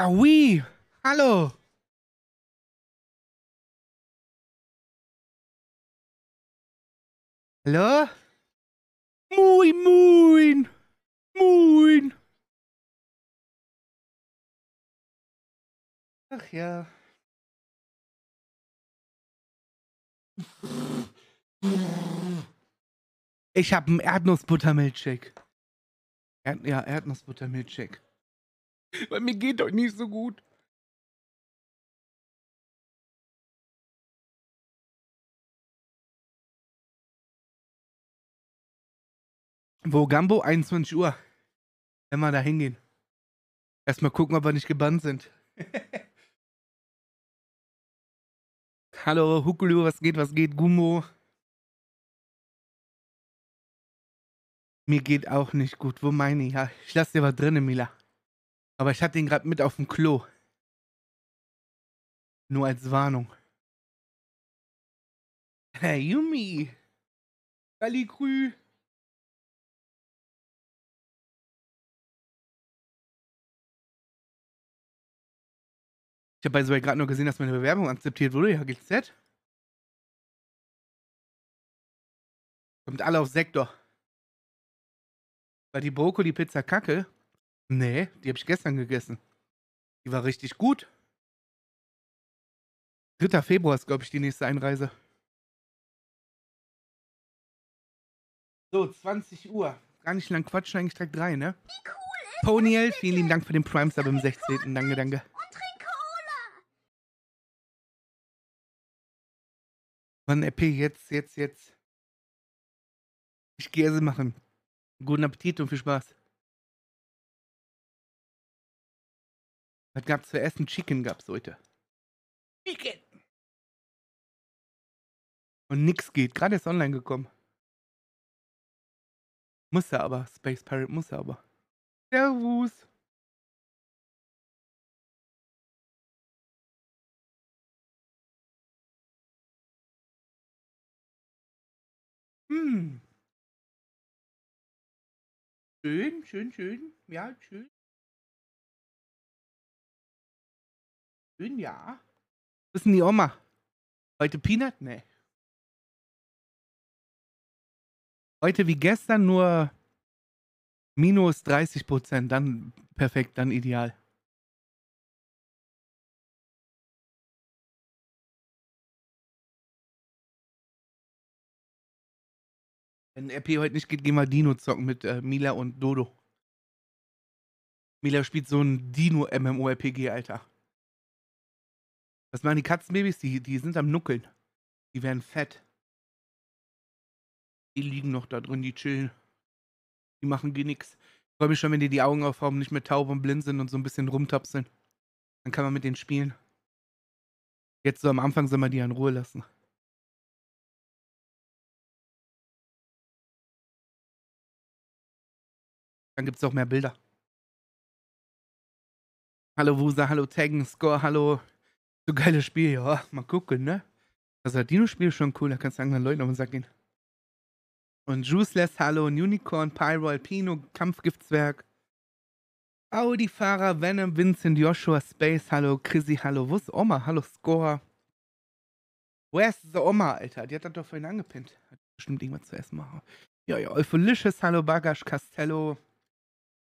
Ja, oui. Hallo. Hallo? Moin, moin. Moin. Ach ja. Ich habe einen Erdnussbuttermilchshake. Erd ja, Erdnussbuttermilchshake. Weil mir geht doch nicht so gut. Wo Gambo? 21 Uhr. Wenn wir da hingehen. Erstmal gucken, ob wir nicht gebannt sind. Hallo, Hukulu, was geht, was geht? Gummo. Mir geht auch nicht gut. Wo meine ich? Ich lasse dir was drinnen, Mila. Aber ich hatte ihn gerade mit auf dem Klo. Nur als Warnung. Hey, Yumi. Gallikrü. Ich habe bei so gerade nur gesehen, dass meine Bewerbung akzeptiert wurde. Ja, GZ. Kommt alle auf Sektor. War die Brokkoli-Pizza kacke? Nee, die habe ich gestern gegessen. Die war richtig gut. 3. Februar ist, glaube ich, die nächste Einreise. So, 20 Uhr. Gar nicht lang quatschen, eigentlich direkt rein, ne? Wie cool ist Ponyel, vielen lieben Dank für den Prime-Sub im 16. Danke, danke. Wann EP? Jetzt, jetzt, jetzt. Ich gehe Essen machen. Guten Appetit und viel Spaß. Was gab's zu essen? Chicken gab's heute. Chicken! Und nix geht. Gerade ist online gekommen. Muss er aber. Space Pirate muss er aber. Servus. Hm. Schön, schön, schön. Ja, schön. Schön, ja. Was ist denn die Oma? Heute Peanut? Nee. Heute wie gestern nur minus 30 Prozent. Dann perfekt, dann ideal. Wenn RP heute nicht geht, gehen wir Dino zocken mit äh, Mila und Dodo. Mila spielt so ein Dino-MMORPG, Alter. Was machen die Katzenbabys? Die, die sind am Nuckeln. Die werden fett. Die liegen noch da drin, die chillen. Die machen gar nichts. Ich freue mich schon, wenn die die Augen aufhaben, nicht mehr taub und blind sind und so ein bisschen rumtapseln. Dann kann man mit denen spielen. Jetzt so am Anfang soll man die in Ruhe lassen. Dann gibt es auch mehr Bilder. Hallo Wusa, hallo Taggen, Score, hallo. So geiles Spiel, ja. Mal gucken, ne? Also, Dino-Spiel ist schon cool, da kannst du anderen Leuten auf den Sack gehen. Und Juiceless, hallo. Unicorn, Pyro, Alpino, Kampfgiftzwerg. Audi-Fahrer, Venom, Vincent, Joshua, Space, hallo. Chrissy, hallo. Wo ist Oma? Hallo, Score. Ist die Oma, Alter? Die hat das doch vorhin angepinnt. Hat bestimmt irgendwas zu essen machen. Ja, ja. Eupholicious, hallo. Bagash, Castello.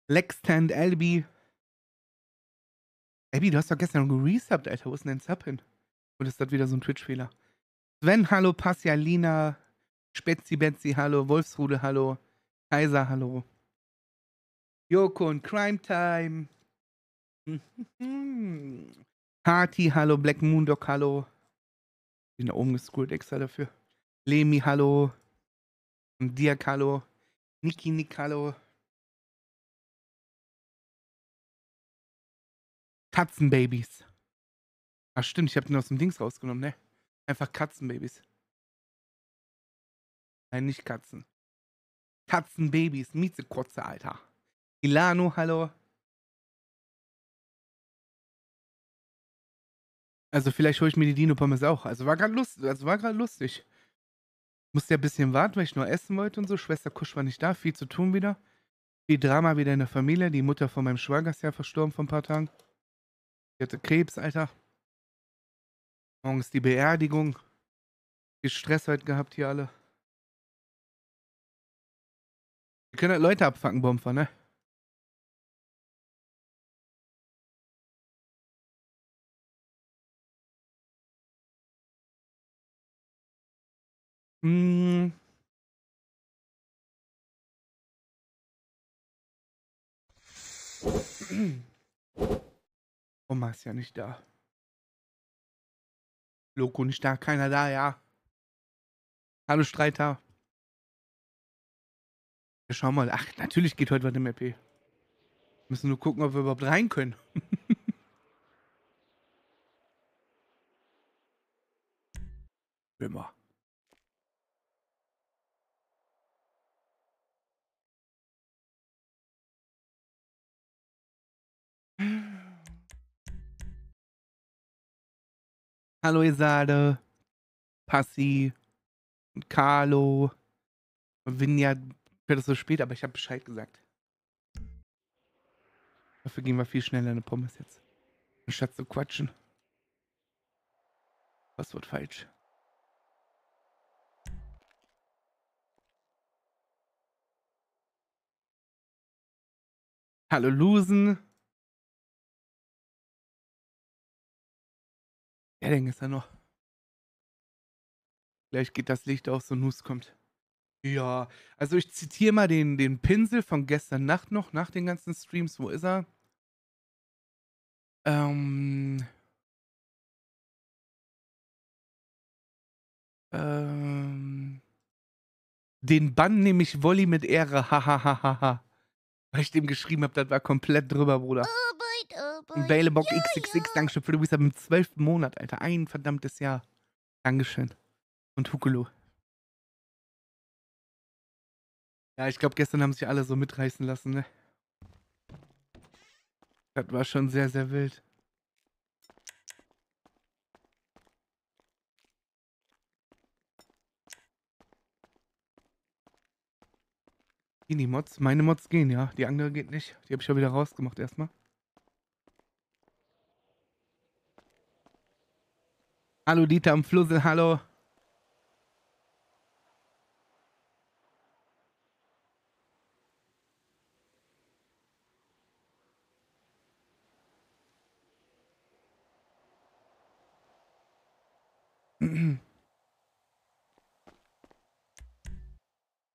Lextend, Albi. Albi, du hast doch gestern geresubt, Alter. Wo ist denn dein Sub hin? Oder ist das wieder so ein Twitch-Fehler? Sven, hallo. Passialina. Spetzi Betzi, hallo. Wolfsrude, hallo. Kaiser, hallo. Joko und Crime Time. Party, hallo. Black Moondog, hallo. Bin da oben gescrollt extra dafür. Lemi, hallo. Und Dirk, hallo. Niki, Nick, hallo. Katzenbabys. Ach stimmt, ich habe den aus dem Dings rausgenommen, ne? Einfach Katzenbabys. Nein, nicht Katzen. Katzenbabys, Miezekotze, Alter. Ilano, hallo. Also vielleicht hole ich mir die Dino-Pommes auch. Also war gerade lustig. Also lustig. Musste ja ein bisschen warten, weil ich nur essen wollte und so. Schwester Kusch war nicht da, viel zu tun wieder. Viel Drama wieder in der Familie. Die Mutter von meinem Schwager ist ja verstorben vor ein paar Tagen. Die hatte Krebs, Alter. Morgen ist die Beerdigung. Viel Stress heute gehabt hier alle. Wir können halt Leute abfangen, Bomber, ne? Hm. Oma ist ja nicht da. Loco nicht da, keiner da, ja. Hallo Streiter. Wir schauen mal. Ach, natürlich geht heute was im RP. Müssen nur gucken, ob wir überhaupt rein können. Immer. Hallo Isade, Passi, Carlo, Vinja, es so spät, aber ich habe Bescheid gesagt. Dafür gehen wir viel schneller in eine Pommes jetzt. Anstatt zu quatschen. Was wird falsch? Hallo Lusen. Ja, den ist er noch. Gleich geht das Licht aus und Hus kommt. Ja, also ich zitiere mal den, den Pinsel von gestern Nacht noch, nach den ganzen Streams. Wo ist er? Ähm. Ähm. Den Bann nehme ich Wolli mit Ehre, hahaha. Weil ich dem geschrieben habe, das war komplett drüber, Bruder. Arbeit, Arbeit. Bailebock ja, XXX, ja. Dankeschön für du bist im zwölften Monat, Alter. Ein verdammtes Jahr. Dankeschön. Und Hukulu. Ja, ich glaube, gestern haben sich alle so mitreißen lassen, ne? Das war schon sehr, sehr wild. Gehen die Mods? Meine Mods gehen, ja. Die andere geht nicht. Die habe ich ja wieder rausgemacht erstmal. Hallo Dieter am Flussel, hallo.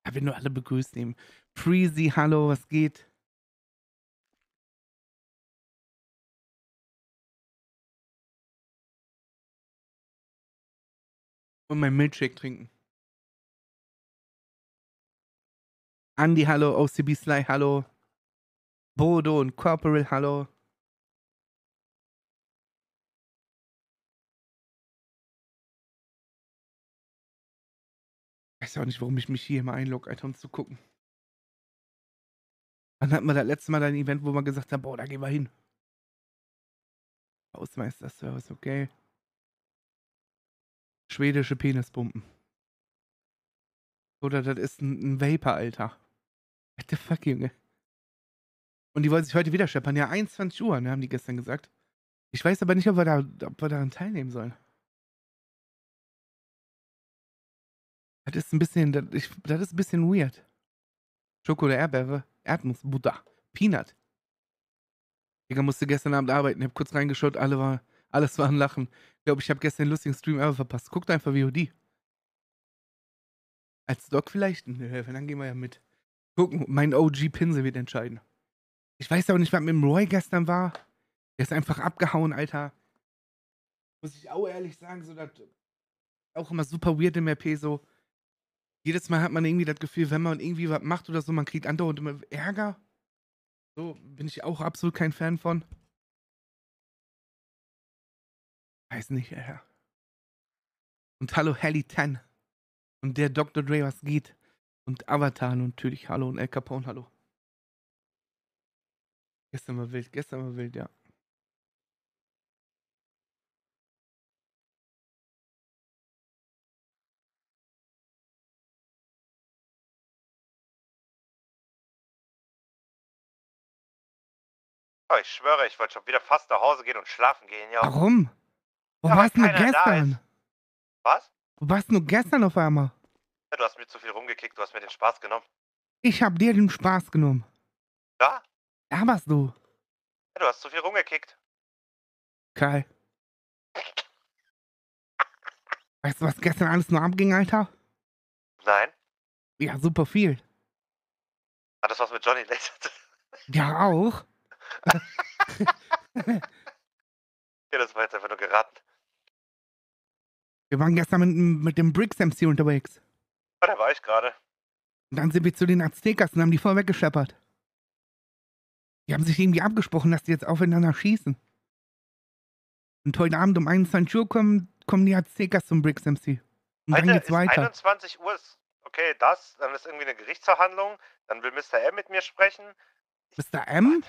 Ja, wenn du alle begrüßt nehmen. Freezy, hallo, was geht? Und mein Milkshake trinken. Andy, hallo. OCB Sly, hallo. Bodo und Corporal, hallo. Ich weiß auch nicht, warum ich mich hier immer einlogge, Alter, um zu gucken. Wann hatten wir das letzte Mal ein Event, wo wir gesagt haben, boah, da gehen wir hin. Hausmeister-Service, okay. Schwedische Penisbomben. Oder das ist ein, ein Vapor, Alter. What the fuck, Junge? Und die wollen sich heute wieder scheppern. Ja, 21 Uhr, ne, haben die gestern gesagt. Ich weiß aber nicht, ob wir, da, ob wir daran teilnehmen sollen. Das ist ein bisschen, das, ich, das ist ein bisschen weird. Schoko oder Erdbeere, Erdnuss, Butter, Peanut. Digga, musste gestern Abend arbeiten. Ich hab kurz reingeschaut, alle war, alles war ein Lachen. Ich glaube, ich habe gestern den lustigen Stream ever verpasst. Guckt einfach VOD. Als Doc vielleicht? Nö, dann gehen wir ja mit. Gucken, mein OG-Pinsel wird entscheiden. Ich weiß aber nicht, was mit dem Roy gestern war. Der ist einfach abgehauen, Alter. Muss ich auch ehrlich sagen, so das auch immer super weird im RP so jedes Mal hat man irgendwie das Gefühl, wenn man irgendwie was macht oder so, man kriegt andauernd immer Ärger. So bin ich auch absolut kein Fan von. Weiß nicht, Herr. Und hallo Helly 10. Und der Dr. Dre, was geht? Und Avatar und natürlich hallo und El Capone, hallo. Gestern war wild, gestern war wild, ja. Oh, ich schwöre, ich wollte schon wieder fast nach Hause gehen und schlafen gehen, ja. Warum? Wo Ja, warst du gestern? Was? Wo warst du gestern auf einmal? Ja, du hast mir zu viel rumgekickt, du hast mir den Spaß genommen. Ich hab dir den Spaß genommen. Ja? Warst du. Ja, du hast zu viel rumgekickt. Kai. Weißt du, was gestern alles nur abging, Alter? Nein? Ja, super viel. Hat das was mit Johnny Laser? Ja, auch. Ja, das war jetzt einfach nur geraten. Wir waren gestern mit, mit dem Bricks MC unterwegs. Oh, da war ich gerade. Und dann sind wir zu den Aztekas und haben die voll weggescheppert. Die haben sich irgendwie abgesprochen, dass die jetzt aufeinander schießen. Und heute Abend um 21 Uhr kommen, kommen die Aztekas zum Bricks MC. Und dann Heute geht's weiter. 21 Uhr. Ist, okay, das, dann ist irgendwie eine Gerichtsverhandlung. Dann will Mr. M mit mir sprechen. Mr. M?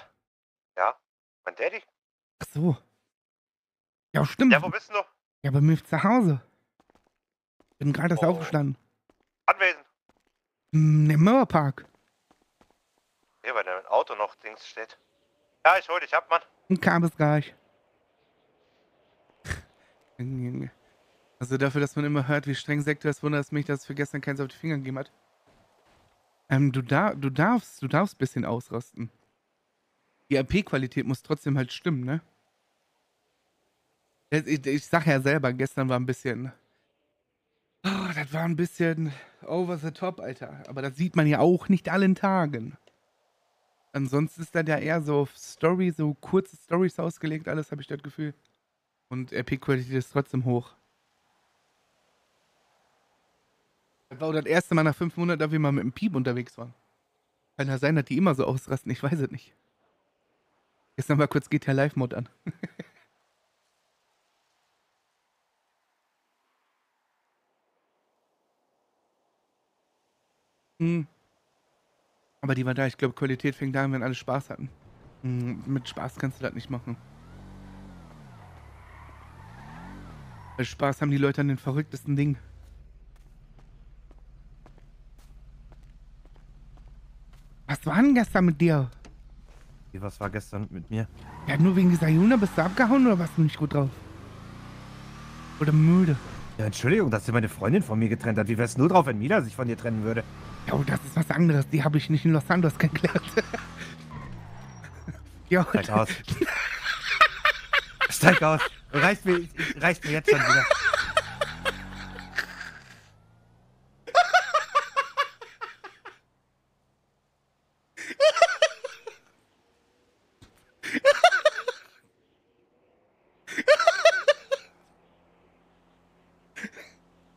Ja? Mein Daddy? Ach so. Ja, stimmt. Ja, wo bist du? Ja, bei mir zu Hause. Bin gerade erst Oh. aufgestanden. Anwesend. Hm, Im Mauerpark. Hier, weil dein Auto noch Dings steht. Ja, ich hol dich ab, Mann. Und kam es gleich. Also dafür, dass man immer hört, wie streng Sektor ist, wundert es mich, dass es für gestern keins auf die Finger gegeben hat. Ähm, du, dar du darfst, du darfst ein bisschen ausrasten. Die AP-Qualität muss trotzdem halt stimmen, ne? Ich, ich sag ja selber, gestern war ein bisschen. Das war ein bisschen over the top, Alter. Aber das sieht man ja auch nicht allen Tagen. Ansonsten ist das ja eher so auf Story, so kurze Stories ausgelegt, alles habe ich das Gefühl. Und RP-Qualität ist trotzdem hoch. Das war das erste Mal nach fünf Monaten, da wir mal mit dem Piep unterwegs waren. Kann ja sein, dass die immer so ausrasten, ich weiß es nicht. Gestern mal kurz GTA Live-Mod an. hm. Aber die war da, ich glaube, Qualität fängt da an, wenn alle Spaß hatten. Hm, mit Spaß kannst du das nicht machen. Weil Spaß haben die Leute an den verrücktesten Dingen. Was war denn gestern mit dir? Was war gestern mit mir? Ja, nur wegen dieser Juna bist du abgehauen oder warst du nicht gut drauf? Oder müde? Ja, Entschuldigung, dass sie meine Freundin von mir getrennt hat. Wie wär's nur drauf, wenn Mila sich von dir trennen würde? Ja, oh, das ist was anderes. Die habe ich nicht in Los Santos kennengelernt. ja, Steig aus. Steig aus. Reicht mir, reicht mir jetzt schon wieder.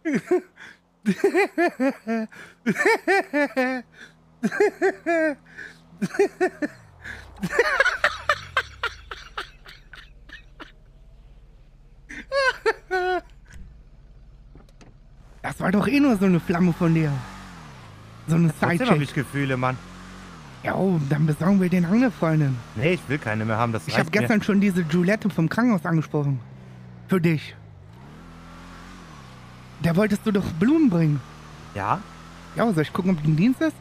das war doch eh nur so eine Flamme von dir. So eine Trotzdem habe ich Gefühle, Mann. Ja, oh, dann besorgen wir den Freundin. Nee, ich will keine mehr haben. Das Ich habe mir. gestern schon diese Giuliette vom Krankenhaus angesprochen. Für dich. Da wolltest du doch Blumen bringen. Ja? Ja, soll ich gucken, ob die im Dienst ist?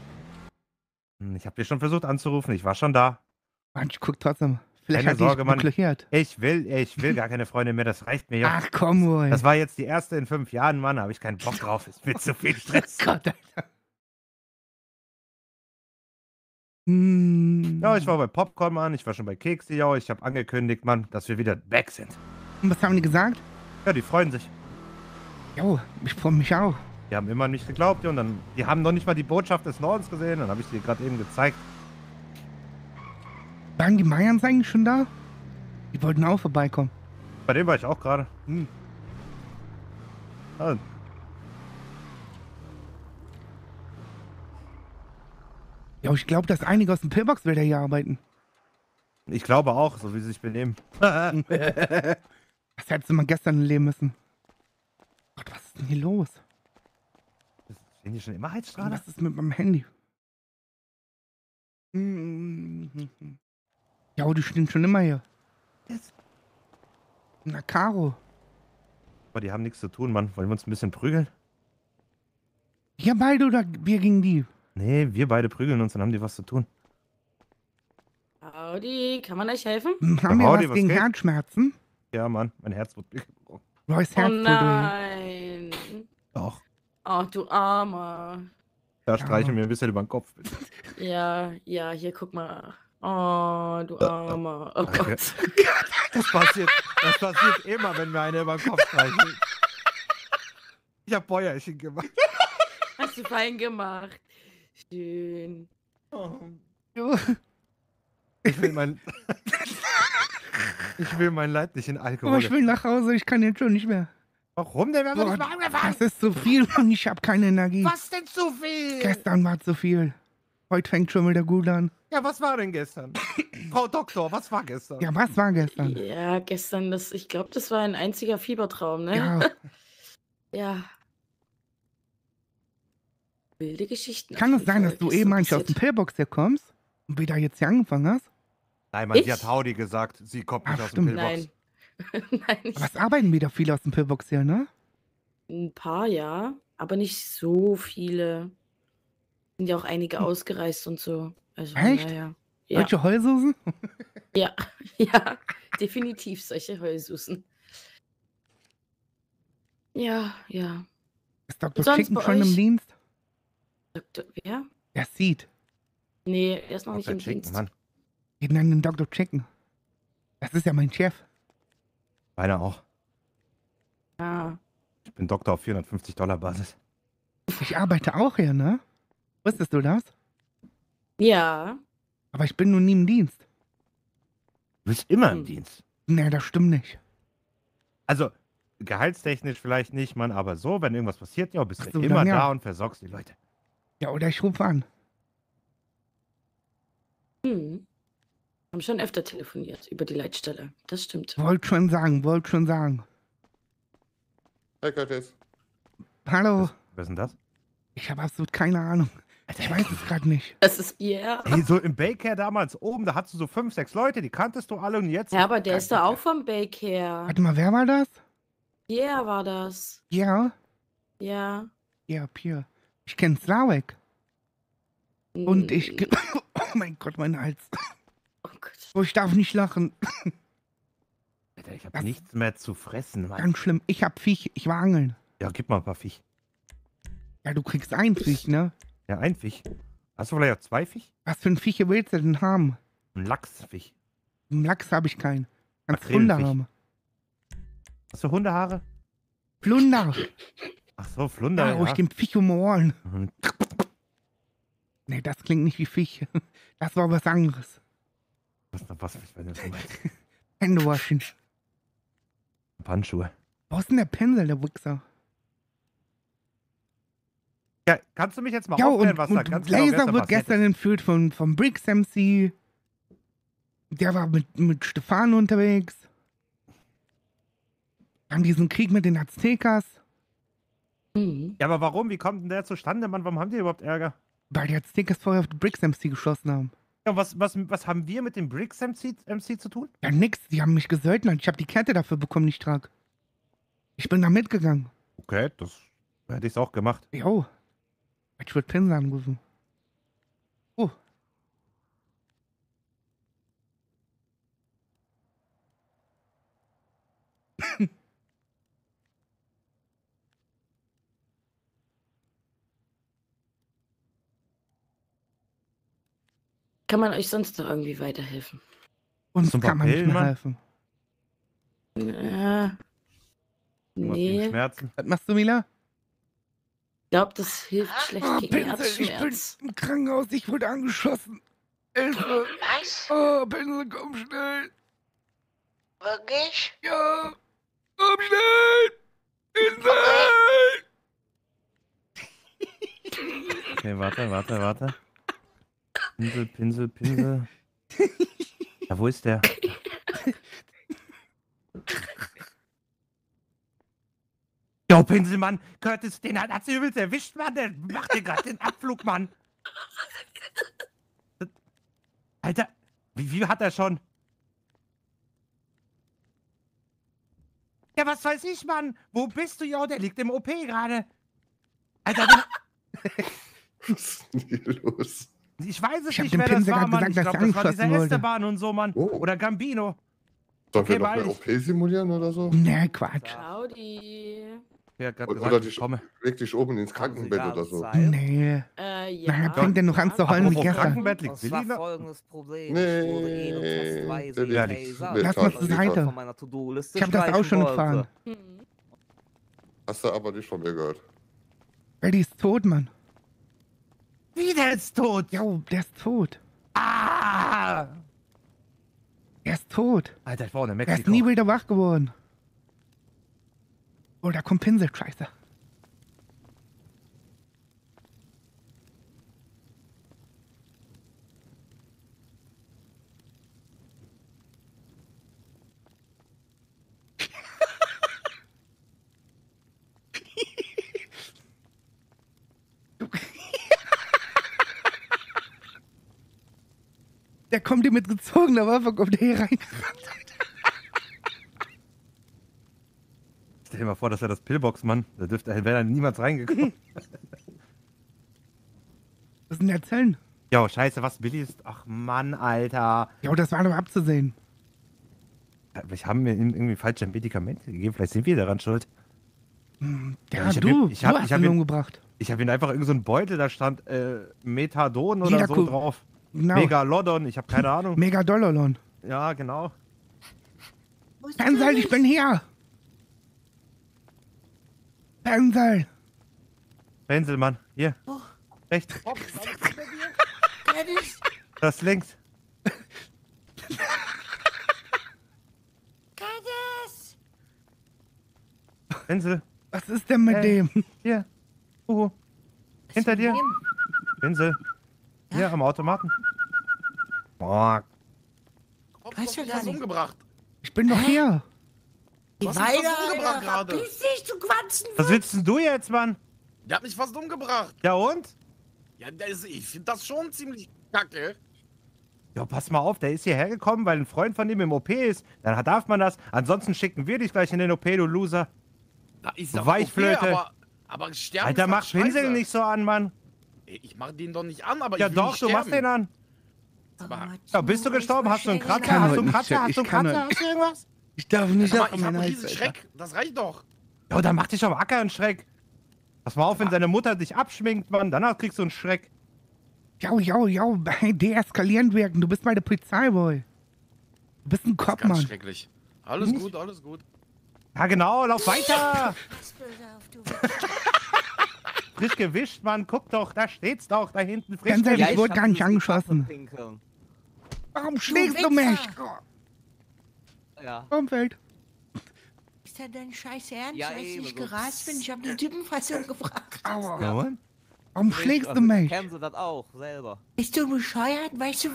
Hm, Ich habe dir schon versucht anzurufen. Ich war schon da. Mann, ich guck trotzdem. Vielleicht Keine Sorge, Mann. Ich will, ich will gar keine Freundin mehr. Das reicht mir jetzt. Ach komm wohl. Das war jetzt die erste in fünf Jahren, Mann. Da habe ich keinen Bock drauf. Es wird zu viel Stress. Gott, Alter. Hm. Ja, ich war bei Popcorn, Mann. Ich war schon bei Keksi, ja. Ich habe angekündigt, Mann, dass wir wieder back sind. Und was haben die gesagt? Ja, die freuen sich. Jo, ich freue mich auch. Die haben immer nicht geglaubt, ja, und dann, die haben noch nicht mal die Botschaft des Nordens gesehen. Dann habe ich dir gerade eben gezeigt. Waren die Mayans eigentlich schon da? Die wollten auch vorbeikommen. Bei dem war ich auch gerade. Hm. Ja, Ja, ich glaube, dass einige aus dem Pillbox wieder hier arbeiten. ich glaube auch, so wie sie sich benehmen. Das hättest du mal gestern erleben müssen. Gott, was ist denn hier los? Stehen die schon immer Heizstrahler? Was ist mit meinem Handy? Mhm. Ja, die stehen schon immer hier. Jetzt. Na, Caro. Aber die haben nichts zu tun, Mann. Wollen wir uns ein bisschen prügeln? Wir beide oder wir gegen die? Nee, wir beide prügeln uns, dann haben die was zu tun. Howdy, kann man euch helfen? Hm, Haben wir Howdy, was was gegen geht? Herzschmerzen? Ja, Mann, mein Herz wird gebrochen. Roy's Oh Herz weh. nein. Doch. Oh, du Armer. Da streiche mir ein bisschen über den Kopf. bitte. Ja, ja, hier guck mal. Oh, du Armer. Oh. Gott. Das passiert, das passiert immer, wenn mir einer über den Kopf streichelt. Ich hab Bäuerchen gemacht. Hast du fein gemacht. Schön. Ich will mein. ich will mein Leid nicht in Oh, Alkohol. ich will nach Hause, ich kann jetzt schon nicht mehr. Warum denn? Wir haben doch nicht Boah, mal angefangen. Das ist zu viel und ich habe keine Energie. Was denn zu viel? Gestern war zu viel. Heute fängt schon wieder gut an. Ja, was war denn gestern? Frau Doktor, was war gestern? Ja, was war gestern? Ja, gestern, das, ich glaube, das war ein einziger Fiebertraum, ne? Ja, Ja. Wilde Geschichten. kann es sein, dass du eben eigentlich aus dem. Pillbox hier kommst und wieder jetzt hier angefangen hast? Nein, Mann, Ich? sie hat Howdy gesagt. Sie kommt nicht Ach, aus dem. Pillbox. Nein. Nein, ich, Aber es arbeiten wieder viele aus dem Pillbox hier, ne? ein paar, ja. Aber nicht so viele. Sind ja auch einige ausgereist und so. Also, Hm. Echt? naja. Ja, Solche Heulsusen? ja, ja, definitiv solche Heulsusen. Ja, ja. Ist Dr. Chicken schon im euch? Dienst? Doktor, wer? Der sieht. Nee, er ist noch nicht Dr. im Chicken, Dienst. Mann. Wir nennen ihn Dr. Chicken. Das ist ja mein Chef. Meiner auch. Ah, Ich bin Doktor auf 450 Dollar Basis. Ich arbeite auch hier, ne? Wusstest du das? ja, Aber ich bin nur nie im Dienst. Du bist immer im Hm. Dienst. Nee, das stimmt nicht. Also, gehaltstechnisch vielleicht nicht, Mann, aber so, wenn irgendwas passiert, ja, bist Ach du so, immer dann ja. da und versorgst die Leute. Ja, oder ich rufe an. hm. Haben schon öfter telefoniert über die Leitstelle. Das stimmt. Wollt schon sagen, wollt schon sagen. Hi Curtis. Hallo, Wer ist denn das? ich habe absolut keine Ahnung. Ich weiß es gerade nicht. Das ist Pierre. Hey, so im Baycare damals oben, da hattest du so fünf, sechs Leute, die kanntest du alle und jetzt. Ja, aber der ist da auch vom Baycare. Warte mal, wer war das? Pierre war das. Ja, Ja. ja, Pierre. Ich kenne Slavek. Und ich. Oh mein Gott, mein Hals. Oh Gott. Oh, ich darf nicht lachen. Alter, ich hab Das- nichts mehr zu fressen, Mann. Ganz schlimm. Ich hab Viech. Ich war angeln. Ja, gib mal ein paar Fisch. Ja, du kriegst ein Viech, ne? Ja, ein Fisch. Hast du vielleicht auch zwei Fisch? Was für ein Viech willst du denn haben? Ein Lachsfisch. Im Lachs habe ich keinen. Kannst. Flunder haben. Hast du Hundehaare? Flunder. Ach so, Flunder. Da hau ich ja. dem Viech um Ohren. Mhm. Nee, das klingt nicht wie Viech. Das war was anderes. Was, was, was, was, was, was Hände waschen. Handschuhe. Wo ist denn der Pinsel, der Wichser? Ja, kannst du mich jetzt mal Ja, aufklären, und, was da und ganz genau Laser gestern wird gestern entführt von, vom Briggs MC. Der war mit, mit Stefan unterwegs. Dann diesen Krieg mit den Aztekas. Hm. Ja, aber warum? Wie kommt denn der zustande, Mann? Warum haben die überhaupt Ärger? Weil die Aztekas vorher auf den Briggs MC geschossen haben. Ja, was, was, was haben wir mit dem Bricks MC, MC zu tun? Ja, nix. Die haben mich gesöldnert. Ich habe die Kette dafür bekommen, die ich trage. Ich bin da mitgegangen. Okay, das hätte ich auch gemacht. Jo. Ich würde Pinsel anrufen. Oh. Kann man euch sonst noch irgendwie weiterhelfen? Uns Zum kann man nicht mehr helfen. Gegen Nee, Schmerzen. Was machst du, Mila? Ich glaube, das hilft schlecht Oh, gegen Pinsel, ich bin Herzschmerz. im Krankenhaus. Ich wurde angeschossen. Hilfe. Was? Oh, Pinsel, komm schnell. Wirklich? Ja. Komm schnell. Pinsel. Okay, warte, warte, warte. Pinsel, Pinsel, Pinsel. Ja, wo ist der? Jo, Pinselmann, Curtis, den hat hat's übelst erwischt, Mann. Der macht dir gerade den Abflug, Mann. Alter, wie, wie hat er schon? Ja, was weiß ich, Mann? Wo bist du, jo? Der liegt im OP gerade. Alter, den, Was ist denn hier los? Ich weiß es Ich nicht, wer das war, Mann. gesagt, ich glaube, das war dieser. Esteban und so, Mann. Oh. Oder Gambino. Sollen wir Okay, noch eine OP simulieren oder so? Nee, Quatsch. Claudi. Hat gerade Oder gesagt, die ich komme. Leg dich oben ins Krankenbett oder so. Nee. Äh, ja. Na, er fängt ja noch an zu heulen wie gestern. Krankenbett liegt Willi noch. folgendes Problem. Nee, Ja, getasert, Lass mal zur Seite. Ich hab das auch schon gefahren. Hm. Hast du aber nicht von mir gehört. Eddie ist tot, Mann. Wie, der ist tot? Jo, der ist tot. Ah! Der ist tot. Alter, ich war in Der ist Mexiko. nie wieder wach geworden. Oh, da kommt Pinsel, scheiße. Der kommt hier mit gezogener Waffe, kommt der hier rein. Stell dir mal vor, das wäre das Pillbox, Mann. Da dürfte wäre dann niemals reingekommen. Was sind erzählen? Jo, scheiße, was Billy ist. Ach Mann, Alter. Ja, das war doch abzusehen. Ich habe mir ihm irgendwie falsche Medikamente gegeben. Vielleicht sind wir daran schuld. Ja, ich hab du, ihn- ich hab- du hast ich hab ihn ihn- umgebracht. Ich habe ihm einfach irgendeinen so einen Beutel, da stand äh, Methadon oder Jeder so Kuh- drauf. Genau. Megalodon, ich habe keine Ahnung. Mega Dollarlon. ja, genau. Pinsel, ich bin hier. Pinsel. Penselmann, hier. Rechts, Dennis, das links. Dennis. Pinsel, Was ist denn mit Äh. dem? hier. Uhu. Hinter dir. Pinsel. Hier am Automaten. Boah, Weißt du umgebracht? Ich bin doch hier. Die hast mich fast umgebracht gerade. verpiss dich, du Quanzen. was willst denn du jetzt, Mann? Der hat mich fast umgebracht. Ja und? Ja, das, ich finde das schon ziemlich kacke. Ja, pass mal auf, der ist hierher gekommen, weil ein Freund von ihm im OP ist. Dann darf man das. Ansonsten schicken wir dich gleich in den OP, du Loser. Da ist ja Weichflöte. Okay, aber, aber sterben Alter, mach. Pinsel nicht so an, Mann. Ich mach den doch nicht an, aber Ja ich will doch, nicht du machst den an. Aber- Ja, bist du gestorben? Hast du einen Kratzer? Hast du einen Kratzer? Hast ich du einen Kratzer? Hast du irgendwas? Ich darf nicht Aber auf ich hab einen Alter. Schreck. Das reicht doch. Ja, dann mach dich auf Acker einen Schreck. Pass mal auf, wenn seine Mutter dich abschminkt, Mann. Danach kriegst du einen Schreck. Jau, jau, jau. Hey, deeskalierend wirken. Du bist bei der Polizei, Boy. Du bist ein Kopf, Ganz Mann. schrecklich. Alles Hm? gut, alles gut. Ja, genau, lauf weiter. Frisch gewischt, Mann. Guck doch, da steht's doch, da hinten. Frisch Ganz ehrlich, gewischt. ich wurde gar nicht angeschossen. Warum schlägst du mich? Ja. Umfeld. Ist das dein scheiß Ernst, Ja, ich so. gerast bin? Ich hab die Typen fast umgebracht. Aua. Ja? Warum schlägst du Also, mich? Kennen Sie das auch selber? Bist du bescheuert? Weißt du,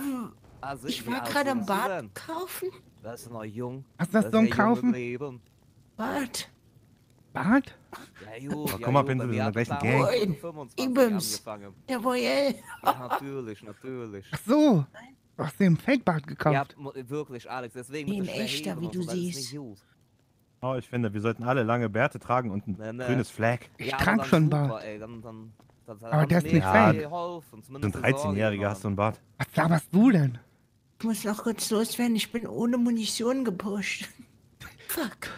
Also, ich war gerade am Bad kaufen. Das ist noch jung. Was das ist so ein ja jung im Kaufen? Leben. Bad. Bad? Ja, gut, Oh, ja, guck mal, Pinsel, wir mir sind hat gleich ein es Gang. damals Moin. mit 25 Ibims. angefangen. Der Voyel. Ja, natürlich, natürlich. Ach so. Du einen Fake-Bad Ja, gekauft. mo- wirklich, Alex, deswegen Wie ein echter, wie du siehst. Oh, ich finde, wir sollten alle lange Bärte tragen und ein Nee, nee. grünes Flag. Ich ja, trag aber dann schon super, Bart. Ey, dann, dann, das hat Aber der ist nicht fake. So zumindest ein die Sorge 13-Jähriger hast du einen Bart. Was laberst du denn? Ich muss noch kurz loswerden. Ich bin ohne Munition gepusht. Fuck.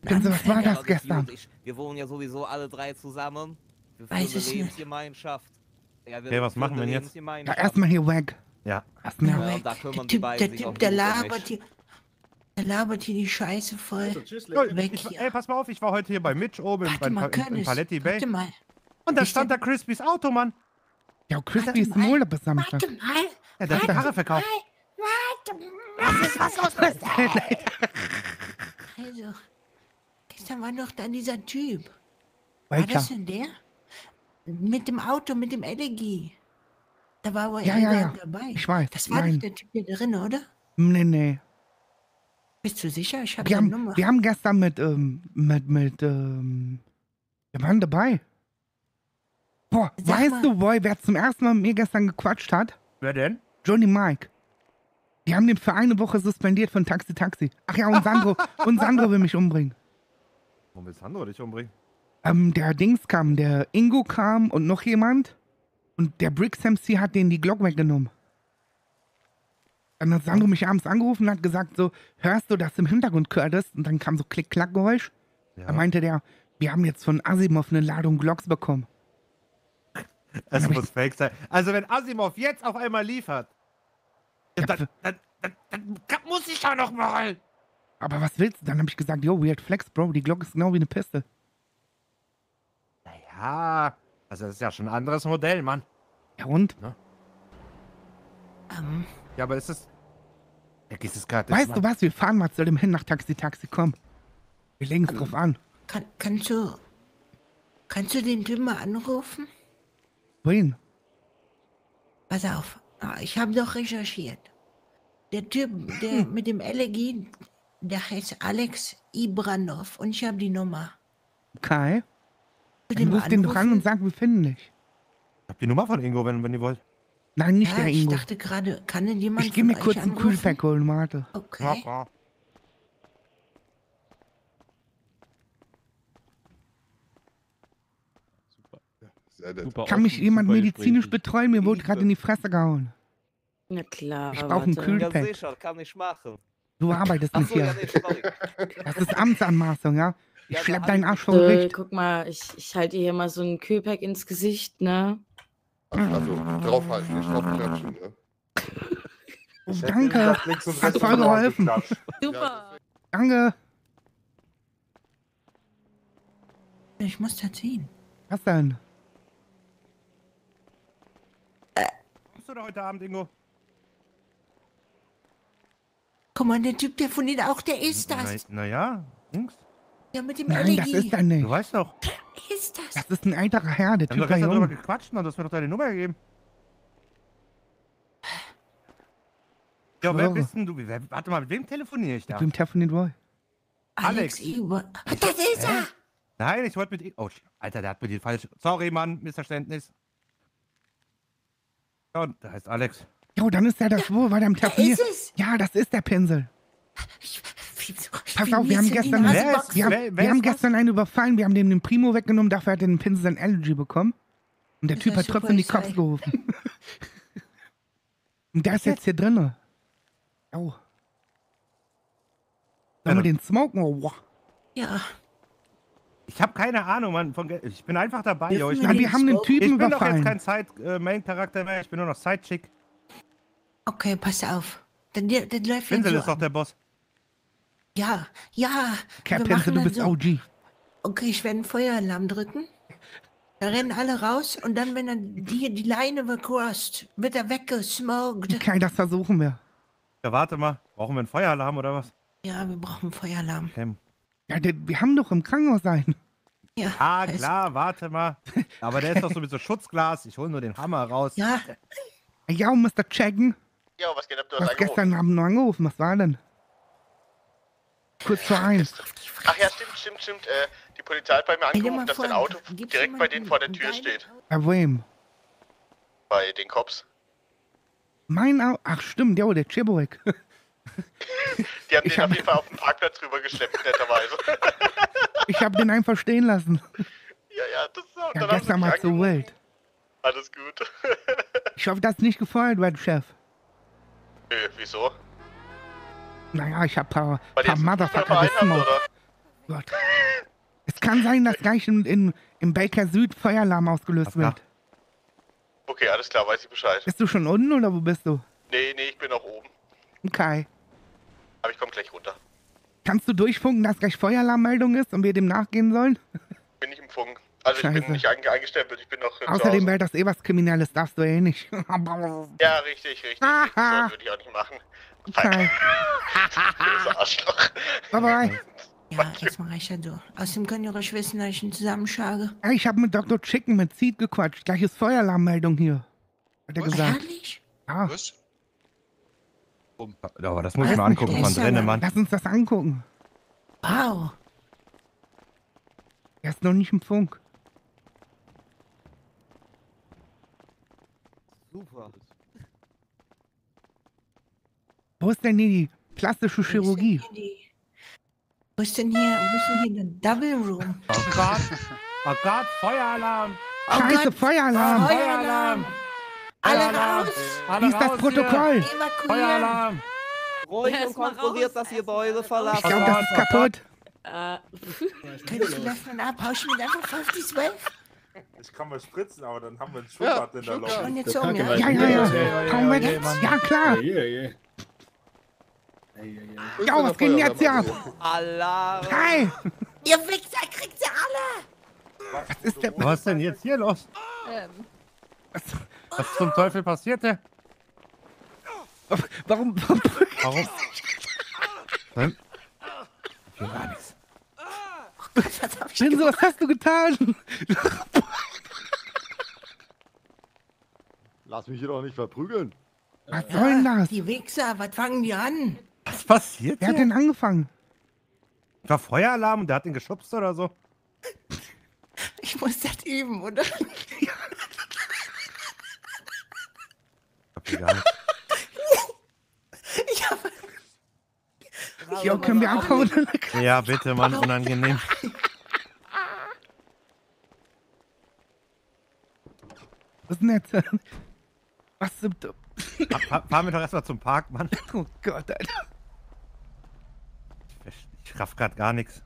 Pinsel, was war Ja, das gestern? Ich, wir wohnen ja sowieso alle drei zusammen. Wir Weiß eine es nicht. Lebensgemeinschaft. Ja, wir Okay, was machen wir denn jetzt? Ja, erstmal hier weg. Ja. Was Ja, nervt? Ja, weg. und da der Typ, der, typ, der labert hier. Der labert hier die Scheiße voll. Weg Ich, hier. ey, pass mal auf, ich war heute hier bei Mitch oben in, Warte bei, mal, in, in. Paletti Bay. Warte mal. Und da Ist stand da Crispys Auto, Mann. Ja, Crispy ist im mal. Urlaub bis Samstag. Warte mal. Ja, der hat die Karre verkauft. Warte mal. Was ist was los Also, gestern war doch da dieser Typ. War Welcher? das denn der? Mit dem Auto, mit dem LG. Da war wohl Ja, ja, ja. dabei. Ich weiß. Das war Nein. doch der Typ hier drin, oder? Nee, nee. Bist du sicher? Ich habe Wir haben, Nummer. wir haben gestern mit, ähm, mit, mit, ähm, wir waren dabei. Boah, Sag weißt mal. du, Boy, wer zum ersten Mal mit mir gestern gequatscht hat? Wer denn? Johnny Mike. Die haben den für eine Woche suspendiert von Taxi Taxi. Ach ja, und Sandro, und Sandro will mich umbringen. Warum will Sandro dich umbringen? Ähm, der Dings kam, der Ingo kam und noch jemand. Und der Bricks MC hat denen die Glock weggenommen. Dann hat Sandro mich abends angerufen und hat gesagt so, hörst du das im Hintergrund, Curtis? Und dann kam so Klick-Klack-Geräusch. Da Ja. meinte der, wir haben jetzt von Asimov eine Ladung Glocks bekommen. Es ich- muss fake sein. Also wenn Asimov jetzt auf einmal liefert, Ja, dann, dann, dann, dann muss ich ja noch mal. Aber was willst du? Dann habe ich gesagt, yo, Weird Flex, Bro, die Glock ist genau wie eine Piste. Naja, also das ist ja schon ein anderes Modell, Mann. Ja und? Ähm, Ja, aber ist es... Ja, ist es gerade... Weißt du was? Wir fahren mal zu dem hin nach Taxi Taxi, komm. Wir legen es drauf an. kann, kannst du. Kannst du den Typen mal anrufen? Wen? Pass auf. Ah, Ich habe doch recherchiert. Der Typ, der mit dem LG, der heißt Alex Ibranov und ich habe die Nummer. Kai? Du Dann mal ruf den doch an und sag, wir finden dich. Ich hab die Nummer von Ingo, wenn, wenn ihr wollt. Nein, nicht Ja, der ich Ingo. dachte gerade, kann denn jemand Ich geh mir kurz einen? Kühlpack holen, warte. Okay. Sehr nett. Super Kann mich jemand super medizinisch betreuen? Mir wurde gerade in die Fresse gehauen. Na klar, Ich brauch einen warte. Kühl- Ja, Kühlpack. sicher, kann ich machen. Du arbeitest nicht ja, hier. nee, sorry. Das ist Amtsanmaßung, ja? Ich schlepp deinen Arsch ich- vor Äh, Gericht. guck mal, ich, ich halte dir hier mal so einen Kühlpack ins Gesicht, ne? Also draufhalten, nicht draufklatschen. Ne? Oh, danke. Hat voll geholfen. Super. Danke. Ich muss da ziehen. Was denn? Kommst du da heute Abend, Ingo? Guck mal, der Typ, der von denen auch, der ist das. Naja, Jungs, Der mit dem Nein, das LG. ist er du nicht. weißt doch. ist das. Das ist ein älterer Herr, der Typ war jung. gequatscht und du hast mir doch deine Nummer gegeben. Ja, wer bist denn du? Wer, warte mal, mit wem telefoniere ich da? Mit dem telefoniert wohl. Alex. Alex Iber. Das ist er. Nein, ich wollte mit ihm. Oh, Alter, der hat mir die falsch. Sorry, Mann, Missverständnis. Ja, und der heißt Alex. Jo, dann ist er das wohl, weil der am Telefoniert. ist es. Ja, das ist der Pinsel. Ich, Pass auf, wir haben gestern, Nase Wer ist- boxen. wir haben, wer- wer wir haben was? gestern einen überfallen, wir haben dem den Primo weggenommen, dafür hat er den Pinsel sein Allergy bekommen. Und der Das Typ hat trotzdem die ich. Cops gerufen. Und der ist jetzt hier drinne. Oh. Sollen wir den smoken? Oh, wow. Ja, Ich habe keine Ahnung, Mann. Von ich bin einfach dabei. Yo. Ich, wir wir haben den smoken? ich Typen bin doch jetzt überfallen. kein Side-Main-Charakter mehr. Ich bin nur noch Sidechick. okay, pass auf. Dann, dann läuft Pinsel so ist doch der Boss. Ja, ja. Cap wir Pinsel, machen du dann bist so. OG. Okay, ich werde einen Feueralarm drücken. Da rennen alle raus und dann, wenn er die, die Leine becrossed, wird er weggesmoked. Okay, das versuchen wir. Ja, warte mal. Brauchen wir einen Feueralarm oder was? Ja, wir brauchen einen Feueralarm. Okay. Ja, der, wir haben doch im Krankenhaus einen. Ja, Ah, klar, warte mal. Aber der ist doch so mit so Schutzglas. Ich hole nur den Hammer raus. Ja, Ja, um Mr. Checken. Ja, was geht ab? Du Du hast angerufen. gestern Abend nur angerufen. Was war denn? Kurz vor eins. Ach ja, stimmt, stimmt, stimmt. Äh, die Polizei hat bei mir angerufen, dass dein Auto direkt bei denen vor der Tür steht. Bei wem? Bei den Cops. Mein Auto. Ach, stimmt, jo, der Chiboek. Die haben Ich den hab- auf jeden Fall auf den Parkplatz rübergeschleppt, netterweise. Ich habe den einfach stehen lassen. ja, ja, das ist auch. Ja, gestern mal angerufen. wild. Alles gut. Ich hoffe, das ist nicht gefeuert wird, Chef. Nö, wieso? Naja, ich hab paar, Weil paar Motherfucker? Gott. Es kann sein, dass gleich in, in, im Baker Süd Feueralarm ausgelöst wird. Okay, alles klar, weiß ich Bescheid. Bist du schon unten oder wo bist du? Nee, nee, ich bin noch oben. Okay. Aber ich komm gleich runter. Kannst du durchfunken, dass gleich Feueralarmmeldung ist und wir dem nachgehen sollen? Bin ich im Funk. Also ich Scheiße. bin nicht einge eingestempelt, ich bin noch Außerdem wäre das eh was Kriminelles, darfst du eh nicht. Ja, richtig, richtig. Aha. richtig. So würde ich auch nicht machen. Okay. Arschloch. Bye bye. ja, erstmal reicht das so. Außerdem können die ruhig wissen, dass ich ihn zusammenschlage. Ey, ich habe mit Dr. Chicken mit Seed gequatscht. Gleich ist Feueralarmmeldung hier. Hat er gesagt. Ehrlich? Ja, Was? Aber das muss ich Weiß mal angucken von ja drinnen, mal- Mann. lass uns das angucken. Wow. Er ist noch nicht im Funk. Super. Wo ist denn hier die plastische Chirurgie? Wo ist denn hier Wo ist denn hier, der Double Room? Oh Gott. Oh Gott, Feueralarm. Scheiße, Gott. Feueralarm! Feueralarm! Alle raus! Alle Wie ist das Protokoll? Feueralarm! Ruhig und kontrolliert das Gebäude Ich verlassen. glaube, das ist kaputt. Äh, Kannst du das von ab? Hausch mir einfach 50, 12? Ich kann mal spritzen, aber dann haben wir ein Ja, Schwimmbad in der Kacke ja? Ja, ja, Ja, ja. ja, ja, Komm mit. ja. Ja, klar. Ja, was geht denn jetzt hier ab? Alarm! Hi! Ihr Wichser kriegt sie alle! Was ist denn? Was ist denn jetzt hier los? Was, Was zum Teufel passierte? warum? warum Warum? Hm? Hier gar nichts. Was hab ich Shinzo, was hast du getan? Lass mich hier doch nicht verprügeln. Was soll denn das? Die Wichser, was fangen die an? Was passiert Wer hat denn angefangen? War Feueralarm und der hat ihn geschubst oder so? Ich muss das üben, oder? Gar nicht. Ich hab, Ja, können wir abhauen? Ja, bitte, Mann, unangenehm. Was ist denn jetzt? Was zum... Fa- fa- Fahren wir doch erstmal zum Park, Mann. Oh Gott, Alter. Raff grad gar nichts.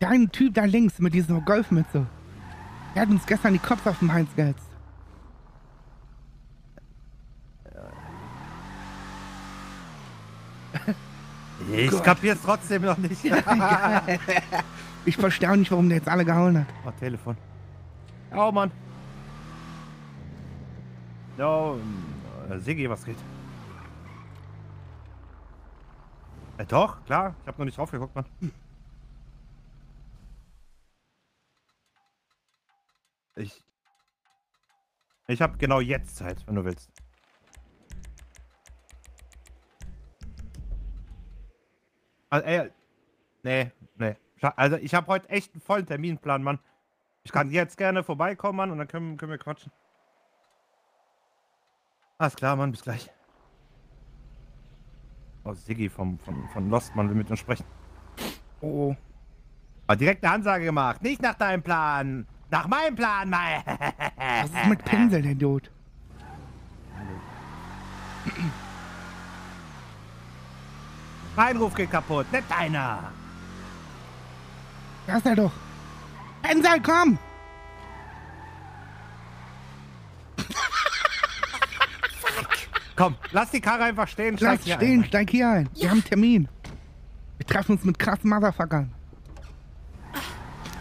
Der eine Typ da links mit dieser Golfmütze. Der hat uns gestern die Kopf auf den Hals gehetzt. Ich Gott. kapier's trotzdem noch nicht. Ich verstehe auch nicht, warum der jetzt alle gehauen hat. oh, Telefon. Oh, Mann. No, Siggi, was geht? Äh, doch, klar. Ich hab noch nicht drauf geguckt, Mann. Ich. Ich hab genau jetzt Zeit, wenn du willst. Also, ey, nee, nee. Also, ich habe heute echt einen vollen Terminplan, Mann. Ich kann jetzt gerne vorbeikommen, Mann, und dann können, können wir quatschen. Alles klar, Mann, bis gleich. Oh, Siggi vom, von, von Lost, Mann, will mit uns sprechen. Oh. Aber direkt eine Ansage gemacht. Nicht nach deinem Plan. Nach meinem Plan, Mann. Was ist mit Pinsel, der Idiot? Mein Ruf geht kaputt, nicht deiner. Da ist er doch. Pinsel, komm! Komm, lass die Karre einfach stehen. steig Lass hier stehen, ein. steig hier ein. Wir haben einen Termin. Wir treffen uns mit krassen Motherfuckern.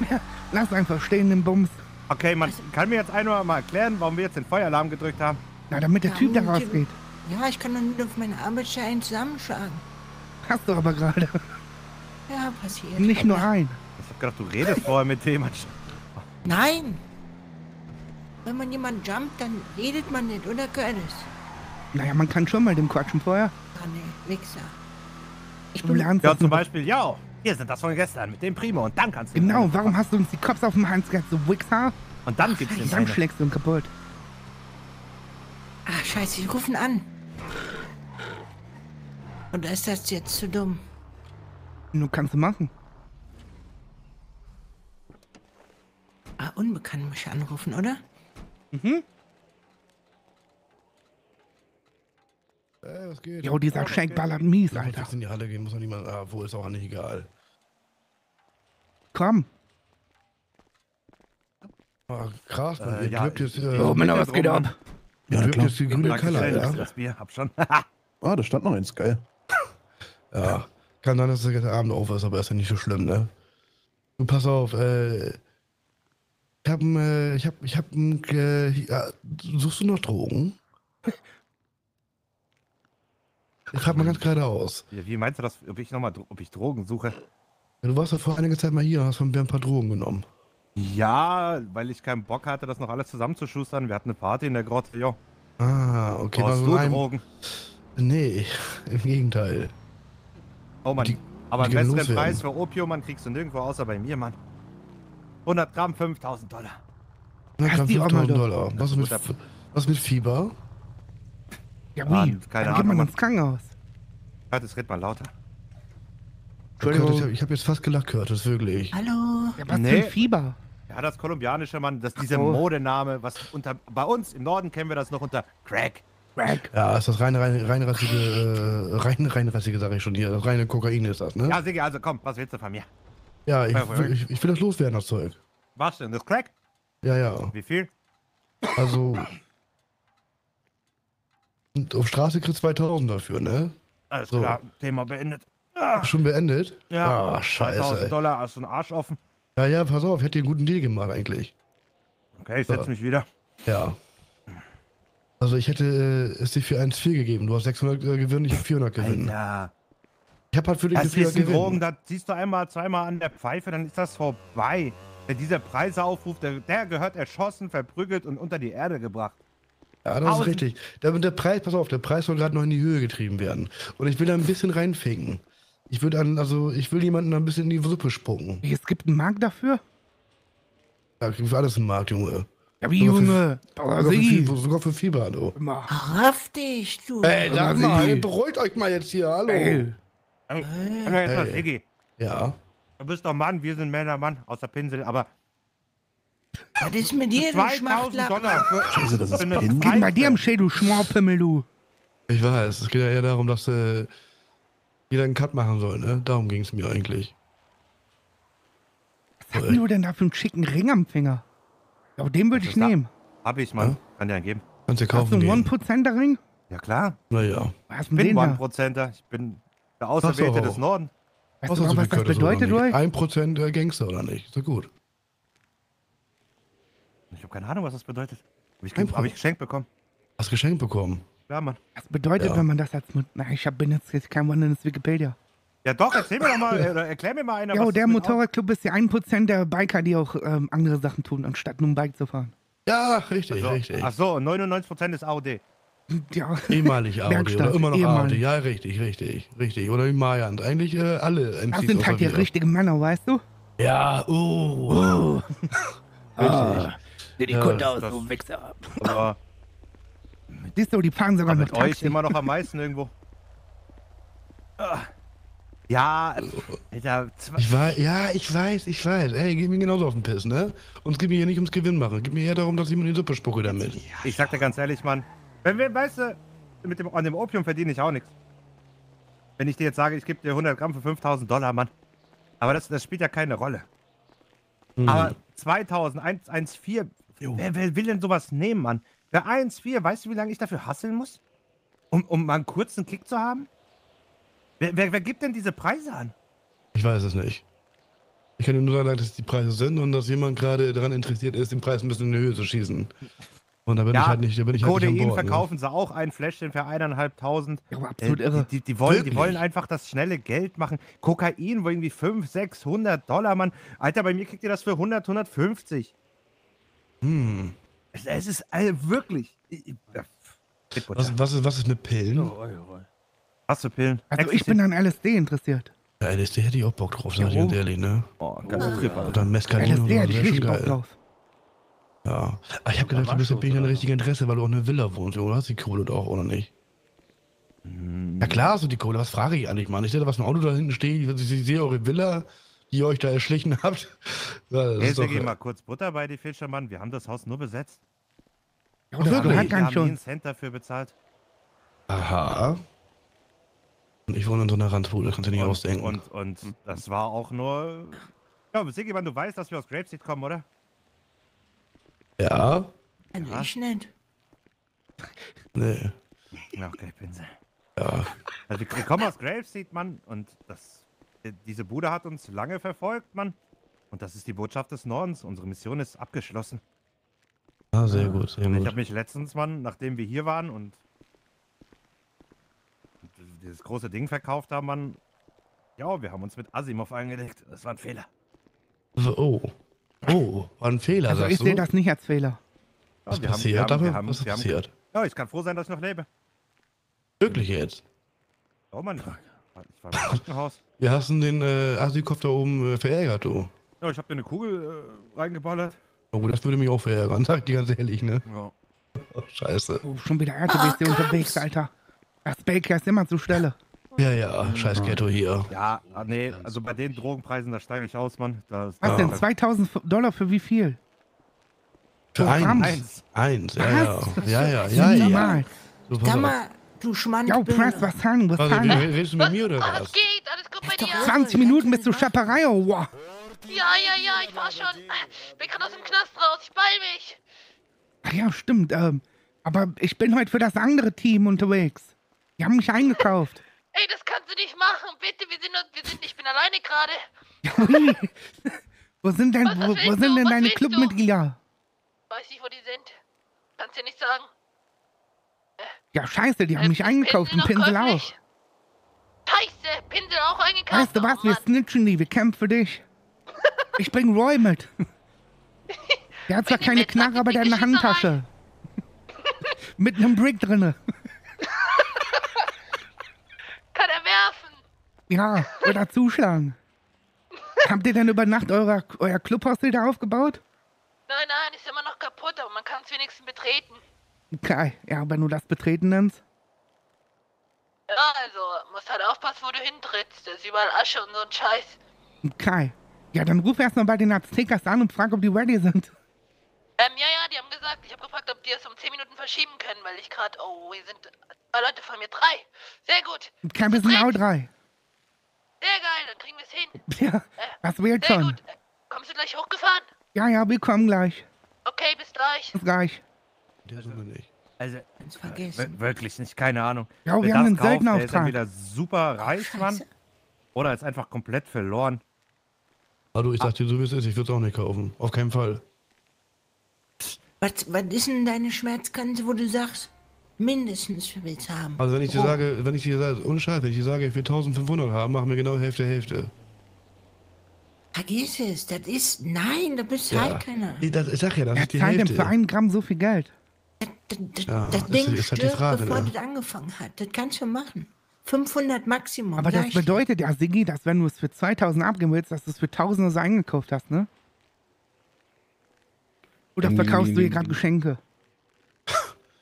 Ja, lass einfach stehen im Bums. Okay, man kann mir jetzt einmal mal erklären, warum wir jetzt den Feueralarm gedrückt haben. Na, damit der Typ da rausgeht. ja, ich kann doch nicht auf meine Arbeitsschein zusammenschlagen. Hast du aber gerade. Ja, passiert. Nicht nur ein. Ich hab gedacht, du redest vorher mit dem. Nein! Wenn man jemanden jumpt, dann redet man nicht, oder Curtis? Naja, man kann schon mal dem quatschen vorher. Ah, nee, Wichser. Ich Du bin lernst Ja, zum. Beispiel, ja, hier sind das von gestern mit dem Primo und dann kannst du. Genau, warum hast du uns die Cops auf dem Hals gehabt, so Wichser? Und dann gibt's den Und dann schlägst du ihn kaputt. Ah, scheiße, sie rufen an. Oder ist das jetzt zu dumm? Nur kannst du machen. Ah, unbekannt mich anrufen, oder? Mhm. Ey, was geht? Jo, dieser Shake ballert mies, Ja, Alter. fix in die Halle gehen muss noch niemand. Ah, wo ist auch nicht egal. Komm. Ah, krass, man. Äh, ihr ja, dürft jetzt, ich- äh, Oh, Männer, was geht ab? ihr dürft jetzt die grüne das, ja? das Bier, hab schon. Ah, da stand noch eins, geil. ja, kann sein, dass der ganze Abend auf ist, aber ist ja nicht so schlimm, ne? Du, pass auf, äh, ich hab, äh, ich hab, ich hab, äh, suchst du noch Drogen? Ich frag mal ganz geradeaus. Wie, wie meinst du das, ob ich nochmal, ob ich Drogen suche? Ja, Du warst ja vor einiger Zeit mal hier und hast von mir ein paar Drogen genommen. Ja, weil ich keinen Bock hatte, das noch alles zusammenzuschustern. Wir hatten eine Party in der Grotte, jo. Ah, okay. Brauchst war du so ein- Drogen? Nee, im Gegenteil. Oh Mann, Die- aber einen besseren. Preis für Opium, man kriegst du nirgendwo außer bei mir, Mann. 100 Gramm, 5000 Dollar. Na, Lass knapp die auch mal 5000 doch. Dollar. Was mit, was mit Fieber? Ja, Ah, wie? keine Dann geht Ahnung, man Mann. ins Krankenhaus. Curtis, red mal lauter. Curtis, ich habe hab jetzt fast gelacht, Curtis, wirklich. Hallo? Ja, was Nee. für ein Fieber? Ja, das kolumbianische Mann, das dieser so. Modename, was unter bei uns im Norden kennen wir das noch unter Crack. Crack. Ja, ist das reine, reine, reinrassige, äh, rein, reinrassige, sag ich schon hier. Das reine Kokain ist das, ne? Ja, Siggi, also komm, was willst du von mir? Ja, ich, ich, ich will das loswerden, das Zeug. Was denn, das Crack? Ja, ja. Wie viel? Also. Und auf Straße kriegst 2000 dafür, ne? Alles So. klar, Thema beendet. Ah, Schon beendet? ja, Ah, 2000 scheiße. Dollar, hast du einen Arsch offen? Ja, ja, pass auf, ich hätte dir einen guten Deal gemacht eigentlich. Okay, ich setz So. mich wieder. Ja. Also ich hätte äh, es dir für 1,4 gegeben. Du hast 600 äh, Gewinn, ich habe 400 Gewinn. Alter. Ich habe halt für dich Das für ist ein Gewinn. Drogen, das siehst du einmal, zweimal an der Pfeife, dann ist das vorbei. Wer diese Preise aufruft, der, der gehört erschossen, verprügelt und unter die Erde gebracht. Ja, das ist richtig. Der, der Preis, pass auf, der Preis soll gerade noch in die Höhe getrieben werden. Und ich will da ein bisschen reinficken. Ich würde an, also ich will jemanden da ein bisschen in die Suppe spucken. Es gibt einen Markt dafür? Ja, für alles im Markt, Junge. Ja, wie Sogar für- Junge? Sogar für. Fieber, sogar für Fieber. Raff dich, du. Ey, sag mal, Siggi. beruhigt euch mal jetzt hier, hallo. Ey, Hey. Siggi. Ja. Du bist doch Mann, wir sind Männer, Mann, außer Pinsel, aber Was ist mit dir, du 2000 Schmachtler? Dollar für, Scheiße, das ist Pinsel. geht bei dir im. Schädel, du Schmorpimmel, du. Ich weiß, es geht ja eher darum, dass äh, jeder einen Cut machen soll, ne? Darum ging es mir eigentlich. Was hast du denn da für einen schicken Ring am Finger? Ja, den würde ich ist da- nehmen. Hab ich, Mann. Kann dir einen geben. Kannst du Hast du kaufen einen gehen. One-Prozenter Ring? Ja, klar. Naja. Was ist Ich denn bin den da? One-Prozenter. Ich bin der Auserwählte des Norden. Weißt Was du du was das bedeutet? Ein Prozent äh, Gangster, oder nicht? Ist doch gut. Ich habe keine Ahnung, was das bedeutet. Habe ich, Ein hab ich geschenkt bekommen. Hast geschenkt bekommen. Ja, Mann. Was bedeutet, Ja. wenn man das als... Mut- Na, ich hab, bin jetzt, jetzt kein wandelndes Wikipedia. Ja, doch, erzähl mir doch mal, äh, oder erklär mir mal einer, Ja, was der das mit Motorradclub ist ja 1% der Biker, die auch ähm, andere Sachen tun, anstatt nur ein Bike zu fahren. Ja, richtig, Auto- richtig. Ach so, 99% ist AOD. Ja, Ehemalig Audi Werkstatt, oder immer noch ehemalig. Audi. Ja, richtig, richtig, richtig. Oder wie Mayant. Eigentlich äh, alle MCs das sind halt die wir. richtigen Männer, weißt du? Ja, oh. Ah, die Ja, Kunde aus, du Wichser. Aber Siehst du, die fahren sogar mit euch immer noch am meisten irgendwo. Ja, Alter, Ich weiß, ja, ich weiß, ich weiß. Ey, geh mir genauso auf den Piss, ne? Und es geht mir hier nicht ums Gewinn machen. Geht mir eher darum, dass ich mir die Suppe spucke damit. ich sag dir ganz ehrlich, Mann. Wenn wir, weißt du, mit dem, an dem Opium verdiene ich auch nichts. Wenn ich dir jetzt sage, ich gebe dir 100 Gramm für 5000 Dollar, Mann. Aber das, das spielt ja keine Rolle. Hm. Aber 2000, 1, 1,4, wer, wer will denn sowas nehmen, Mann? Für 1,4, weißt du, wie lange ich dafür hasseln muss? Um, um mal einen kurzen Kick zu haben? Wer, wer, wer gibt denn diese Preise an? Ich weiß es nicht. Ich kann dir nur sagen, dass es die Preise sind und dass jemand gerade daran interessiert ist, den Preis ein bisschen in die Höhe zu schießen. Und da bin ich halt nicht, da bin ich halt nicht an Bord, ne? verkaufen sie auch ein Fläschchen für eineinhalbtausend. Ja, aber Äh, absolut irre. Die, die, die, wollen, die wollen einfach das schnelle Geld machen. Kokain, wo irgendwie 5, 6, 100 Dollar, Mann. Alter, bei mir kriegt ihr das für 100, 150. Hm. Es, es ist äh, wirklich. Ich- ich- Was, was, ist, was ist mit Pillen? Hast du Pillen? Also ich bin an LSD interessiert. Ja, LSD hätte ich auch Bock drauf, sag ich ganz ehrlich, ne? Oh, ganz Trip, Oder Mescalin LSD oder hätte so, ich richtig Bock geil. drauf. Ja. Aber ich habe gedacht, du bist bin ich an der richtigen Interesse, weil du auch in einer Villa wohnst, oder? Hast die Kohle doch, oder nicht? Ja klar hast du die Kohle, was frage ich eigentlich, Mann? Ich sehe, da was ein Auto da hinten steht, ich, ich sehe eure Villa, die ihr euch da erschlichen habt. Das doch, geh mal kurz Butter bei die Fischer, Mann. Wir haben das Haus nur besetzt. Ja, das wirklich? Wir haben nie schon. einen Cent dafür bezahlt. aha. Und ich wohne in so einer Randbude, kannst du nicht und, ausdenken. Und, und das war auch nur. Ja, Siggi, Mann, du weißt, dass wir aus Grapeseed kommen, oder? ja? Also ich nicht. Nee. Ja, okay, Pinsel. Ja. Also wir, wir kommen aus Graveseed, Mann, und das, diese Bude hat uns lange verfolgt, Mann. Und das ist die Botschaft des Nordens. Unsere Mission ist abgeschlossen. Ah, sehr gut, sehr Und ich gut. habe mich letztens, Mann, nachdem wir hier waren und dieses große Ding verkauft haben, Mann, ja, wir haben uns mit Asimov eingedeckt. Das war ein Fehler. Also, oh. Oh, war ein Fehler, Also sagst ich du? sehe das nicht als Fehler. Was Ja, wir haben- passiert wir haben- dafür? haben- Was ist wir haben- passiert? Ja, ich kann froh sein, dass ich noch lebe. Wirklich jetzt? Oh Mann, ich war, ich war im Krankenhaus. Wir hast du den äh, Asikov da oben äh, verärgert, du. Ja, ich habe dir eine Kugel äh, reingeballert. Oh, das würde mich auch verärgern, sag ich dir ganz ehrlich, ne? Ja. Oh, scheiße. Oh, schon wieder RTBC unterwegs, Alter. Das Baker ist immer zur Stelle. Ja, ja, scheiß Ghetto hier. Ja, ah, nee, also bei den Drogenpreisen, da steige ich aus, Mann. Das, Was da- denn? da- 2000 Dollar für wie viel? Für Oh, eins. Eins. Eins, ja, ja. Ja, ja, ja, ja. Sag mal, du Schmand. Yo, Press, was sagen, was sagen? red- redest du mit mir oder was? Geht, alles gut bei dir? irre. 20 Minuten bis zur Schapperei, oh, wow. Ja, ja, ja, ich war schon. Bin gerade aus dem Knast raus, ich beeil mich. Ach ja, stimmt. Ähm, aber ich bin heute für das andere Team unterwegs. Die haben mich eingekauft. Ey, das kannst du nicht machen, bitte, wir sind, wir sind, ich bin alleine gerade. Ui. wo sind denn, Was- was wo, wo sind du? denn Was deine? Clubmitglieder? Weiß nicht, wo die sind. Kannst dir nicht sagen. Ja, scheiße, die haben Äh, mich eingekauft und Pinsel auch. Scheiße, Pinsel auch eingekauft. Weißt du was, Oh, wir snitchen die, wir kämpfen für dich. Ich bring Roy mit. Der hat zwar keine Knarre, aber der hat eine. Handtasche. mit einem Brick drinne. Kann er werfen? Ja, oder zuschlagen. Habt ihr denn über Nacht euer, euer Clubhostel da aufgebaut? Nein, nein, ist immer noch kaputt, aber man kann es wenigstens betreten. Okay, ja, wenn du das betreten nennst. Ja, also, musst halt aufpassen, wo du hintrittst. Da ist überall Asche und so ein Scheiß. Okay. Ja, dann ruf erst mal bei den Aztekers an und frag, ob die ready sind. Ähm, ja, ja, die haben gesagt, ich habe gefragt, ob die es um 10 Minuten verschieben können, weil ich gerade, oh, hier sind zwei Leute von mir, drei. Sehr gut. Kein bisschen auch drei. Sehr geil, dann kriegen wir es hin. Ja, das wird Sehr schon. gut. Äh, Kommst du gleich hochgefahren? Ja, ja, wir kommen gleich. Okay, bis gleich. Bis gleich. Der Summe nicht. Also, vergessen. wir- wirklich nicht, keine Ahnung. Ja, wir Wer haben einen kauft, der ist entweder super reich, Mann, oder ist einfach komplett verloren. Also ich sag dir so wie es ist, ich würde es auch nicht kaufen. Auf keinen Fall. Was, was ist denn deine Schmerzgrenze, wo du sagst, mindestens willst haben? Also wenn ich dir Oh, sage, wenn ich dir sage, ohne Scheiß, wenn ich dir sage, ich will 1500 haben, machen wir genau Hälfte, Hälfte. Vergiss es, das ist, nein, da bist Ja. halt keiner. Ich, das, ich sag ja, das Wer ist die Hälfte. für einen Gramm so viel Geld? Ja, Das das Ding ist halt die stirbt, Frage, bevor ne? das angefangen hat. Das kannst du machen. 500 Maximum. Aber das bedeutet ja, Siggi, dass wenn du es für 2000 abgeben willst, dass du es für 1000 oder so eingekauft hast, ne? Oder verkaufst du hier gerade Geschenke?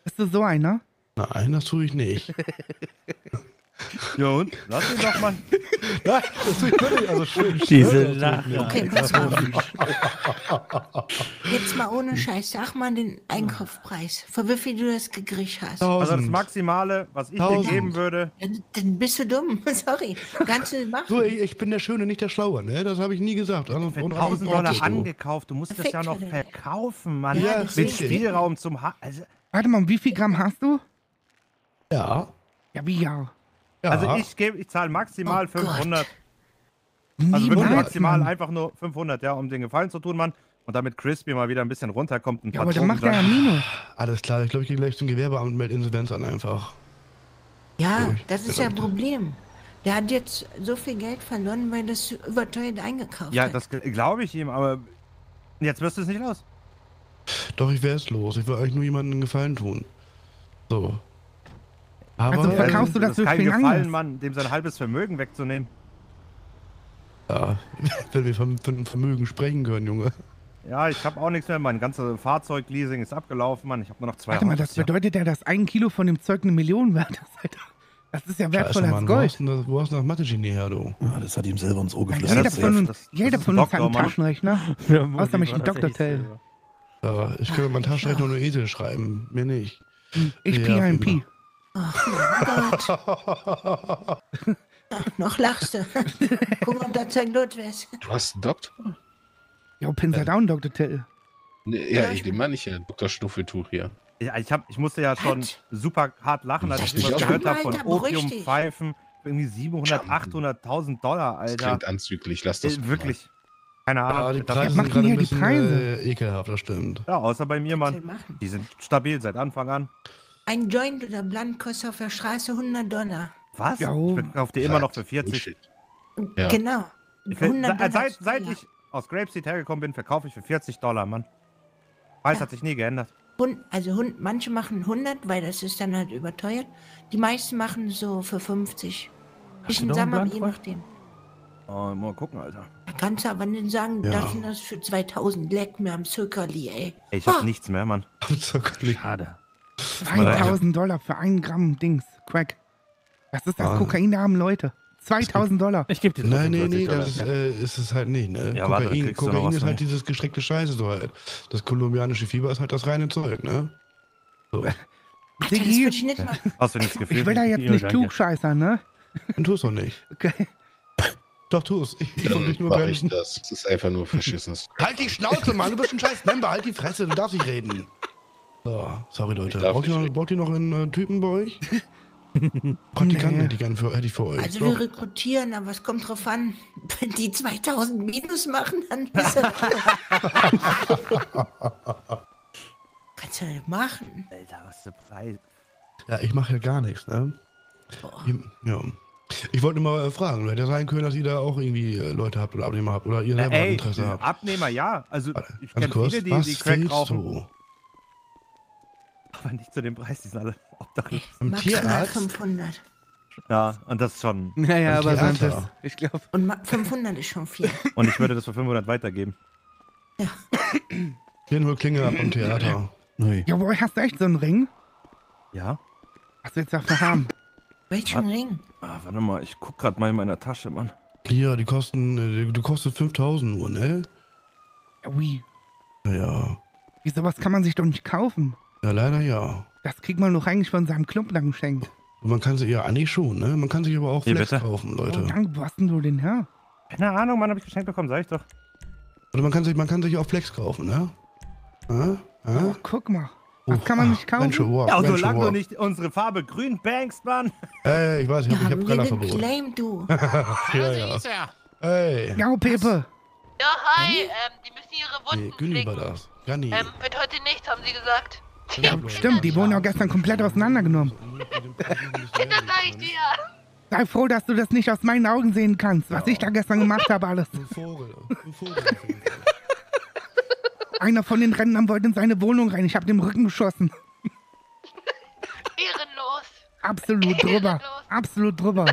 Bist du so einer? Nein, das tue ich nicht. Ja und? Lass ihn doch mal. Nein, das tue ich wirklich. Also schön. Diese Lache. nicht. Okay, pass auf. Jetzt mal ohne Scheiß, sag mal den Einkaufspreis, für wie viel du das gekriegt hast. Also das 1000. Maximale, was ich dir geben würde, Dann, dann bist du dumm, sorry. Kannst du machen. So, ich, ich bin der Schöne, nicht der Schlaue, ne? Das habe ich nie gesagt. Und, für und- 1000 und- Dollar angekauft. Du musst das ja noch Perfekt, verkaufen, Mann. Ja, Mit. Spielraum zum ha also, Warte mal, wie viel Gramm hast du? Ja. Ja, wie ja? Ja. also ich gebe, ich zahle maximal Oh Gott. 500. Also wirklich maximal einfach nur 500, ja, um den Gefallen zu tun, Mann. Und damit Crispy mal wieder ein bisschen runterkommt. Ein Ja, paar aber dann macht er ja. Minus. Alles klar, ich glaube, ich gehe gleich zum Gewerbeamt und melde Insolvenz an einfach. Ja, Ruhig, das ist ja ein. Problem. Der hat jetzt so viel Geld verloren, weil das überteuert eingekauft Ja, hat. das glaube ich ihm, aber jetzt wirst du es nicht los. Doch, ich wäre es los. Ich will eigentlich nur jemandem einen Gefallen tun. So. Aber, Also verkaufst du das ist für kein Gefallen? Mann, dem sein halbes Vermögen wegzunehmen. ja, wenn wir vom, von Vermögen sprechen können, Junge. Ja, ich habe auch nichts mehr. Mein ganzes Fahrzeugleasing ist abgelaufen, Mann. Ich habe nur noch zwei Warte mal, das ja. bedeutet ja, dass ein Kilo von dem Zeug eine Million wert ist, Alter. Das ist ja wertvoller als Gold. hast, du denn das- wo hast du das Mathe-Genie her, du? Ja, das hat ihm selber ins Ohr Ja, geflüstert. jeder das- von uns, das- das jeder ist von ein uns hat einen Doktor, Mann. Taschenrechner. Vermutlich Außer mich ein das Dr. echt Tell. so. Ja, ich könnte meinen Taschenrechner nur Esel schreiben. Mir nicht. Ich Ja, PIMP. Ach, mein Gott. Ach, noch lachst du. Guck mal, ob das Zeug los wärst. Du hast einen Doktor? Ja, Pin seit down, Dr. Tell. Nee, ja, ich den meine ich ja. Dr. Stuffeltuch hier. Ja, ich, hab, ich musste ja schon Halt. super hart lachen, als Das ich immer ist gehört habe von. Opiumpfeifen. Irgendwie 700, 800.000 Dollar, Das Alter. klingt anzüglich. Lass das Äh, mal. wirklich. Keine Ja, Ahnung. die Das- Preise ein hier die Preise? äh, ekelhaft, das stimmt. ja, außer bei mir, Mann. machen. Die sind stabil seit Anfang an. Ein Joint oder Blunt kostet auf der Straße 100 Dollar. Was? Ja. Ich verkaufe die immer noch für 40. Bullshit. Ja. Genau. Ich ver- 100 seit, Dollar seit, seit ich aus Grapeseed hergekommen bin, verkaufe ich für 40 Dollar, Mann. Preis Ja. hat sich nie geändert. Hund, also Hund, manche machen 100, weil das ist dann halt überteuert. Die meisten machen so für 50. Bisschen Blunt je nachdem. Oh, mal gucken, Alter. Da kannst du aber nicht sagen, Ja. das und das für 2000 leck mir am Zuckerli, ey. Ey, ich hab Ah. nichts mehr, Mann. Zuckerli. Schade. 2000 Dollar für einen Gramm Dings, Crack. Das ist das Ah. Kokain der armen Leute. 2000 Dollar. Ich gebe dir Nein, nee, 45 nee, Dollar. das ist, äh, ist es halt nicht, ne? Ja, warte, Kokain, noch Kokain ist halt dieses gestreckte Scheiße so halt. Das kolumbianische Fieber ist halt das reine Zeug, ne? So. Ach, das ich nicht machen. Hast du nichts gefühlt? ich will da jetzt Ja, nicht danke. klugscheißern, ne? Dann tu's doch nicht. Okay. Doch, tu's. Ich, ich Dann dich nur mach ich das. Das ist einfach nur Verschissenes. Halt die Schnauze, Mann, du bist ein scheiß Member, halt die Fresse, du darfst nicht reden. So, sorry Leute. Braucht ihr, noch, braucht ihr noch einen äh, Typen bei euch? Praktikanten Nee. hätte ich gerne für, hätte ich für euch. Also wir rekrutieren, aber es kommt drauf an. Wenn die 2000 Minus machen, dann ist er Kannst du nicht machen. Alter, was für Preis. Ja, ich mache ja gar nichts, ne? Ich, ja. Ich wollte nur mal äh, fragen, hätte ja sein können, dass ihr da auch irgendwie äh, Leute habt oder Abnehmer habt oder ihr selber Ey, Interesse habt. Abnehmer, ja. Also, ich Ganz kenne kurz, viele, die, die Crack rauchen. du? Aber nicht zu dem Preis, die sind alle obdachlos. Im Maximal Tierarzt? 500. Ja, und das schon. Naja, aber sonst ist, ich glaube, Und ma- 500 ist schon viel. Und ich würde das für 500 weitergeben. Den hol Klinge ab am Theater. Nee. jawohl, hast du echt so einen Ring? Ja? Was willst du dafür haben? Welchen Ring? Ah, warte mal, ich guck grad mal in meiner Tasche, Mann. Hier, die kosten, äh, du kostet 5000 nur, ne? Ja, Ui, Ja, wie sowas kann man sich doch nicht kaufen. Ja, leider ja. Das kriegt man doch eigentlich von seinem Club dann geschenkt. Und man kann sich, ja, eigentlich schon, ne? Man kann sich aber auch Hier, Flex bitte. kaufen, Oh, Leute. danke, wo hast denn du den her? Keine Ahnung, Mann, hab ich geschenkt bekommen, sag ich doch. Oder man kann sich, man kann sich auch Flex kaufen, ne? Ja? Oh, Ja? guck mal. Was kann man nicht kaufen? Mensch, wow, Ja, Mensch, solange wow. du nicht unsere Farbe grün bangst, Mann. Ey, ich weiß, ich Ja, hab, ich hab haben wir Brennerverbot. geclaimed, du. ja, ja. Ey. Ja, Pepe. Ja, hi, ähm, die müssen ihre Nee, Wunden Günni war das. Ganni. Ähm, wird heute nichts, haben sie gesagt. Ja, stimmt, die wurden auch gestern komplett auseinandergenommen. Das sag ich dir. Sei froh, dass du das nicht aus meinen Augen sehen kannst, was ich da gestern gemacht habe, alles. Ein Vogel. Ein Vogel. Einer von den Rentnern wollte in seine Wohnung rein. Ich habe dem Rücken geschossen. Ehrenlos. Absolut drüber. Absolut drüber.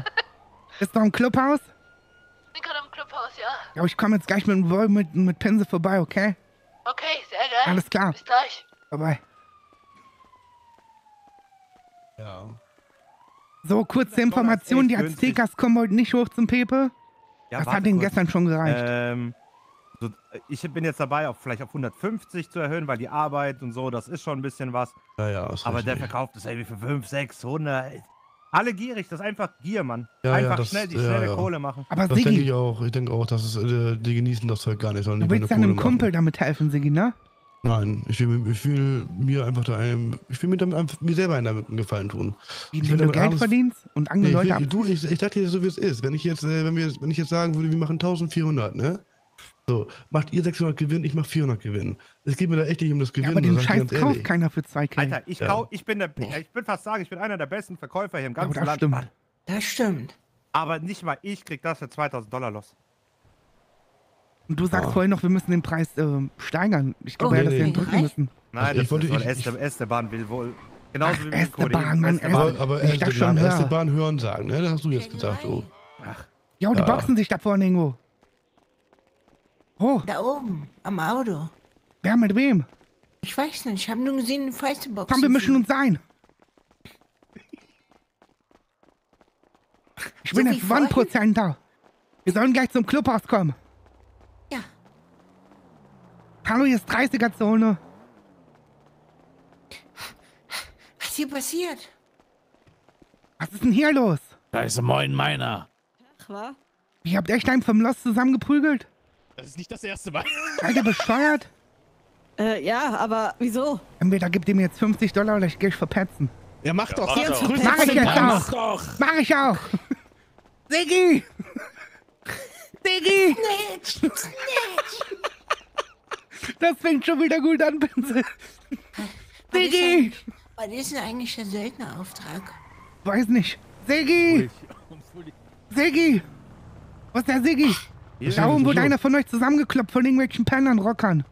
Ist noch im Clubhaus? Bin gerade im Clubhaus, ja. Ja, ich komme jetzt gleich mit, dem Woll- mit, mit Pinsel vorbei, okay? Okay, sehr geil. Alles klar. Bis gleich. Vorbei. Ja. So, kurze Information. Die Aztekas kommen heute nicht hoch zum Pepe. Ja, das hat denen kurz. gestern schon gereicht. Ähm, so, ich bin jetzt dabei, auf, vielleicht auf 150 zu erhöhen, weil die Arbeit und so, das ist schon ein bisschen was. Ja, ja, ist Aber der verkauft das irgendwie für 5, 600. Alle gierig, das ist einfach Gier, Mann. Ja, ja, einfach das- schnell die ja, schnelle ja. Kohle machen. Aber Das denke ich auch. Ich denke auch, dass es, äh, die genießen das Zeug gar nicht. du willst deinem Kumpel machen. damit helfen, Siggi, ne? Nein, ich will, ich will mir einfach da einem, ich will mir, damit einfach, mir selber einen damit einen Gefallen tun. Wie Ich wenn du Geld abends- verdienst und andere Nee, ich, Leute will, du, ich, ich dachte dir so, wie es ist. Wenn ich jetzt, äh, wenn wir, wenn ich jetzt sagen würde, wir machen 1400, ne? So, macht ihr 600 Gewinn, ich mach 400 Gewinn. Es geht mir da echt nicht um das Gewinn. Ja, aber den Scheiß kauft ehrlich. keiner für zwei K. Alter, ich, Ja. kau, ich, bin der, ich bin fast sagen, ich bin einer der besten Verkäufer hier im Ja, ganzen das Land. stimmt. Das stimmt. Aber nicht mal ich krieg das für 2000 Dollar los. Und du sagst Ja. vorhin noch, wir müssen den Preis ähm, steigern. Ich glaube Oh, ja, nee, dass wir ihn nee. drücken müssen. Nein, Also ich das wollte- ist, weil ich- Este- Esteban will wohl. Genauso Ach, wie mit Esteban. Mann, Esteban. Aber, ich das schon. Bahn hören sagen, ne? Das hast du jetzt gesagt, oh. Ja, die Ja. boxen sich da vorne irgendwo. Oh, Da oben, am Auto. wer mit wem? Ich weiß nicht, ich habe nur gesehen, eine Fäustebox. Komm, wir mischen uns ein. Ich So bin jetzt vorhin? 1% da. Wir sollen gleich zum Clubhaus kommen. Ja. Hallo, hier ist 30er-Zone. Was ist hier passiert? Was ist denn hier los? Da ist moin meiner. Ach, wa? Ihr habt echt einen vom Lost zusammengeprügelt? Das ist nicht das erste Mal. Seid ihr bescheuert? Äh, ja, aber wieso? Entweder gebt ihr mir jetzt 50 Dollar oder ich gehe euch verpetzen. Ja, mach doch. mach Jetzt doch. Mach ich jetzt auch. doch. Mach ich auch. Siggi! Siggi! Das fängt schon wieder gut an, Pinsel. Eigentlich- was ist denn eigentlich der Söldnerauftrag? Weiß nicht. Siggi! Siggi! Wo ist der Siggi? Da oben wurde einer von euch zusammengekloppt von irgendwelchen Pennern, Rockern.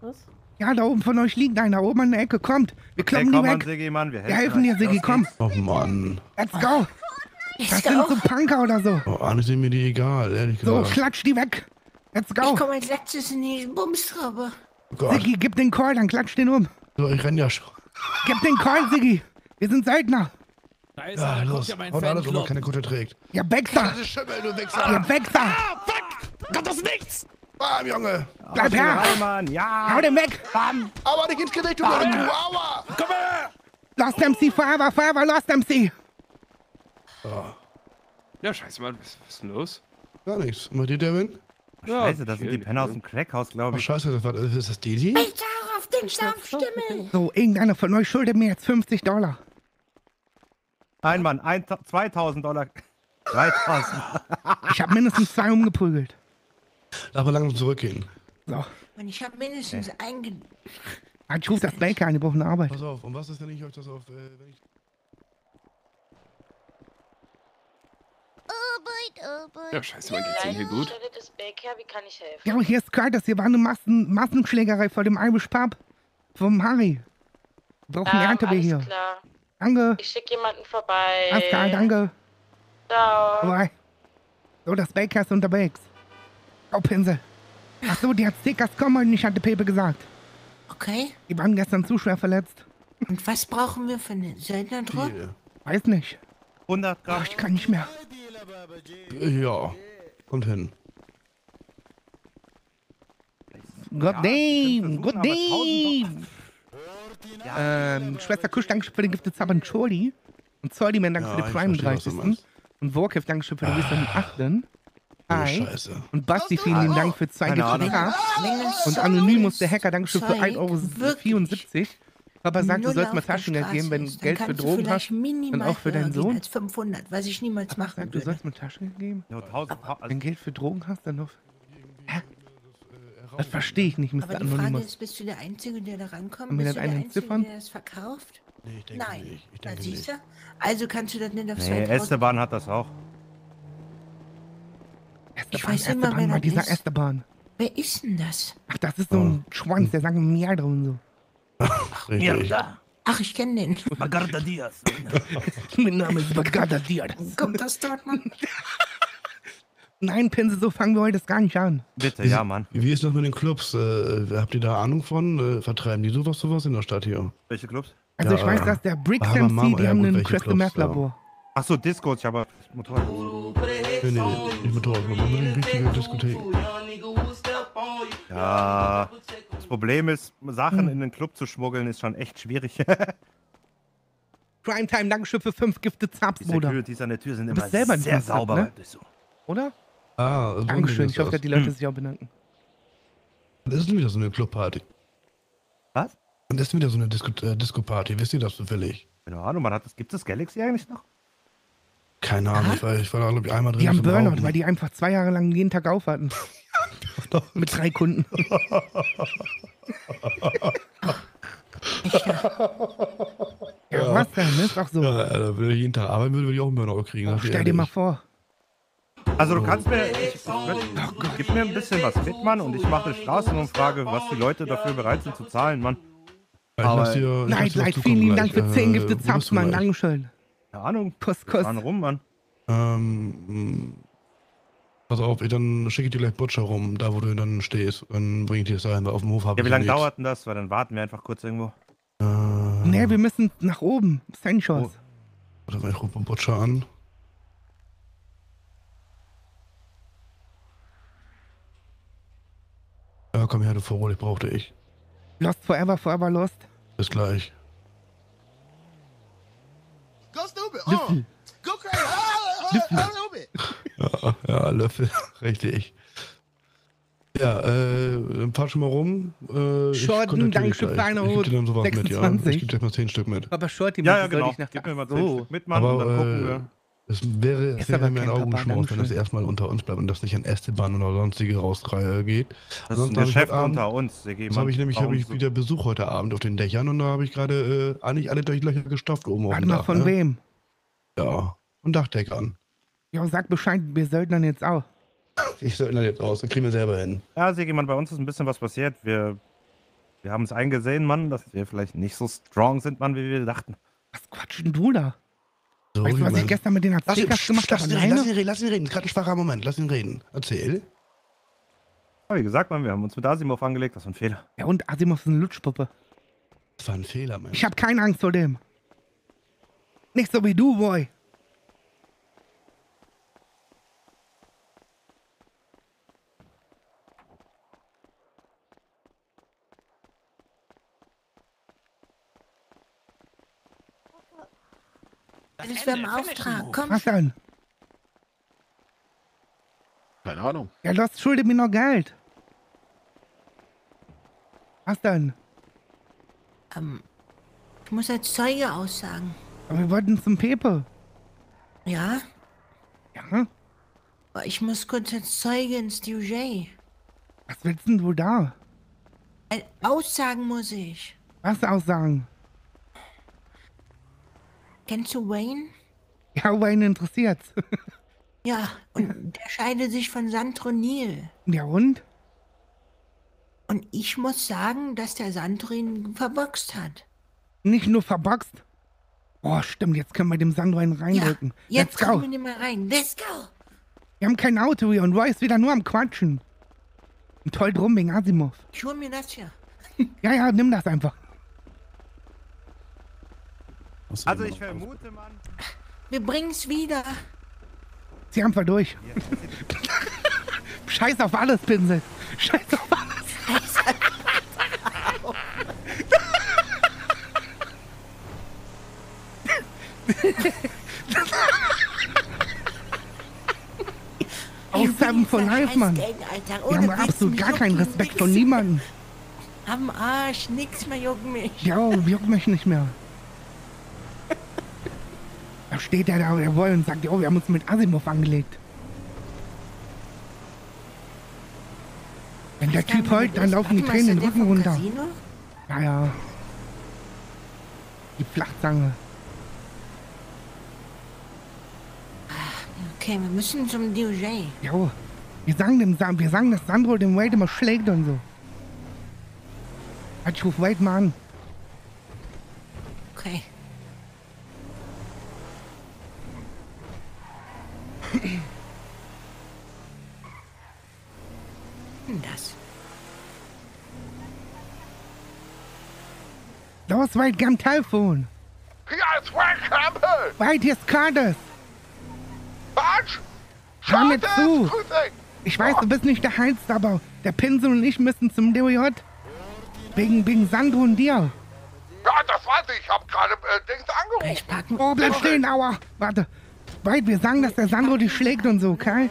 Was? Ja, da oben von euch liegt einer, oben an der Ecke. Kommt, wir kloppen komm die an, weg. Siggi, Mann. Wir Wir helfen dir, Los komm. Oh Mann. Let's go. Let's Das sind so. Punker oder so. Oh, eigentlich sind mir die egal, ehrlich So, gesagt. klatsch die weg. Let's Ich go. komme als letztes in die Bumstraube. Oh Gott. Siggi, gib den Call, dann klatsch den um. So, ich renn ja schon. Gib den Call, Siggi. Wir sind Söldner. Da ist Ja, er, los. ja Haut alles, er Fanclub. keine Kutte trägt. Ihr Wichser! Das ist Schimmel, du Wichser! Ihr Wichser! Ah, fuck! Kommt das nichts! Bam, Junge! Bleib her! Mann. Ja. Hau den weg! Aber nicht ins Gesicht, du blöde Kuh! Aua! Komm her! Lost MC forever, forever, Lost MC! Ja, scheiße, Mann. Was, was ist denn los? Gar nichts. Und bei dir, Devin? Scheiße, das sind die Penner aus chill. dem Crackhaus, glaube ich. scheiße, das war, ist das Didi? Ich sag auf den Saufstimmel. So, irgendeiner von euch schuldet mir jetzt 50 Dollar. Ein Mann, ein, 2000 Dollar. 3000. Ich habe mindestens zwei umgeprügelt. Lass mal langsam zurückgehen. So, Und ich habe mindestens einge... ich rufe das Baker an, die brauchen eine Arbeit. Pass auf, und was ist, wenn ich euch das auf... Äh, wenn ich Ja, scheiße, Mann. Geht's Ihnen hier gut? Stelle des Baker, wie kann ich helfen? Ja, hier ist Curtis, hier war eine Massen Massenschlägerei vor dem Irish Pub. Vom Harry. Wir brauchen Ähm, Erntewehr alles hier. klar. Danke. Ich schicke jemanden vorbei. Alles klar, danke. Ciao. Bye. So, das Baker ist unterwegs. Oh, Pinsel. Ach so, die Aztecas kommen heute nicht, hatte Pepe gesagt. Okay. Die waren gestern zu schwer verletzt. Und was brauchen wir für einen Söldnerdruck? Viel. Weiß nicht. 100 Oh, Gramm. ich kann nicht mehr. Ja, kommt hin. Good Ja, versuchen, day. aber Ähm, Schwester Kusch, Dankeschön für den Gifted Sub und Choli. Und Zoldi, man, danke Ja, für den Prime verstehe, was du 30. meinst. Und Warcraft, Dankeschön für den Wisdom 8. Oh, Hi. Scheiße. Und Basti, vielen lieben Dank für zwei Keine Gifted Ahnung. Subs. Und Anonymous, der Hacker, Dankeschön für Zeug 1,74 Euro. Papa sagt, du sollst mal Taschengeld geben, wenn du Geld für Drogen vielleicht hast. minimal Und auch für deinen Sohn. als 500, was ich niemals Ach, machen sag, du würde. sollst mir Taschengeld geben? Ja, 1000 Gramm. Wenn Geld für Drogen hast, dann noch. Hä? Das verstehe ich nicht, Mr. Aber die Frage Anonymous. ist, bist du der Einzige, der da rankommt? Haben wir Bist das du der einen Einzige, entziffern? der das verkauft? Nee, ich denke Nein. nicht. Ich Na, denke siehst nicht. du? Also kannst du das nicht auf Nee, 2000... Esteban hat das auch. Ich Esteban, weiß immer, Esteban, wer mal das dieser ist. Esteban. Wer ist denn das? Ach, das ist so ein Schwanz, der sagt Miadre und so. Richtig. Ach, ich kenne den. Magarda Diaz. mein Name ist Bagada Diaz. Kommt das dort, Mann? Nein, Pinsel, so fangen wir heute das gar nicht an. Bitte, ja, Mann. Wie ist das mit den Clubs? Äh, habt ihr da Ahnung von? Äh, vertreiben die sowas, sowas in der Stadt hier? Welche Clubs? Also Ja, ich weiß, äh, dass der Bricks aber MC, Mama, die ja haben gut, ein welche Crystal Meth ja. Labor. Ach so, Discos, ich habe Motorrad. Nee, nee, nicht Motorrad, sondern eine richtige Diskothek. Ja, das Problem ist, Sachen in den Club zu schmuggeln, ist schon echt schwierig. Primetime, Dankeschön für fünf Gifted Subs, Die Bruder. Securities an der Tür sind immer bist selber ein sehr Sub, sauber. ne? du. Oder? Ah, so Dankeschön, ich hoffe, dass die Leute sich auch bedanken. Das ist wieder so eine Clubparty. Was? Und das ist wieder so eine Disco- äh, Disco-Party. Wisst ihr das zufällig? Keine Ahnung, man hat das, gibt es Galaxy eigentlich noch? Keine Ahnung, ich war, ich war da, glaube ich, einmal drin. Die haben zum Burnout, Rauchen. weil die einfach zwei Jahre lang jeden Tag auf hatten. Mit drei Kunden. ja, was denn? Ist doch so. Ja, Alter, wenn ich jeden Tag arbeiten würde, würde ich auch einen Burnout kriegen. ich Stell dir mal vor. Also du kannst mir, ich, ich würd, gib mir ein bisschen was mit, Mann, und ich mache eine Straßenumfrage, was die Leute dafür bereit sind zu zahlen, Mann. Ich lass dir- ich lass dir Night was Light, zukommen vielen lieben gleich. Dank für 10 Äh, Subs, du Mann. gleich? Dankeschön. Keine Ahnung. Kuss. Fahren rum, Mann. Ähm, mh, pass auf, ich, dann schicke ich dir gleich Butcher rum, da wo du dann stehst. Dann bring ich dir das dahin, weil auf dem Hof habe Ja, wie lange nichts. dauert denn das? Weil dann warten wir einfach kurz irgendwo. Äh, Nee, wir müssen nach oben. Senchos. Warte mal, ich rufe mal Butcher an. Ja, komm her, du Vorhol, ich brauchte ich. Lost Forever, Forever Lost. Bis gleich. Go stupid. Löffel. Go crazy. Oh, oh, oh, stupid. Ja, ja, Löffel, richtig. Ja, äh, fahr schon mal rum. Äh, Shorten, kontaktiere dich danke für gleich. kleine Ich geb dir dann sowas mit, ja. 26. Ich geb dir mal 10 Stück mit. Aber Shorty, Ja, ja, genau. ich nach- Gib mir mal Ach 10 so. Stück mit, Mann, und dann gucken wir. Es wäre, es wäre aber mir ein Augenschmaus, wenn das Dankeschön. erstmal unter uns bleibt und das nicht an Esteban oder sonstige rausreihe geht. Das ist ein Geschäft unter uns, Mann. habe ich nämlich hab ich wieder Besuch heute Abend auf den Dächern und da habe ich gerade äh, eigentlich alle Durchlöcher gestopft oben auf dem mal, Dach. von ne? wem? Ja, und Dachdeckern. Ja, sag Bescheid, wir Söldnern jetzt auch. Ich soll jetzt aus, dann kriegen wir selber hin. Ja, Sigi, Mann, bei uns ist ein bisschen was passiert. Wir, wir haben es eingesehen, Mann, dass wir vielleicht nicht so strong sind, Mann, wie wir dachten. Was quatschen du da? So, weißt du, was mein- ich gestern mit den Lass ihn, Aztecas gemacht lass habe? ihn reden, lass ihn reden, lass ihn reden. Gerade ein schwacher Moment, lass ihn reden. Erzähl. Ja, wie gesagt, Mann, wir haben uns mit Asimov angelegt, das war ein Fehler. Ja, und Asimov ist eine Lutschpuppe. Das war ein Fehler, Mann. Ich habe keine Angst vor dem. Nicht so wie du, Boy. Das wäre im Auftrag. Komm Was denn? Keine Ahnung. Ja, Lost schuldet mir noch Geld. Was denn? Ähm, ich muss als Zeuge aussagen. Aber wir wollten zum Pepe. Ja? Ja? Aber ich muss kurz als Zeuge ins DJ. Was willst denn du da? Äh, Aussagen muss ich. Was aussagen? Kennst du Wayne? Ja, Wayne interessiert's. Ja, und der scheidet sich von Sandro Neil. ja, und? Und ich muss sagen, dass der Sandro ihn verboxt hat. Nicht nur verboxt. Oh, stimmt, jetzt können wir dem Sandro einen reindrücken. Jetzt Let's go. wir mal rein. Let's go. Wir haben kein Auto hier und Roy ist wieder nur am Quatschen. Und toll drum wegen Asimov. Ich hol mir das hier. Ja, ja, nimm das einfach. Also ich vermute, Mann. Wir bringen's wieder. Zieh einfach durch. Scheiß auf alles, Pinsel. Scheiß auf alles. Aus Seven for Life, Mann. Gang, Alter. Wir haben absolut gar keinen Respekt von niemandem. Am Arsch, nix mehr juckt mich. Ja, juckt mich nicht mehr. Steht er da, der Boy, und sagt, oh, wir haben uns mit Asimov angelegt. Wenn der Typ heult, dann laufen die Tränen den Rücken runter. Ja, ja. Die Flachzange. Okay, wir müssen zum DJ. Jo. Wir sagen dem Sa- wir sagen, dass Sandro den Wade immer schlägt und so. Halt, ich ruf Wade mal an. Okay. Das. Los, Wade, geh am Telefon. Hier ist Frank Campbell! Wade, hier ist Curtis. Was? Hör mir zu. Ich weiß, du bist nicht der Heinste, aber der Pinsel und ich müssen zum DJ. Wegen, wegen Sandro und dir. Ja, das weiß ich. Ich hab gerade äh, Dings angerufen. Oh, bleib stehen, aua. Warte. Wade, wir sagen, dass der Sandro dich schlägt und so, okay?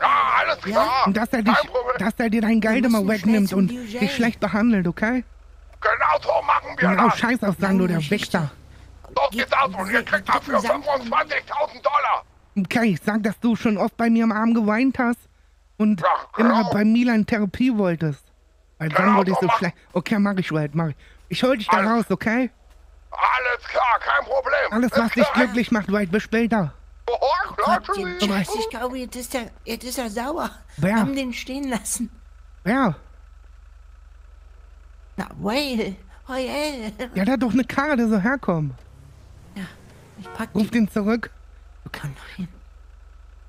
Ja, alles klar. Und dass er, dich, dass er dir dein Geld immer wegnimmt und DJ. dich schlecht behandelt, okay? Genau so machen wir Genau, das. scheiß auf Sandro, der Wichser. So sieht's aus und ihr kriegt dafür 25.000 Dollar. Okay, ich sag, dass du schon oft bei mir am Arm geweint hast und immer bei Milan Therapie wolltest. Weil Sandro dich so schlecht... Okay, mach ich, Wade, mach ich. Ich hol dich da raus, okay? Alles klar, kein Problem. Alles, was dich glücklich macht, Wade, bis später. Oh, klar, Gott, den tschüssi. Scheiß, ich glaube, jetzt ist er, jetzt ist er sauer. Wer? Haben den stehen lassen. Ja, Na, Whale. Hoyel. ja, da hat doch eine Karre, der so herkommen. Ich pack Ruf den zurück. Oh nein.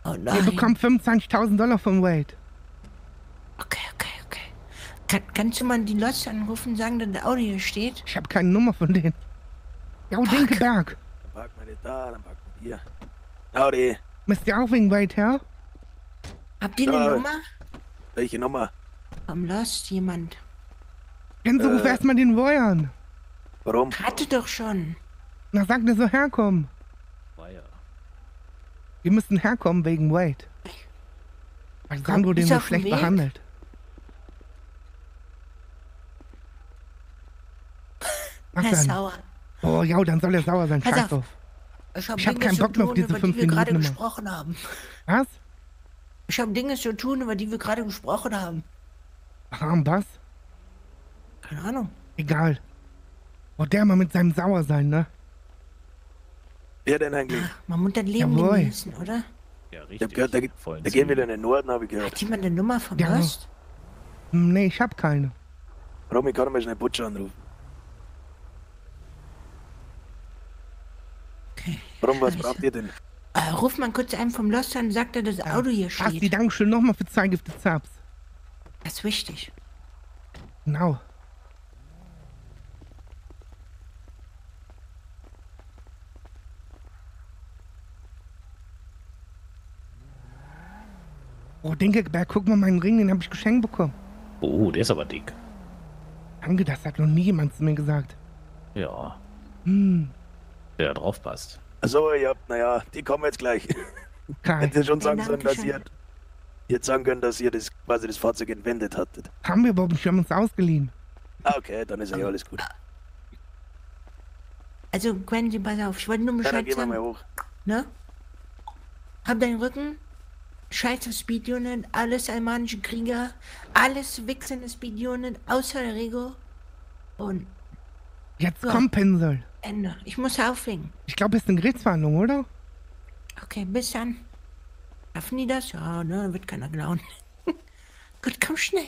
Oh Ihr nein. bekommt 25.000 Dollar von Wade. Okay, okay, okay. Kann, kannst du mal die Lost anrufen und sagen, dass der Auto hier steht? Ich habe keine Nummer von denen. Ja, Dinkeberg. Packen wir nicht da, dann packen wir hier. Howdy. Müsst ihr auch wegen Wade her? Habt ihr eine Ja. Nummer? Welche Nummer? Vom Lost jemand. Dann ruf Äh. erstmal den Roy an. Warum? Hatte doch schon. Na, sag dir so herkommen. Wir müssen herkommen wegen Wade. Weil Sandro den ist so auf dem schlecht Weg. behandelt. Was Er ist denn? sauer. Oh ja, dann soll er sauer sein. Pass Scheiß auf. drauf. Ich habe Ich hab Dinge keinen zu Bock mehr auf tun, diese über fünf die wir gerade Minuten gesprochen haben. Was? Ich habe Dinge zu tun, über die wir gerade gesprochen haben. Ah, was? Keine Ahnung. Egal. Oh, der mal mit seinem Sauer sein, ne? Wer denn eigentlich? Man muss das Leben Jawohl. genießen, oder? Ja, richtig. Ich hab gehört, da, da gehen wir in den Norden, habe ich gehört. Hat jemand eine Nummer von Ja. Hm, Nee, ich hab keine. Romy, kann mal schnell Butcher anrufen. Okay. Warum, was also. braucht ihr denn? Äh, ruf mal kurz einen vom Lost an, sagt er, das Auto hier steht. Basti, danke schön nochmal für zahlgifte Zaps. Das ist wichtig. Genau. Oh, Dinkelberg, guck mal meinen Ring, den habe ich geschenkt bekommen. Oh, der ist aber dick. Danke, das hat noch nie jemand zu mir gesagt. Ja. Hm der da drauf passt. Ihr habt, naja, die kommen jetzt gleich. Kai. Hättet ihr schon sagen Ja, sollen, dass ihr jetzt sagen können, dass ihr das quasi das Fahrzeug entwendet hattet. haben wir überhaupt nicht, wir haben uns ausgeliehen. Ah, okay, dann ist ja alles gut. Also, Quentin, pass auf, ich wollte nur Ja, dann Bescheid gehen wir mal sagen. hoch. Ne? Hab deinen Rücken. Scheiß auf Speedunit, alles almanische Krieger, alles wichsende Speedunit, außer der Rigo. Und Jetzt Ja. komm, Pinsel. Ende. Ich muss auflegen. Ich glaube, es ist eine Gerichtsverhandlung, oder? Okay, bis dann. Schaffen die das? Ja, ne, wird keiner klauen. Gut, komm schnell.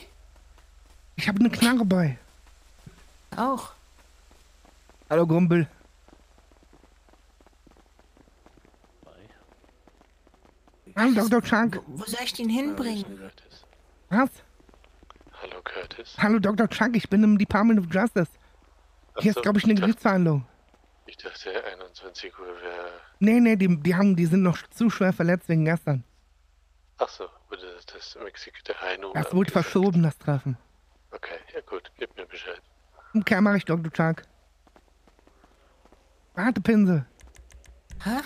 Ich habe eine Knarre bei. Auch. Hallo, Grumpel. Hallo, Dr. Chuck. Wo soll ich den hinbringen? Was? Hallo, Curtis. Hallo, Dr. Chuck, ich bin im Department of Justice. Hier ist, so, glaube ich, eine Gerichtsverhandlung. Ich dachte, 21 Uhr wäre. Nee, nee, die, die, haben, die sind noch zu schwer verletzt wegen gestern. Achso, wurde das Mexiko der Heino. Das wurde verschoben, das Treffen. Okay, ja gut, gib mir Bescheid. Okay, mach ich, Dr. Chuck. Warte, Pinsel. Hä?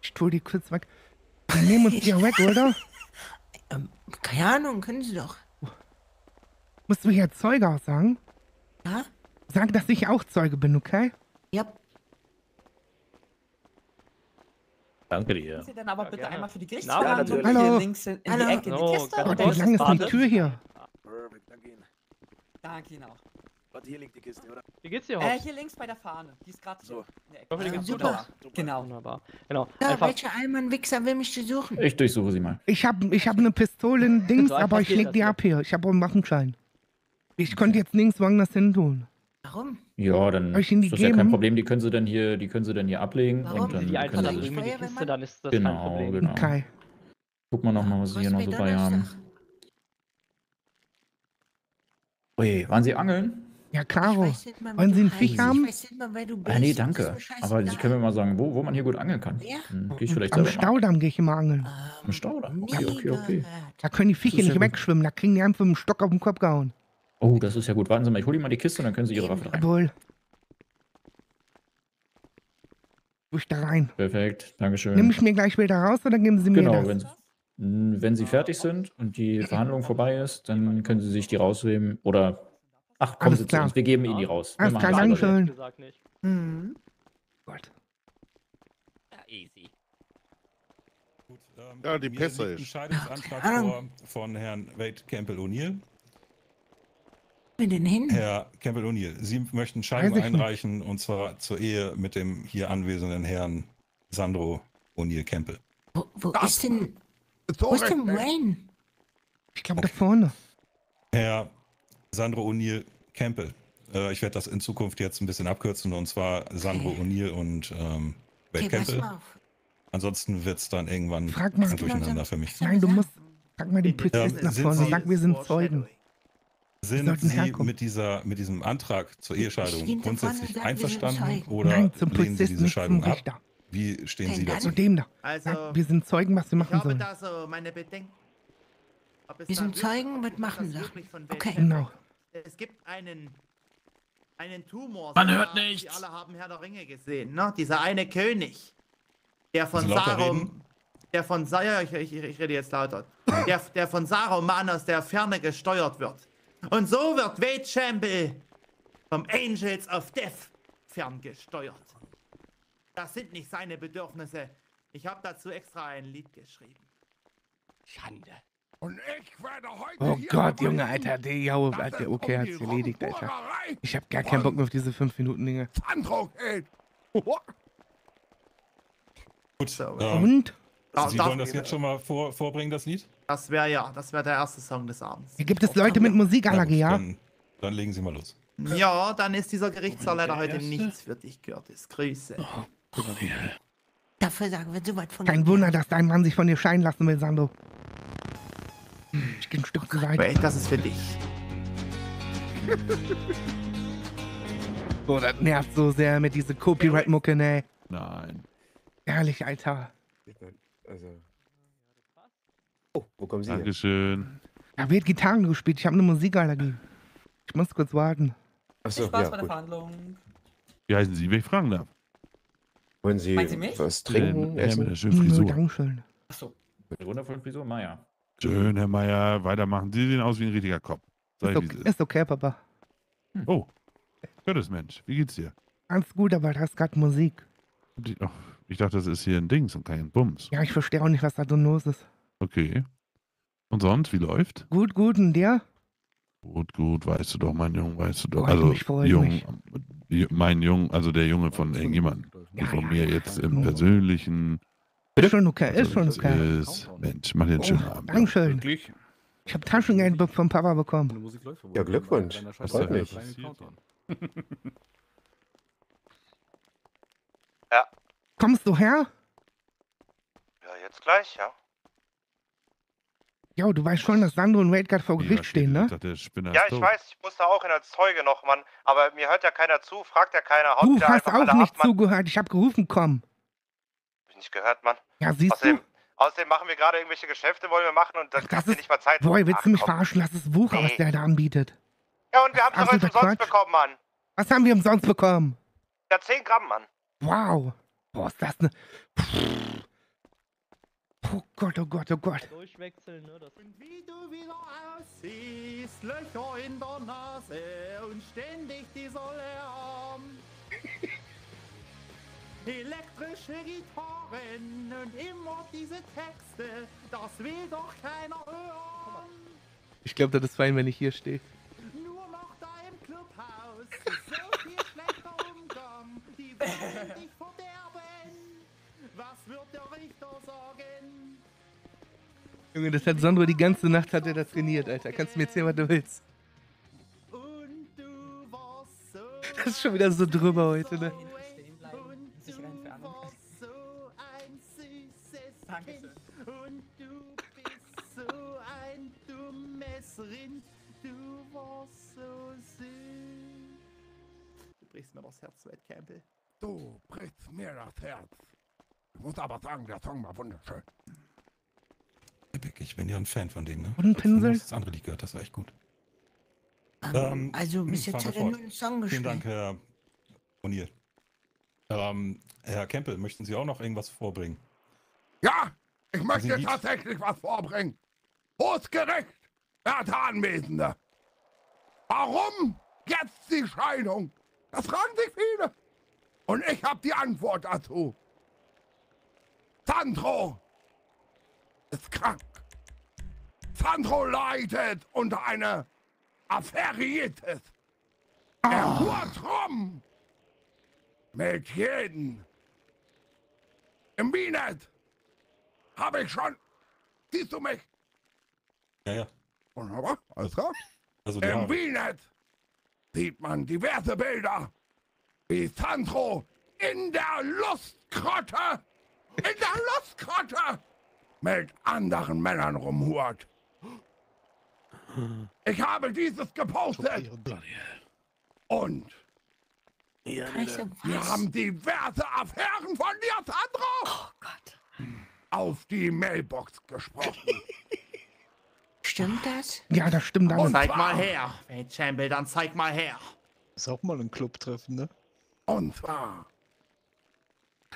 Ich tue die kurz weg. Wir nehmen uns die ja weg, oder? Keine Ahnung, können sie doch. Musst du hier Zeuge aussagen? Ja? Sag, dass ich auch Zeuge bin, okay? Ja. Danke dir. Sie dann aber bitte einmal für die Na, Gerichtsverhandlung natürlich. hier Hallo. links in, in Hallo. die Ecke in die Oh, Kiste. Und wie lang ist die Tür hier? Perfekt, danke Ihnen. Danke Ihnen auch. Warte, hier liegt die Kiste, oder? Wie geht's dir, Äh, Hobbs? hier links bei der Fahne. Die ist gerade So. in. Ich hoffe, dir geht's gut. Super. Hobbs. Genau. Wunderbar. Genau. Ja, Einfach, welcher Allmann-Wichser will mich besuchen? Ich durchsuche sie mal. Ich hab, ich hab eine Pistole, ein Dings, So aber ich leg die ab hier. Ich habe auch einen Waffenschein. Ich konnte jetzt nirgends woanders hin tun. Warum? Ja, dann ich ist das ja kein Problem. Die können sie dann hier, die können sie dann hier ablegen Warum? und dann die einfach können sie ich sich. die? Kiste, dann ist das kein Genau, Problem. genau. Okay. Guck mal nochmal, was sie hier noch so bei haben. Ui, waren sie angeln? Ja. Ich mal, wie Wollen Sie ein heißt. Fisch haben? Ich mal. Ah, nee, danke. Aber. Sie können mir mal sagen, wo, wo man hier gut angeln kann. Ja. Gehe ich vielleicht Am mal. Staudamm gehe ich immer angeln. Am Staudamm? Okay, okay, okay. Da können die ja nicht gut. wegschwimmen. Da kriegen die einfach mit dem Stock auf den Kopf gehauen. Oh, das ist ja gut. Warten Sie mal, ich hole Ihnen mal die Kiste und dann können Sie Ihre Waffe rein. Jawohl. Durch da rein. Perfekt, Dankeschön. Nimm ich mir gleich wieder raus oder geben Sie mir Genau, das? wenn, Sie- m, wenn Sie fertig sind und die Verhandlung vorbei ist, dann können Sie sich die rausnehmen oder. Ach, kommen Alles Sie zu klar. uns, wir geben Ihnen die raus. Alles klar, das danke selber. schön. Gesagt nicht. Mhm. Gott. Ja, easy. Gut, ähm, Ja, die Pässe ist. Scheidungsantrag Keine vor von Herrn Wade Campbell O'Neill. Bin denn hin? Herr Campbell O'Neill, Sie möchten Scheidung ich nicht. einreichen und zwar zur Ehe mit dem hier anwesenden Herrn Sandro O'Neill Campbell. Wo, wo ist denn. Wo ist denn Wayne? Ich glaube da vorne. Herr Sandro O'Neill Campbell. Äh, ich werde das in Zukunft jetzt ein bisschen abkürzen und zwar Sandro O'Neill und ähm, Wade Okay, pass Campbell. mal auf. Ansonsten wird es dann irgendwann Frag mal. ein Durcheinander für mich. Nein, du musst. Sag mal den Polizisten Ähm, nach vorne. Sie- Sag, wir sind Zeugen. Sind Sie herkommen. mit, dieser, mit diesem Antrag zur Ehescheidung grundsätzlich und sag, wir sind einverstanden oder Nein, zum lehnen Sie diese Scheidung ab? Richter. Wie stehen Sie Denn dazu? Zu dem da. Also, Sag, wir sind Zeugen, was wir ich machen habe sollen. da so meine Bedenken. Ob es Wir sind Zeugen, was ob machen sie? von Okay. Genau. Es gibt einen, einen Tumor. Man Sie hört nichts. Sie alle haben Herr der Ringe gesehen, ne? Dieser eine König, der von Sarum, der von ja, ich, ich, ich rede jetzt lauter, der, der von Saruman aus der Ferne gesteuert wird. Und so wird Wade Campbell vom Angels of Death ferngesteuert. Das sind nicht seine Bedürfnisse. Ich habe dazu extra ein Lied geschrieben. Schande. Und ich werde heute Oh Gott, Junge, Alter, der Jau, dass Alter, es okay, hat's die erledigt, Alter. Ich hab gar keinen Bock mehr auf diese 5 Minuten Dinge. Sandro. Gut, äh, ähm, Und? Sie wollen das jetzt schon mal vor, vorbringen, das Lied? Das wäre ja, das wäre der erste Song des Abends. Hier gibt es Leute mit Musikanlage, ja? Dann, dann legen Sie mal los. Ja, dann ist dieser Gerichtssaal leider heute nichts für dich, Curtis. Grüße. Dafür sagen wir so weit von. Kein Wunder, dass dein Mann sich von dir scheiden lassen will, Sandro. Ich geh ein Stück zu weit. Wait, das ist für dich. Boah, das nervt so sehr mit dieser Copyright-Mucke, ne? Nein. Ehrlich, Alter. Also, Oh, wo kommen Sie her? Dankeschön. Da wird Gitarren gespielt. Ich habe eine Musikallergie. Ich muss kurz warten. Achso, Spaß ja, bei der gut. Verhandlung. Wie heißen Sie, wenn ich fragen darf? Wollen Sie Meinen Sie mich? was trinken, Herr essen? mit der schönen Frisur. Dankeschön. Achso. Mit der wundervollen Frisur, Maya. Schön, Herr Meier, weitermachen. Sie sehen aus wie ein richtiger Kopf. Sag Ist okay, ist. okay, Papa. Oh, Gottes Mensch, wie geht's dir? Ganz gut, aber da ist gerade Musik. Die- Ich dachte, das ist hier ein Dings und kein Bums. Ja, ich verstehe auch nicht, was da so los ist. Okay. Und sonst, wie läuft? Gut, gut, und der? Gut, gut, weißt du doch, mein Junge, weißt du doch. Freut Also, mich, Jung, mein Junge, also der Junge von irgendjemandem. Nicht von mir jetzt im Persönlichen. Ist schon okay, Also, ist schon das okay. Ist, Mensch, mach dir einen schönen Oh, Abend. Dankeschön. Ich habe Taschengeld vom Papa bekommen. Ja, Glückwunsch. Was Freut mich. Ja. Kommst du her? Ja, jetzt gleich, ja. Ja, du weißt schon, dass Sandro und Wade gerade vor Gericht stehen, ne? Ich dachte, der Spinner Ja, ich tot. weiß, ich muss da auch hin als Zeuge noch, Mann. Aber mir hört ja keiner zu, fragt ja keiner, haut Du hast einfach alle auch nicht ab, zugehört. Ich habe gerufen, komm. Hab ich nicht gehört, Mann. Ja, siehst Außerdem, du? außerdem machen wir gerade irgendwelche Geschäfte, wollen wir machen und dann hast du nicht mal Zeit. Boy, willst du mich verarschen? Das ist Wucher, was der da anbietet. Ja, und wir haben es doch heute umsonst Quatsch. bekommen, Mann. Was haben wir umsonst bekommen? Ja, 10 Gramm, Mann. Wow. Boah, ist das ne... Oh Gott, oh Gott, oh Gott. Durchwechseln, ne? Wie du wieder aussiehst, Löcher in der Nase und ständig dieser Lärm. Elektrische Gitarren und immer diese Texte, das will doch keiner hören. Ich glaube, das ist fein, wenn ich hier stehe. Nur noch da im Clubhaus, so viel schlechter Umgang, die wollen dich verderben. Was wird der Richter sagen? Junge, das hat Sandro die ganze Nacht hat er das trainiert, Alter. Kannst du mir erzählen, was du willst? Das ist schon wieder so drüber heute, ne? Und du bist so ein dummes Rind, du warst so süß. Du brichst mir das Herz, Wade Campbell. Du brichst mir das Herz. Ich muss aber sagen, der Song war wunderschön. Epic, ich bin ja ein Fan von denen, ne? Und ein Pinsel? Das andere Lied gehört, das war echt gut. Ähm, also bis jetzt hat er nur einen Song Vielen gespielt. Dank, Herr O'Neill. Ähm, Herr Kempel, möchten Sie auch noch irgendwas vorbringen? Ja, ich möchte tatsächlich was vorbringen. Hohes Gericht, werte Anwesende. Warum jetzt die Scheidung? Das fragen sich viele. Und ich habe die Antwort dazu. Sandro ist krank. Sandro leidet unter einer Affäritis. Er hurt rum. Mit jedem. Im Wienet habe ich schon. Siehst du mich? Ja, ja. Wunderbar, alles klar. Also Im Haare. Wienet sieht man diverse Bilder, wie Sandro in der Lustgrotte, in der Lustgrotte mit anderen Männern rumhurt. Ich habe dieses gepostet. Und wir haben diverse Affären von dir, Sandro. Oh Gott. Auf die Mailbox gesprochen. Stimmt das? Ja, das stimmt alles. Zeig mal her, Wade Campbell, dann zeig mal her. Ist auch mal ein Clubtreffen, ne? Und zwar.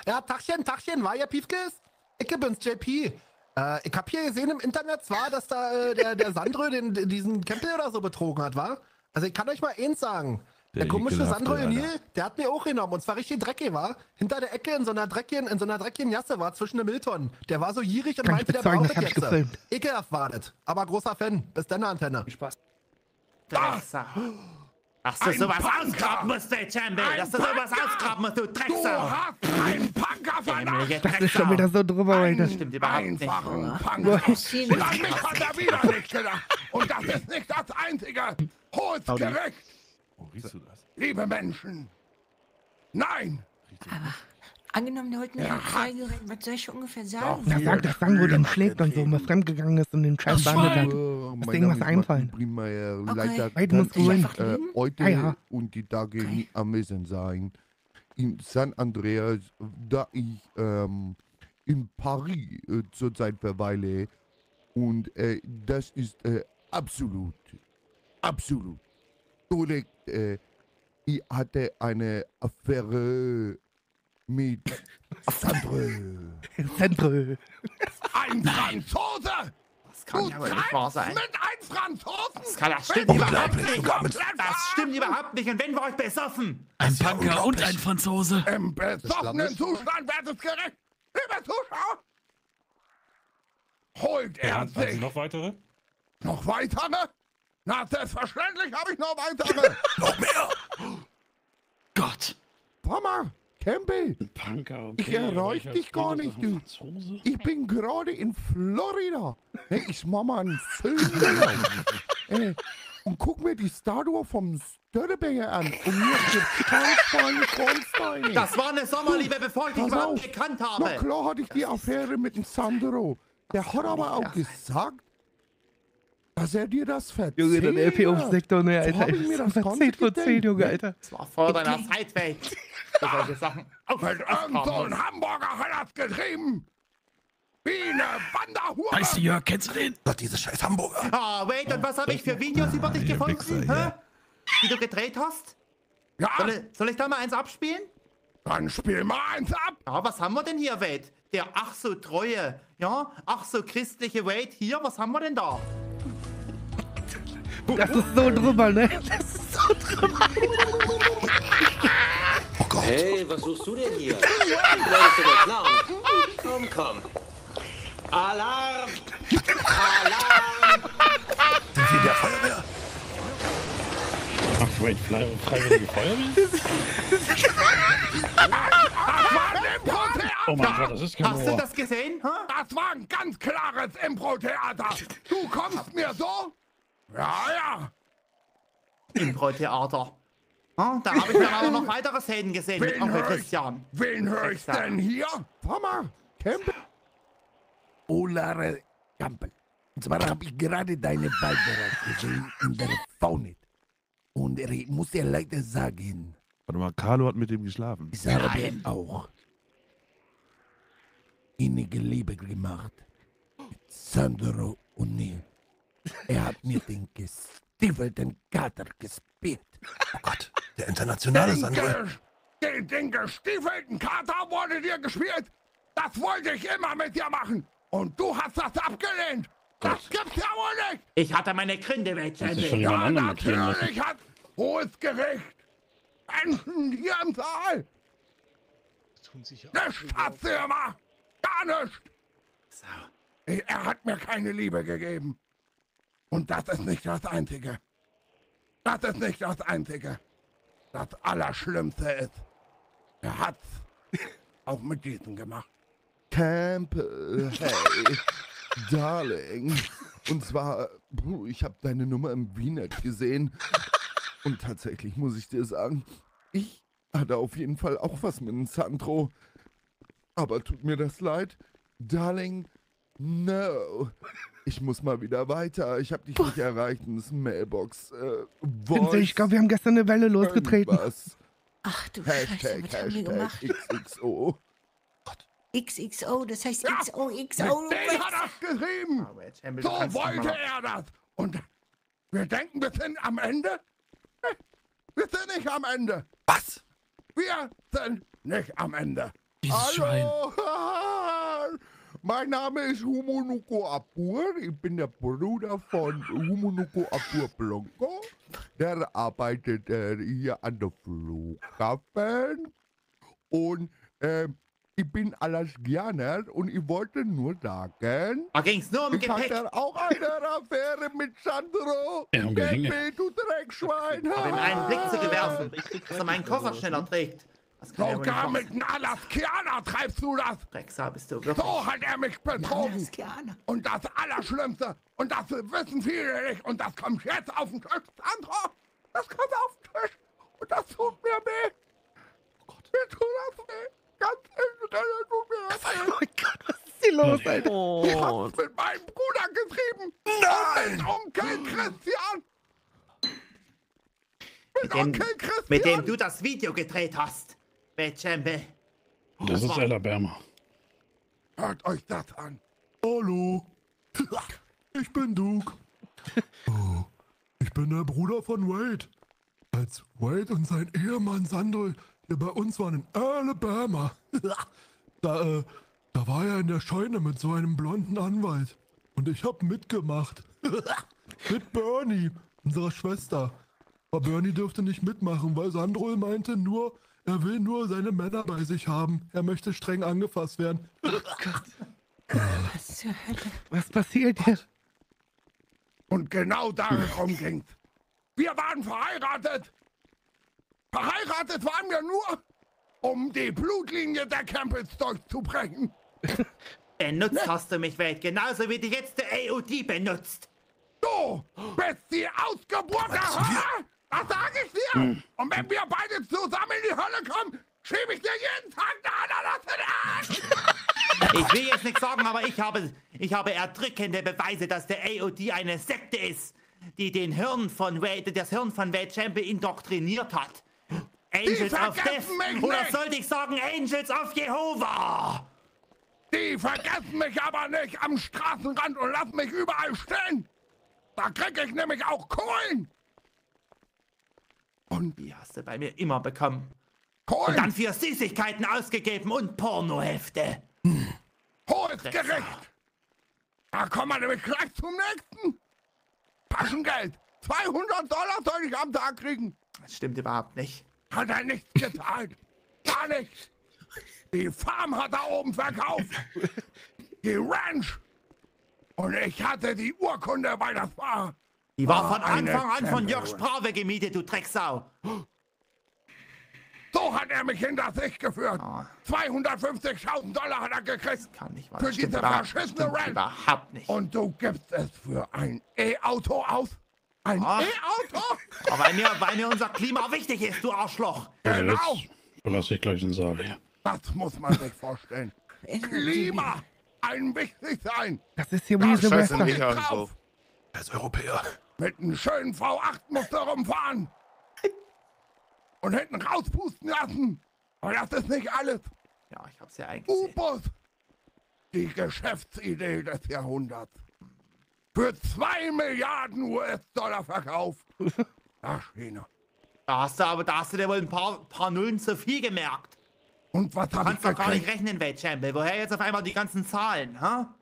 Ja, Tachchen, Tachchen, war ja Piefkes? Ich bin's, JP. Äh, ich hab hier gesehen im Internet zwar, dass da äh, der, der Sandro den, diesen Campbell oder so betrogen hat, war? Also ich kann euch mal eins sagen. Der, Der komische Sandro. O'Neill, der hat mir auch genommen und zwar richtig dreckig, war. Hinter der Ecke in so einer dreckigen, in so einer dreckigen Jasse war zwischen den Mülltonnen. Der war so gierig und Kann ich meinte, der bezeugen, braucht das jetzt. Ekelhaft war das. Aber großer Fan. Bis dann, Antenne. Spaß. Drecksau. Dass du Ein sowas Punker. ausgraben musst, Campbell. Ein Dass du sowas ausgraben musst, du Du Drecksau. hast einen Punker. Das ist schon wieder so drüber, Alter. Stimmt überhaupt nicht. Einfachen Boah. Punker. Und an mich hat er wieder nicht gedacht. Und das ist nicht das Einzige. Hohes Howdy. Gericht, Wo riechst du das? liebe Menschen. Nein, Angenommen, der holt mir Ja. ja. Was soll ich ungefähr sagen? Na, sag, dass Sandro den schlägt und so, mal fremdgegangen ist und den Scheiß behandelt hat. Lass dir irgendwas einfallen. Primär Okay. Leiter Weit muss ruhen. ich, äh, heute Ja, ja. und die Tage nicht anwesend sein. In San Andreas, da ich ähm, in Paris äh, zurzeit verweile Und äh, das ist äh, absolut, absolut korrekt. Äh, ich hatte eine Affäre mit Sandre. Sandre. Ein Franzose! Das kann Du ja wohl nicht wahr sein. Mit einem Franzosen! Das, kann, das stimmt überhaupt nicht. Das stimmt überhaupt nicht. Und wenn wir euch besoffen. Ein Punker und ein Franzose. Im besoffenen Zustand wird es gerecht. Liebe Zuschauer, holt er sich noch weitere? noch weitere? Na, selbstverständlich habe ich noch weitere. noch mehr? Gott. Mama, Campbell, Punker, ich erreiche dich gar nicht, du. Ich bin gerade in Florida. Hey, ich mach mal einen Film. äh, und guck mir die Statue vom Störtebecker an. Und mir feine Kornsteine. Das war eine Sommerliebe, bevor ich dich überhaupt gekannt habe. Na klar hatte ich die Affäre mit dem Sandro. Der hat aber auch gesagt, dass er dir das verzeiht. Junge, der LP auf Sektor, ne, So Alter. hab ich mir das Das gar 10 nicht von 10, gedacht, Junge? Alter. Das war vor deiner Zeit. Für solche Sachen. Irgend so ein Hamburger hat das getrieben. Wie eine Wanderhure. Weißt du, Jörg, kennst du den? Doch, diese scheiß Hamburger. Ah, wait, und was habe ich für Videos über dich gefunden? hä? Die du gedreht hast? Ja. Soll ich, soll ich da mal eins abspielen? Dann spiel mal eins ab. Ja, was haben wir denn hier, Wade? Der ach so treue, ja, ach so christliche Wade hier, was haben wir denn da? Das ist so drüber, ne? Das ist so drüber. Hey, was suchst du denn hier? Komm, komm. Alarm! Alarm! Sind Sie der Feuerwehr? Ach, wait, Fre- Freiwillige Feuerwehr? Das war ein Impro-Theater. Oh mein Gott, das ist kein Hast du das gesehen? hä? Das war ein ganz klares Impro-Theater. Du kommst mir so? Ja, ja. Impro-Theater. Ja, da habe ich dann aber noch weitere Szenen gesehen mit Wen Onkel hör ich- Christian. Wen höre ich denn hier? Mama, Campbell. Olare Campbell. Und zwar habe ich gerade deine Beine gesehen in der Faunet. Und ich muss dir leider sagen, Warte mal, Carlo hat mit dem geschlafen. ich habe auch innige Liebe gemacht mit Sandro O'Neill. Er hat mir den gestiefelten Kater gespielt. Oh Gott, der internationale ge den, den gestiefelten Kater wurde dir gespielt. Das wollte ich immer mit dir machen. Und du hast das abgelehnt. Das gibt's ja wohl nicht. Ich hatte meine Gründe, markieren lassen? Natürlich hat hohes Gericht. Menschen hier im Saal. Tun sich ja Nichts hat sie immer. Gar nichts. Er hat mir keine Liebe gegeben. Und das ist nicht das Einzige. Das ist nicht das Einzige. Das Allerschlimmste ist, er hat's auch mit diesem gemacht. Campbell, hey, Darling. Und zwar, ich habe deine Nummer im Wienet gesehen. Und tatsächlich muss ich dir sagen, ich hatte auf jeden Fall auch was mit dem Sandro. Aber tut mir das leid. Darling, no. Ich muss mal wieder weiter. Ich habe dich nicht erreicht in das Mailbox. Äh, Vincent, ich glaube, wir haben gestern eine Welle losgetreten. irgendwas. Ach du Scheiße, Hashtag, was haben wir gemacht? Hashtag XXO. XXO, das heißt Ja, XOXO. Mit denen hat er geschrieben. Campbell, So wollte er das. Und wir denken, wir sind am Ende? Wir sind nicht am Ende. Was? Wir sind nicht am Ende. Dieses Hallo. Mein Name ist Humunuko Apur. Ich bin der Bruder von Humunuko Apur Blanco. Der arbeitet äh, hier an der Flughafen. Und ähm, ich bin Alaskianer und ich wollte nur sagen, Da ging's nur um ich Gepäck. hatte auch eine Affäre mit Sandro. Ja, um Gehänge. Du Dreckschwein. Aber ihm einen Blick zu gewerfen, dass er meinen Koffer schneller trägt. Ja Sogar wahr mit einem Alaskianer treibst du das. Drecksau bist du wirklich. So hat er mich betrogen. Und das Allerschlimmste, und das wissen viele nicht, und das kommt jetzt auf den Tisch, Sandro, das kommt auf den Tisch, und das tut mir weh. Mir tut das weh. Ganz ehrlich, das tut mir das weh. Oh mein Gott, was ist hier los, Alter? Ich hab's mit meinem Bruder getrieben. Nein! Mit Onkel Christian. Mit Mit dem, Onkel Christian. mit dem du das Video gedreht hast, Campbell. Das ist Alabama. Hört euch das an. Hallo. ich bin Duke. Oh, ich bin der Bruder von Wade. Als Wade und sein Ehemann Sandro hier bei uns waren in Alabama, da, äh, da war er in der Scheune mit so einem blonden Anwalt. Und ich hab mitgemacht. mit Bernie, unserer Schwester. Aber Bernie dürfte nicht mitmachen, weil Sandro meinte nur, er will nur seine Männer bei sich haben. Er möchte streng angefasst werden. Was zur Hölle? Was passiert hier? Und genau darum ging's. Wir waren verheiratet. Verheiratet waren wir nur, um die Blutlinie der Campbells durchzubrechen. Benutzt hast du mich, Wade, genauso wie dich jetzt der AOD benutzt. Du bist die ausgeborene Hölle! Das sag ich dir! Und wenn wir beide zusammen in die Hölle kommen, schiebe ich dir jeden Tag eine Ananas in den Arsch! Ich will jetzt nichts sagen, aber ich habe, ich habe erdrückende Beweise, dass der AOD eine Sekte ist, die den Hirn von Wade, das Hirn von Wade Champion indoktriniert hat. Angels of Death. vergessen mich Oder sollte ich sagen Angels of Jehova? Die vergessen mich aber nicht am Straßenrand und lassen mich überall stehen. Da krieg ich nämlich auch Kohlen. Und die hast du bei mir immer bekommen. Kohlen. Und dann für Süßigkeiten ausgegeben und Pornohefte. Hohes Gericht. Da kommen wir nämlich gleich zum nächsten. Taschengeld. 200 Dollar soll ich am Tag kriegen. Das stimmt überhaupt nicht. Hat er nichts gezahlt. Gar nichts. Die Farm hat er oben verkauft. Die Ranch. Und ich hatte die Urkunde, weil das war. Die war von Anfang an von Jörg. Sprave gemietet, du Drecksau. So hat er mich hinter sich geführt. Ah. 250.000 Dollar hat er gekriegt. Kann nicht wahr. Für diese verschissene Ranch. überhaupt nicht. Und du gibst es für ein E-Auto aus? Ein Ach. E-Auto? Aber weil mir, weil mir unser Klima wichtig ist, du Arschloch. Genau. Verlasse ich gleich den Saal. Ja. Das muss man sich vorstellen. Klima! Ein wichtig sein! Das ist hier Weasel scheiße Wester. nicht drauf. Als Europäer. Mit einem schönen V8 musst du rumfahren. Und hinten rauspusten lassen. Aber das ist nicht alles. Ja, ich hab's ja eingesehen. U-Bus. Die Geschäftsidee des Jahrhunderts. Für 2 Milliarden US-Dollar verkauft. Ach, Schiene. Da hast du aber, da hast du dir wohl ein paar, paar Nullen zu viel gemerkt. Und was Du hab ich kannst doch gar nicht rechnen, Champion. Woher jetzt auf einmal die ganzen Zahlen, ha?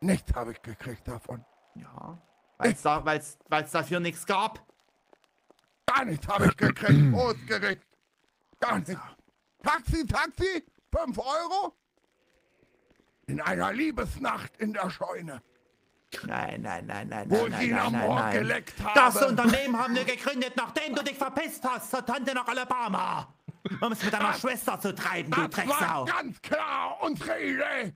Nichts habe ich gekriegt davon. Ja. Weil's, da, weil's, weil's dafür nichts gab. Gar nichts habe ich gekriegt. Hohes Gericht. Gar nichts. Taxi, Taxi, 5 Euro. In einer Liebesnacht in der Scheune. Nein, nein, nein, nein, Wo nein, ich ihn nein, am nein, Ohr nein. geleckt habe. Das Unternehmen haben wir gegründet, nachdem du dich verpisst hast zur Tante nach Alabama. Um es mit deiner Das- Schwester zu treiben, du Das war Drecksau. ganz klar unsere Idee.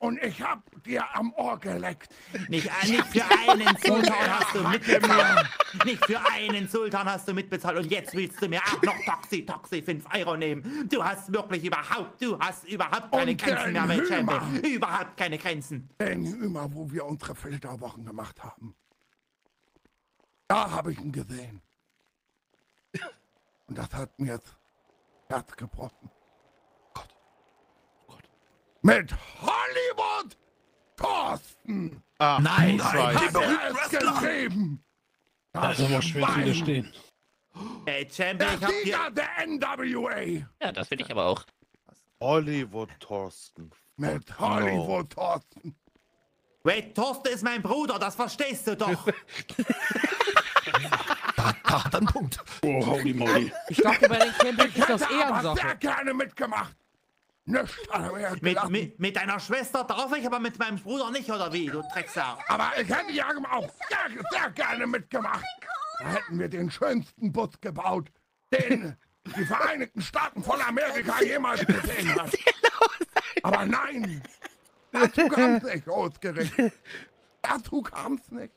Und ich hab dir am Ohr geleckt. Nicht, äh, nicht für einen Sultan hast du mitbezahlt. Nicht für einen Sultan hast du mitbezahlt. Und jetzt willst du mir auch noch Taxi, Taxi 5 Euro nehmen. Du hast wirklich überhaupt, du hast überhaupt keine Und Grenzen mehr, Wade Hümer. Champion. Überhaupt keine Grenzen. Den immer, wo wir unsere Filterwochen gemacht haben. Da habe ich ihn gesehen. Und das hat mir das Herz gebrochen. Mit Hollywood Thorsten. Ach, Nein, nein, hat er es geschrieben. Das ist aber schwer zu widerstehen. Wade Champion, Der ich hab Sieger der NWA. Ja, das will ich aber auch. Hollywood Thorsten. Mit Hollywood Thorsten. Wade, Thorsten ist mein Bruder, das verstehst du doch. Da hat er einen Punkt. Oh, holy moly. Ich dachte, bei den Ich ist das hätte aber sehr Ehrensache. gerne mitgemacht. Mir Mit, mit, mit deiner Schwester darf ich, aber mit meinem Bruder nicht, oder wie, du Drecksau? Aber ich hätte ja auch sehr, sehr gerne mitgemacht. Da hätten wir den schönsten Bus gebaut, den die Vereinigten Staaten von Amerika jemals gesehen hat. Aber nein, dazu kam es nicht, Gericht. Dazu kam es nicht.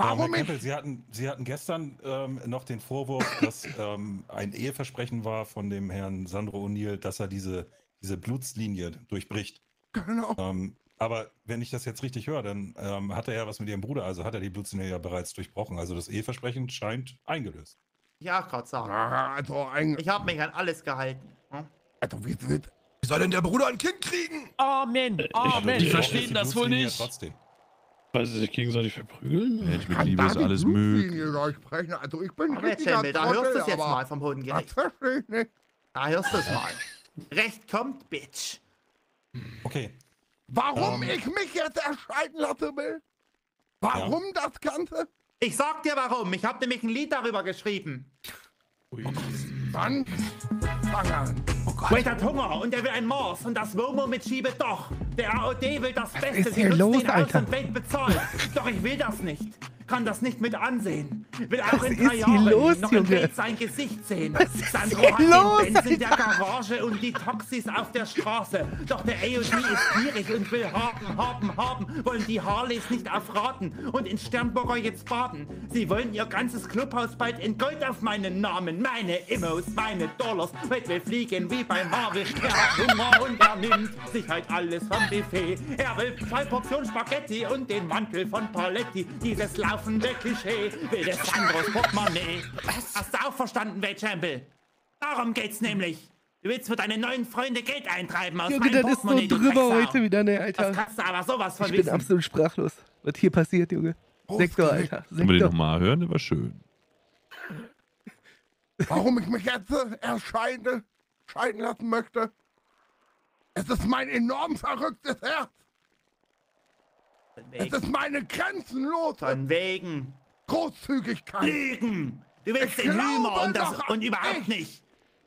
Ja. Warum Herr Campbell, Sie hatten, Sie hatten gestern ähm, noch den Vorwurf, dass ähm, ein Eheversprechen war von dem Herrn Sandro O'Neill, dass er diese, diese Blutslinie durchbricht. Genau. Ähm, aber wenn ich das jetzt richtig höre, dann ähm, hat er ja was mit Ihrem Bruder, also hat er die Blutslinie ja bereits durchbrochen. Also das Eheversprechen scheint eingelöst. Ja, gerade sagen. Also, ein, Ich habe mich an alles gehalten. hm? also wie, wie, soll denn der Bruder ein Kind kriegen? Amen. Amen. Die verstehen das wohl nicht. Trotzdem. Weil sie sich gegenseitig verprügeln? Mensch, mit Kann Liebe ist alles möglich. Also ich bin Aber Champion, da hörst du es jetzt mal vom Hohen Das Gericht. verstehe ich nicht. Da hörst du es mal. Recht kommt, Bitch. Okay. Warum Ähm. ich mich jetzt erscheiden lassen will? Warum das Ganze? Ich sag dir warum. Ich habe nämlich ein Lied darüber geschrieben. Dann fang an. Wait hat Hunger und er will ein Morph und das Momo mit Schiebe doch. Der AOD will das Beste, ist sie hier nutzt los, aus Alter? und Welt bezahlt. Doch ich will das nicht. Kann das nicht mit ansehen. Will auch Was in drei Jahren los, noch Junge? Bild sein Gesicht sehen. ist Sandro hat los, den Benz in der? Garage und die Taxis auf der Straße. Doch der AOD ist gierig und will haben, haben, haben. Wollen die Harleys nicht aufraten und in Sternburger jetzt baden. Sie wollen ihr ganzes Clubhaus bald in Gold auf meinen Namen. Meine Immos, meine Dollars. Heute will fliegen wie beim Harvest. Er hat Hunger und er nimmt sich halt alles vom Buffet. Er will zwei Portionen Spaghetti und den Mantel von Paletti. Dieses laufende Klischee will des Sandros Portemonnaie. Hast du auch verstanden, Wade Chample? Darum geht's nämlich. Du willst für deine neuen Freunde Geld eintreiben aus Junge, meinem das ist so drüber Drecksau. heute wieder, ne, Das Alter. kannst du aber sowas von Ich bin wissen. absolut sprachlos. Was hier passiert, Junge. Sektor, Alter. Können wir den Sektor. nochmal hören? Der war schön. Warum ich mich jetzt äh, erscheide, scheiden lassen möchte? Es ist mein enorm verrücktes Herz. Es ist meine grenzenlose Von wegen. Großzügigkeit. Lügen! Du willst Ich den Hümer und, das, und überhaupt ich. nicht.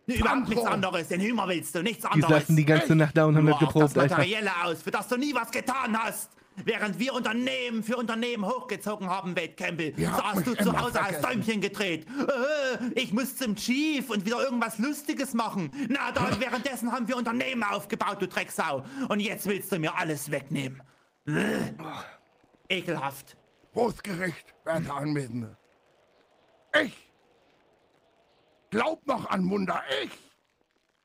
Überhaupt nichts anderes. Den Hümer willst du, nichts Die anderes. saßen die ganze Nacht da und haben Nur das auf das geprobt, Alter. Materielle aus, für das du nie was getan hast. Während wir Unternehmen für Unternehmen hochgezogen haben, Wade Campbell, Ihr habt saßt du zu Hause als. Däumchen gedreht. Äh, ich muss zum Chief und wieder irgendwas Lustiges machen. Na, dann währenddessen haben wir Unternehmen aufgebaut, du Drecksau. Und jetzt willst du mir alles wegnehmen. Ekelhaft. Großgericht, werte Anwesende. Ich glaub noch an Wunder. Ich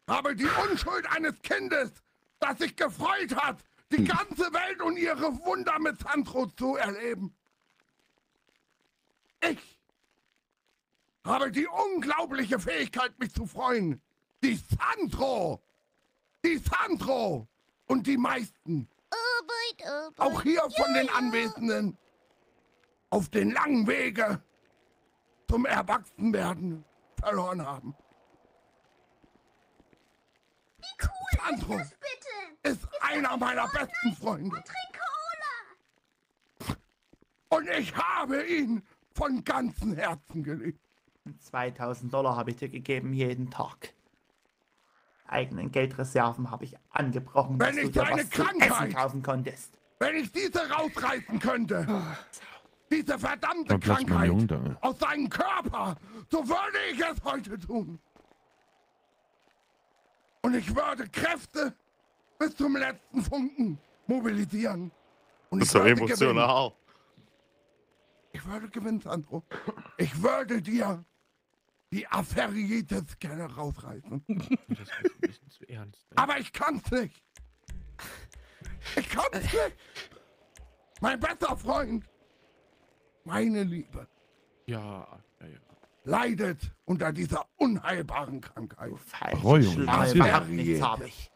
habe die Unschuld eines Kindes, das sich gefreut hat, die ganze Welt und ihre Wunder mit Sandro zu erleben. Ich habe die unglaubliche Fähigkeit, mich zu freuen. Die Sandro! Die Sandro! Und die meisten, auch hier von den Anwesenden, auf den langen Wege zum Erwachsenwerden verloren haben. Sandro ist einer meiner besten Freunde. Und ich habe ihn von ganzem Herzen geliebt. 2000 Dollar habe ich dir gegeben jeden Tag. Eigenen Geldreserven habe ich angebrochen, Wenn dass ich du dir deine was zu essen Krankheit- kaufen konntest. Wenn ich diese rausreißen könnte, diese verdammte Dann Krankheit da. aus seinem Körper, so würde ich es heute tun. Und ich würde Kräfte bis zum letzten Funken mobilisieren. Und ich würde emotional. Gewinnen. Ich würde gewinnen, Sandro. Ich würde dir die Affäritis gerne rausreißen. Das ist ein bisschen zu ernst. Ne? Aber ich kann's nicht. Ich kann's nicht. Mein bester Freund, meine Liebe, Ja, ja, ja. leidet unter dieser unheilbaren Krankheit. Hier? nichts habe ich.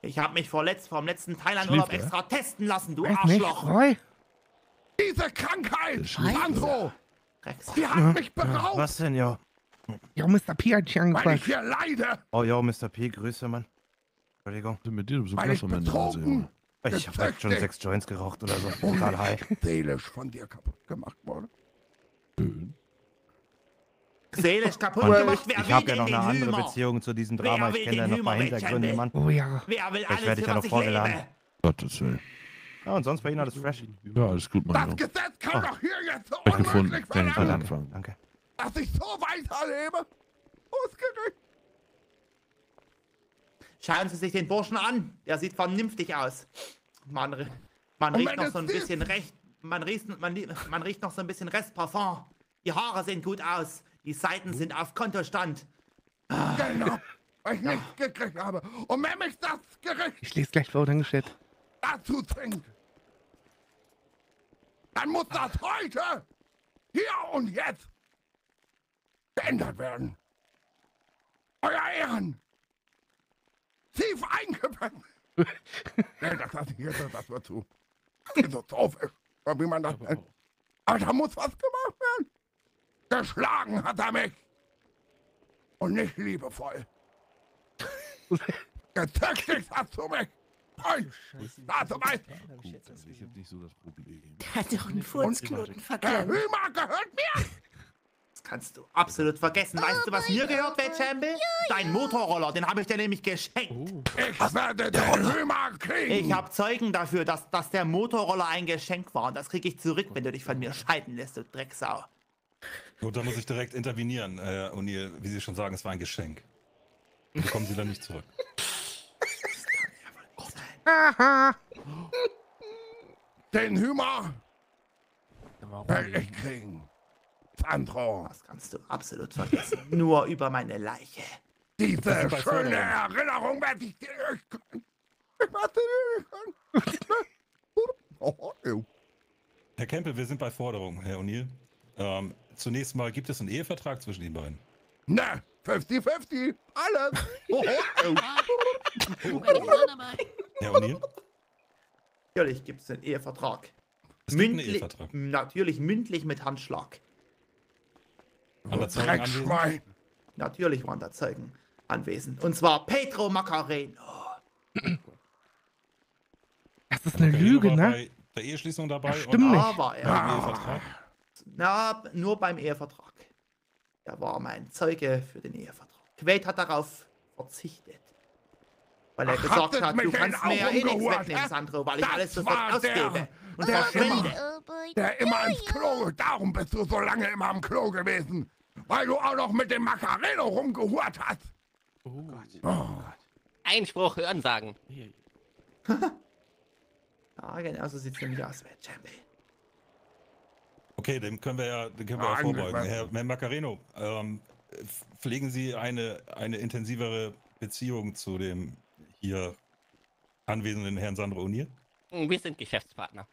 Ich habe mich vor letzt, vom letzten Thailand-Urlaub Schläft er? extra testen lassen, du Weiß nicht, Arschloch. Roy. Diese Krankheit. Sandro, die hat mich beraubt, Was denn, ja? Ja, Mr. P hat dich weil ich hier leide, Oh, ja, Mr. P, Grüße, Mann. Entschuldigung. Mit dir? Du bist so Ende. Also, betrogen, Junge. Ich hab halt schon sechs Joints geraucht oder so. Total high. seelisch von dir kaputt gemacht wurde. Schön. Seelisch kaputt Und gemacht, wer ich habe ja noch eine andere Hümer? Beziehung zu diesem Drama. Ich kenne ja noch Hümer, Hintergründe? Mann. Oh ja. Wer will alles, werde ich für ja noch vorgeladen. Gottes Willen. Ja, und sonst bei Ihnen alles fresh. Ja, alles gut, mein Das. Gesetz kann doch hier jetzt so Hab ich gefunden. unmöglich. Danke. Dass ich so weiterlebe. Ausgerechnet. Schauen Sie sich den Burschen an. Der sieht vernünftig aus. Man, man riecht noch so ein bisschen recht. Man riecht, man, man riecht noch so ein bisschen Restparfum. Die Haare sehen gut aus. Die Seiten sind auf Kontostand. Genau, weil ich nichts gekriegt habe. Und wenn mich das Gericht Ich lese gleich vor, danke, Chat. dazu zwingt, dann muss das heute, hier und jetzt, geändert werden. Euer Ehren, tief nee, das lasse ich jetzt, das wird zu philosophisch. Oder wie man das nennt. Aber da muss was gemacht werden. Geschlagen hat er mich. Und nicht liebevoll. Gezögert hast du mich. Nase weiß. Das ist jetzt nicht so das Problem. Der hat doch einen Furzknoten Der verklemmt. Hümer gehört mir. Das kannst du absolut vergessen. Weißt du, was mir gehört, Wade Champion? Dein Motorroller, den habe ich dir nämlich geschenkt. Ich werde den Hümer kriegen. Ich habe Zeugen dafür, dass, dass der Motorroller ein Geschenk war. Und das kriege ich zurück, wenn du dich von mir scheiden lässt, du Drecksau. Gut, da muss ich direkt intervenieren, Herr O'Neill. Wie Sie schon sagen, es war ein Geschenk. Bekommen Sie dann nicht zurück. Aha. Den Hümer werde ich kriegen. Sandro. Das kannst du absolut vergessen. Nur über meine Leiche. Diese schöne. Erinnerung werde ich dir. Ich, ich werde dir. Herr Kempel, wir sind bei Forderung, Herr O'Neill. Ähm, zunächst mal, gibt es einen Ehevertrag zwischen den beiden? Ne, 50-50. Alles. Oh, oh. Herr O'Neill? Natürlich gibt es einen Ehevertrag. Es gibt einen Mündlich- Ehevertrag. Natürlich mündlich mit Handschlag. An der Zeugen anwesend? Dreckschwein. Natürlich waren da Zeugen anwesend. Und zwar Pedro Macareno. Das ist eine Macareno Lüge, ne? Bei der Eheschließung dabei Das stimmt nicht. Da war er. beim Ehevertrag? Na, nur beim Ehevertrag. Er war mein Zeuge für den Ehevertrag. Quaid hat darauf verzichtet. Weil er Ach, gesagt hat, du kannst mir ja eh nichts wegnehmen, hä? Sandro, weil ich Das alles sofort der- ausgebe und der verschwinde. immer- Der immer ins Klo. Darum bist du so lange immer am Klo gewesen. Weil du auch noch mit dem Macareno rumgehurt hast. Oh. Einspruch hören sagen. Ja, genau so sieht es nämlich aus, Mad Champion. Okay, dem können wir ja, dem können wir ja Ja, vorbeugen. Herr, Herr Macareno, ähm, pflegen Sie eine, eine intensivere Beziehung zu dem hier anwesenden Herrn Sandro O'Neill? Wir sind Geschäftspartner.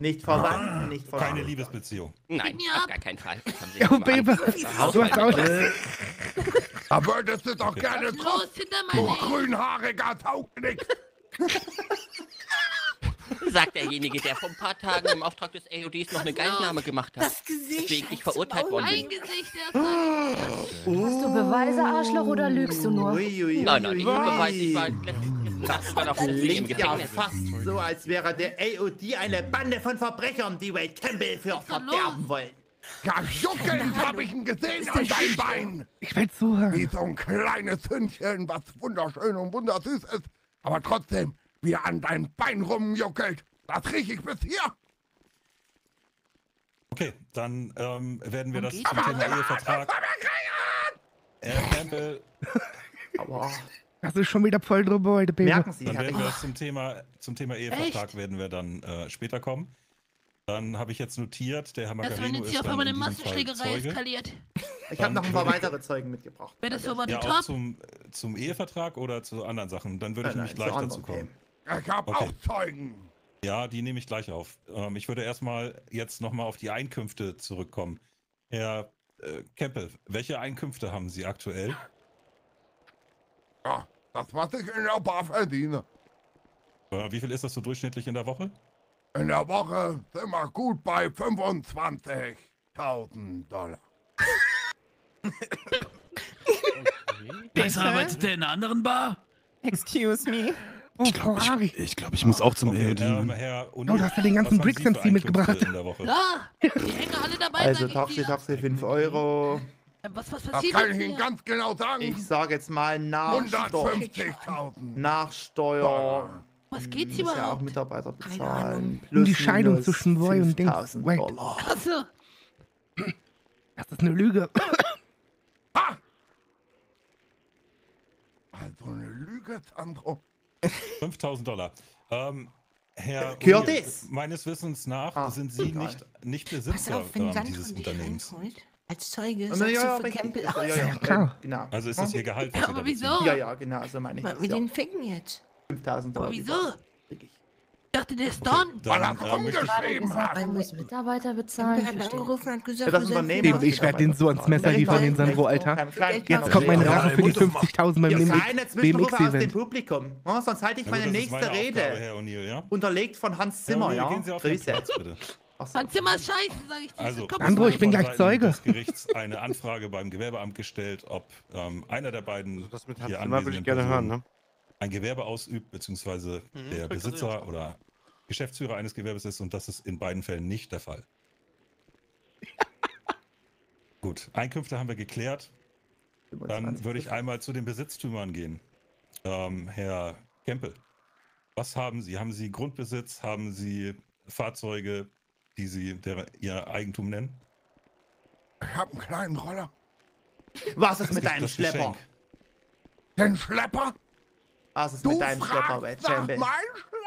Nicht verwandt, nicht verwandt. Keine Liebesbeziehung. Nein, auf gar keinen Fall. Das haben Sie Ja, nicht mal Baby, du hast auch Da würdest du doch gerne los hinter Du grünhaariger Taugenick. Sagt derjenige, der vor ein paar Tagen im Auftrag des AODs noch eine Geiselnahme gemacht hat. Das Gesicht. Weswegen ich verurteilt worden bin. Gesicht Hast du Beweise, Arschloch, oder lügst du nur? Uiuiui. Nein, nein, ich beweise, ich war letztes Das Mal auf klingt ja fast so, als wäre der AOD eine Bande von Verbrechern, die Wade Campbell für verderben wollen. Ja, juckelnd habe ich ihn gesehen an deinem Bein. Ich will zuhören. Wie so ein kleines Hündchen, was wunderschön und wundersüß ist. Aber trotzdem, wie er an deinem Bein rumjuckelt. Das riech ich bis hier. Okay, dann ähm, werden wir das zum? Thema Ehevertrag. Herr Campbell, Aber Das ist schon wieder voll drüber heute, Baby. merken Sie, dann werden wir zum Thema, zum Thema Ehevertrag werden wir dann äh, später kommen. Dann habe ich jetzt notiert, der Herr jetzt ist hier auf einmal in eine Massenschlägerei eskaliert. ich habe noch ein paar weitere Zeugen mitgebracht. Wäre das so over the Ja, auch top? zum, zum Ehevertrag oder zu anderen Sachen? Dann würde ich nämlich gleich dazu kommen. Ich hab Okay. auch Zeugen. Ja, die nehme ich gleich auf. Ähm, ich würde erstmal jetzt nochmal auf die Einkünfte zurückkommen. Herr äh, Kempel, welche Einkünfte haben Sie aktuell? Ja, das, was ich in der Bar verdiene. Äh, wie viel ist das so durchschnittlich in der Woche? In der Woche sind wir gut bei 25.000 Dollar. Was arbeitet der in einer anderen Bar? Excuse me. Oh, Frau Ari. Ich glaube, ich muss auch zum Okay, AOD. ähm, Herr Oh, du hast ja den ganzen MC mitgebracht. Ja, die hängen alle dabei. Also ich Taxi. Taxi, 5 Euro. Äh, Was, was Das passiert kann jetzt ich Ihnen hier? ganz genau sagen. Ich sage jetzt mal nach Steuer. 150.000. Nach Steuer. Was geht's Muss ja auch überhaupt? Mitarbeiter bezahlen. Um die Plus, Scheidung zwischen Roy und Dings. 5000 Wait. Dollar. Achso. Das ist eine Lüge. Ha! Also eine Lüge, Sandro. 5000 Dollar. Ähm, Herr Curtis! O'Neill, meines Wissens nach Ah, sind Sie nicht, nicht Besitzer auf, ähm, Sandro dieses Unternehmens. reinholt, als Zeuge, Ja, sagst ja, du für. Campbell aus. ja, ja, klar. äh, Genau. Also ist das Ihr Gehalt, was Aber wieso? Ja, ja, genau, so meine ich Aber das, wir ja. den ficken jetzt. 5000 Aber Dollar. wieso? krieg ich. Dachte, der ist dort. Dann, er äh, möchte ich- rumgeschrieben hat. Man muss Mitarbeiter bezahlen. Er hat verstehe. angerufen und gesagt, Ja, das Unternehmen hat Ich werde den so ans Messer liefern, den Sandro, Alter. Jetzt kommt meine Ja, Rache für die Mund 50.000 beim Ja, BMX keine Zwischenrufe aus dem. Publikum. Ja, sonst halte ich Na meine das ist nächste meine Rede. Aufgabe, Herr O'Neill, ja? Unterlegt von Hans Herr Zimmer, O'Neill, ja? Gehen Sie auf den Grüße. Platz, bitte. Hans Zimmer ist scheiße, sag ich dir. Also, wurde ich bin gleich Zeuge. des Gerichts eine Anfrage beim Gewerbeamt gestellt, ob ähm, einer der beiden Das mit hier Zimmer würde ich anwesenden gerne hören, ne? ein Gewerbe ausübt, beziehungsweise Mhm, der er Besitzer oder Geschäftsführer eines Gewerbes ist und das ist in beiden Fällen nicht der Fall. Gut, Einkünfte haben wir geklärt. Dann würde ich einmal zu den Besitztümern gehen. Ähm, Herr Kempel, was haben Sie? Haben Sie Grundbesitz? Haben Sie Fahrzeuge, die Sie der, Ihr Eigentum nennen? Ich hab einen kleinen Roller. Was ist Das mit ist deinem das Schlepper? Geschenk. Den Schlepper? Was ist Du mit deinem Schlepper, nach Champion?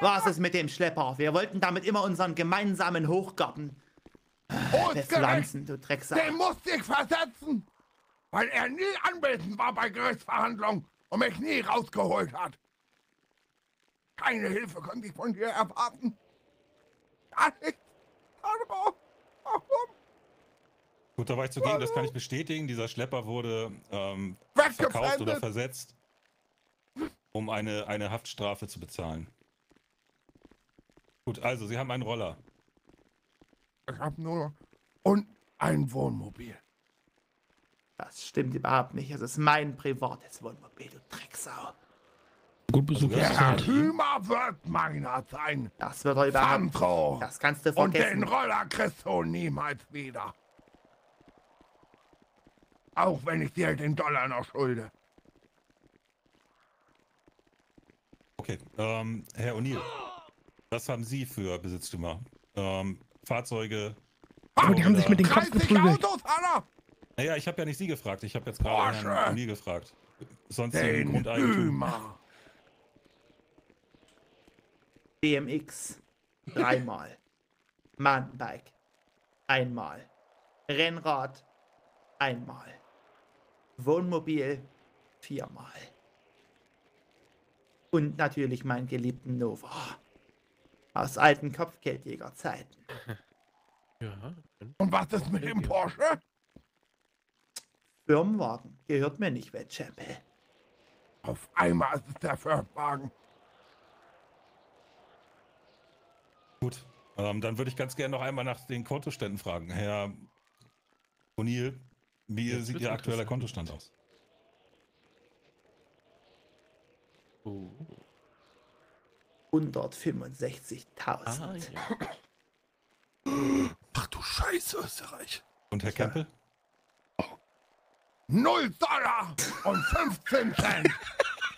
Was ist mit dem Schlepper? Wir wollten damit immer unseren gemeinsamen Hochgarten bepflanzen, du Drecksau. Den musste ich versetzen, weil er nie anwesend war bei Gerichtsverhandlungen und mich nie rausgeholt hat. Keine Hilfe konnte ich von dir erwarten. Gar nichts. Warum? Gut, da war ich zugegen, das kann ich bestätigen. Dieser Schlepper wurde ähm, verkauft oder versetzt, um eine, eine Haftstrafe zu bezahlen. Gut, also Sie haben einen Roller. Ich hab nur und ein Wohnmobil. Das stimmt überhaupt nicht. Es ist mein privates Wohnmobil, du Drecksau. Gut besucht Der das. Hümer wird meiner sein. Das wird er überhaupt Sandro. Das kannst du Und vergessen. den Roller kriegst du niemals wieder. Auch wenn ich dir den Dollar noch schulde. Okay, ähm, Herr O'Neill, was haben Sie für Besitztümer? Ähm, Fahrzeuge? Oh, die haben sich mit den Kopf 30 geprügelt. Autos, Alter! Naja, ich habe ja nicht Sie gefragt. Ich habe jetzt gerade. Herrn O'Neill gefragt. Sonst Den Grundeigentum. Hümer. BMX. Dreimal. Mountainbike. Einmal. Rennrad. Einmal. Wohnmobil. Viermal. Und natürlich meinen geliebten Nova. Aus alten Kopfgeldjägerzeiten. Ja. Und was ist mit dem Porsche? Firmenwagen. Gehört mir nicht, Wettschempel. Auf einmal ist es der Firmenwagen. Gut, ähm, dann würde ich ganz gerne noch einmal nach den Kontoständen fragen. Herr O'Neill, wie Jetzt sieht Ihr aktueller. Kontostand aus? Oh. 165.000. Ah, ja. Ach du Scheiße, Österreich. Und Herr Kempel? Null Dollar und 15 Cent.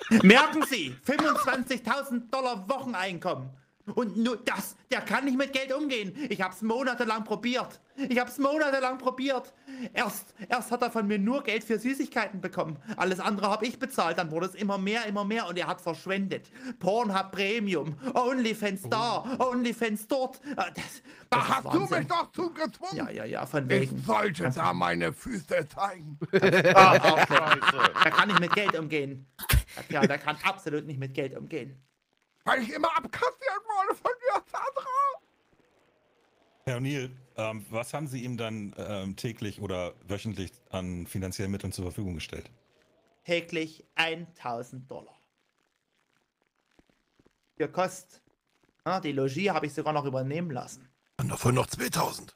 Merken Sie, 25.000 Dollar Wocheneinkommen. Und nur das, der kann nicht mit Geld umgehen. Ich hab's monatelang probiert. Ich hab's monatelang probiert. Erst, erst hat er von mir nur Geld für Süßigkeiten bekommen. Alles andere habe ich bezahlt. Dann wurde es immer mehr, immer mehr und er hat verschwendet. Pornhub Premium, Onlyfans da, Onlyfans dort. Ah, Das, Da das hast du mich doch zu gezwungen. Ja, ja, ja, von Ich wegen. sollte da meine Füße zeigen. Arschloch. Der kann nicht mit Geld umgehen. Ja, der kann absolut nicht mit Geld umgehen. Weil ich immer abkassiert wurde von dir, Sandra. Herr O'Neill, ähm, was haben Sie ihm dann ähm, täglich oder wöchentlich an finanziellen Mitteln zur Verfügung gestellt? täglich 1000 Dollar. Für Kost. Ja, die Logie habe ich sogar noch übernehmen lassen. Und davon noch 2000.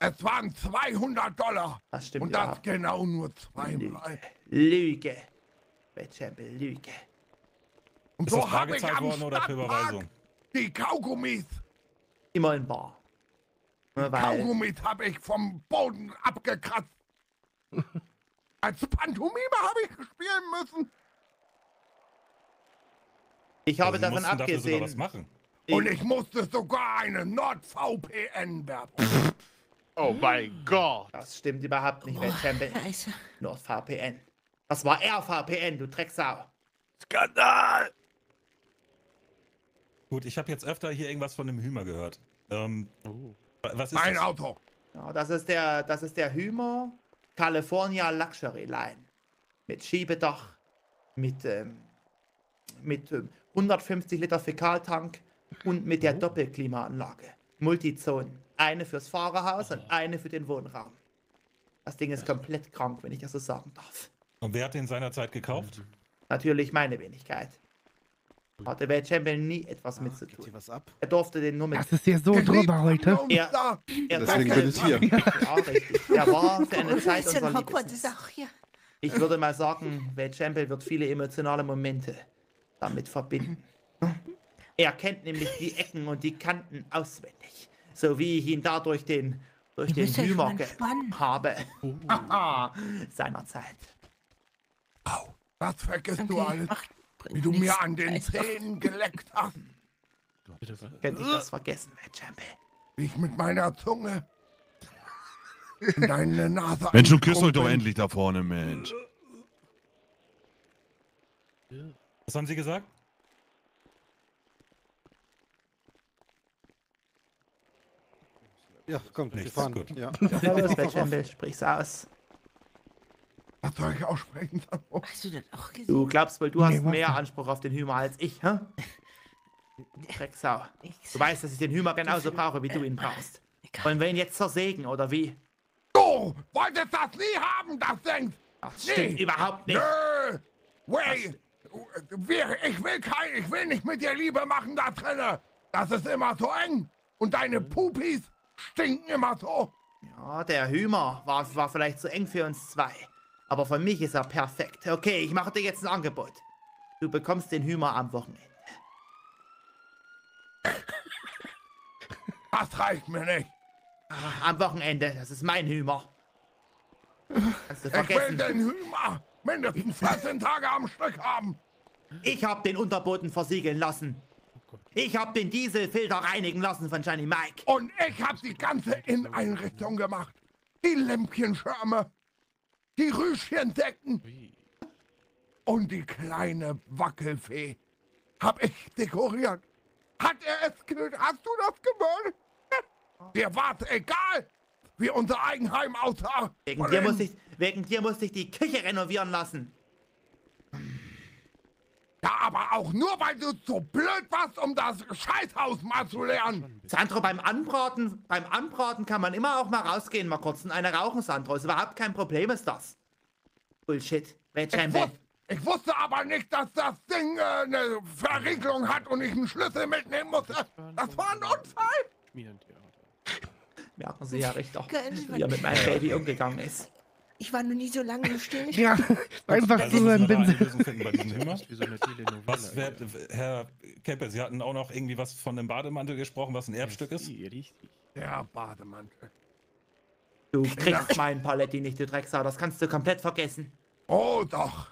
Es waren 200 Dollar. Das stimmt Und das überhaupt genau nur zweimal. Lüge. Wettschempel, Lüge. Und Ist so das habe ich bargezahlt am worden oder per Überweisung? die Kaugummis. Immer in Bar. Kaugummis habe ich vom Boden abgekratzt. Als Pantomime habe ich spielen müssen. ich habe Also davon abgesehen. was machen. Und ich musste sogar eine NordVPN-Werbung. Oh mein Gott. Das stimmt überhaupt nicht, Wettschempel. Scheiße. NordVPN. Das war RVPN, du Drecksau. Skandal. Gut, ich habe jetzt öfter hier irgendwas von dem Hümer gehört. Ähm, was ist Mein das? Auto. Ja, das ist der, das ist der Hümer California Luxury Line. Mit Schiebedach, mit, ähm, mit ähm, 150 Liter Fäkaltank, Und mit der Doppelklimaanlage. Multizonen. Eine fürs Fahrerhaus und eine für den Wohnraum. Das Ding ist komplett krank, wenn ich das so sagen darf. Und wer hat den seinerzeit gekauft? Natürlich meine Wenigkeit. Hatte Welt Champion nie etwas mitzutun. Er durfte den nur mit. Das ist ja so drüber heute. Er, er Deswegen bin ich hier. Er war für eine Zeit unser Hogwarts Liebes. ist auch hier. Ich würde mal sagen, Wade Champion wird viele emotionale Momente damit verbinden. Er kennt nämlich die Ecken und die Kanten auswendig. So wie ich ihn da durch den, durch Du den entspannt. habe. Seinerzeit. Das vergisst du Okay, alles, macht- wie du mir an den. Zähnen geleckt hast. Könnte ich das vergessen, Champion? Wie ich mit meiner Zunge in deine Nase Mensch, du küsst euch doch endlich da vorne, Mensch. Was haben Sie gesagt? Ja, komm, wir Nichts, fahren. gut. Ja. Los, Wade Champion, sprich's aus. Was soll ich aussprechen? Hast du das auch gesehen? Du glaubst wohl, du Nee, hast mehr denn? Anspruch auf den Hümer als ich, hä? Drecksau. Du weißt, dass ich den Hümer genauso brauche, wie du ihn brauchst. Wollen wir ihn jetzt zersägen, oder wie? Du wolltest das nie haben, das Ding! Das stimmt überhaupt nicht. Nö! Wait! Wir, ich will kein, ich will nicht mit dir Liebe machen da drinne! Das ist immer so eng! Und deine Pupis stinken immer so! Ja, der Hümer war, war vielleicht zu eng für uns zwei. Aber für mich ist er perfekt. Okay, ich mache dir jetzt ein Angebot. Du bekommst den Hümer am Wochenende. Das reicht mir nicht! Ah, Am Wochenende, das ist mein Hümer. Kannst du Ich will vergessen. den Hümer mindestens 14 Tage am Stück haben! Ich hab den Unterboden versiegeln lassen. Ich hab den Dieselfilter reinigen lassen von Johnny Mike. Und ich hab die ganze Inneneinrichtung gemacht. Die Lämpchenschirme, die Rüschendecken und die kleine Wackelfee hab ich dekoriert. Hat er es gehört? Hast du das gewollt? Dir war's egal, wie unser Eigenheim aussah. Wegen dir, musste ich, wegen dir musste ich die Küche renovieren lassen. Ja, aber auch nur, weil du so blöd warst, um das Scheißhaus mal zu lernen. Sandro, beim Anbraten, beim Anbraten kann man immer auch mal rausgehen, mal kurz in eine rauchen, Sandro. Ist überhaupt kein Problem, ist das. Bullshit. Ich, wus ich wusste aber nicht, dass das Ding äh, eine Verriegelung hat und ich einen Schlüssel mitnehmen musste. Das war ein Unfall. Merken Sie, Herr Richter, Ganz wie er mit meinem Baby umgegangen ist. Ich war noch nie so lange so still. Ja, einfach so ein Pinsel. Was wär, Herr Kemper, Sie hatten auch noch irgendwie was von einem Bademantel gesprochen, was ein Erbstück ist? Der Bademantel. Du kriegst meinen Paletti nicht, du Drecksau. Das kannst du komplett vergessen. Oh doch.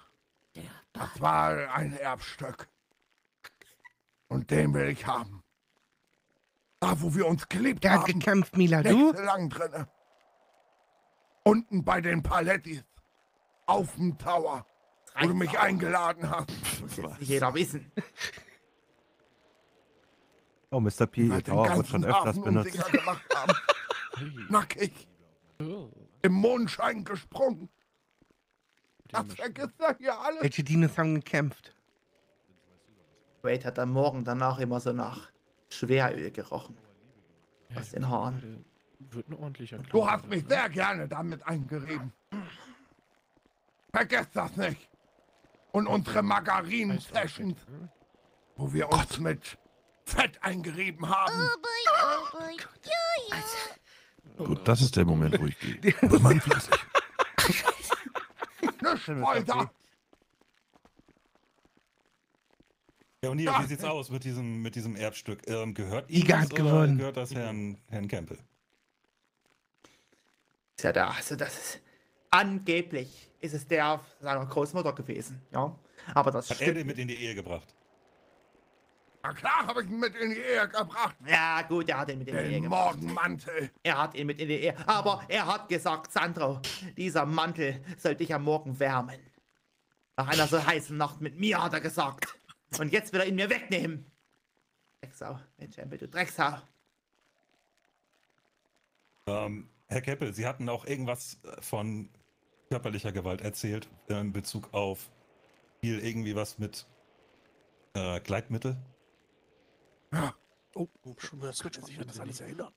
Das war ein Erbstück. Und den will ich haben. Da, wo wir uns geliebt Er hat haben. gekämpft, Mila, du? Nächtelang drinne. Unten bei den Palettis. Auf dem Tower. Wo du mich eingeladen hast. Muss jetzt nicht jeder wissen. Oh, Mr. P, Ihr den Tower wird ganzen schon öfters Abend benutzt. unsicher gemacht haben. Nackig. Im Mondschein gesprungen. Das vergisst er hier alles. Welche Dinos haben gekämpft? Wade hat am Morgen danach immer so nach Schweröl gerochen. Aus den Haaren. Wird ein ordentlicher Du hast mich sehr gerne damit eingerieben. Vergesst das nicht. Und unsere Margarinen-Sessions, wo wir uns mit Fett eingerieben haben. Gut, das ist der Moment, wo ich gehe. Mann, weiter. Ja, und hier, Ja. wie sieht's aus mit diesem, mit diesem Erbstück? Ähm, gehört Iga Ihnen hat das gehört das Herrn, Herrn Kempel? Ist ja da, also das ist angeblich ist es der seiner Großmutter gewesen, ja. Aber das Hat er stimmt. den mit in die Ehe gebracht? Na klar habe ich ihn mit in die Ehe gebracht. Ja, gut, er hat ihn mit in die Ehe Den gebracht. Morgenmantel. Er hat ihn mit in die Ehe. Aber er hat gesagt, Sandro, dieser Mantel soll dich am Morgen wärmen. Nach einer so heißen Nacht mit mir, hat er gesagt. Und jetzt will er ihn mir wegnehmen. Drecksau, Mensch, Empel, du Drecksau. Ähm, Herr Keppel, Sie hatten auch irgendwas äh, von körperlicher Gewalt erzählt äh, in Bezug auf viel irgendwie was mit äh, Gleitmittel. Ja. Oh, oh, schon wieder Switch sich an das alles erinnern.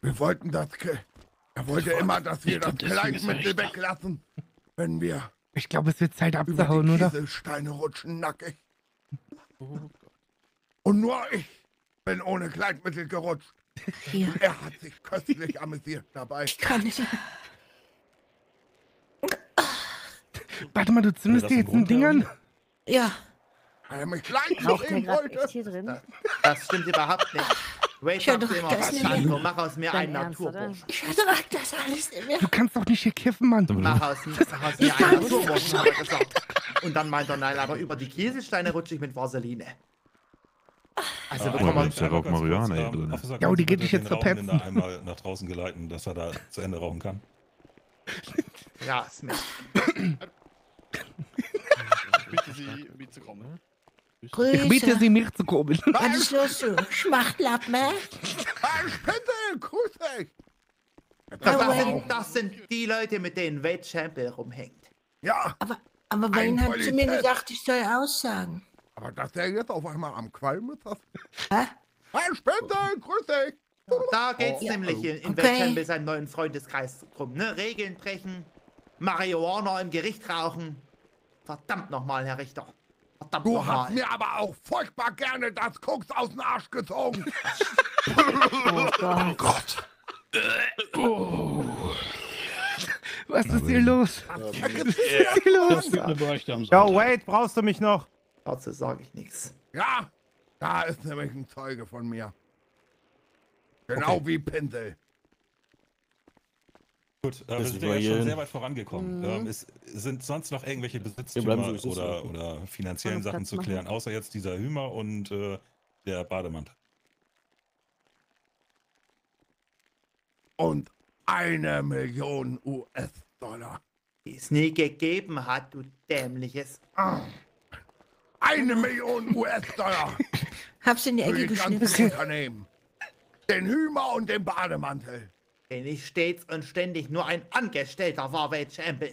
Wir wollten das. Er wollte immer, dass wir das da. weglassen, wenn wir Ich glaube, es wird Zeit über abzuhauen, die oder? Kieselsteine rutschen, nackig. Oh Und nur ich bin ohne Kleidmittel gerutscht. Hier. Er hat sich köstlich amüsiert dabei. Kann ich. Warte mal, du zündest dir jetzt ein Ding an? Ja. Er mich gleich Raucht noch eben wollte. echt hier drin? Das stimmt überhaupt nicht. Wait, Schau sagst doch, das was, nicht mehr. mach aus mir Dein einen? Naturburschen. Ich ertrag das alles nicht mehr. Du kannst doch nicht hier kiffen, Mann. Mach aus, mach aus mir einen Naturburschen. Und dann meint er, nein, aber über die Kieselsteine rutsche ich mit Vaseline. Also Ja, bekommen aber wir... ist ja auch Marihuana hier drin. Officer, Ja, die geht dich jetzt Rauchenden da verpetzen. einmal nach draußen geleiten, dass er da zu Ende rauchen kann. Ja, Smith. Ich bitte Sie, mitzukommen. Grüße. Ich bitte Sie, mich zu kommen. Was ist los, du Schmachtlappen? hä? Bitte, grüß dich. Das, Oh, sind, das sind die Leute, mit denen Wade Champion rumhängt. Ja, Aber, aber wen hat sie mir gesagt, ich soll aussagen? Aber dass der jetzt auf einmal am Qualm ist, das... Hä? Hey, Spende, grüß dich. Da geht's Oh, nämlich in, in Okay. Wade Champion seinen neuen Freundeskreis drum. Ne? Regeln brechen, Marihuana im Gericht rauchen. Verdammt nochmal, Herr Richter. Verdammt Du hast mir aber auch furchtbar gerne das Koks aus dem Arsch gezogen. Oh Gott. Gott. Was ist hier los? Was ist hier los? Ja, wait, brauchst du mich noch? Dazu sage ich nichts. Ja, da ist nämlich ein Zeuge von mir. Genau Okay. wie Pinsel. Gut, äh, wir sind ja schon sehr weit vorangekommen. Mhm. Ähm, es sind sonst noch irgendwelche Besitztümer so, oder, oder finanziellen Sachen zu machen? klären, außer jetzt dieser Hümer und äh, der Bademantel. Und eine Million US-Dollar. Die es nie gegeben hat, du dämliches. Eine Million US-Dollar Hab's in die für Ecke. Unternehmen. Den Hümer und den Bademantel. Den ich stets und ständig nur ein Angestellter war, Champion.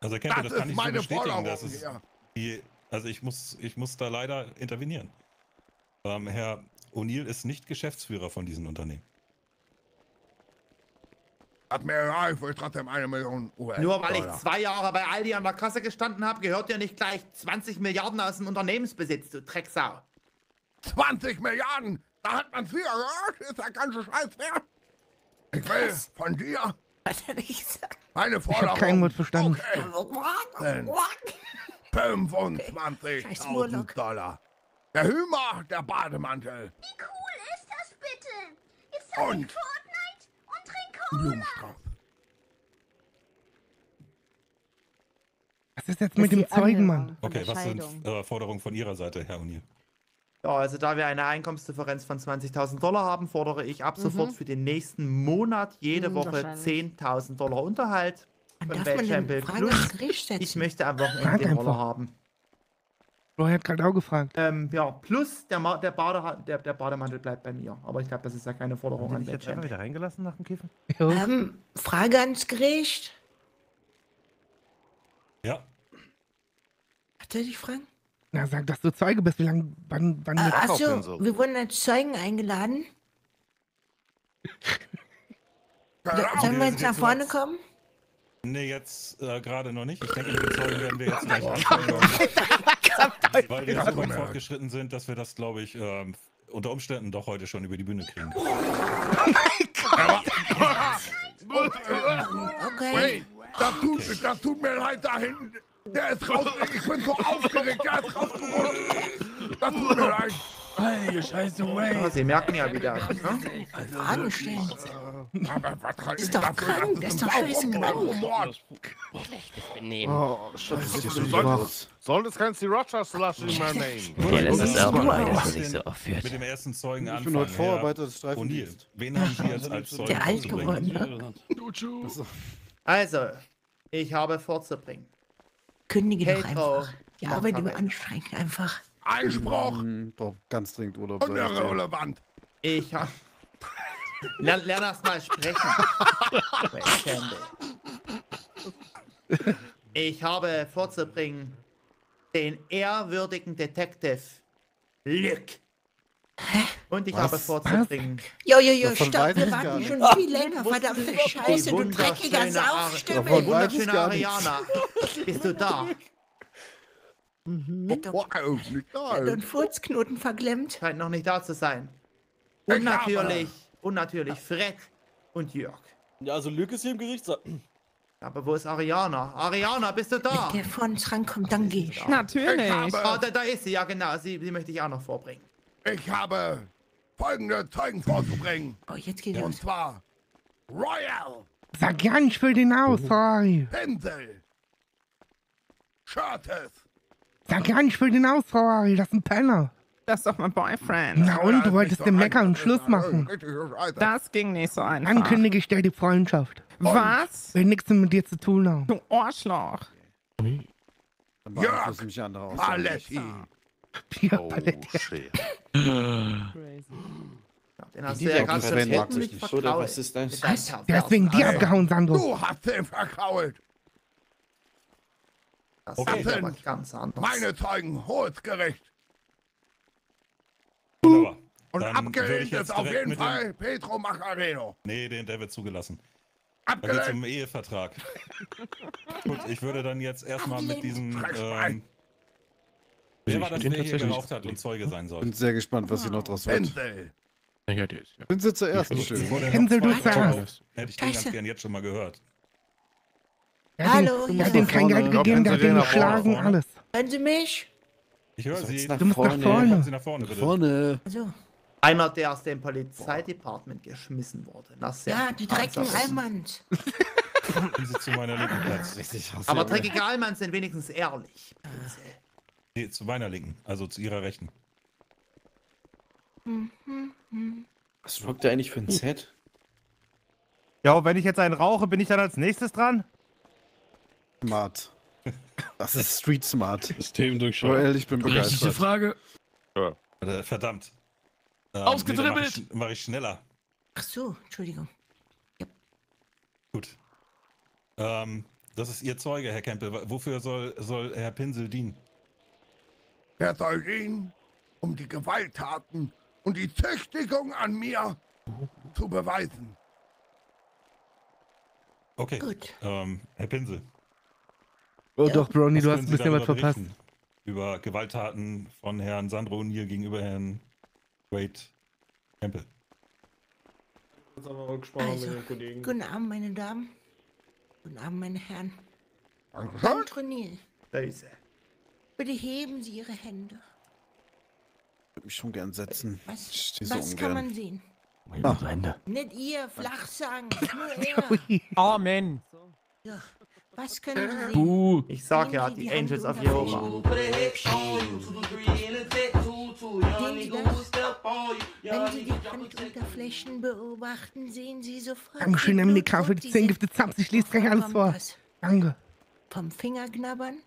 Also Kempe, Das das, kann ist ich so meine bestätigen, Forderung dass es die, also ich muss, ich muss da leider intervenieren. Ähm, Herr O'Neill ist nicht Geschäftsführer von diesen Unternehmen. Hat mir egal, ich will trotzdem eine Million US-Dollar. Nur weil ich zwei Jahre bei Aldi an der Kasse gestanden habe, gehört dir nicht gleich 20 Milliarden aus dem Unternehmensbesitz, du Drecksau. 20 Milliarden! Da hat man früher gehört, ist der ganze Scheiß wert. Ich will von dir Was hat er gesagt? meine Ich Forderung. hab kein Wort verstanden. Okay. Denn 25.000 Murloc. Dollar. Der Hümer, der Bademantel Wie cool ist das bitte? Zocken und ein Blumenstrauß. Was ist jetzt mit dem die Zeugen, Annahme Mann? Okay, was sind äh, Forderungen von Ihrer Seite, Herr O'Neill? Ja, also da wir eine Einkommensdifferenz von 20.000 Dollar haben, fordere ich ab sofort für den nächsten Monat jede Mhm, Woche wahrscheinlich. 10.000 Dollar Unterhalt. Von darf man denn Fragen plus ans Gericht setzen? Ich möchte am Wochenende den Roller haben. Er hat gerade auch gefragt. Ähm, ja, plus der, Ma der, Bade der, der Bademantel bleibt bei mir. Aber ich glaube, das ist ja keine Forderung Haben an jetzt Champion. wieder reingelassen nach dem Kiffen? Ähm, Frage ans Gericht. Ja. Hat er dich fragen? Na, sag, dass du Zeuge bist. Wie lange, wann, wann Äh, achso, wir wurden als Zeugen eingeladen. Sollen wir jetzt nach vorne kommen? Nee, jetzt äh, gerade noch nicht. Ich denke, mit den Zeugen werden wir jetzt gleich anfangen. weil wir so weit fortgeschritten sind, dass wir das, glaube ich, ähm, unter Umständen doch heute schon über die Bühne kriegen. Okay. Wait, das tut, das tut mir leid da hinten. Der ist raus. Ich bin so aufgeregt. Der ist rausgerutscht. Das tut mir leid. Heilige Scheiße, Ja, Wade. Sie merken ja wieder. Ne? Fragen stellen. Aber was kann ich Ist doch dafür? krank, Das ist ist doch scheißegal. Sauermord. Schlechtes Benehmen. Oh, Das ist du so solltest, solltest kein Sriracha Slush in my name. Ja, das ist auch Du mal, dass sich so aufführt. Mit dem ersten Zeugen Ich anfangen. bin heute Vorarbeiter des Streifendienstes. O'Neill, wen haben Sie jetzt als Zeugen Der alt geworden. ne? Also, ich habe vorzubringen. Kündige doch einfach. Die Arbeit überanstrengend einfach. Einspruch. Hm, Braucht ganz dringend Urlaub. Und sag ich dir. irrelevant. Ich habe. Lern, lern erst mal sprechen. Ich habe vorzubringen den ehrwürdigen Detective Luc Und ich Was? habe vorzubringen. Jo, jo, jo, stopp, wir warten schon viel länger. Verdammte Scheiße, du dreckiger Saufstimme. Wunderschöne. Ariana. Bist du da? Wow, nicht Hat da. einen Furzknoten verklemmt. Scheint noch nicht da zu sein. Und natürlich, und natürlich Fred und Jörg. Ja, also Lüge ist hier im Gerichtssaal. Aber wo ist Ariana? Ariana, bist du da? Wenn der vor uns rankommt, dann geh ich. Ich habe, Oh, da, da ist sie, ja genau. Sie, sie möchte ich auch noch vorbringen. ich habe folgende Zeugen vorzubringen. Oh, jetzt geht Und los. zwar Royal, Sag ja, ich will den aus, sorry. Pinsel, Shirtes, Sag ja, ich will den aus, sorry. Das ist ein Penner. Das ist doch mein Boyfriend. Na und, du wolltest den meckern und Schluss machen. Das ging nicht so einfach. Dann kündige ich dir die Freundschaft. Was? Will nichts mit dir zu tun haben. Du Arschloch. Dann beeinflussen mich andere aus. Paletti. Ja, Oh, Paletti. shit. Den hast du ja total mich nicht nicht, verkrault. Was ist das? Mit deinem Was? Der ist wegen dir abgehauen, Sandro. Du hast den verkrault. Das Okay. ist aber ganz anders. Meine Zeugen, hohes Gericht. Wunderbar. Und Dann abgelehnt ich jetzt ist auf jeden Fall Petro Macareno. Nee, den, der wird zugelassen. Da geht's Abgelehnt. um Ehevertrag. Gut, ich würde dann jetzt erstmal mit diesem. Ähm, wer war das, bin der hier tatsächlich- geraucht hat und Zeuge sein soll? bin sehr gespannt, was hier noch draus wird. Pinsel. Ja, der ist, ja. Sind Sie zuerst Ich- Hänsel, du. Hätte ich den ganz gern jetzt schon mal gehört. Hat Hallo, ja. Er hat ihm kein. Geld gegeben, der hat vorne, geschlagen, alles. Hören Sie mich? Ich höre Sie. Du musst nach vorne? nach vorne, bitte. Vorne. Also, Einer, der aus dem Polizeidepartement geschmissen wurde. Ja, die dreckigen einsam. Allmanns. Kommen Sie zu meiner linken Platz. Richtig Aber dreckige Allmanns sind wenigstens ehrlich. Pinsel. Nee, zu meiner linken, also zu Ihrer rechten. Was rockt der eigentlich für ein Set? Ja, und wenn ich jetzt einen rauche, bin ich dann als nächstes dran? Smart. Das ist Street Smart. System durchschauen. Joel, ich bin Richtige begeistert. Frage. Äh, Verdammt. Ähm, Ausgedribbelt. nee, dann Mach ich, mach ich schneller. Ach so, Entschuldigung. Gut. Ähm, das ist Ihr Zeuge, Herr Kempel. Wa- Wofür soll, soll Herr Pinsel dienen? Der soll dienen, um die Gewalttaten und die Züchtigung an mir zu beweisen. Okay. Gut. Ähm, Herr Pinsel. Oh doch, Brony, was du hast ein bisschen was verpasst. Über Gewalttaten von Herrn Sandro O'Neill gegenüber Herrn Wade Kempel. Also, guten Abend, meine Damen. Guten Abend, meine Herren. Antonil, Böse. bitte heben Sie Ihre Hände. Ich würde mich schon gern setzen. Was, stehe so was kann ungern. man sehen? Ah. Nicht ihr, flach sagen, nur er. Amen. Ja. Was können Sie sehen? Buh. Ich sag ja, die Hand Angels of Jehovah. Wenn Sie die Handunterflächen beobachten, sehen Sie sofort. Dankeschön, wie MDK, für die blutrot 10 diese- Gifte Zaps. Ich lese gleich alles vor. Danke. Vom Fingerknabbern?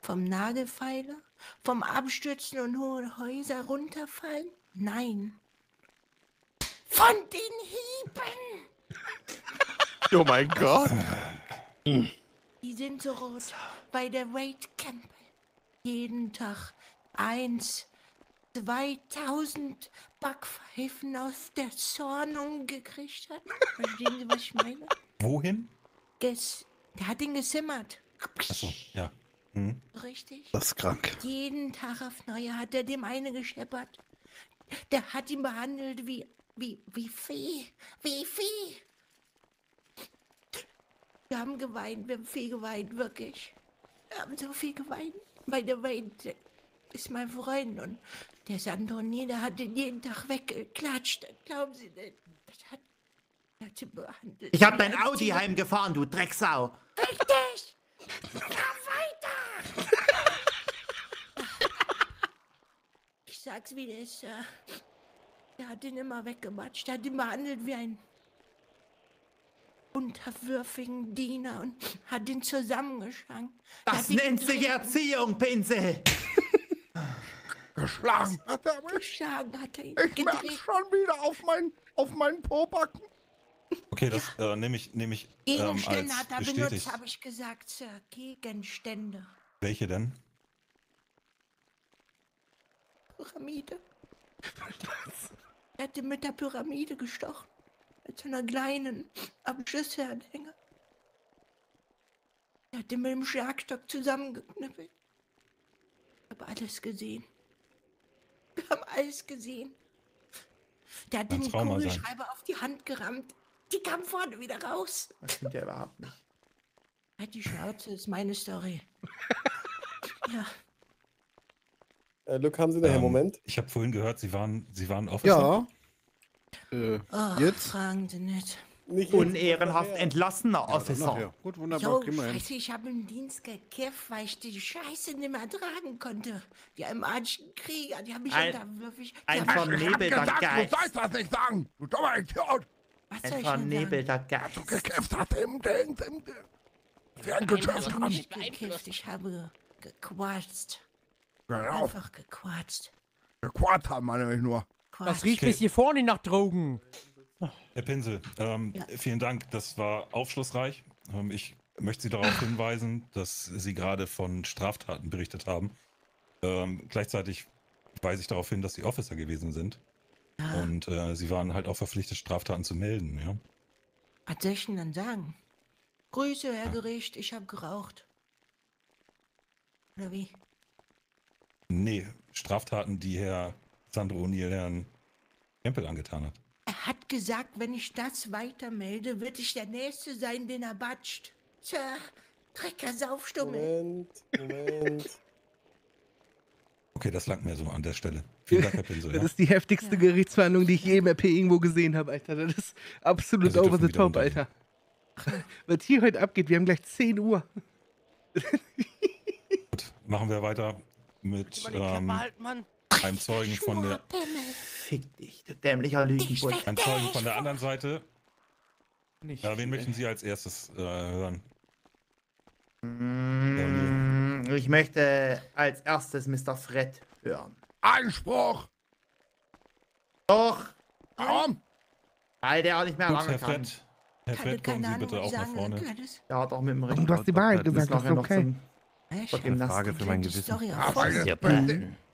Vom Nagelfeiler? Vom Abstürzen und hohe Häuser runterfallen? Nein. Von den Hieben! Oh mein Gott. Die sind so rot bei der Wade Campbell. Jeden Tag eins, 2000 Backpfeifen aus der Zornung gekriegt hat. Verstehen Sie, was ich meine? Wohin? Ges der hat ihn gesimmert. Achso, ja. Hm. Richtig? Das ist krank. Jeden Tag auf Neue hat er dem eine gescheppert. Der hat ihn behandelt wie, wie, wie Vieh. Wie Vieh. Wir haben geweint, wir haben viel geweint, wirklich. Wir haben so viel geweint. Wayne der ist mein Freund und der Sandroni, der hat ihn jeden Tag weggeklatscht. Glauben Sie denn? Das hat, hat ihn behandelt. Ich hab wie dein ein Audi heimgefahren, du Drecksau. Richtig! Komm weiter! Ich sag's wie ist. äh, Der hat ihn immer weggematscht. Der hat ihn behandelt wie ein unterwürfigen Diener und hat ihn zusammengeschlagen. Das hat nennt sich Erziehung, Pinsel. Geschlagen hat er mich. Geschlagen hat er ihn. Ich merk's gedreht. schon wieder auf, mein, auf meinen Pobacken. Okay, das äh, nehme ich, nehm ich ähm, Gegenstände als hat er bestätigt. benutzt, habe ich gesagt, Sir. Gegenstände. Welche denn? Pyramide. Er hatte mit der Pyramide gestochen. Mit so einer kleinen am Schlüsselanhänger. Er hatte mit dem Schlagstock zusammengeknüppelt. Ich habe alles gesehen. Wir haben alles gesehen. Der hat Ein den Trauma sein. Kugelschreiber auf die Hand gerammt. Die kam vorne wieder raus. Das stimmt ja überhaupt nicht. Halt die Schnauze, ist meine Story. ja. Äh, Luke, haben Sie nachher Ähm, Moment? Ich habe vorhin gehört, Sie waren, Sie waren Officer. Ja. Äh, Oh, jetzt? fragen Sie nicht. Nicht Unehrenhaft entlassener Ja, Officer. Gut, wunderbar, Jo, kriegen wir hin. scheiße, ich habe im Dienst gekifft, weil ich die Scheiße nicht mehr tragen konnte. Die almanischen Krieger, die haben mich Ein- unterwürfig. ein haben vernebelter Geist. du sollst das nicht sagen. Du dummer Idiot. Was Ein soll ich vernebelter Geist. Du gekifft hast im, im, im, im Ich Ferngeschäft habe haben. nicht gekifft, ich habe gequatscht. Genau. Einfach gequatscht. Gequart haben wir nämlich nur. Das riecht bis hier vorne nach Drogen. Herr Pinsel, ähm, Ja. vielen Dank, das war aufschlussreich. Ähm, ich möchte Sie darauf hinweisen, dass Sie gerade von Straftaten berichtet haben. Ähm, gleichzeitig weise ich darauf hin, dass Sie Officer gewesen sind. Und äh, Sie waren halt auch verpflichtet, Straftaten zu melden. Ja? Was soll ich denn dann sagen? Grüße, Herr Gericht, ich habe geraucht. Oder wie? Nee, Straftaten, die Herr Sandro O'Neill Herrn Campbell angetan hat. Er hat gesagt, wenn ich das weitermelde, wird ich der Nächste sein, den er batscht. Tja, Drecker Saufstummel. Moment, Moment. Okay, das langt mir so an der Stelle. Vielen Dank, Herr Pinsel. Das Ja? ist die heftigste Gerichtsverhandlung, die ich je im RP irgendwo gesehen habe, Alter. Das ist absolut Also over the top, Alter. Was hier heute abgeht, wir haben gleich 10 Uhr. Machen wir weiter mit ähm, einem Zeugen von der Fick dich, du dämlicher Lügenbulle. Ein Zeugen von der anderen Seite. Ja, wen möchten Sie als erstes äh, hören? Mm, Ich möchte als erstes Mr. Fred hören. Einspruch! Doch! Warum? Weil der auch nicht mehr Gut, lange Herr kann. Fred, Herr Fred, kommen Sie bitte auch nach vorne. Ja, doch mit dem Und du hast die Wahrheit gesagt, das ist okay. Eine Frage für mein Gewissen. Ja,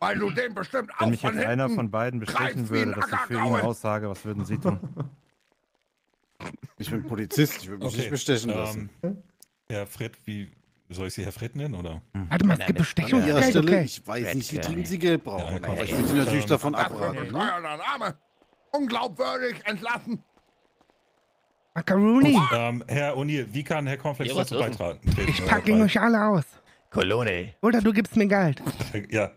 weil, Ja, du den bestimmt auch Wenn mich von jetzt einer von beiden bestechen würde, dass ich für ihn aussage, was würden Sie tun? Ich bin Polizist, ich würde mich nicht bestechen lassen. Ähm, Herr Fred, wie soll ich Sie Herr Fred nennen, oder? Warte mal, es gibt Bestechung. An Ihrer Geld, Stelle, okay. ich weiß nicht, wie Fred, dringend ja. Sie Geld Ja, brauchen, aber ich will Sie natürlich Ähm, davon abraten. Ne? Name. Unglaubwürdig entlassen. Macaroni, Ähm, Herr O'Neill, wie kann Herr Cornflakes Ja, dazu beitragen? ich pack gegen euch alle aus. Colonel. Oder du gibst mir Geld. Ja.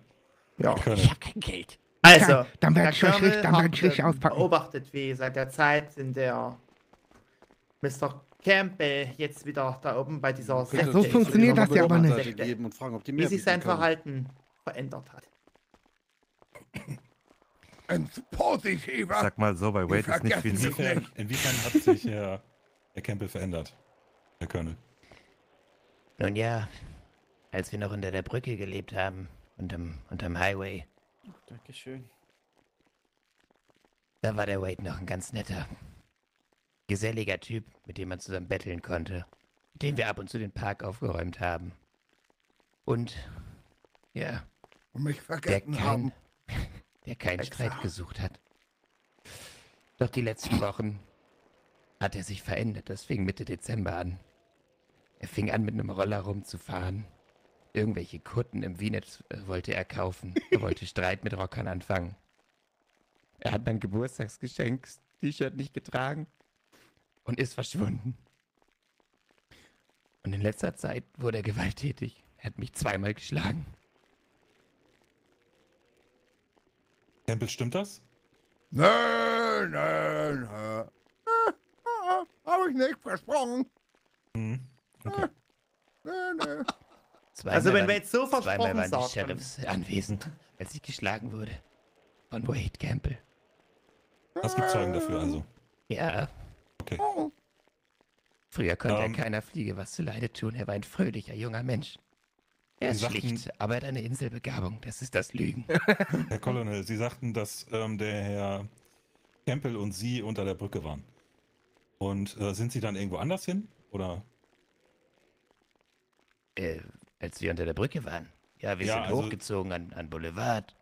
Ja. Ich hab kein Geld. Also, Ja, dann werd Herr ich euch richtig- dann ich richtig auspacken. beobachtet, wie seit der Zeit, in der Mr. Campbell jetzt wieder da oben bei dieser Könnte so Sekte funktioniert ist, das ja aber nicht. Sekte, und fragen, ob die wie sich sein können. Verhalten verändert hat. Ins Positive. Sag mal so, bei Wade ist nicht viel. Inwiefern, inwiefern hat sich Herr, Herr Campbell verändert, Herr Colonel? Nun ja, als wir noch unter der Brücke gelebt haben, unterm, unterm Highway, Dankeschön. da war der Wade noch ein ganz netter, geselliger Typ, mit dem man zusammen betteln konnte, mit dem wir ab und zu den Park aufgeräumt haben. Und, ja, Und mich der vergessen kein, haben. der keinen Streit gesucht hat. Doch die letzten Wochen hat er sich verändert. Das fing Mitte Dezember an. Er fing an, mit einem Roller rumzufahren. Irgendwelche Kutten im Wienet äh, wollte er kaufen. Er wollte Streit mit Rockern anfangen. Er hat mein Geburtstagsgeschenk, T-Shirt nicht getragen und ist verschwunden. Und in letzter Zeit wurde er gewalttätig. Er hat mich zweimal geschlagen. Campbell, stimmt das? Nö, nö, nö. Habe ich nicht versprochen. Hm. Okay. Nö, nö. Zweimal Also wenn waren- wir jetzt so zweimal versprochen waren die. Sheriffs anwesend, als ich geschlagen wurde. Von Wade Campbell. Es gibt Zeugen dafür, also. Ja, Okay. früher konnte Ähm. er keiner Fliege was zuleide tun. Er war ein fröhlicher junger Mensch. Er ist sagten- schlicht, aber er hat eine Inselbegabung. Das ist das Lügen. Herr Colonel, Sie sagten, dass ähm, der Herr Campbell und Sie unter der Brücke waren. Und äh, sind Sie dann irgendwo anders hin? Oder? äh, als wir unter der Brücke waren. Ja, wir Ja, sind also- hochgezogen an, an Boulevard.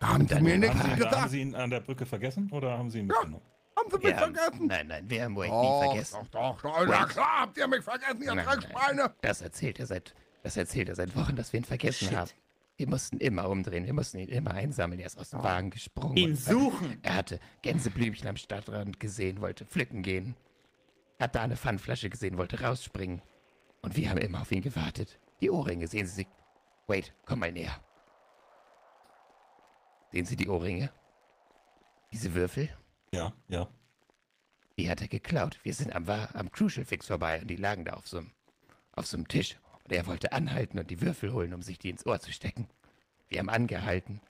Da haben Sie mir nichts haben, Sie, haben gesagt. Sie ihn an der Brücke vergessen oder haben Sie ihn mitgenommen? Haben Sie mich haben- vergessen? Nein, nein, wir haben Wade Doch, nie vergessen. Doch, doch, doch. Na klar, habt ihr mich vergessen, ihr Dreckschweine. Das erzählt er seit, das erzählt er seit Wochen, dass wir ihn vergessen Shit. haben. Wir mussten immer umdrehen, wir mussten ihn immer einsammeln. Er ist aus dem Ja. Wagen gesprungen. Ihn suchen. Er hatte Gänseblümchen am Stadtrand gesehen, wollte pflücken gehen. Hat da eine Pfandflasche gesehen, wollte rausspringen. Und wir haben immer auf ihn gewartet. Die Ohrringe, sehen Sie sie? Wait, komm mal näher. Sehen Sie die Ohrringe? Diese Würfel? Ja, ja. Die hat er geklaut. Wir sind am, am Crucial Fix vorbei und die lagen da auf so einem auf so einem Tisch. Und er wollte anhalten und die Würfel holen, um sich die ins Ohr zu stecken. Wir haben angehalten.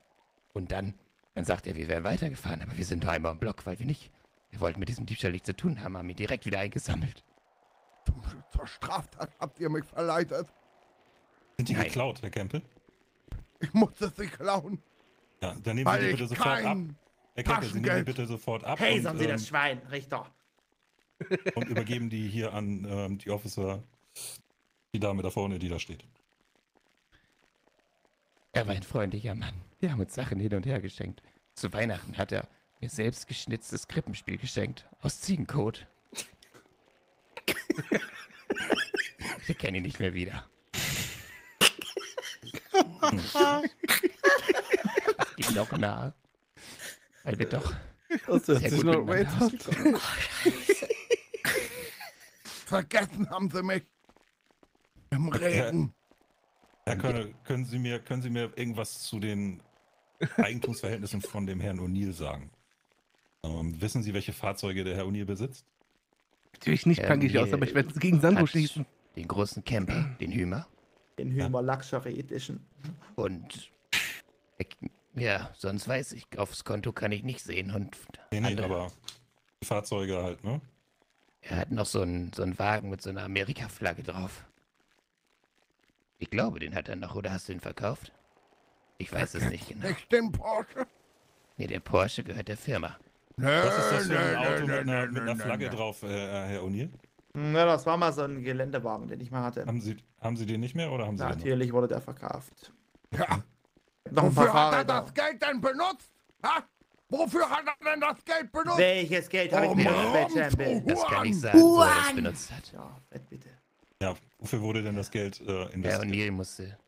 Und dann, dann sagt er, wir wären weitergefahren, aber wir sind nur einmal im Block, weil wir nicht, wir wollten mit diesem Diebstahl nichts zu tun haben, haben ihn direkt wieder eingesammelt. Zur Straftat habt ihr mich verleitet. Sind die Nein. geklaut, Herr Kempel? Ich musste sie klauen. Ja, dann nehmen Weil Sie die bitte sofort ab. kein Herr Kempel, Sie nehmen die Taschengeld- bitte sofort ab Heisern und, Sie ähm, das Schwein, Richter. und übergeben die hier an ähm, die Officer, die Dame da vorne, die da steht. Er war ein freundlicher Mann. Wir haben uns Sachen hin und her geschenkt. Zu Weihnachten hat er mir selbst geschnitztes Krippenspiel geschenkt. Aus Ziegenkot. Wir kennen ihn nicht mehr wieder. Nahe. Weil wir doch Das hört sehr sich gut noch an. ausgekommen Vergessen haben sie mich. Im Regen. Herr Colonel, können Sie mir, können Sie mir irgendwas zu den Eigentumsverhältnissen von dem Herrn O'Neill sagen? Ähm, wissen Sie, welche Fahrzeuge der Herr O'Neill besitzt? Natürlich nicht, kann ich aus, aber ich werde gegen Sandro schießen. Den großen Camper, den Hümer. Den Hümer Luxury Edition. Und ich, ja, sonst weiß ich, aufs Konto kann ich nicht sehen. Und Nee, nee, andere- aber die Fahrzeuge halt, ne? Er hat noch so einen, so einen Wagen mit so einer Amerika-Flagge drauf. Ich glaube, den hat er noch, oder hast du ihn verkauft? Ich weiß es nicht genau. Nicht den Porsche. Nee, der Porsche gehört der Firma. Nö, Was ist das für ein Auto nö, mit einer, nö, mit einer Flagge drauf, äh, Herr O'Neill? Na, das war mal so ein Geländewagen, den ich mal hatte. Haben Sie, haben Sie den nicht mehr oder haben Sie den noch? Natürlich wurde der verkauft. Ja. Noch ein paar Wofür hat er das Geld denn benutzt? Ha? Wofür hat er denn das Geld benutzt? Welches Geld habe ich Oh, mir Mann, benutzt, Champion? Das kann ich sagen, wo er das benutzt hat. Ja, bitte. Ja, wofür wurde denn das Geld äh, Herr investiert? O'Neill musste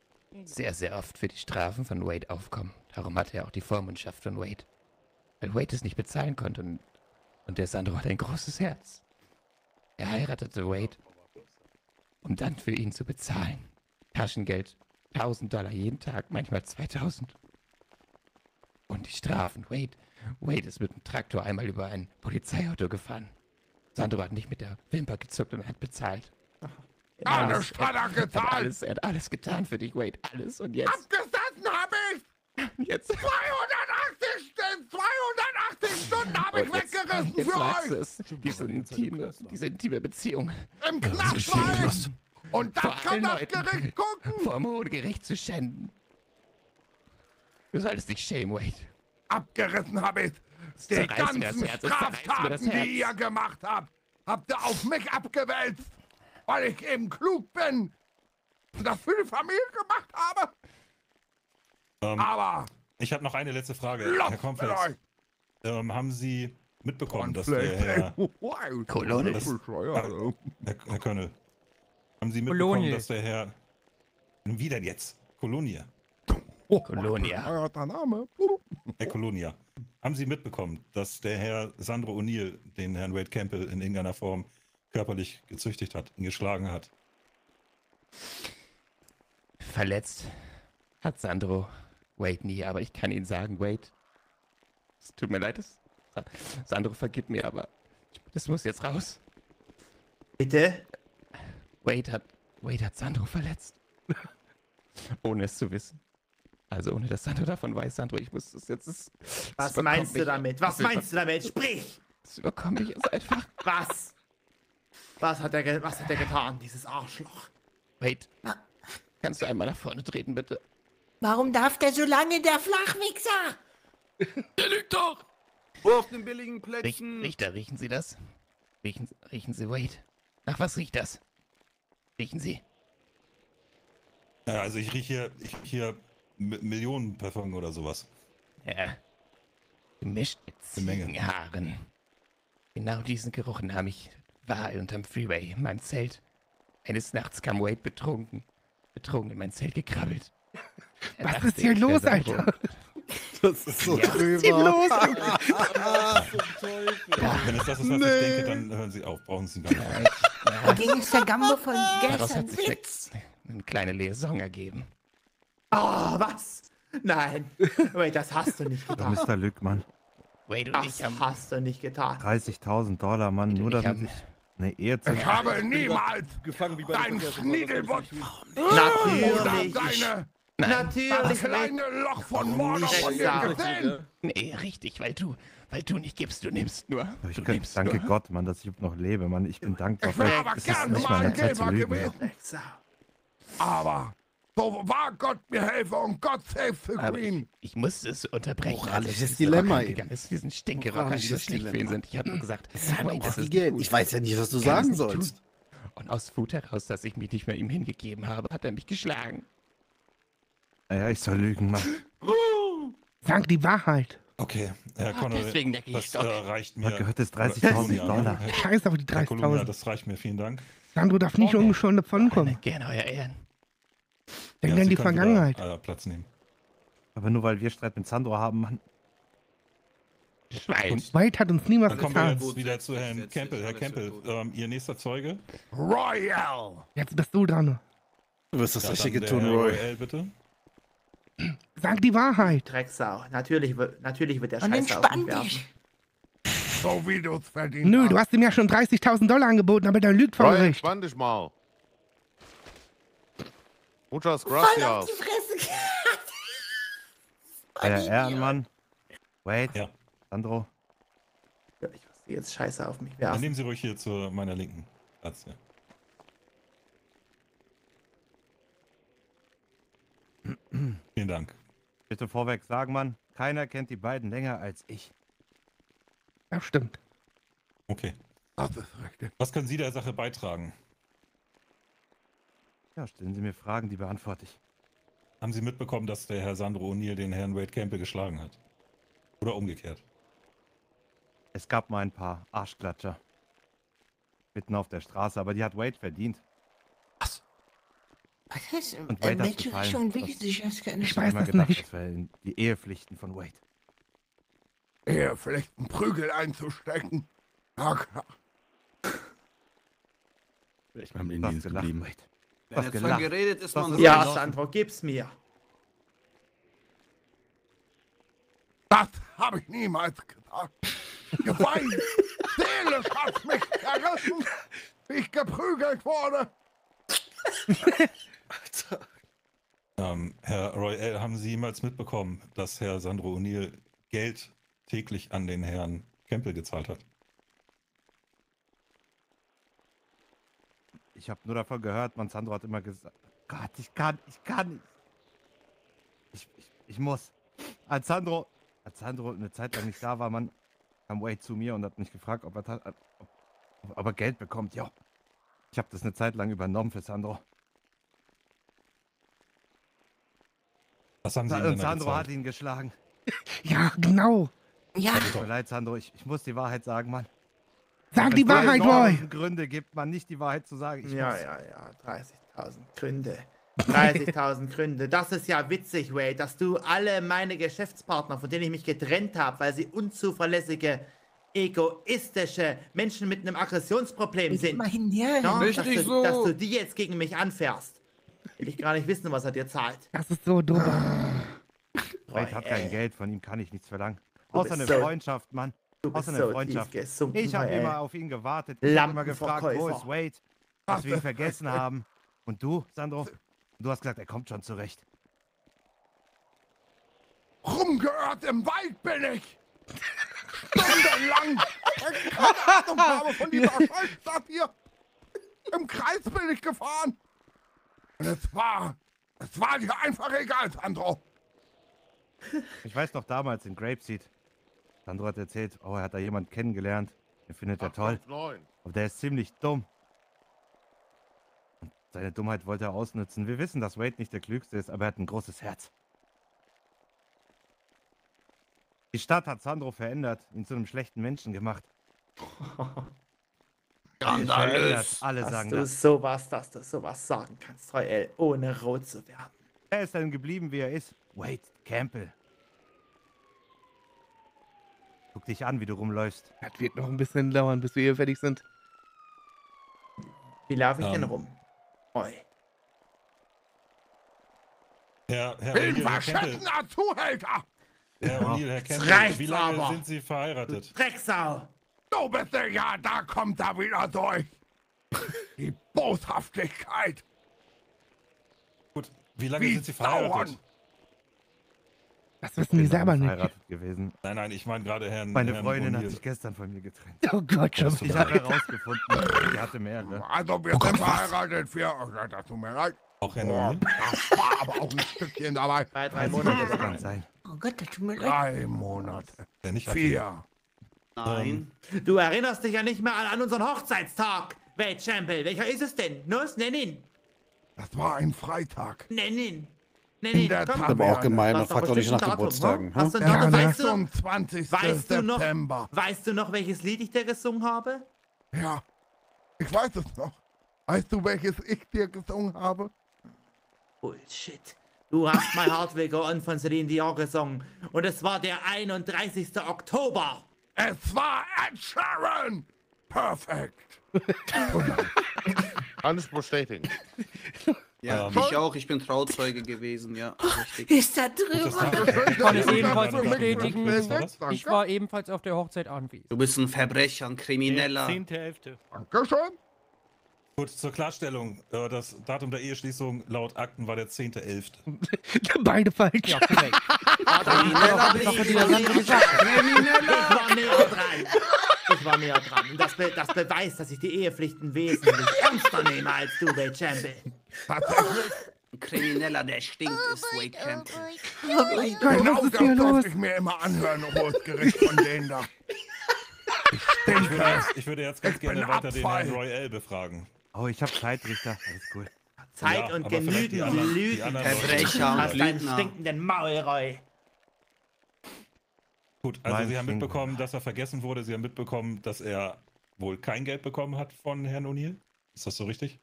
sehr, sehr oft für die Strafen von Wade aufkommen. Darum hatte er auch die Vormundschaft von Wade. Weil Wade es nicht bezahlen konnte und, und der Sandro hat ein großes Herz. Er heiratete Wade, um dann für ihn zu bezahlen. Taschengeld, 1000 Dollar jeden Tag, manchmal 2000. Und die Strafen. Wade, Wade ist mit dem Traktor einmal über ein Polizeiauto gefahren. Sandro hat nicht mit der Wimper gezuckt und hat bezahlt. Alles hat er Er hat alles, er hat alles getan für dich, Wade. Alles. Und jetzt. Abgesessen habe ich. Jetzt. 280 Stunden, 280 Stunden habe ich jetzt, weggerissen jetzt für du euch. es. Diese intime, diese intime Beziehung. Im Knast war ich. Und Vor das kann das Leuten. Gericht gucken. Vor dem Hohen Gericht zu schänden. Du solltest dich schämen, Wade. Abgerissen habe ich. Die ganzen Herz, Straftaten, die ihr gemacht habt, habt ihr auf mich abgewälzt. Weil ich eben klug bin. Und das für die Familie gemacht habe. Ähm, Aber ich habe noch eine letzte Frage. Los Herr mit Komplex, euch. Ähm, haben Sie mitbekommen, dass der Herr, ey. Colonel. das, Ja, Herr, Herr Colonel, haben Sie mitbekommen, Kolonie. dass der Herr, wie denn jetzt? Kolonia, Kolonia. Bescheuerter Name. Herr Kolonia, haben Sie mitbekommen, dass der Herr Sandro O'Neill den Herrn Wade Campbell in irgendeiner Form körperlich gezüchtigt hat, ihn geschlagen hat? Verletzt hat Sandro Wade nie, aber ich kann Ihnen sagen, Wade, es tut mir leid, es, Sandro vergib mir, aber das muss jetzt raus. Bitte? Wade hat, Wade hat Sandro verletzt. ohne es zu wissen. Also ohne dass Sandro davon weiß, Sandro, ich muss das jetzt... Das, das Was überkommt meinst du damit? Was das meinst du damit? Sprich! Das überkommt mich jetzt einfach. Was? Was hat er, was hat er getan, dieses Arschloch? Wade, kannst du einmal nach vorne treten, bitte? Warum darf der so lange, der Flachwichser? Der lügt doch! Wo auf den billigen Plätzen? Richter, riechen Sie das? Riechen, riechen Sie Wade? Nach was riecht das? Riechen Sie? Ja, also ich rieche hier, ich riech hier Millionen Parfum oder sowas. Ja. Gemischt mit Ziegenhaaren. Genau diesen Geruch nahm ich wahr unterm Freeway in meinem Zelt. Eines Nachts kam Wade betrunken, betrunken in mein Zelt gekrabbelt. Er Was ist hier los, Alter? Das ist so Ja. drüber. Was ist hier los, Wenn es das ist, was ich denke, dann hören Sie auf. Brauchen Sie gar nicht. Dagegen ist der Gambo von Daraus gestern hat sich Blitz. eine kleine Liaison ergeben. Oh, was? Nein. Wait, das hast du nicht getan. Mr. Lück, Mann. Wade und Das haben hast du nicht getan. 30.000 Dollar, Mann, nur damit hab- ich eine Ehe zu... Ich habe niemals Gefangen wie bei dein Schniedelwurz Natürlich. oder deine Natürlich. das kleine Loch von Mordor von dir gesehen. Nee, richtig, weil du, weil du nicht gibst, du nimmst nur. Ich du könnte, nimmst danke nur. Gott, Mann, dass ich überhaupt noch lebe, Mann. Ich bin dankbar. Ich wäre Vielleicht aber gern nicht mal ein lügen. gewesen. Aber so wahr Gott mir helfe und Gott save the Aber Queen. Ich musste es unterbrechen. Moralisches Dilemma eben. ist, diesen Stinkerocker, die das schlecht für sind. Ich habe nur gesagt, Das ist Geld. Ich weiß ja nicht, was du Ich sagen nicht sollst. Und aus Wut heraus, dass ich mich nicht mehr ihm hingegeben habe, hat er mich geschlagen. Ja, ich soll lügen, Mann. Sag die Wahrheit. Okay, Herr Connery, deswegen ich das äh, reicht mir. Was gehört das Oder- 30.000 Kolumnia, ne? Dollar? Scheiß auf die Herr Kolumnia, 30.000. das reicht mir, vielen Dank. Sandro darf nicht ungeschoren davonkommen. Gerne, euer Ehren. Denk Ja, an Sie die können wieder, Vergangenheit. äh, Platz nehmen. Aber nur weil wir Streit mit Sandro haben, Mann. Schwein. Wade hat uns niemals Dann kommen wir getan. jetzt wieder zu Herrn Campbell. Herr Campbell, ähm, Ihr nächster Zeuge. Royal. Jetzt bist du dran. Du wirst das Ja, Richtige tun, der Herr Roy. Royal, bitte. Sag die Wahrheit. Drecksau. Natürlich, wird- natürlich wird der Und Scheiße auf entspann mich werfen. dich. So wie du es verdient Nö, hast. du hast ihm ja schon 30.000 Dollar angeboten, aber der lügt vor Gericht. entspann dich mal. Muchas Voll auf gracias. die Fresse. Euer Ehrenmann. Wade. Ja. Sandro. Natürlich wirst du jetzt Scheiße auf mich Dann werfen. nehmen Sie ruhig hier zu meiner linken Platz. Ja. Vielen Dank. Bitte vorweg sagen, Mann. Keiner kennt die beiden länger als ich. Das stimmt. Okay. Was können Sie der Sache beitragen? Ja, stellen Sie mir Fragen, die beantworte ich. Haben Sie mitbekommen, dass der Herr Sandro O'Neill den Herrn Wade Campbell geschlagen hat? Oder umgekehrt? Es gab mal ein paar Arschklatscher. Mitten auf der Straße, aber die hat Wade verdient. Was ist, Und in Wade hat welche gefallen. Richtung entwickelt sich das Ganze? Ich Ich hab weiß immer das gedacht, nicht. das wären die Ehepflichten von Wade. Eher vielleicht einen Prügel einzustecken. Ja, klar. Vielleicht mal im Was Indienst gelacht, geblieben. Wade. Wenn Was jetzt von gelacht. geredet ist, man ist Ja, gelaufen? Sandro, gib's mir. Das habe ich niemals getan. Geweint. Seelisch hat mich zerrissen, wie ich geprügelt wurde. Ähm, Herr Royal, haben Sie jemals mitbekommen, dass Herr Sandro O'Neill Geld täglich an den Herrn Campbell gezahlt hat? Ich habe nur davon gehört, man Sandro hat immer gesagt, Gott, ich kann, ich kann nicht. Ich, ich, ich muss. Als Sandro, als Sandro eine Zeit lang nicht da war, man kam Wade zu mir und hat mich gefragt, ob er, ob, ob er Geld bekommt. Ja. Ich habe das eine Zeit lang übernommen für Sandro. Was haben Sie da Sandro gezahlt? hat ihn geschlagen. Ja, genau. Ja, Tut mir leid, Sandro, ich, ich muss die Wahrheit sagen, Mann. Sag die Wahrheit, 30.000 Roy. Gründe gibt, man nicht die Wahrheit zu sagen. Ich Ja, muss. ja, ja, 30.000 Gründe. 30.000 Gründe. Das ist ja witzig, Wade, dass du alle meine Geschäftspartner, von denen ich mich getrennt habe, weil sie unzuverlässige, egoistische Menschen mit einem Aggressionsproblem sind. immerhin, ja. Ja, dass, Richtig du, so. dass du die jetzt gegen mich anfährst. Will ich gar nicht wissen, was er dir zahlt. Das ist so dumm. Wade hat kein Geld, von ihm kann ich nichts verlangen. Du Außer eine so- Freundschaft, Mann. Du bist Außer eine so Freundschaft. Ich habe immer auf ihn gewartet. Ich habe immer gefragt, wo ist Wade? Dass wir ihn vergessen haben. Und du, Sandro, du hast gesagt, er kommt schon zurecht. Rumgeirrt im Wald bin ich. Stundenlang. Ich keine Ahnung habe von dieser Scheißstadt hier. Im Kreis bin ich gefahren. Und es war, es war dir einfach egal, Sandro. Ich weiß noch damals in Grapeseed. Sandro hat erzählt, oh, er hat da jemanden kennengelernt. Den findet er toll. 859. Aber der ist ziemlich dumm. Und seine Dummheit wollte er ausnutzen. Wir wissen, dass Wade nicht der Klügste ist, aber er hat ein großes Herz. Die Stadt hat Sandro verändert, ihn zu einem schlechten Menschen gemacht. Skandalös. Alle dass sagen du das. sowas, dass du sowas sagen kannst, Royal, ohne rot zu werden. Er ist dann geblieben, wie er ist. Wade Campbell. Guck dich an, wie du rumläufst. Das wird noch ein bisschen dauern, bis wir hier fertig sind. Wie laufe ich denn Ähm. rum? Roy. Herr, Herr Bin Campbell, Zuhälter! Herr O'Neill, Herr Campbell, wie lange aber. sind Sie verheiratet? Drecksau! Du bist der, ja, da kommt er wieder durch. Die Boshaftigkeit. Gut, wie lange Wie sind Sie verheiratet? dauern. Das wissen die selber nicht. verheiratet gewesen. Nein, nein, ich meine gerade Herrn. Meine Herrn Freundin hat O'Neill. sich gestern von mir getrennt. Oh Gott, schon Ich wieder. habe herausgefunden, die hatte mehrere. Also wir sind verheiratet für... Oh, das tut mir leid. Auch Herr O'Neill? das war aber auch ein Stückchen dabei. Bei drei ich Monate. kann sein. Oh Gott, das tut mir leid. Drei Monate. Ja, nicht Vier. Nein. Du erinnerst dich ja nicht mehr an, an unseren Hochzeitstag. Wade Campbell, welcher ist es denn? Los, nenn ihn. Das war ein Freitag. Nenn ihn. Nenn In ihn. der Komm. Tat. Aber auch gemein, man fragt doch nicht nach Geburtstagen. ne? Hast du ein Der Datum? Weißt du, 26. weißt du noch, weißt du noch, welches Lied ich dir gesungen habe? Ja, ich weiß es noch. Weißt du, welches ich dir gesungen habe? Bullshit. Du hast My Heart Will Go On von Celine Dion gesungen. Und es war der 31. Oktober. Es war Ed Sheeran! Perfekt! Alles bestätigen. Ja, Ähm. ich auch. Ich bin Trauzeuge gewesen, ja. Richtig. Ist da drüber? Kann ich ebenfalls für mich bestätigen. Ich war ebenfalls auf der Hochzeit anwesend. Du bist ein Verbrecher, ein Krimineller. 10.11. Dankeschön. Gut, zur Klarstellung. äh, Das Datum der Eheschließung laut Akten war der 10.11. Beide falsch. Ja, korrekt. Ich war näher dran. Ich war näher dran. Und das, be das beweist, dass ich die Ehepflichten wesentlich ernster nehme als du, Wade. Ein Krimineller, der stinkt, ist Wade Campbell. Oh. Genau was ist das hier darf los? ich mir immer anhören, hohes Gericht von denen da. Ich Ich würde, jetzt, ich würde jetzt ganz Ich gerne weiter den Abfall. Herrn Royal befragen. Oh, ich habe Zeit, Richter. Alles cool. Zeit Ja, und genügend Lügen. Verbrecher Hast deinen stinkenden Maulroy. Gut, also Mein Sie haben mitbekommen, dass er vergessen wurde. Sie haben mitbekommen, dass er wohl kein Geld bekommen hat von Herrn O'Neill. Ist das so richtig?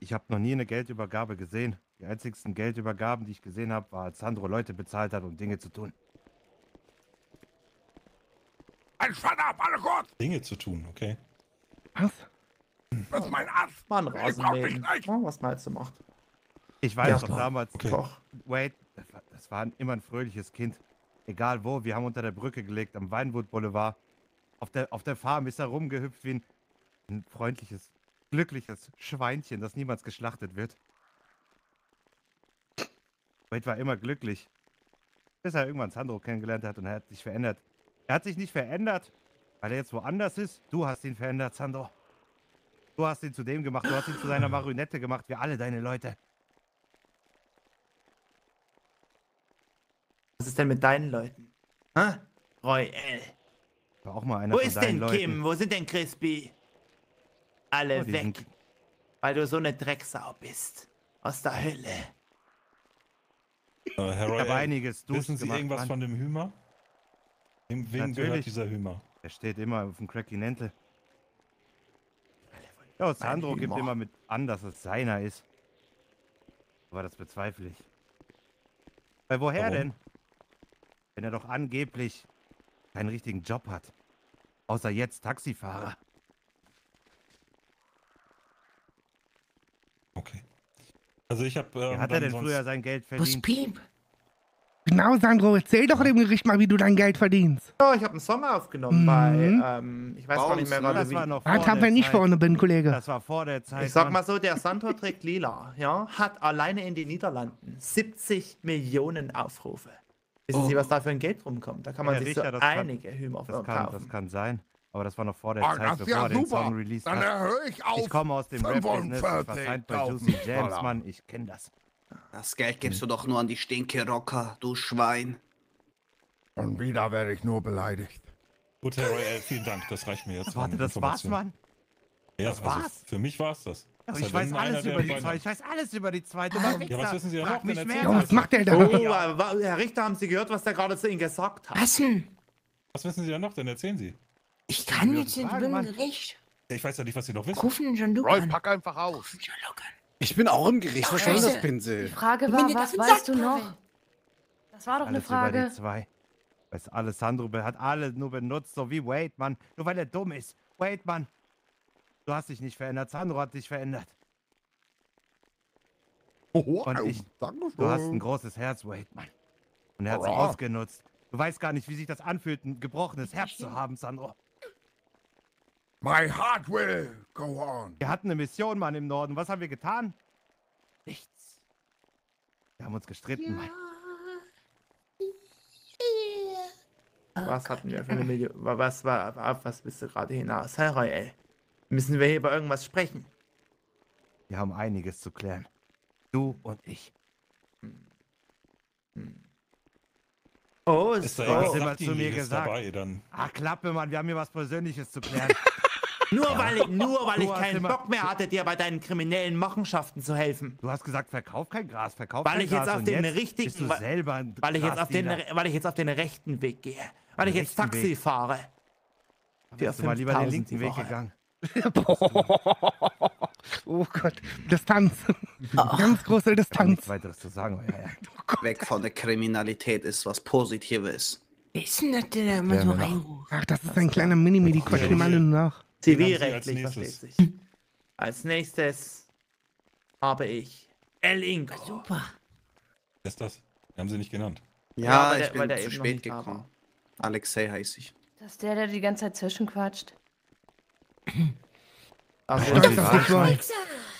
Ich habe noch nie eine Geldübergabe gesehen. Die einzigsten Geldübergaben, die ich gesehen habe, war, als Sandro Leute bezahlt hat, um Dinge zu tun. Ein up, alle gut! Dinge zu tun, okay. Was? Das ist mein Arzt. Mann, Rasenmähen. gleich. Oh, was man halt so macht. Ich weiß Ja, noch doch. damals, Okay. Doch. Wade, das war, immer ein fröhliches Kind. Egal wo, wir haben unter der Brücke gelegt, am Weinwood Boulevard. Auf der, auf der Farm ist er rumgehüpft wie ein, ein freundliches, glückliches Schweinchen, das niemals geschlachtet wird. Wade war immer glücklich. Bis er irgendwann Sandro kennengelernt hat und er hat sich verändert. Er hat sich nicht verändert, weil er jetzt woanders ist. Du hast ihn verändert, Sandro. Du hast ihn zu dem gemacht, du hast ihn zu seiner Marionette gemacht, wir alle deine Leute. Was ist denn mit deinen Leuten? Hä? Roy L. War auch mal einer Wo von ist deinen denn Leuten. Kim? Wo sind denn Crispy? Alle Oh, weg. sind- Weil du so eine Drecksau bist. Aus der Hölle. Äh, Herr Ich Royal, habe einiges wissen Sie irgendwas Mann. von dem Hümer? Wem, wem gehört Natürlich. dieser Hümer? Er steht immer auf dem Cracky Nentel. Ja, Sandro gibt immer mit an, dass es seiner ist. Aber das bezweifle ich. Weil woher Warum? denn? Wenn er doch angeblich keinen richtigen Job hat. Außer jetzt Taxifahrer. Okay. Also ich habe. Ähm, hat er denn sonst- früher sein Geld verdient? Piep? Genau, Sandro, erzähl doch dem Gericht mal, wie du dein Geld verdienst. Ja, ich habe einen Song aufgenommen Mhm. bei, ähm, ich weiß gar nicht mehr gerade Das war wie. noch vor Das haben der wir nicht Zeit. vorne, bin Kollege. Das war vor der Zeit. Ich sag mal so, der Santor trägt lila, ja, hat alleine in den Niederlanden 70 Millionen Aufrufe. Wissen Oh. Sie, was da für ein Geld rumkommt? Da kann man Ja, sich Richter, so einige Hümer Das kann, kaufen. das kann sein. Aber das war noch vor der Ah, Zeit, bevor ja den super. Song released Dann erhöhe ich auf. Ich komme aus dem Rap-Business, ich war signed bei Juicy 45.000 Jams, Dollar. Mann. Ich kenne das. Das Geld gibst du doch nur an die Stinke-Rocker, du Schwein. Und wieder werde ich nur beleidigt. Gut, Herr Royal, vielen Dank. Das reicht mir jetzt. Warte, an das war's. Mann? Ja, Das also war's? für mich war's das. Aber Ist ich weiß alles über die zwei. Ich weiß alles über die zwei. Du Ah, machst Ja, was wissen Sie Frag noch? mich Dann mehr. Ja, was macht der da? Oh, Herr Richter, haben Sie gehört, was der gerade zu Ihnen gesagt hat? Was denn? Was wissen Sie denn noch? Dann erzählen Sie. Ich kann Wir jetzt nicht fragen, Mann. Gericht. Ich weiß ja nicht, was Sie noch wissen. Rufen schon du Roy, an. pack einfach aus. Ich bin auch im Gericht. Was soll das, Scheiße. Die Pinsel? Frage war, was weißt du noch? Das war doch eine Alles über Frage. die zwei. Weiß Alessandro hat alle nur benutzt, so wie Wade, Mann. Nur weil er dumm ist. Wade, Mann. Du hast dich nicht verändert. Sandro hat dich verändert. Oh, Und ich, danke du hast ein großes Herz, Wade, Mann. Und er hat es Ja. ausgenutzt. Du weißt gar nicht, wie sich das anfühlt, ein gebrochenes Herz zu haben, Sandro. My heart will go on. Wir hatten eine Mission, Mann, im Norden. Was haben wir getan? Nichts. Wir haben uns gestritten, Mann. Was hatten wir für eine Million? wa- Was war, auf was bist du gerade hinaus? Herr Royal, müssen wir hier über irgendwas sprechen? Wir haben einiges zu klären. Du und ich. Oh, Ist ist da oh. immer zu mir gesagt. dabei? Dann Ach, Klappe, Mann. Wir haben hier was Persönliches zu klären. Nur weil ich, nur weil Du ich keinen Bock mehr hatte, dir bei deinen kriminellen Machenschaften zu helfen. Du hast gesagt, verkauf kein Gras, verkauf Weil kein ich jetzt Gras. auf und den jetzt richtigen- Bist du selber ein Weil ich, jetzt auf den, weil ich jetzt auf den rechten Weg gehe. Weil ich jetzt Taxi Weg. fahre. Für du mal lieber den 5000 linken die Weg gegangen. oh Gott, Distanz. Ah. Ganz große Ich habe Distanz. nichts weiteres zu sagen. Ja, ja. Weg von der Kriminalität ist was Positives. Wer ist denn das, der da immer Ja, so reinruft? Ach, das ist ein kleiner Mini-Midi, quatsch nur nach. Zivilrechtlich, als versteht nächstes? sich. Als nächstes habe ich El Ingo. Super. Wer ist das? Den haben Sie nicht genannt. Ja, Ja, weil ich der- bin zu spät gekommen. Alexei heiße ich. Das ist der, der die ganze Zeit zwischenquatscht. Das Stolz ist,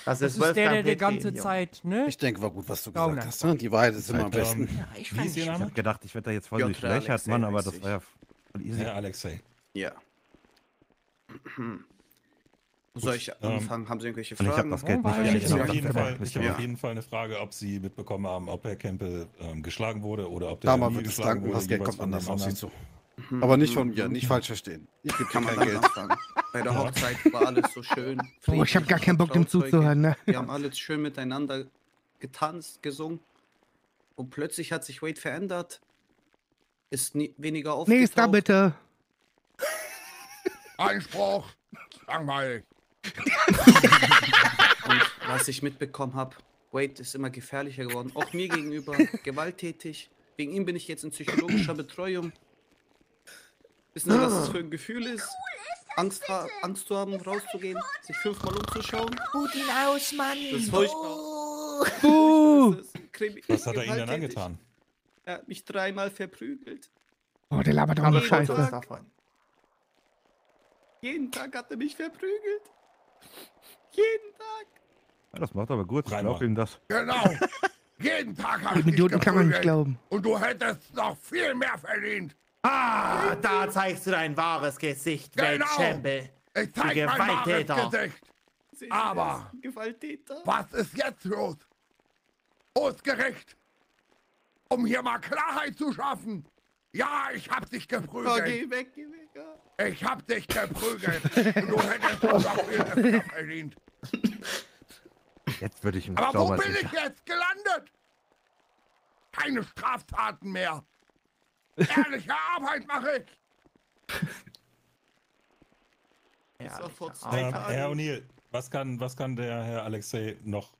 das Das ist der, der die ganze. Zeit, ne? Ich denke, war gut, was du gesagt hast. ne? Die Wahrheit ist immer am besten. Ähm, Ja, ich wie fand ist Ihr Ich hab gedacht, ich werde da jetzt voll durchlöchert, Alexei Mann, aber das war ja voll easy. Herr Alexei. Ja. Soll ich anfangen? Haben Sie irgendwelche Und ich habe Fragen? das Geld nicht Ja, ich habe auf, jeden. Fall, ich hab Ja. auf jeden Fall eine Frage, ob Sie mitbekommen haben, ob Herr Kempel ähm, geschlagen wurde oder ob der Da mal nie wird es geschlagen danken, wurde. das Geld kommt anders auf Sie zu. Aber nicht von mir, nicht falsch verstehen. Ich gebe kein Geld. anfangen? Bei der Hochzeit war alles so schön. Oh, ich habe gar keinen Bock, dem zuzuhören, ne? Wir haben alles schön miteinander getanzt, gesungen. Und plötzlich hat sich Wade verändert. Ist nie, weniger aufgetaucht. Nächster bitte. Einspruch. Langweilig. Und was ich mitbekommen habe, Wade ist immer gefährlicher geworden. Auch mir gegenüber. gewalttätig. Wegen ihm bin ich jetzt in psychologischer Betreuung. Wissen Sie, was das für ein Gefühl ist? Angst, ha Angst zu haben, rauszugehen, sich fünfmal umzuschauen. Hut ihn aus, Mann. Das ist furchtbar. Oh. Buh. Das ist Was hat er Ihnen denn angetan? Er hat mich dreimal verprügelt. Oh, der labert aber nur Scheiße. Tag. davon. Jeden Tag hat er mich verprügelt. Jeden Tag. Ja, das macht aber gut. Ich Dreimal. glaub ihm das. Genau. Jeden Tag habe ich Idioten kann man nicht glauben. Und du hättest noch viel mehr verdient. Ah, da zeigst du dein wahres Gesicht, Genau. Ich zeig mein wahres Gewalttäter. Gesicht. Aber-? Gewalttäter. Was ist jetzt los? Wo ist Gericht? Um hier mal Klarheit zu schaffen. Ja, ich hab dich Oh, geprügelt. geh weg, geh weg. ja. Ich hab dich geprügelt. Und du hättest noch viel öfter verdient. Jetzt würde ich ihm Aber wo bin ich jetzt gelandet? Keine Straftaten mehr. Ehrliche Arbeit mache ich. Ähm, Tagen. Herr O'Neill, was kann, was kann der Herr Alexei noch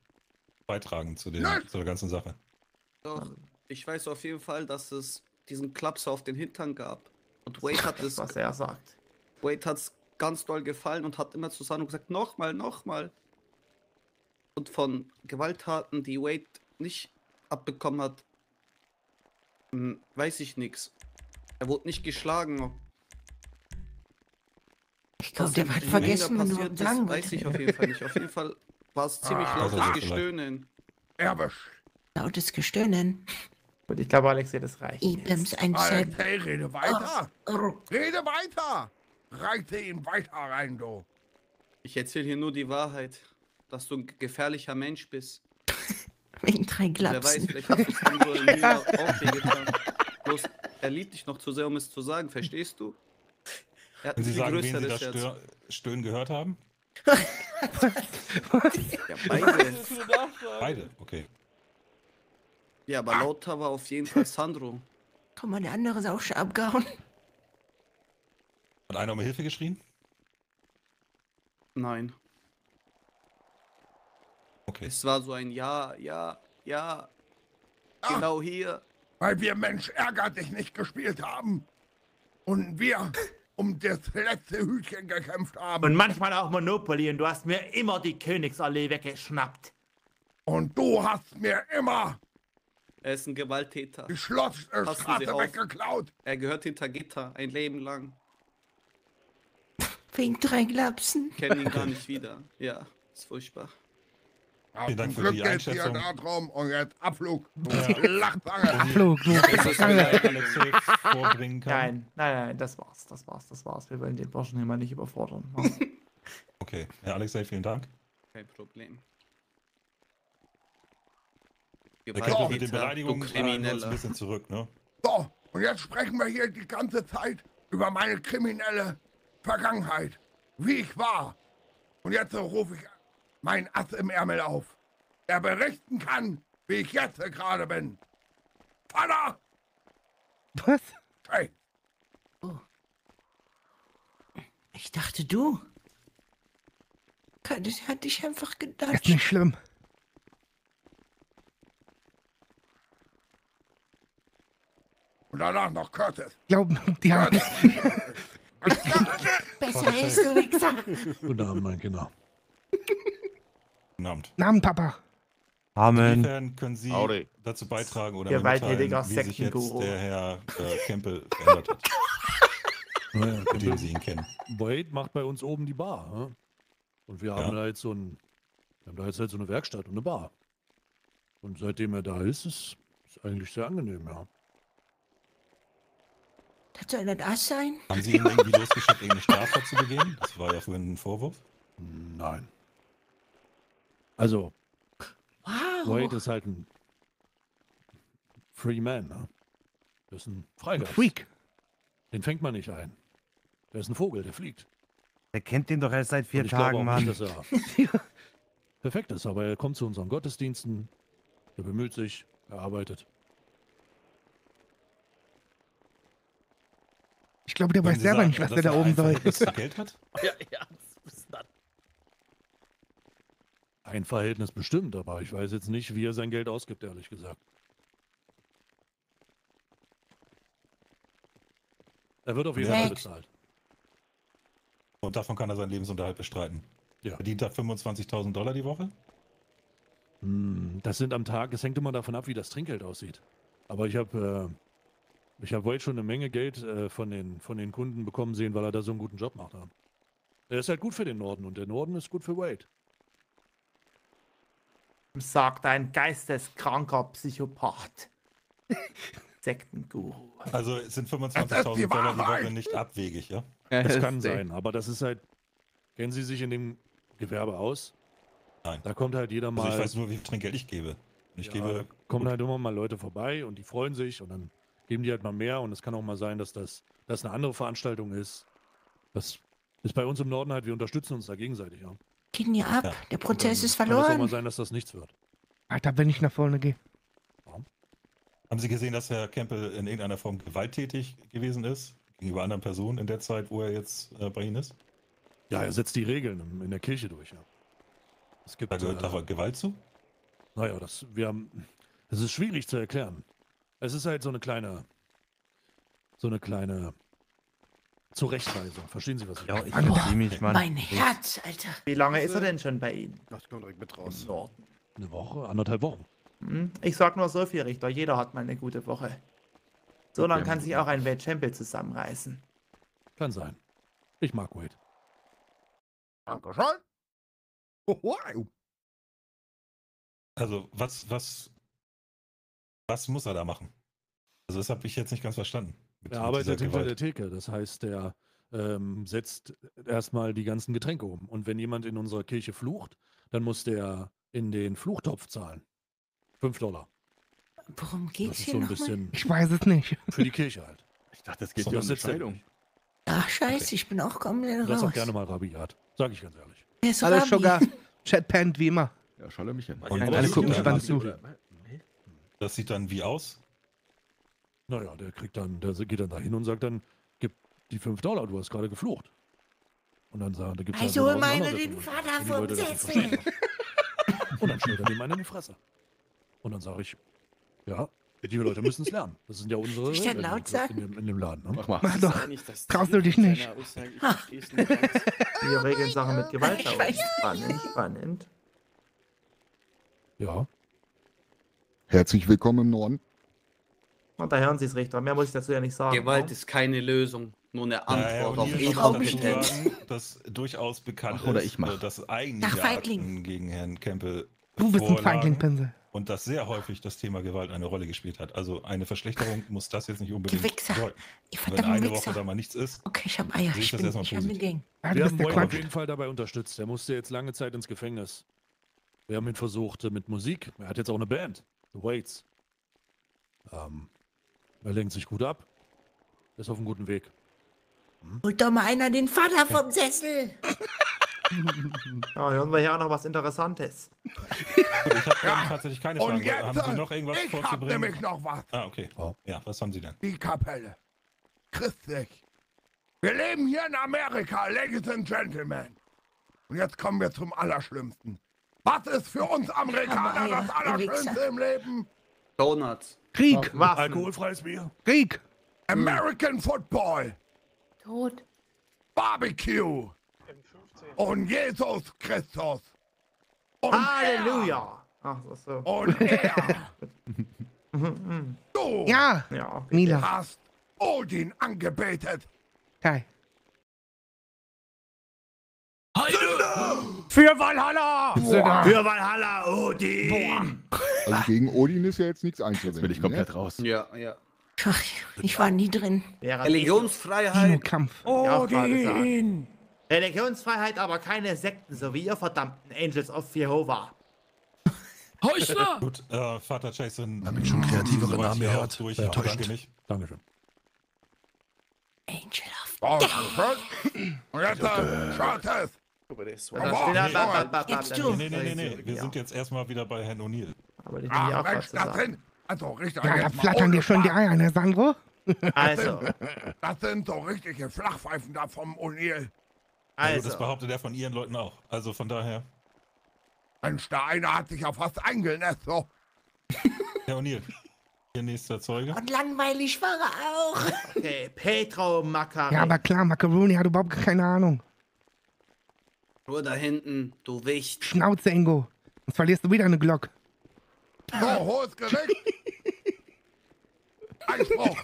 beitragen zu, den, zu der ganzen Sache? Doch, ich weiß auf jeden Fall, dass es diesen Klapser auf den Hintern gab. Und Wade hat es, Was er sagt. Wade hat's ganz doll gefallen und hat immer zu Sandro gesagt, nochmal, nochmal. Und von Gewalttaten, die Wade nicht abbekommen hat, hm, weiß ich nichts. Er wurde nicht geschlagen. Ich glaube, der hat vergessen, wenn du ist, weiß ich auf jeden Fall nicht. Auf jeden Fall war es ziemlich Ah, lautes. Gestöhnen. Erwisch. Lautes Gestöhnen. Gut, ich glaube, Alexei, das reicht. Ibims ein. Alexei, rede weiter. Oh, Rede weiter. Reite ihn weiter rein, du. Ich erzähle hier nur die Wahrheit, dass du ein gefährlicher Mensch bist. wegen drei Wer weiß, vielleicht hast du es Lila auch wehgetan. Bloß, er liebt dich noch zu sehr, um es zu sagen, verstehst du? Er hat Wenn Sie viel sagen, wen Sie da größeres Herz. stö Stöhnen gehört haben? Ja, beide. Beide, okay. Ja, aber lauter war auf jeden Fall Sandro. Guck mal, der andere ist auch schon abgehauen. Hat einer um Hilfe geschrien? Nein. Okay. Es war so ein Ja, ja, ja. Genau hier. Weil wir Mensch ärger dich nicht gespielt haben. Und wir um das letzte Hütchen gekämpft haben. Und manchmal auch Monopoly und du hast mir immer die Königsallee weggeschnappt. Und du hast mir immer Er ist ein Gewalttäter. die Schlossstraße weggeklaut. Er gehört hinter Gitter ein Leben lang. Wegen drei Glapsen. Kenne ihn gar nicht wieder. Ja, ist furchtbar. Ja, Vielen Dank für Glück die Einschätzung. darum und jetzt Abflug. Ja. Abflug, du Das ist wieder Alexei vorbringen kann. Nein, nein, nein, das war's, das war's, das war's. Wir wollen den Burschen hier mal nicht überfordern. Okay, Herr Alexei, vielen Dank. Kein Problem. Der Kämpfer mit den Beleidigungen uns ein bisschen zurück, ne? So, und jetzt sprechen wir hier die ganze Zeit über meine kriminelle Vergangenheit. Wie ich war. Und jetzt rufe ich meinen Ass im Ärmel auf. Der berichten kann, wie ich jetzt gerade bin. Vater! Was? Hey, Ich dachte, du. Das hat dich einfach Ist gedacht. nicht schlimm. Und danach noch Curtis. Glaub, die haben. Besser ist du Wichser. Guten Abend, mein Kinder. Guten Abend. Namen, Papa. Amen. Inwiefern können Sie Howdy. dazu beitragen oder mitteilen, wie sich jetzt der Herr äh, Kempel verändert hat, Naja, mit dem Sie ihn kennen? Wade macht bei uns oben die Bar. Ja? Und wir Ja. haben da jetzt so ein, wir haben da jetzt halt so eine Werkstatt und eine Bar. Und seitdem er da ist, ist es eigentlich sehr angenehm, ja. Das soll das Ass sein? Haben Sie ihn irgendwie losgeschickt, irgendeine Straftat zu begehen? Das war ja vorhin ein Vorwurf. Nein. Also, Wow. Wade ist halt ein Free Man, ne? Das ist ein Freigeist. Freak. Den fängt man nicht ein. Der ist ein Vogel, der fliegt. Der kennt den doch erst seit vier Tagen, Mann. nicht, dass er perfekt ist, aber er kommt zu unseren Gottesdiensten, er bemüht sich, er arbeitet. Ich glaube, der weiß selber sagen, nicht, was der da oben soll. Geld hat? Ja, ja, das ist das. Ein Verhältnis bestimmt, aber ich weiß jetzt nicht, wie er sein Geld ausgibt, ehrlich gesagt. Er wird auf jeden Fall bezahlt. Und davon kann er seinen Lebensunterhalt bestreiten. Ja. Verdient er 25.000 Dollar die Woche? Hm, Das sind am Tag, es hängt immer davon ab, wie das Trinkgeld aussieht. Aber ich habe äh, ich habe Wade schon eine Menge Geld äh, von, den, von den Kunden bekommen sehen, weil er da so einen guten Job macht. Ja. Er ist halt gut für den Norden und der Norden ist gut für Wade. Sagt ein geisteskranker Psychopath. Sektenguru. Also es sind Das ist 25.000 die Dollar die Woche nicht abwegig, ja? Das kann sein, aber das ist halt. Kennen Sie sich in dem Gewerbe aus? Nein. Da kommt halt jeder mal. Also ich weiß nur, wie viel Trinkgeld ich gebe. Ich ja, gebe da kommen halt immer mal Leute vorbei und die freuen sich und dann geben die halt mal mehr und es kann auch mal sein, dass das dass eine andere Veranstaltung ist. Das ist bei uns im Norden halt, wir unterstützen uns da gegenseitig, ja. Gehen hier ab. Ja. Der Prozess ist Kann es auch mal verloren. sein, dass das nichts wird. Alter, wenn ich nach vorne gehe. Haben Sie gesehen, dass Herr Kempel in irgendeiner Form gewalttätig gewesen ist? Gegenüber anderen Personen in der Zeit, wo er jetzt äh, bei Ihnen ist? Ja, er setzt die Regeln in der Kirche durch, ja. Es gibt, Da gehört äh, da Gewalt zu? Naja, das, wir haben, das ist schwierig zu erklären. Es ist halt so eine kleine, so eine kleine Zurechtweisung. Verstehen Sie, was ich Ja, meine? ich verstehe mich, Mann. Mein Herz, Alter. Wie lange ist er denn schon bei Ihnen? Das kommt direkt mit raus. Norden. Eine Woche, anderthalb Wochen. Hm? Ich sag nur so viel, Richter. Jeder hat mal eine gute Woche. So lange kann sich auch ein Wade Champion zusammenreißen. Kann sein. Ich mag Wade. Dankeschön. Wow. Also was, was, was muss er da machen? Also das habe ich jetzt nicht ganz verstanden. Mit, Er arbeitet hinter der Gewalt. Theke. Das heißt, er ähm, setzt erstmal die ganzen Getränke um. Und wenn jemand in unserer Kirche flucht, dann muss der in den Fluchtopf zahlen. Fünf Dollar. Worum Das geht's ist hier so ein nochmal? bisschen Ich weiß es nicht. für die Kirche halt. Ich dachte, es geht So, das um eine sitzt Scheidung. nicht. Ach, scheiße, ich bin auch komplett Das raus. auch gerne mal rabiat. Sag ich ganz ehrlich. Hallo. Sugar. Chat pennt wie immer. Ja, schalle mich hin. Und Alle das gucken gespannt zu. Das sieht dann wie aus? Naja, der kriegt dann, der geht dann dahin und sagt dann, gib die 5 Dollar, du hast gerade geflucht. Und dann sagen, da gibt's Also halt eine meine den Vater vom nicht Sessel. Und dann stellt er dem einen in die Fresse. Und dann sage ich, ja, die Leute müssen es lernen. Das sind ja unsere Ich Regeln laut in, sagen? dem, in dem Laden. Ne? Mach mal. Mach doch. Traust du dich nicht. Wir regeln Sachen mit Gewalt. Spannend, spannend. Ja. Herzlich willkommen im Norden. Und da hören Sie es, Richter. Mehr muss ich dazu ja nicht sagen. Gewalt ist keine Lösung, nur eine Antwort auf ist Inkompetenz. sagen, dass durchaus bekannt Ach, oder ist, ich mach. äh, dass Ach. Akten gegen Herrn Kempel Du bist ein vorlagen Feigling, Pinsel. und dass sehr häufig das Thema Gewalt eine Rolle gespielt hat. Also eine Verschlechterung muss das jetzt nicht unbedingt Wichser. bedeuten. Ihr Wenn verdammten eine Wichser. Woche da mal nichts ist, Okay, ich hab Eier. sehe ich Ich das bin, erstmal ich hab eine positiv. Gang. Ja, du Wir bist haben der Wade auf jeden Fall dabei unterstützt. Er musste jetzt lange Zeit ins Gefängnis. Wir haben ihn versucht äh, mit Musik. Er hat jetzt auch eine Band. Waits. Ähm, er lenkt sich gut ab. Ist auf einem guten Weg. Holt doch mal einer den Vater vom Sessel. Ja, hören wir hier auch noch was Interessantes. Ich habe tatsächlich keine Und Fragen. jetzt, haben Sie noch irgendwas ich hab vorzubringen? nämlich noch was. Ah, okay. Ja, was haben Sie denn? Die Kapelle. Christlich. Wir leben hier in Amerika, Ladies and Gentlemen. Und jetzt kommen wir zum Allerschlimmsten. Was ist für uns Amerikaner Eier, das Allerschlimmste Wichser. im Leben? Donuts. Krieg. Waffen. Alkoholfreies Bier. Krieg. American Football. Tot. Barbecue. Und Jesus Christus. Und Halleluja. Ach, so. Und er. du Ja, Ja, okay. Mila. hast Odin angebetet. Kai. Für Valhalla! Für Valhalla, Odin. Also gegen Odin ist ja jetzt nichts einzuwenden. Jetzt bin ich komplett raus. Ja, ja. Ach, ich war nie drin. Religionsfreiheit. Ja, sagen. Odin! Religionsfreiheit, aber keine Sekten, so wie ihr verdammten Angels of Jehovah. Heuchler! Gut, äh, Vater Jason. Hab ich schon kreativere Namen gehört. Durch. Enttäuscht. Danke mich. Dankeschön. Angel of Oh, schön. Und jetzt schaut es. Da Aber- steht da- ba- ba- ba- ba- Jetzt da-. Nee, nee, nee, nee, nee. Wir sind jetzt erstmal wieder bei Herrn O'Neill. Aber die ja auch Mensch, das sind, also Richter, Ja, da mal flattern dir schon die. Eier, ne, Sandro? Also, Das sind so richtige Flachpfeifen da vom O'Neill. Also. Das also. behauptet er von Ihren Leuten auch. Also von daher, Mensch, der eine hat sich ja fast eingenässt, so. Herr O'Neill, Ihr nächster Zeuge. Und langweilig war er auch. Okay, Petro Macari. Ja, aber klar, Macaroni hat überhaupt keine Ahnung. Nur da hinten, du Wicht. Schnauze, Ingo. Sonst verlierst du wieder eine Glock. So, hohes Gericht. Einspruch.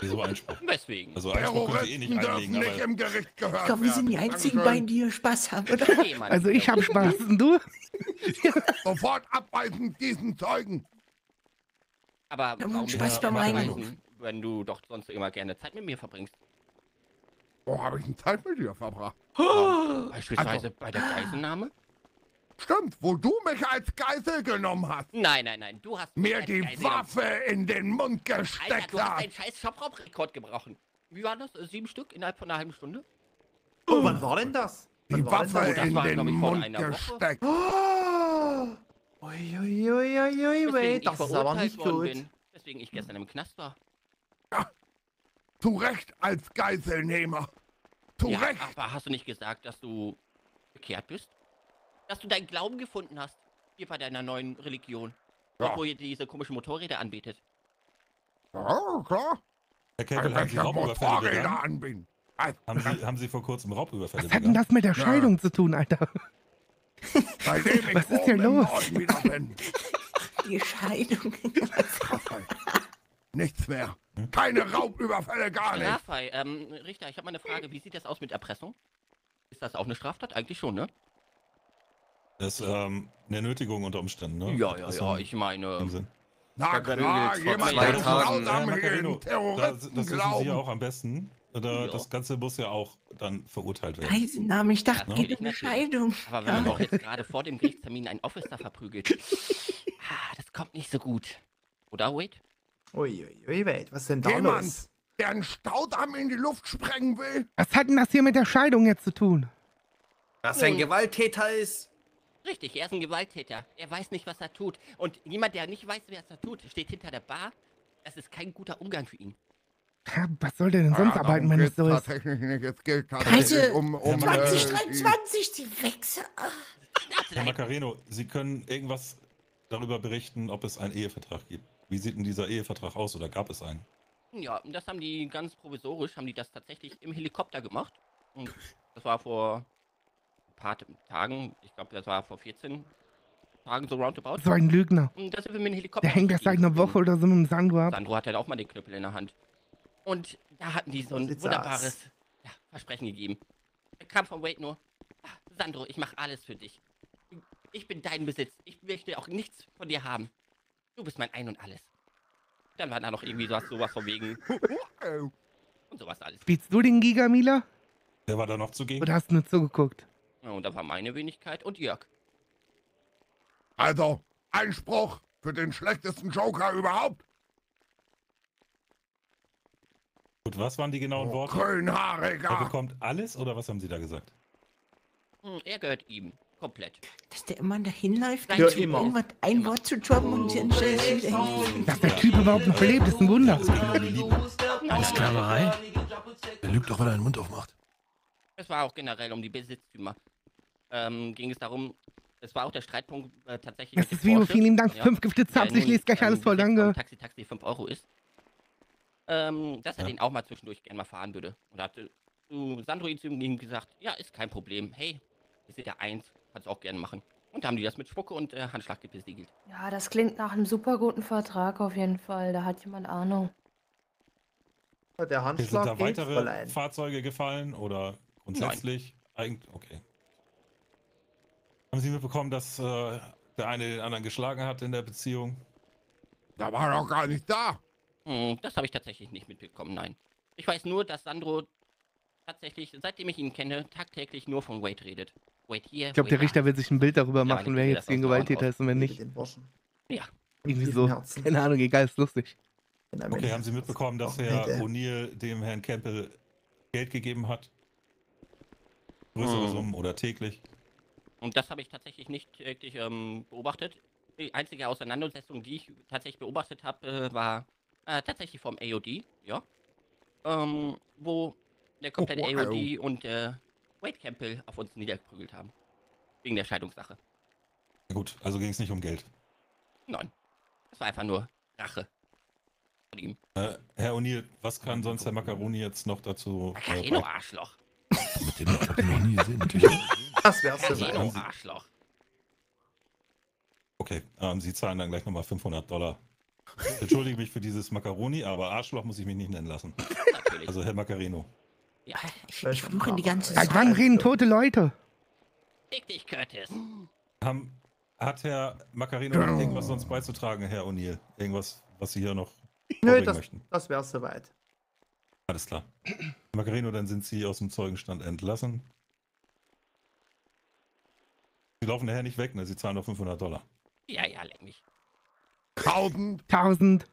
Wieso Einspruch? Weswegen? Also Einspruch könnt ihr eh nicht einlegen, nicht im Gericht gehört Ich glaube, wir sind die einzigen Dankeschön. beiden, die hier Spaß haben, oder? Also ich hab Spaß. Und du? Sofort abweisen diesen Zeugen. Aber warum Spaß nicht beim Reinigen. wenn du doch sonst immer gerne Zeit mit mir verbringst? Wo habe ich denn Zeit mit dir verbracht? Beispielsweise Also- bei der Geiselnahme? Stimmt, wo du mich als Geisel genommen hast. Nein, nein, nein, du hast Mir die Geisel genommen. Waffe in den Mund Alter, gesteckt du hast deinen scheiß Shopraub-Rekord gebrochen. Wie war das? Sieben Stück innerhalb von einer halben Stunde? Oh, wann war denn das? Die Waffe das? das in war, den Mund gesteckt. Oh! Uiuiuiui, ich das ist aber nicht gut. bin. Deswegen ich gestern im Knast war. Zu Recht als Geiselnehmer. Zu ja, Recht. aber hast du nicht gesagt, dass du bekehrt bist? Dass du deinen Glauben gefunden hast? Hier bei deiner neuen Religion. Ja. Wo ihr diese komischen Motorräder anbietet. Ja, klar. Herr Campbell, haben Sie Raubüberfälle anbieten. Haben Sie, haben Sie vor kurzem Raubüberfälle Was hat denn das mit der Scheidung zu tun, Alter? Was ist hier los? Die Scheidung. Nichts mehr. Keine Raubüberfälle, gar nicht. Raphael, ähm, Richter, ich habe mal eine Frage. Wie sieht das aus mit Erpressung? Ist das auch eine Straftat? Eigentlich schon, ne? Das ist ähm, eine Nötigung unter Umständen, ne? Ja, ja, ja, ich meine. Na Da klar, jemand, zwei der Tagen. grausam das, Terroristen das wissen Sie ja auch am besten. Oder Ja. Das Ganze muss ja auch dann verurteilt werden. Geiselnahme, ich dachte, Ja, geht um Scheidung. Aber wenn man doch jetzt gerade vor dem Gerichtstermin einen Officer verprügelt. Ah, das kommt nicht so gut. Oder, Wade? Uiuiui, wait, was ist denn da Jemand, los? der einen Staudamm in die Luft sprengen will? Was hat denn das hier mit der Scheidung jetzt zu tun? Dass er ein Gewalttäter ist. Richtig, er ist ein Gewalttäter. Er weiß nicht, was er tut. Und jemand, der nicht weiß, wer er tut, steht hinter der Bar. Das ist kein guter Umgang für ihn. Ja, was soll der denn sonst Ja, arbeiten, darum wenn es so ist? Es geht tatsächlich um, um 2023, die Wechsel. Herr Macareno, Sie können irgendwas darüber berichten, ob es einen Ehevertrag gibt. Wie sieht denn dieser Ehevertrag aus oder gab es einen? Ja, das haben die ganz provisorisch, haben die das tatsächlich im Helikopter gemacht. Und das war vor ein paar Tagen, ich glaube, das war vor 14 Tagen so roundabout. So ein Lügner. Und da sind wir mit dem Helikopter. Der hängt erst seit einer Woche oder so mit dem Sandro ab. Sandro hat halt auch mal den Knüppel in der Hand. Und da hatten die so ein wunderbares ja, Versprechen gegeben. Er kam von Wade nur. "Ah, Sandro, ich mache alles für dich. Ich bin dein Besitz. Ich möchte auch nichts von dir haben. Du bist mein Ein und Alles. Dann war da noch irgendwie sowas, sowas von wegen. Und sowas alles. Spielst du den Giga, Mila? Wer war da noch zugegen? Oder hast du nur zugeguckt? Ja, und da war meine Wenigkeit und Jörg. Also, Einspruch für den schlechtesten Joker überhaupt. Gut, was waren die genauen Worte? Grünhaariger. Er bekommt alles oder was haben Sie da gesagt? Hm, er gehört ihm. Komplett. Dass der immer dahin läuft, Ja, um immer. irgendwas ein Wort zu droppen und dann er hin. Dass der Typ überhaupt noch lebt, ist ein Wunder. Sklaverei? Der lügt doch, weil er den Mund aufmacht. Es war auch generell um die Besitztümer. Ähm, ging es darum, es war auch der Streitpunkt äh, tatsächlich. Das ist Porsche, vielen Dank. ja, Fünf Gifte Zaps, ich nun, lese gleich ähm, alles voll, danke. Taxi Taxi 5 Euro ist. Ähm, dass er den auch mal zwischendurch gerne mal fahren würde. Und hatte zu Sandro ihm gesagt, ja, ist kein Problem. Hey, wir sind der Eins, kannst du auch gerne machen. Und da haben die das mit Spucke und äh, Handschlag besiegelt. Ja, das klingt nach einem super guten Vertrag auf jeden Fall. Da hat jemand Ahnung. Der Sind Handschlag da geht, weitere. Fahrzeuge gefallen oder grundsätzlich? Eigentlich, okay. Haben Sie mitbekommen, dass äh, der eine den anderen geschlagen hat in der Beziehung? Da war er doch gar nicht da. Hm, das habe ich tatsächlich nicht mitbekommen, nein. Ich weiß nur, dass Sandro tatsächlich, seitdem ich ihn kenne, tagtäglich nur von Wade redet. Ich glaube, der Richter will sich ein Bild darüber machen, wer jetzt Hand Gewalttäter ist und wer nicht. Ja. Irgendwie so. Keine Ahnung, egal, ist lustig. Okay, haben Sie mitbekommen, dass Herr. O'Neill dem Herrn Campbell Geld gegeben hat? Größere Hm. Summen oder täglich? Und das habe ich tatsächlich nicht wirklich ähm, beobachtet. Die einzige Auseinandersetzung, die ich tatsächlich beobachtet habe, äh, war äh, tatsächlich vom AOD, ja. Ähm, wo der komplette Oh, wow. AOD und äh, Wade Campbell auf uns niedergeprügelt haben. Wegen der Scheidungssache. Ja, gut, also ging es nicht um Geld. Nein. Das war einfach nur Rache. Von ihm. Äh, Herr O'Neill, was kann sonst Herr Macaroni jetzt noch dazu? Äh, Carino Arschloch. Mit dem hab ich noch nie gesehen, natürlich. Das wär's Carino soweit. Arschloch. Okay, ähm, Sie zahlen dann gleich nochmal 500 Dollar. Ich Entschuldige mich für dieses Macaroni, aber Arschloch muss ich mich nicht nennen lassen. Natürlich. Also Herr Macareno. Ja. Ich, ich fluche die ganze Seit Zeit. wann reden tote Leute? Fick dich, Curtis. Haben, hat Herr Macareno noch irgendwas sonst beizutragen, Herr O'Neill? Irgendwas, was Sie hier noch Nö, vorbringen das, möchten? das wär's soweit. Alles klar. Herr Macareno, dann sind Sie aus dem Zeugenstand entlassen. Sie laufen daher nicht weg, ne? Sie zahlen noch 500 Dollar. Ja, ja, leck mich. Tausend. Tausend.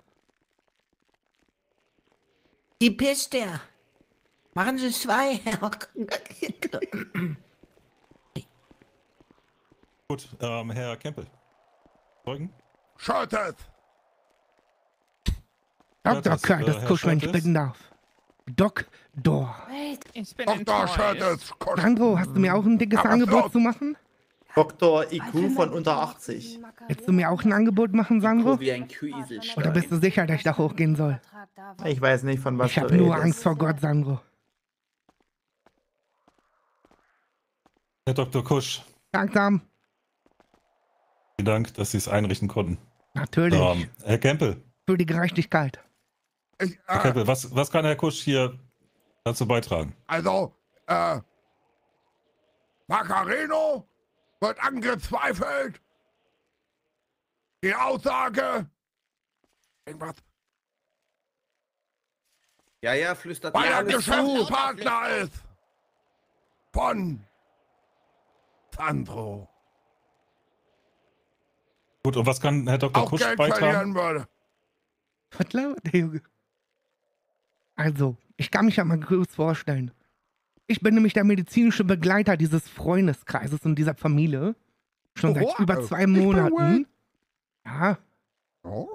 Die Piste. Machen Sie zwei. Gut, ähm, Herr Kempel. Zeugen? Schottet. Dr. das, äh, Curtis Herr Kusch, wenn ich Schultes? bitten darf. Doktor. Ich bin Dr. Schottet. enttäuscht. Sandro, hast du mir auch ein dickes Aber Angebot flott. zu machen? Dr. IQ von unter 80. Willst du mir auch ein Angebot machen, Sandro? Wie ein Küisel. Oder bist du sicher, dass ich da hochgehen soll? Ich weiß nicht, von was Ich du habe nur redest. Angst vor Gott, Sandro. Herr Dr. Kusch, Langsam. vielen Dank, dass Sie es einrichten konnten. Natürlich. Ähm, Herr Kempel, Für die Gerechtigkeit. Ich, Herr äh, Kempel was, was kann Herr Kusch hier dazu beitragen? also, äh, Macareno wird angezweifelt. Die Aussage, irgendwas, Ja, ja, flüstert weil er. Geschäftspartner ist von Sandro. Gut, und was kann Herr Dr. Auch Kusch Geld beitragen? würde. Was labert der Junge? Also, ich kann mich ja mal kurz vorstellen. Ich bin nämlich der medizinische Begleiter dieses Freundeskreises und dieser Familie. Schon seit Wow. über zwei Monaten. Ja. Oh?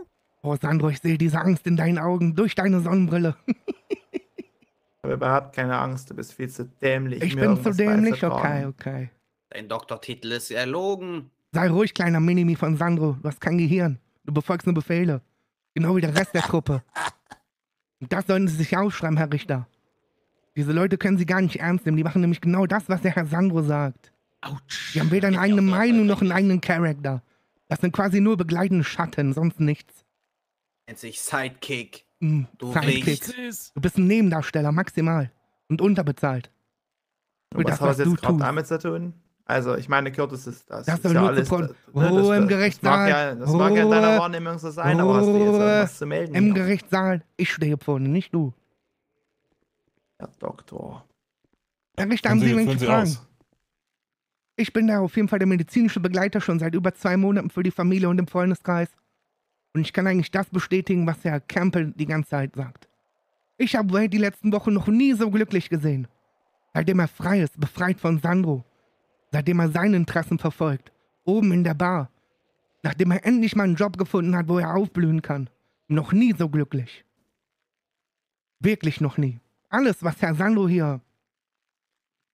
Oh, Sandro, ich sehe diese Angst in deinen Augen durch deine Sonnenbrille. Ich habe überhaupt keine Angst, du bist viel zu dämlich. Ich mir bin zu dämlich, okay, okay. Dein Doktortitel ist erlogen. Sei ruhig, kleiner Minimi von Sandro. Du hast kein Gehirn. Du befolgst nur Befehle. Genau wie der Rest der Truppe. Und das sollten Sie sich aufschreiben, Herr Richter. Diese Leute können Sie gar nicht ernst nehmen. Die machen nämlich genau das, was der Herr Sandro sagt. Die haben weder eine eigene Meinung noch einen eigenen Charakter. Das sind quasi nur begleitende Schatten, sonst nichts. Nennt sich Sidekick. Hm, Du Sidekick. Du bist ein Nebendarsteller, maximal. Und unterbezahlt. Und was das, hat was das du jetzt gerade damit zu tun? Also, ich meine, Curtis ist das. Das ist soll ja nur alles, äh, ne, das- Ruhe im das- Gerichtssaal. Das mag ja, das mag ja in deiner. Wahrnehmung so sein, aber hast du jetzt irgendwas zu melden? Im hier? Gerichtssaal. Ich stehe vorne, nicht du. Herr Doktor. Herr Richter, haben Sie Sie- mich Fragen? aus. Ich bin da auf jeden Fall der medizinische Begleiter schon seit über zwei Monaten für die Familie und im Freundeskreis. Und ich kann eigentlich das bestätigen, was Herr Campbell die ganze Zeit sagt. Ich habe Wade die letzten Wochen noch nie so glücklich gesehen. Seitdem er frei ist, befreit von Sandro. Seitdem er seine Interessen verfolgt. Oben in der Bar. Nachdem er endlich mal einen Job gefunden hat, wo er aufblühen kann. Noch nie so glücklich. Wirklich noch nie. Alles, was Herr Sandro hier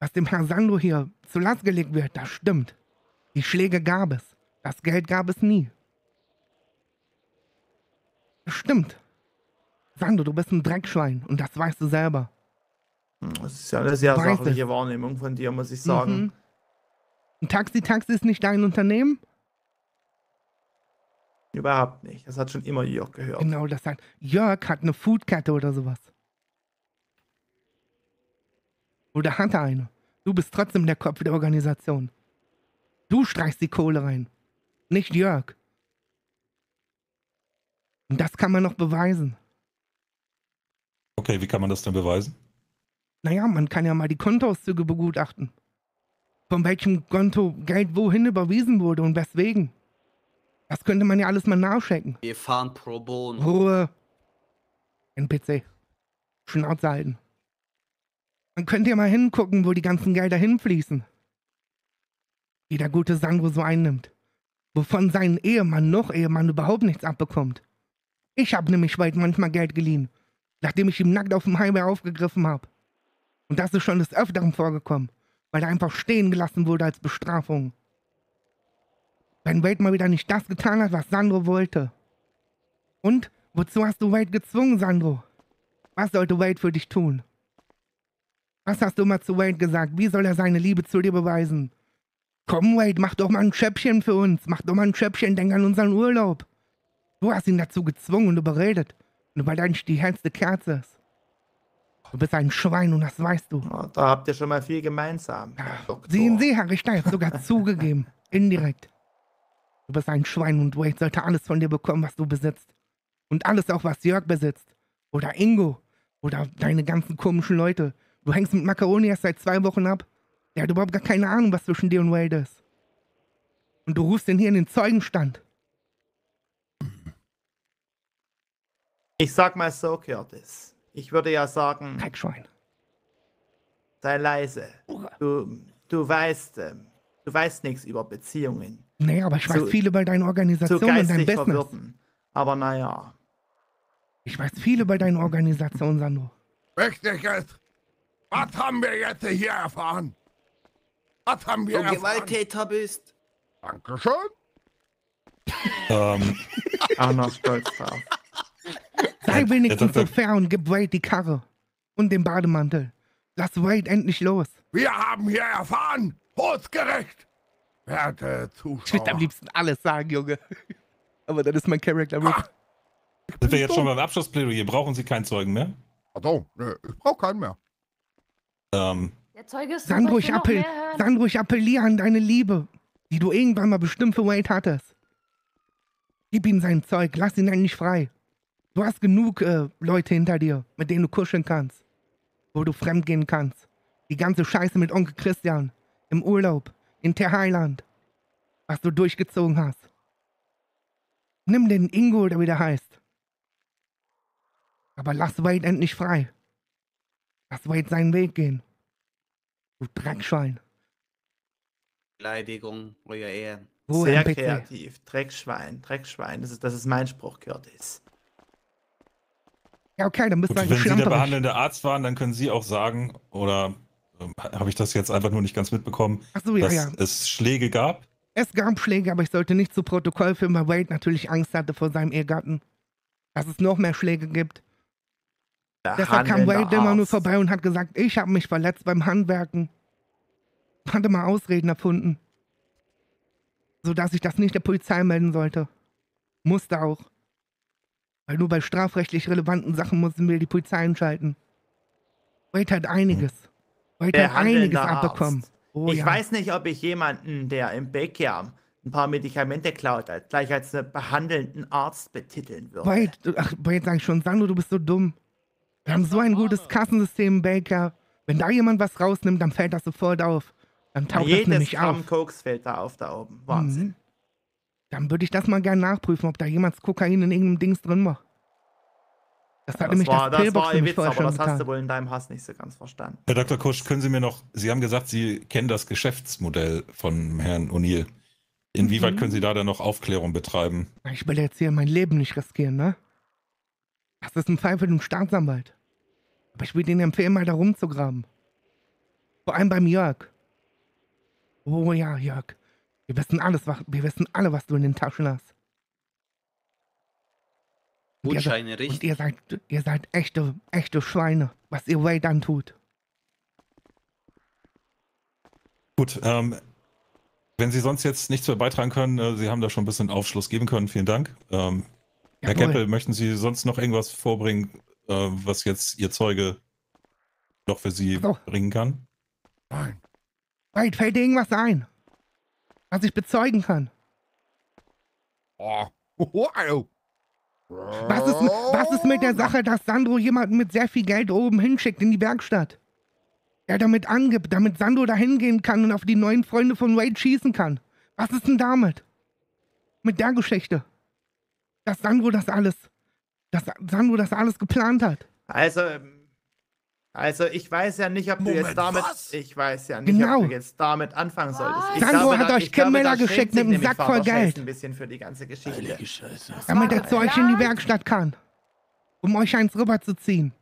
was dem Herrn Sandro hier zu Last gelegt wird, das stimmt. Die Schläge gab es. Das Geld gab es nie. Das stimmt. Sandro, du bist ein Dreckschwein und das weißt du selber. Das ist ja eine sehr sachliche. Wahrnehmung von dir, muss ich sagen. Mhm. Ein Taxi-Taxi ist nicht dein Unternehmen? Überhaupt nicht. Das hat schon immer Jörg gehört. Genau, das hat. Jörg hat eine Foodkette oder sowas. Oder hat er eine? Du bist trotzdem der Kopf der Organisation. Du streichst die Kohle rein. Nicht Jörg. Und das kann man noch beweisen. Okay, wie kann man das denn beweisen? Naja, man kann ja mal die Kontoauszüge begutachten. Von welchem Konto Geld wohin überwiesen wurde und weswegen. Das könnte man ja alles mal nachchecken. Wir fahren pro bono. Ruhe. NPC. Schnauze halten. Man könnte ja mal hingucken, wo die ganzen Gelder hinfließen. Die der gute Sandro so einnimmt. Wovon sein Ehemann noch Ehemann überhaupt nichts abbekommt. Ich habe nämlich weit manchmal Geld geliehen, nachdem ich ihm nackt auf dem Highway aufgegriffen habe. Und das ist schon des Öfteren vorgekommen, weil er einfach stehen gelassen wurde als Bestrafung. Wenn Wade mal wieder nicht das getan hat, was Sandro wollte. Und wozu hast du Wade gezwungen, Sandro? Was sollte Wade für dich tun? Was hast du mal zu Wade gesagt? Wie soll er seine Liebe zu dir beweisen? Komm, Wade, mach doch mal ein Schöppchen für uns. Mach doch mal ein Schöppchen, denk an unseren Urlaub. Du hast ihn dazu gezwungen und überredet. Nur weil er nicht die hellste Kerze ist. Du bist ein Schwein und das weißt du. Da habt ihr schon mal viel gemeinsam. Doktor. Sehen Sie, Herr Richter, hat sogar zugegeben. Indirekt. Du bist ein Schwein und Wade sollte alles von dir bekommen, was du besitzt. Und alles auch, was Jörg besitzt. Oder Ingo. Oder deine ganzen komischen Leute. Du hängst mit Macaroni erst seit zwei Wochen ab. Der hat überhaupt gar keine Ahnung, was zwischen dir und Wade ist. Und du rufst ihn hier in den Zeugenstand. Ich sag mal so, Curtis. Ich würde ja sagen. Dreckschwein. Sei leise. Du, du weißt, ähm, du weißt nichts über Beziehungen. Naja, aber ich weiß Zu- viel über deine Zu Organisation und dein geistig Business. Verwirrten. Aber naja. Ich weiß viel über deine Organisation, Sandro. Wichtiges. Was haben wir jetzt hier erfahren? Was haben wir Du erfahren? Gewalttäter bist. Dankeschön. Ähm, noch stolz drauf. Sei wenigstens jetzt so fair und gib Wade die Karre. Und den Bademantel. Lass Wade endlich los. Wir haben hier erfahren, Hofsgericht. Werte Ich würde am Zuschauer. liebsten alles sagen, Junge. Aber das ist mein Charakter. sind wir jetzt schon beim Abschlussplädoyer? Brauchen Sie keinen Zeugen mehr? Pardon, nö, ich brauche keinen mehr. Ähm, Der Zeuge ist Sandro, ich, appell. Sandro, ich appelliere an deine Liebe, die du irgendwann mal bestimmt für Wade hattest. Gib ihm sein Zeug, lass ihn endlich frei. Du hast genug äh, Leute hinter dir, mit denen du kuscheln kannst. Wo du fremdgehen kannst. Die ganze Scheiße mit Onkel Christian. Im Urlaub. In Thailand. Was du durchgezogen hast. Nimm den Ingo, oder wie der heißt. Aber lass Wade endlich frei. Lass Wade seinen Weg gehen. Du Dreckschwein. Beleidigung, euer Ehr. Ruhe Sehr kreativ. Dreckschwein, Dreckschwein. Das ist, das ist mein Spruch, Curtis. Ja, okay, dann du ein wenn Sie der behandelnde Arzt waren, dann können Sie auch sagen, oder ähm, habe ich das jetzt einfach nur nicht ganz mitbekommen, Ach so, ja, dass ja. es Schläge gab? Es gab Schläge, aber ich sollte nicht zu Protokoll führen, weil Wade natürlich Angst hatte vor seinem Ehegatten. Dass es noch mehr Schläge gibt. Deshalb kam Wade immer nur vorbei und hat gesagt, ich habe mich verletzt beim Handwerken. Hatte mal Ausreden erfunden. Sodass ich das nicht der Polizei melden sollte. Musste auch. Weil nur bei strafrechtlich relevanten Sachen mussten wir die Polizei einschalten. Wade hat einiges. Wade hat einiges abbekommen. Oh, ich ja. weiß nicht, ob ich jemanden, der im Backyard ein paar Medikamente klaut, als- gleich als einen behandelnden Arzt betiteln würde. Wade, ach, Wade sag ich schon, Sandro, du bist so dumm. Wir haben so ein gutes Kassensystem im Baker. Wenn da jemand was rausnimmt, dann fällt das sofort auf. Dann taucht das Jedes nämlich Gramm auf. Koks fällt da auf da oben. Wahnsinn. Mhm. Dann würde ich das mal gerne nachprüfen, ob da jemals Kokain in irgendeinem Dings drin war. Das hat Das nämlich war, das das war ein Witz, vorher aber das hast du getan. wohl in deinem Hass nicht so ganz verstanden. Herr Dr. Kusch, können Sie mir noch, Sie haben gesagt, Sie kennen das Geschäftsmodell von Herrn O'Neill. Inwieweit Mhm. können Sie da dann noch Aufklärung betreiben? Ich will jetzt hier mein Leben nicht riskieren, ne? Das ist ein Fall für den Staatsanwalt. Aber ich würde Ihnen empfehlen, mal da rumzugraben. Vor allem beim Jörg. Oh ja, Jörg. Wir wissen alles, was, wir wissen alle, was du in den Taschen hast. Und ihr, Gutscheine, seid, richtig. und ihr seid, ihr seid echte, echte Schweine, was ihr Wade antut. Gut, ähm, wenn Sie sonst jetzt nichts mehr beitragen können, äh, Sie haben da schon ein bisschen Aufschluss geben können, vielen Dank. Ähm, Herr. Keppel, möchten Sie sonst noch irgendwas vorbringen, äh, was jetzt Ihr Zeuge noch für Sie So. bringen kann? Wade, fällt dir irgendwas ein? Was ich bezeugen kann? Oh. Was ist, was ist mit der Sache, dass Sandro jemanden mit sehr viel Geld oben hinschickt in die Werkstatt? Der damit angibt, damit Sandro da hingehen kann und auf die neuen Freunde von Wade schießen kann. Was ist denn damit? Mit der Geschichte. Dass Sandro das alles, dass Sandro das alles geplant hat. Also, ähm, also ich weiß ja nicht, ob du Moment, jetzt damit, was? ich weiß ja nicht, Genau. ob du jetzt damit anfangen solltest. Ich Sandro glaube, hat da- euch Kim Miller geschickt mit einem Sack voll Geld. ein bisschen für die ganze Geschichte. Damit er zu euch in die Werkstatt kann. Um euch eins rüberzuziehen.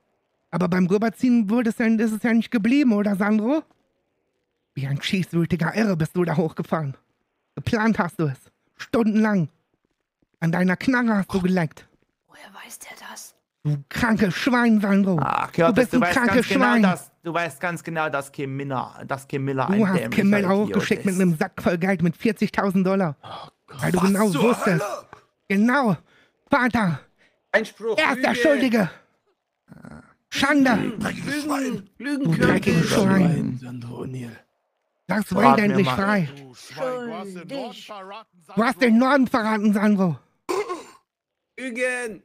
Aber beim Rüberziehen wurde es ja, ist es ja nicht geblieben, oder Sandro? Wie ein schießwütiger Irre bist du da hochgefahren. Geplant hast du es. Stundenlang. An deiner Knarre hast du geleckt. Woher weiß der das? Du krankes Schwein, Sandro. Ach, du Curtis, bist du, ein weißt krankes genau, Schwein. dass, du weißt ganz genau, dass Kim Miller, dass Kim Miller ein du hast Kim Miller hochgeschickt mit einem Sack voll Geld mit 40.000 Dollar. Weil du Was genau zur wusstest. Hölle? Genau. Vater, Einspruch. er ist der. Schuldige. Schande. Dreckiges Schwein. Du dreckiges Schwein. Sandro O'Neill. Lass Frag Wade mir endlich frei. Du Schwein, du hast den Norden Schuldig. verraten. Du hast den Norden verraten, Sandro. Lügen.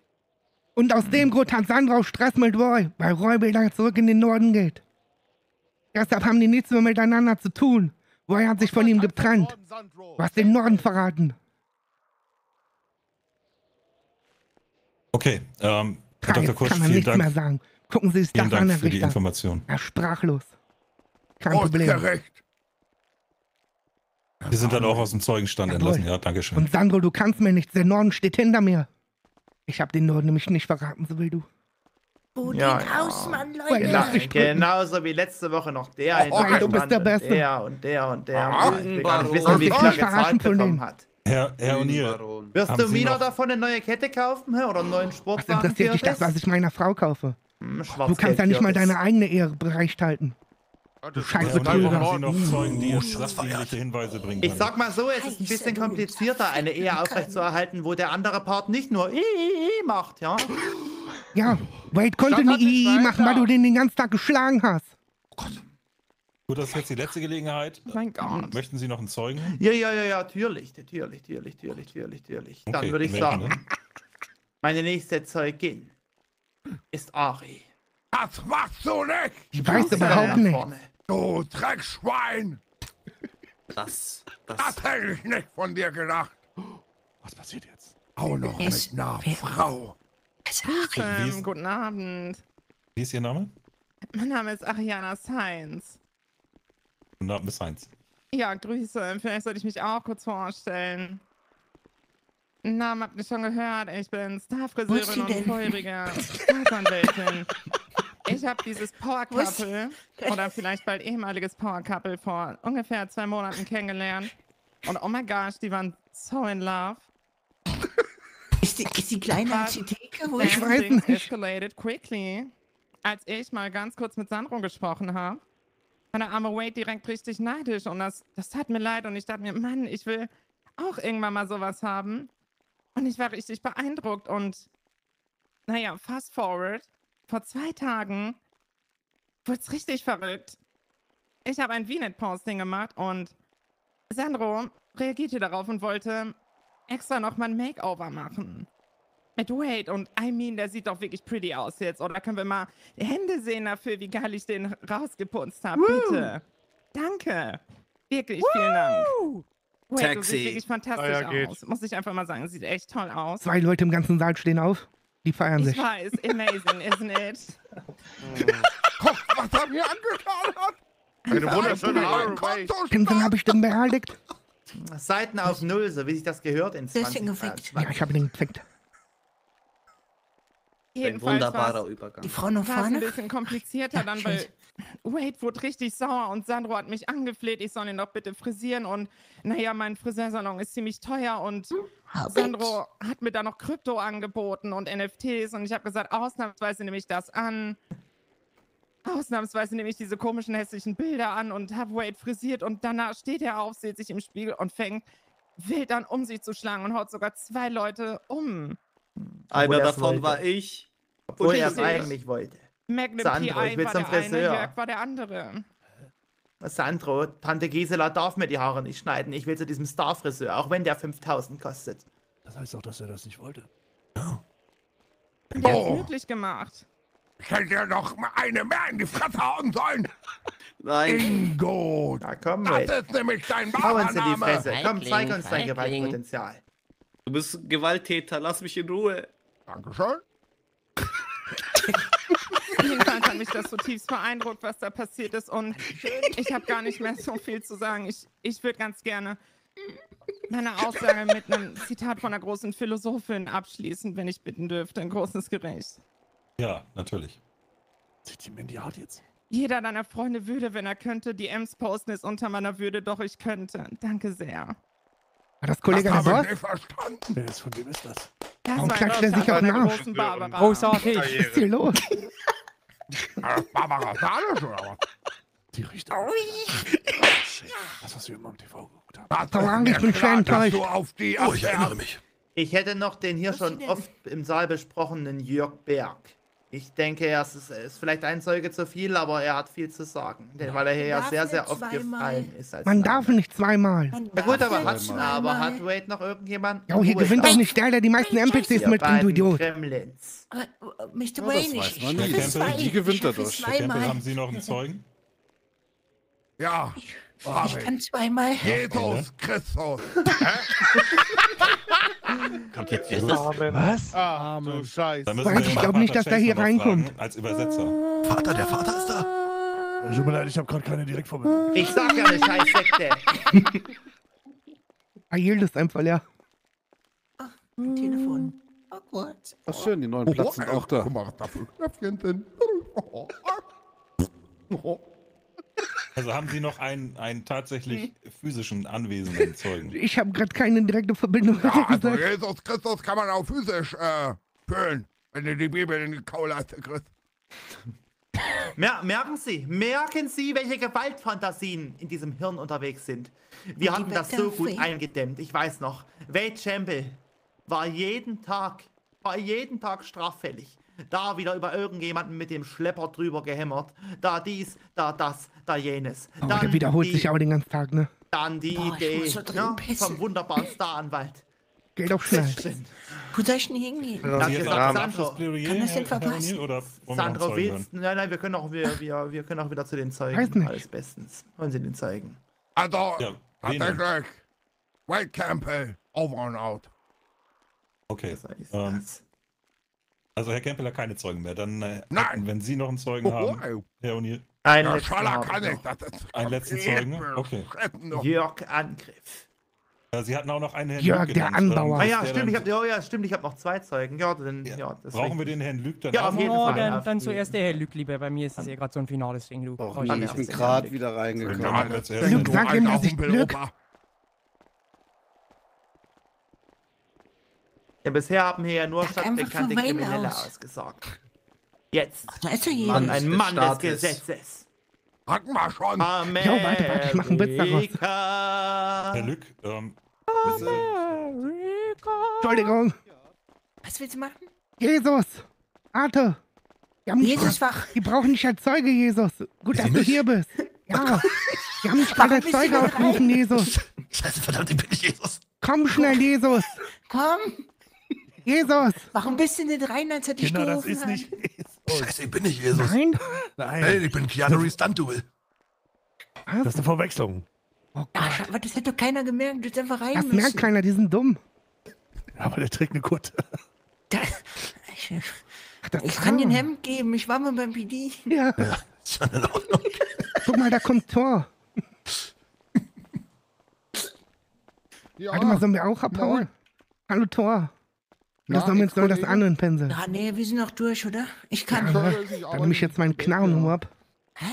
Und aus dem Grund hat Sandro Stress mit Roy, weil Roy wieder zurück in den Norden geht. Deshalb haben die nichts mehr miteinander zu tun. Roy hat sich von ihm getrennt. Du hast den Norden verraten. Okay, ähm, Herr Ja, Dr. Kusch, kann er vielen nichts mehr Dank, sagen. Gucken Sie sich vielen das an, Dank Herr für die Richter. Information. Er ist sprachlos. Kein Problem. Ortsgerecht. Sie sind dann auch aus dem Zeugenstand Jawohl. entlassen, ja, danke schön. Und Sandro, du kannst mir nichts. Der Norden steht hinter mir. Ich habe den Norden nämlich nicht verraten, so wie du. Ruht Ja, ja. aus, Mann, Wait, Leute. drücken. Genauso wie letzte Woche noch der Oh, hinter du mir bist der und Beste. Der und der und der. Ah, ich will wissen, wie viel er gezahlt bekommen hat. Herr, Herr O'Neill, Baron. Wirst du wieder noch- davon eine neue Kette kaufen hä? oder einen neuen Was Sportwagen? interessiert dich das, was ich meiner Frau kaufe? Hm, Du kannst ja nicht mal deine eigene Ehre berecht halten. Du scheiß Herr O'Neill, Betrüger. haben Sie noch Zeugen, die Oh, jetzt sachdienliche Hinweise bringen Ich sag mal so, es ist ein bisschen komplizierter, eine Ehe aufrechtzuerhalten, wo der andere Part nicht nur i macht, ja? Ja, Wade konnte nie II machen, weil du den den ganzen Tag geschlagen hast. Gut, das ist jetzt die letzte Gelegenheit. Mein Gott. Möchten Sie noch einen Zeugen? Ja, ja, ja, ja, natürlich, natürlich, natürlich, natürlich, natürlich, natürlich. Dann Okay, würde ich sagen, denn? meine nächste Zeugin ist Ari. Das machst du nicht. Ich weiß überhaupt nicht. Du Dreckschwein. Das, Das das. hätte ich nicht von dir gedacht. Was passiert jetzt? Auch noch Es- mit einer wer- Frau. Ist- Ähm, guten Abend. Wie ist Ihr Name? Mein Name ist Ariana Sainz. Na, Miss Heinz. Ja, Grüße. Vielleicht sollte ich mich auch kurz vorstellen. Namen habt ihr schon gehört. Ich bin Starfriseurin und denn? feurige Staatsanwältin. Ich habe dieses Power Couple oder vielleicht bald ehemaliges Power Couple vor ungefähr zwei Monaten kennengelernt. Und oh my gosh, die waren so in love. Ist die, ist die kleine Theke? Wo ist weiß things nicht. escalated quickly. Als ich mal ganz kurz mit Sandro gesprochen habe, war der arme Wade direkt richtig neidisch und das, das tat mir leid und ich dachte mir, Mann, ich will auch irgendwann mal sowas haben. Und ich war richtig beeindruckt und naja, fast forward, vor zwei Tagen wurde es richtig verrückt. Ich habe ein VNet-Posting gemacht und Sandro reagierte darauf und wollte extra noch mal ein Makeover machen. Mit Wade und I mean, der sieht doch wirklich pretty aus jetzt. Oder können wir mal Hände sehen dafür, wie geil ich den rausgeputzt habe? Bitte. Danke. Wirklich, vielen Dank. Wade, du Taxi. siehst wirklich fantastisch Euer geht. aus. Muss ich einfach mal sagen. Sieht echt toll aus. Zwei Leute im ganzen Saal stehen auf. Die feiern Ich sich. weiß, amazing, isn't it? Guck, was er mir angetan hat. Eine wunderschöne Haare. Pinsel habe ich den beerdigt. Seiten auf Null, so wie sich das gehört in Das ist 20. gefickt. Ja, ich habe den gefickt. Ein wunderbarer Übergang. Die Frau noch war es ein vorne? bisschen komplizierter dann, weil Wade wurde richtig sauer und Sandro hat mich angefleht, ich soll ihn doch bitte frisieren und naja, mein Friseursalon ist ziemlich teuer und Sandro hat mir da noch Krypto angeboten und NFTs und ich habe gesagt, ausnahmsweise nehme ich das an. Ausnahmsweise nehme ich diese komischen hässlichen Bilder an und habe Wade frisiert und danach steht er auf, sieht sich im Spiegel und fängt wild an, um sich zu schlagen und haut sogar zwei Leute um. Einer davon wollte. war ich. Obwohl er es ich- eigentlich wollte. Magnum Sandro, PI ich will war zum der eine, Friseur. Jörg war der andere. Sandro, Tante Gisela darf mir die Haare nicht schneiden. Ich will zu diesem Starfriseur, auch wenn der 5000 kostet. Das heißt auch, dass er das nicht wollte. Der hat's Oh. möglich gemacht. Ich hätte dir doch mal eine mehr in die Fresse hauen sollen. Nein. Ingo. Na komm, Das Wade. ist nämlich dein Hauen Sie die Wahlname. Fresse. Komm, zeig Feigling, uns dein Feigling. Gewaltpotenzial. Du bist Gewalttäter, lass mich in Ruhe. Dankeschön. Jedenfalls hat mich das zutiefst beeindruckt, was da passiert ist. Und ich habe gar nicht mehr so viel zu sagen. Ich, ich würde ganz gerne meine Aussage mit einem Zitat von einer großen Philosophin abschließen, wenn ich bitten dürfte. Ein großes Gericht. Ja, natürlich. Sieht ihm in die Haut jetzt. Jeder deiner Freunde würde, wenn er könnte, die Ems posten ist unter meiner Würde, doch ich könnte. Danke sehr. War das Kollege Das habe ich verstanden. Wer ist, von wem ist das? Das Warum war klatscht er ein sich auf den der Arsch? großen Barbara. Großartig. Was ist hier los? Ah, Barbara Salisch oder was? Die riecht Oh, Das, was wir immer am TV geguckt haben. Ist Lang, ich bin dass enttäuscht. auf die Oh, ich erinnere mich. Ich hätte noch den hier Was schon oft im Saal besprochenen Jörg Berg. Ich denke, er ist, ist vielleicht ein Zeuge zu viel, aber er hat viel zu sagen. Denn, weil er hier ja sehr, sehr oft zweimal. gefallen ist. Als Man Name. darf nicht zweimal. Ja gut, aber hat, aber hat Wade noch irgendjemand? Ja, hier gewinnt da. auch nicht der, der die meisten NPCs mitbringt, du Idiot. Gremlins. Äh, Mr. das Wayne, weiß ich, ich gewinnt ich schaffe dadurch. Haben Sie noch einen Zeugen? Ja, Ich hab kann zweimal. Jesus Christus. Kommt jetzt Jesus? Was? Ach du Scheiße. Ich den glaub nicht, dass der hier reinkommt. Als Übersetzer. Vater, der Vater ist da. Tut mir leid, ich habe gerade keine Direktverbindung. Ich sag ja eine Scheißsekte. Aiel ist einfach leer. Telefon. Oh Gott. Ach schön, die neuen Platz sind auch da. Guck mal, was da für Knöpfchen sind. Also haben Sie noch einen, einen tatsächlich physischen anwesenden Zeugen? Ich habe gerade keine direkte Verbindung. Ja, also. Jesus Christus kann man auch physisch äh, fühlen, wenn du die Bibel in die Kaulaste kriegst. Mer merken Sie, merken Sie, welche Gewaltfantasien in diesem Hirn unterwegs sind. Wir hatten das so gut eingedämmt. Ich weiß noch, Wade Campbell war jeden Tag, war jeden Tag straffällig. Da wieder über irgendjemanden mit dem Schlepper drüber gehämmert. Da dies, da das, da jenes. Oh, der wiederholt sich aber den ganzen Tag, ne? Dann die Boah, Idee ja, pissen. vom wunderbaren Staranwalt. Geht auf schnell. Wo soll ich denn hingehen? Dann hat Sie jetzt gesagt, Sandro, Kann das denn verpassen? Oder Sandro willst Nein, nein, wir können auch, wir, wir, wir können auch wieder zu den Weiß Zeugen. nicht. Alles bestens. Wollen Sie den zeigen? Also, Ja, denn? tatsächlich, Wade Campbell, over and out. Okay. Was ist Ähm, das? Also Herr hat keine Zeugen mehr. Dann, äh, Nein. hätten, wenn Sie noch einen Zeugen Oh, haben. Herr O'Neill. Ein Ja, letzten kann ich. Das ist Einen letzten Zeugen? Okay. Jörg Angriff. Ja, Sie hatten auch noch einen Herrn Jörg, Lück der genannt. Anbauer. Ah Ist ja, der stimmt, ich hab, oh, ja, stimmt, ich habe noch zwei Zeugen. Ja, dann, ja, das ist Brauchen wir den Herrn Lück dann Ja, auf jeden? Oh, Fall. dann, dann zuerst der Herr Lück lieber. Bei mir ist es ja gerade so ein finales Ding, nee, nicht ich bin gerade wieder reingekommen. Ja, erstes. sag ihm, dass ich Glück. Ja, bisher haben hier ja nur Sag stadtbekannte Kriminelle aus. ausgesagt. Jetzt. Da ist er Mann, ein des Mann des Staates. Gesetzes. Hatten wir schon. Amerika. Jo, warte, warte, ich mach einen Witz Herr Lück, ähm, bitte, Entschuldigung. Was willst du machen? Jesus. Arte. Jesus wach. die brauchen dich als Zeuge, Jesus. Gut, dass du hier bist. Ja. Die haben mich gerade als Zeuge da aufgerufen, Jesus. Scheiße, verdammt, ich bin nicht Jesus. Komm schnell, Jesus. Komm. Jesus. Warum bist du nicht rein, als er dich Kinder, das ist hat? nicht. Scheiße, ich bin nicht Jesus. Nein. Nein, Hey, ich bin Keanu Reeves Stunt-Double. Das ist eine Verwechslung. Oh Ach, Gott. aber das hat doch keiner gemerkt. Du hättest einfach rein Das müssen. merkt keiner, die sind dumm. Aber der trägt eine Kutte. Da, ich, Ach, das ich kann dir ein. Hemd geben. Ich war mal beim PD. Ja. Ist schon in Ordnung. Guck mal, da kommt Tor. Ja. Warte mal, sollen wir auch abhauen? Hallo, Tor. Das soll jetzt soll das anderen Pinsel. Ja, nee, wir sind noch durch, oder? Ich kann. Ja, sich dann nehme ich nicht jetzt meinen Knarren um ab. Hä?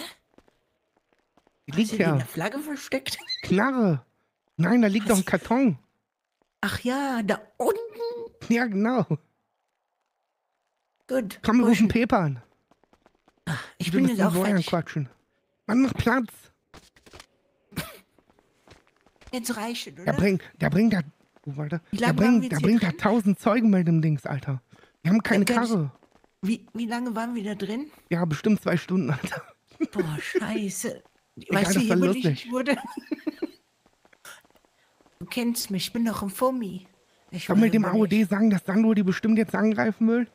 Die liegt die in ja. der Flagge versteckt? Knarre. Nein, da liegt doch ein Karton. Ach ja, da unten. Ja, genau. Gut. Komm, wir rufen Pepe an. Ich Wir bin jetzt auch fertig. quatschen. Mann, mach Platz. Jetzt reicht es, Der oder? bringt, der bringt da. Warte. Wie lange wir bringt, hier bringt da tausend Zeugen bei dem Dings, Alter. Wir haben keine Ja, Karre. Wie, wie lange waren wir da drin? Ja, bestimmt zwei Stunden, Alter. Boah, scheiße. Egal, weißt du, hier wurde ich nicht wurde. Du kennst mich, ich bin doch ein Fummi. Ich Kann mit wurde dem AOD sagen, dass Sandro die bestimmt jetzt angreifen will?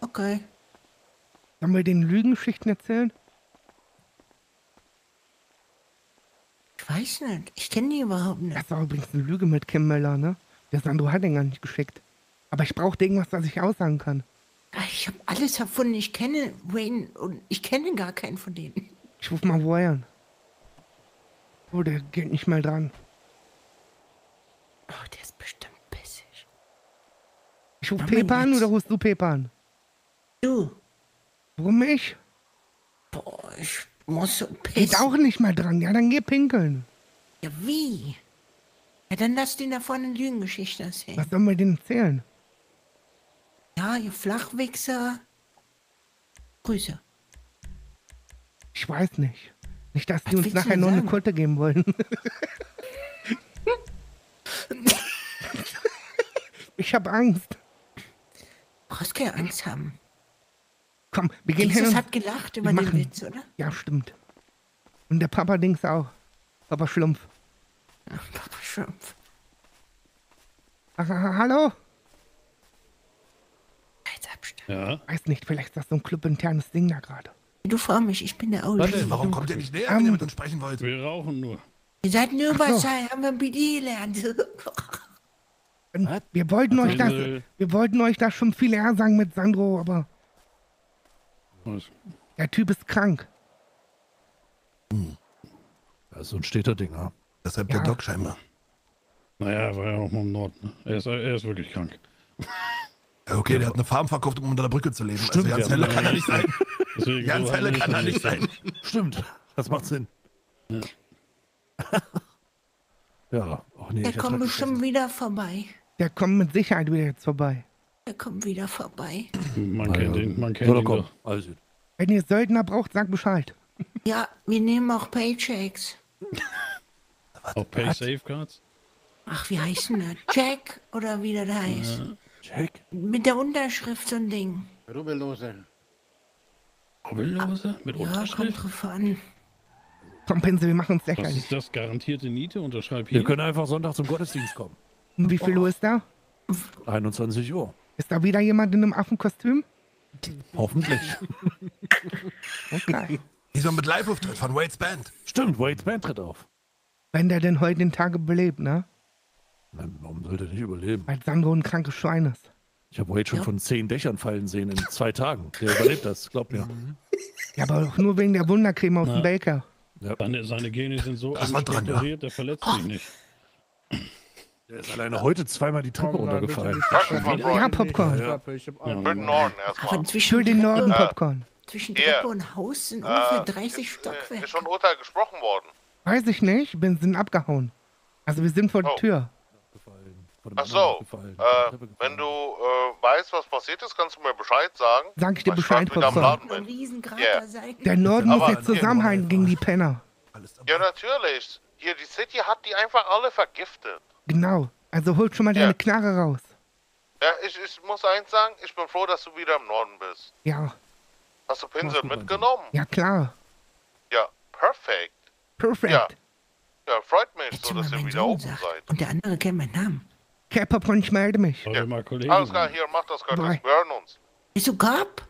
Okay. Sollen wir den Lügenschichten erzählen? Ich weiß nicht. Ich kenne die überhaupt nicht. Das war übrigens eine Lüge mit Kim Möller, ne? Der Sandro hat den gar nicht geschickt. Aber ich brauchte irgendwas, was ich aussagen kann. Ich habe alles erfunden. Ich kenne Wayne und ich kenne gar keinen von denen. Ich ruf mal Roy an. Oh, der geht nicht mal dran. Oh, der ist bestimmt bissig. Ich ruf mal an oder rufst du Pepe an? Du. Warum ich? Boah, ich muss so pissen. Geht auch nicht mal dran. Ja, dann geh pinkeln. Ja, wie? Ja, dann lass den da vorne eine Lügengeschichte erzählen. Was sollen wir denn erzählen? Ja, ihr Flachwichser. Grüße. Ich weiß nicht. Nicht, dass die Was uns willst du nachher nur eine? Kutte geben wollen. ich hab Angst. brauchst keine Angst haben. Komm, wir gehen hin Jesus hat gelacht über den machen- Witz, oder? Ja, stimmt. Und der Papa Dings auch. Papa Schlumpf. Papa Schrumpf. Ach, ha- hallo? Ja. Weiß nicht, vielleicht ist das so ein clubinternes Ding da gerade. Du fragst mich, ich bin der OG. Warte, warum kommt ihr nicht näher, wenn ihr mit uns sprechen wollt? Wir rauchen nur. Ihr seid nur Ach so. Haben wir BD gelernt. Wir wollten euch das, wir wollten euch das schon viel eher sagen mit Sandro, aber Was? der Typ ist krank. Das ist so ein steter Dinger. Deshalb Ja. der Doc scheinbar. Naja, er war ja auch mal im Norden. ne? Er ist, er ist wirklich krank. Ja, okay, der hat eine Farm verkauft, um unter der Brücke zu leben. Stimmt, also ganz ja. helle kann er nicht sein. Deswegen Ganz so helle heimlich kann er nicht sein. Stimmt, das macht Sinn. Ja. ja, ach nee, Der kommt bestimmt wieder vorbei. Der kommt mit Sicherheit wieder jetzt vorbei. Der kommt wieder vorbei. Man kennt ja. ihn, man kennt er ihn doch. Also, Wenn ihr Söldner braucht, sagt Bescheid. Ja, wir nehmen auch Paychecks. auch Pay Safeguards? Ach, wie heißt denn das? Jack oder wie das heißt? Jack? Mit der Unterschrift so ein Ding. Rubbellose. Rubbellose? Mit Ja, Unterschrift? kommt drauf an. Komm, Pinsel, wir machen uns Was lächerlich. ist das? Garantierte Niete? Unterschreib hier. Wir können einfach Sonntag zum Gottesdienst kommen. Und wie viel Uhr ist da? 21 Uhr. Ist da wieder jemand in einem Affenkostüm? Hoffentlich. Okay. Diesmal mit Live-Auftritt von Wade's Band. Stimmt, Wade's Band tritt auf. Wenn der denn heute den Tage belebt, ne? Nein, warum sollte er nicht überleben? Weil Sandro ein krankes Schwein ist. Ich habe Wade schon von zehn Dächern fallen sehen in zwei Tagen. Der überlebt das, glaub mir. Ja, aber auch nur wegen der Wundercreme aus Na. dem Baker. Seine, seine Gene sind so Das war dran, ja. der verletzt sich nicht. Der ist alleine heute zweimal die Treppe runtergefallen. Ja, Popcorn. Ja. Für den Norden erstmal. Aber zwischen Für den Norden Äh, Popcorn. Zwischen. Treppe und Haus sind ungefähr Äh, 30 Stockwerke. Ist schon Urteil gesprochen worden. Weiß ich nicht, wir sind abgehauen. Also wir sind vor der Oh. Tür. Ach so, äh, wenn du äh, weißt, was passiert ist, kannst du mir Bescheid sagen. Sag ich dir Bescheid, Popcorn. Yeah. Der Norden muss jetzt zusammenhalten gegen die Penner. Ja, natürlich. Hier, die City hat die einfach alle vergiftet. Genau. Also holt schon mal deine Knarre raus. Ja, ich, ich muss eins sagen, ich bin froh, dass du wieder im Norden bist. Ja. Hast du Pinsel mitgenommen? Ja, klar. Ja, perfekt. Perfekt. Ja, ja freut mich so, mal dass ihr wieder Sohn oben sagt. seid. Und der andere kennt meinen Namen. Okay, Popcorn, ich melde mich. Ich mal Kollegen Alles klar, hier, mach das. Bye. Wir hören uns. Bist du Gab?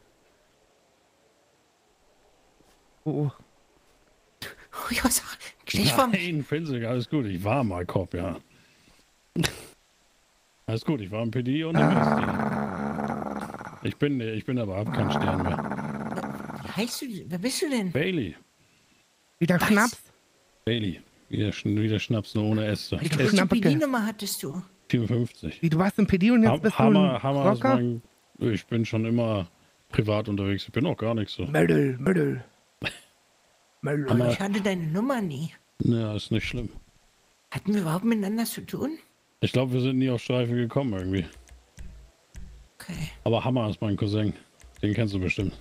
Oh, oh. Ja, sag, steh vor mir. Nein, Pinsel, alles gut. Ich war mal Cop, ja. Alles gut, ich war im PD und im Ah. Ich bin, ich bin aber hab keinen Stern mehr. Wie heißt du? Wer bist du denn? Bailey. Wieder Schnaps? Bailey. Wieder, wieder Schnaps, nur ohne Äste. Welche PD-Nummer hattest du? 54. Wie, du warst im PD und jetzt Ham- bist du Hammer, ein Hammer ist Rocker? mein, Ich bin schon immer privat unterwegs. Ich bin auch gar nicht so. Mödel, Mödel. Mödel. Ich hatte deine Nummer nie. Ja, ist nicht schlimm. Hatten wir überhaupt miteinander zu tun? Ich glaube, wir sind nie auf Streife gekommen irgendwie. Okay. Aber Hammer ist mein Cousin. Den kennst du bestimmt.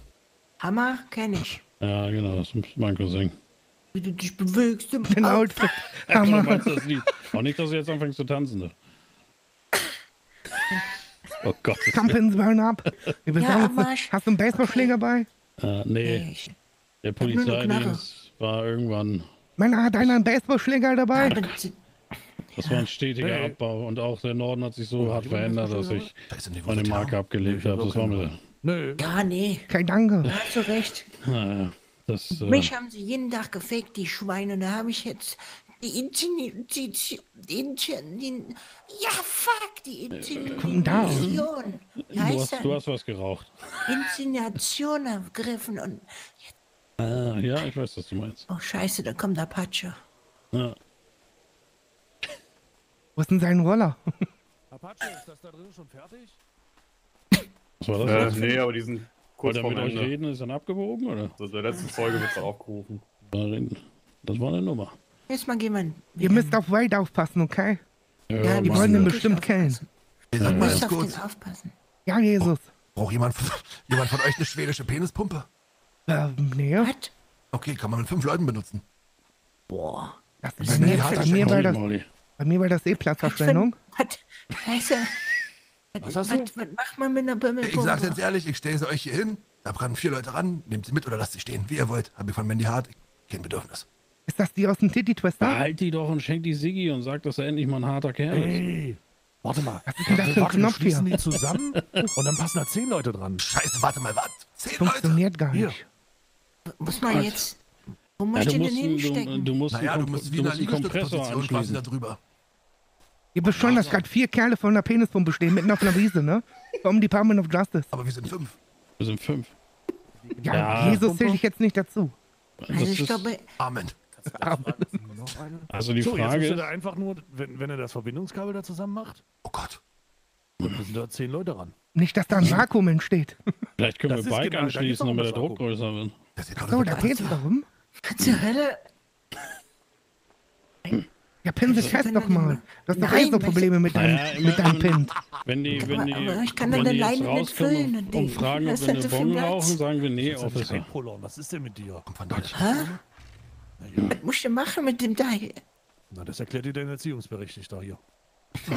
Hammer kenne ich. Ja, genau, das ist mein Cousin. Wie du dich bewegst im Den Outfit. Du Hammer. meinst das Lied. Auch nicht, dass du jetzt anfängst zu tanzen. Ne? Oh Gott. Kampens burn ab. Ja, am jetzt- Arsch. Hast du einen Baseballschläger bei? Äh, nee, der nur eine Polizeidienst war irgendwann, Meiner hat einer einen Baseballschläger dabei. Das war ein stetiger Hey. Abbau und auch der Norden hat sich so Oh, hart verändert, dass ich Da ist nicht meine Marke abgelegt habe. Das war mir. Nö. Ja, nee. Kein Danke. Da hast du recht. Naja, das. Äh, Mich haben sie jeden Tag gefaked, die Schweine. Da habe ich jetzt die Intini... Die, die, ja, fuck, die. Intimidation. Wie du, hast, du das? hast was geraucht. Inszenation ergriffen und... Ah, ja, ich weiß, was du meinst. Oh, scheiße, da kommt Apache. Ja. Wo ist denn sein Roller? Apache, ist das da drin schon fertig? Was Äh, war das? nee, aber die sind kurz vorm mit euch reden, ist dann abgewogen, oder? So, der letzten Folge wird aufgerufen. Das war eine Nummer. Erstmal gehen wir... Ihr müsst auf Wade aufpassen, okay? Ja, die wir wollen den bestimmt killen. Du Mal musst ganz auf kurz. den aufpassen. Ja, Jesus. Braucht jemand, von- jemand von euch eine schwedische Penispumpe? Äh, nee. Okay, kann man mit fünf Leuten benutzen. Boah. Das die mir, mir das, Molly. Bei mir war das eh Platzverschwendung. Was? Was Was, was, was macht man mit einer Bimmelpumpe? Ich sag's jetzt ehrlich, ich stelle sie euch hier hin, da brennen vier Leute ran, nehmt sie mit oder lasst sie stehen, wie ihr wollt. Hab ich von Mandy Hart kein Bedürfnis. Ist das die aus dem Titty Twister? Behalt die doch und schenk die Siggi und sag, dass er endlich mal ein harter Kerl ist. Hey, warte mal. Was ist denn das für ein Knopf hier? schließen die zusammen und dann passen da zehn Leute dran. Scheiße, warte mal, was? Zehn Funktioniert gar Hier. nicht. Muss man jetzt... Wo muss Ja, ich du den musst, denn hinstecken? du, du musst, Naja, einen du musst wie du musst Kompressor quasi da anschließen. drüber. Ihr wisst schon, dass gerade vier Kerle vor einer Penispumpe stehen, mitten auf einer Wiese, ne? Vom Department of Justice. Aber wir sind fünf. Wir sind fünf. Ja, Ja. Jesus zähle ich jetzt nicht dazu. Das Also ich ist- glaube... Amen. Also die so, jetzt Frage ist, da einfach nur, wenn, wenn er das Verbindungskabel da zusammen macht, Oh Gott. dann müssen da zehn Leute ran. Nicht, dass da ein Vakuum entsteht. vielleicht können Das wir ist Bike genau, anschließen, damit der Druck größer wird. Das sieht So, da geht's darum. Zur Hölle? Ja, Pin sich fest doch mal. Du hast doch eh so Probleme mit deinem, Naja, mit deinem Pin. Wenn die, wenn die, aber ich kann wenn doch die jetzt nicht rauskommen füllen, und, und Ding. fragen, ob wir eine Bon rauchen, sagen wir nee, Officer. Was ist denn mit dir? Hä? Was musst du machen mit dem Teil? Na, das erklärt dir dein Erziehungsberechtigter hier.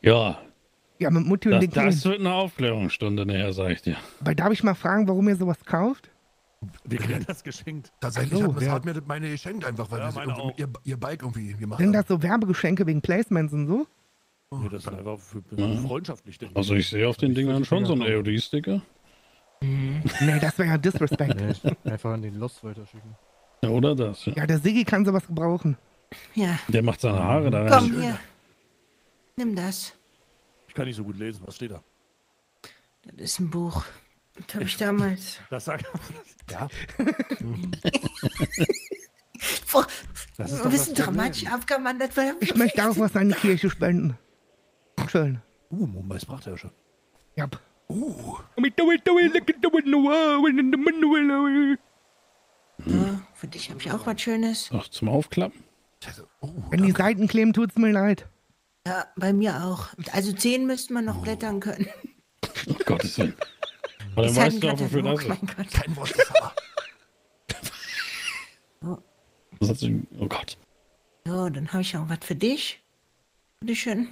Ja, Ja, mit Mutti und das, den das Kindern. wird eine Aufklärungsstunde nachher, sag ich dir. Aber darf ich mal fragen, warum ihr sowas kauft? Wir kriegen das geschenkt. Tatsächlich So, hat wer- Hart mir meine geschenkt, einfach weil Ja, wir meine ihr, ihr Bike irgendwie gemacht Sind das so Werbegeschenke wegen Placements und so? Nee, das ist einfach für, Ja. freundschaftlich, denke Also ich sehe auf den Dingern schon so einen AOD-Sticker. Nee, das wäre ja Disrespect. Einfach an den Lost weiterschicken. Ja, oder das. Ja. Ja, der Siggi kann sowas gebrauchen. Ja, Der macht seine Haare da komm rein. hier. Nimm das. Kann nicht so gut lesen. Was steht da? Das ist ein Buch. Das habe ich damals. Das sagt Ja. Boah, Das ist ein bisschen dramatisch abgewandert. weil- Ich möchte auch was an die Kirche spenden. Schön. Uh, Mumbai sprach er schon. Ja. Uh. Wenn Ja, für dich habe ich auch was Schönes. Ach, zum Aufklappen? die Seiten kleben, tut's mir leid. Ja, bei mir auch. Also zehn müssten wir noch blättern können. Oh, Gottes Willen. Aber dann Ist weißt du ein auch, wofür das ist. Kein Wort des aber. Das hat sich, oh Gott. So, dann habe ich auch was für dich. Bitteschön.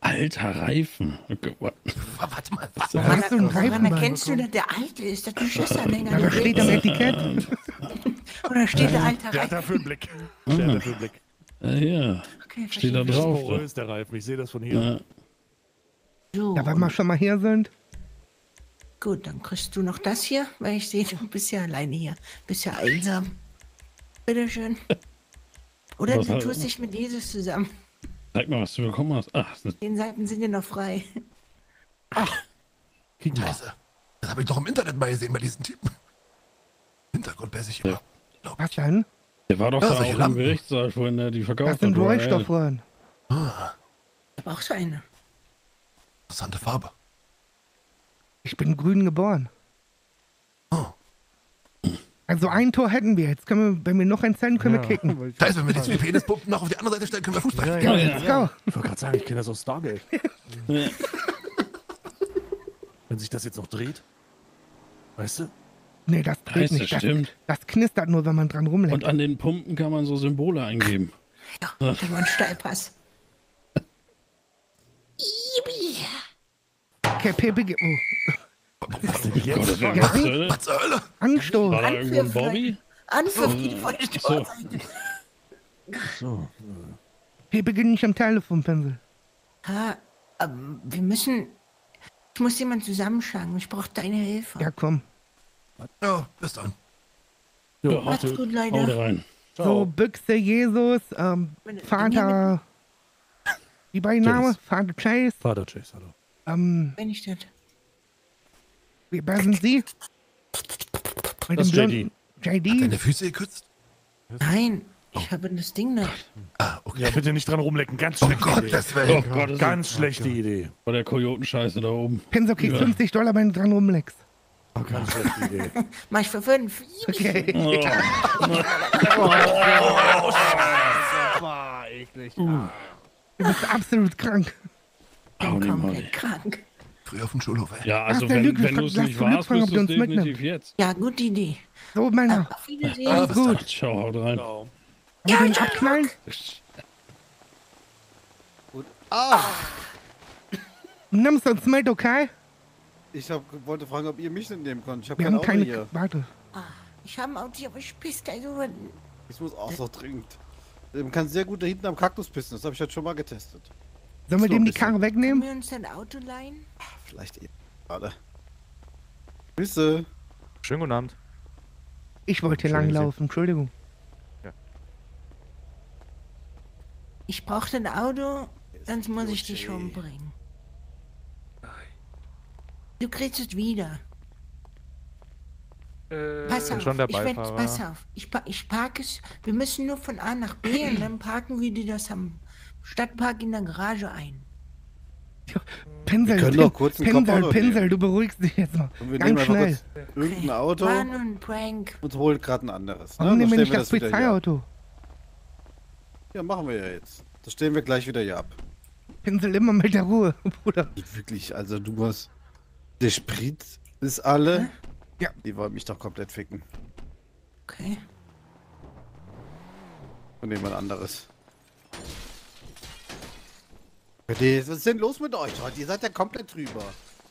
Alter Reifen. Okay, what? Warte mal, hast du einen Woran Reifen bei? erkennst du, dass der alte ist, dass du Schissanhänger Ja, das steht am Etikett. Oder steht der alte Der hat Reifen? dafür einen Blick. Der hat dafür einen Blick. Ah, ja. Okay, Steht da drauf. Wo ist der Reifen? Ich sehe das von hier. Ja. So, Ja, wenn wir schon mal hier sind. gut, dann kriegst du noch das hier, weil ich sehe, du bist ja alleine hier. Bist ja einsam. Bitteschön. Oder Was du tust dich mit Jesus zusammen. Zeig mal, was du bekommen hast. Ach, das Zehn Seiten sind ja noch frei. Scheiße. Das habe ich doch im Internet mal gesehen bei diesen Typen. Hintergrund sich immer. Was denn? Der war doch Ja, da auch im Lampen. Gerichtssaal vorhin, der die verkauft Das sind hat. oder? Rollstoffröhren. Ah, Da brauchst du eine. interessante Farbe. Ich bin grün geboren. Oh. Also ein Tor hätten wir. Jetzt können wir, wenn wir noch eins hätten, können wir kicken. Das heißt, wenn wir die Penispumpen noch auf die andere Seite stellen, können wir Fußball spielen. Ja, ja. let's go. Ich wollte gerade sagen, ich kenne das aus Stargate. Ja. Wenn sich das jetzt noch dreht. Weißt du? Nee, das dreht Scheiße, nicht. Das, stimmt. das knistert nur, wenn man dran Und rumlenkt. an den Pumpen kann man so Symbole eingeben. Ja, das war ein Steilpass. Ibi. Okay, PPG. Oh. Was zur Hölle? Was zur Hölle? Anstoß. War da irgendwo ein Bobby? Anpfiff, die voll So. So. PPG nicht am Telefonpinsel. Ha, ähm, wir müssen. Ich muss jemanden zusammenschlagen. Ich brauche deine Hilfe. Ja, komm. Ja, bis dann. Ja, Macht's haut gut, haut Leute. rein. So, Büchse, Jesus, ähm, Vater. Wie bei Name? Vater Chase. Vater Chase, hallo. Ähm, Wenn ich das. wie- wer sind Sie? Mit Das ist JD. JD? Deine Füße gekürzt? Nein, ich habe das Ding noch. Ah, okay. Ja, bitte nicht dran rumlecken. Ganz Oh schlechte Idee. Gottes Oh Willen. Gottes Ganz schlechte Idee. Vor der Kojotenscheiße da oben. Pinsel kriegst Ja. 50 Dollar, wenn du dran rumleckst. Oh, ganz schlechte Idee. Mach ich für fünf. Okay. Boah, eklig. Du bist absolut krank. Molly. Komplett krank. Früher auf dem Schulhof, ey. Ja, also der wenn, Lüge, wenn du es nicht du warst, fragen, bist ob du es uns definitiv mitnehmen. jetzt. Ja, gute Idee. So, Männer. Auf Wiedersehen. Ah, bis dann. Ciao, haut rein. Wollen wir den abknallen? Ah! Nimmst uns mit, okay? Ich hab, wollte fragen, ob ihr mich mitnehmen könnt. Ich habe Wir kein haben Auto keine. hier. Warte. Ich habe ein Auto, aber ich piss also. Ich muss auch so dringend. Man kann sehr gut da hinten am Kaktus pissen. Das habe ich heute schon mal getestet. Sollen wir So dem die bisschen. Karre Können wegnehmen? wir uns ein Auto leihen? Vielleicht eben gerade. Grüße. Schönen guten Abend. Ich wollte hier Schön, Sie- langlaufen, Entschuldigung. Ich brauche ein Auto, sonst muss ich dich umbringen. Du kriegst es wieder. Pass bin auf, schon der ich werd, pass auf. Ich, ich parke es. Wir müssen nur von A nach B und dann parken wir dir das am Stadtpark in der Garage ein. Pinsel, Wir können doch kurz einen Pinsel, Kopfauto Pinsel, du beruhigst dich jetzt mal. Und wir Ganz nehmen einfach schnell. kurz irgendein Auto nur ein Prank. und holen gerade ein anderes. Warum ne? Dann nehmen wir nicht das. Polizeiauto? Ja, machen wir ja jetzt. Das stellen wir gleich wieder hier ab. Pinsel immer mit der Ruhe, Bruder. Wirklich, also du hast. Der Sprit ist alle. Ja. Die wollen mich doch komplett ficken. Okay. Und nehmen wir ein anderes. Was ist denn los mit euch heute? Ihr seid ja komplett drüber.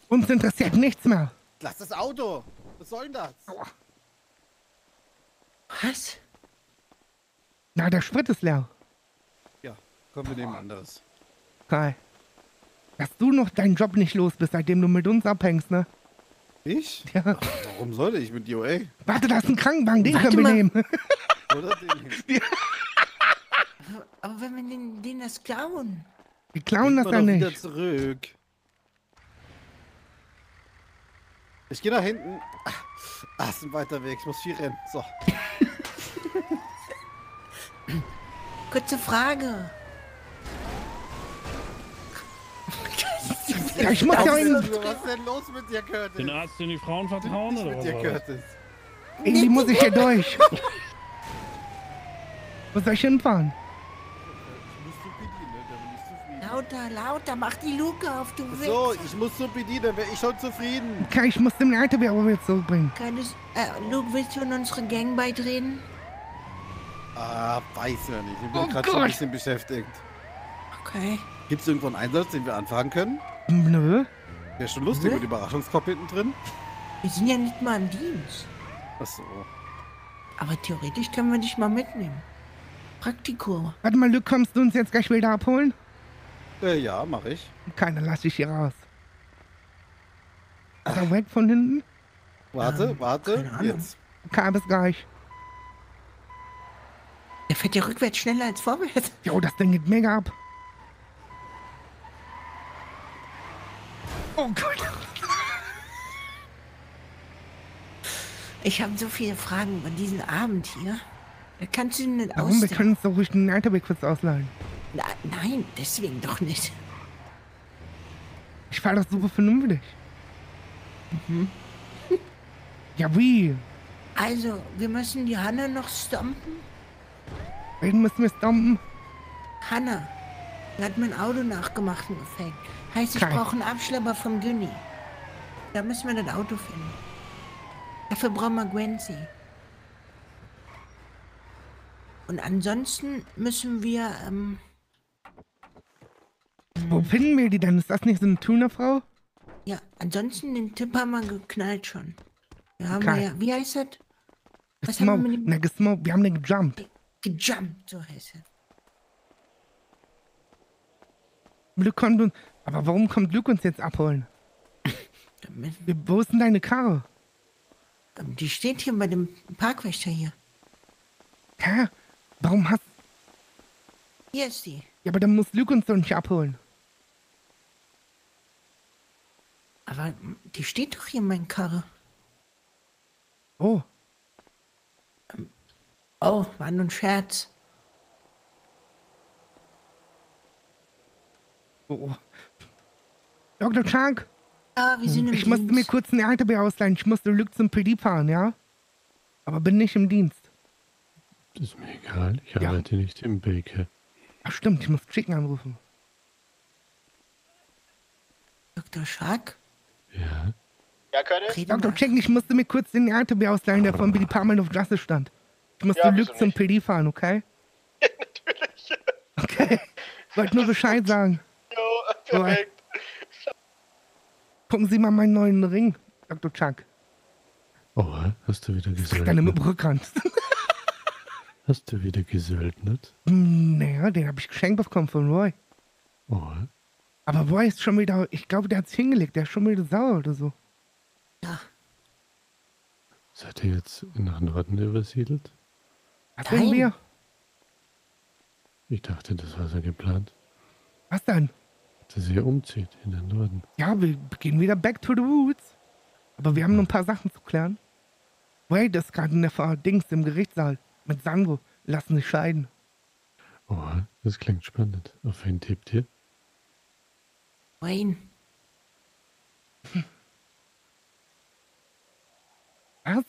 Uns interessiert nichts mehr. Lass das Auto. Was soll denn das? Was? Na, der Sprit ist leer. Ja, komm, wir nehmen anderes. Kai dass du noch deinen Job nicht los bist, seitdem du mit uns abhängst, ne? Ich? Ja. Warum sollte ich mit dir, ey? Warte, da ist ein Krankenwagen, den können wir nehmen. Oder den? Ja. Aber, wenn wir den, den das klauen. Wir klauen Geht das dann nicht. wieder zurück. Ich gehe nach hinten. Ah, ist ein weiter Weg. Ich muss viel rennen. So. Kurze Frage. Ja, ich muss ja einen. Was ist denn los mit dir, Curtis? Den Arzt, den die Frauen vertrauen, oder mit was? dir? Curtis? Irgendwie muss ich hier durch. Wo soll ich hinfahren? Lauter, lauter, mach die Luke auf, du Wichser. So, ich muss zur Bedienen, dann wäre ich schon zufrieden. Okay, ich muss den LKW aber wieder zurückbringen. Könntest, äh, Luke, willst du in unsere Gang beitreten? Ah, weiß ja nicht. Ich bin Oh gerade schon ein bisschen beschäftigt. Okay. Gibt es irgendwo einen Einsatz, den wir anfahren können? Nö. Wäre schon lustig Nö. mit Überraschungskopf hinten drin. Wir sind ja nicht mal im Dienst. Achso. Aber theoretisch können wir dich mal mitnehmen. Praktikum. Warte mal, Luke, kommst du uns jetzt gleich wieder abholen? Äh, ja, mache ich. Keiner, lass dich hier raus. Ist er weg von hinten? Warte, warte. Jetzt. Okay, bis gleich. Der fährt ja rückwärts schneller als vorwärts. Jo, das Ding geht mega ab. Oh Gott. Ich habe so viele Fragen über diesen Abend hier. Kannst du nicht Warum? Wir können uns doch ruhig den LKW kurz ausleihen. Na, nein, deswegen doch nicht. Ich fahr doch super vernünftig. Mhm. Ja, wie? Also, wir müssen die Hanna noch stompen. Wen müssen wir stompen? Hanna, die hat mein Auto nachgemacht und gefaked. Heißt, ich brauche einen Abschlepper vom Günni. Da müssen wir das Auto finden. Dafür brauchen wir Gwenzi. Und ansonsten müssen wir, ähm, Wo finden wir die denn? Ist das nicht so eine Tunerfrau? ja, ansonsten den Tipp haben wir geknallt schon. Wir haben Okay. ja, wie heißt das? Was haben wir mit dem Na, gesmoked. Wir haben den gejumpt. gejumpt, so heißt kommt uns. Aber warum kommt Luke uns jetzt abholen? Wie- Wo ist denn deine Karre? Ähm, Die steht hier bei dem Parkwächter hier. Hä? Warum hast. Hier ist die. Ja, aber dann muss Luke uns doch nicht abholen. Aber mm, die steht doch hier in meiner Karre. Oh. Oh, war nur ein Scherz. oh. Dr. Chunk, Ja, wir sind im ich musste mir Dienst. kurz einen LKW ausleihen. Ich musste Luke zum PD fahren, ja? Aber bin nicht im Dienst. Das ist mir egal. Ich arbeite nicht im Baker. Ach stimmt, ich muss Chicken anrufen. Dr. Shark? Ja. Ja, Curtis? Dr. Chicken, ich musste mir kurz den LKW ausleihen, der vom Department of Justice stand. Ich musste Ja, wieso zum nicht? PD fahren, okay? Natürlich. Okay. Wollte nur Bescheid sagen. Jo, perfekt. Gucken Sie mal meinen neuen Ring, Dr. Chuck. Oh, hast du wieder Deine mit gesöldnet? dem Rückhand. Hast du wieder gesöldnet? Naja, den habe ich geschenkt bekommen von Roy. Oh, Aber Roy ist schon wieder, ich glaube, der hat es hingelegt, der ist schon wieder sauer oder so. seid ihr jetzt nach Norden übersiedelt? Was sind wir? Ich dachte, das war so geplant, Was denn? Dass ihr umzieht in den Norden. Ja, wir gehen wieder back to the roots. Aber wir haben noch ein paar Sachen zu klären. Wade ist gerade in der Ver- Dings im Gerichtssaal mit Sandro. Lassen sich scheiden. Oh, das klingt spannend. Auf wen tippt ihr? Wayne. Was?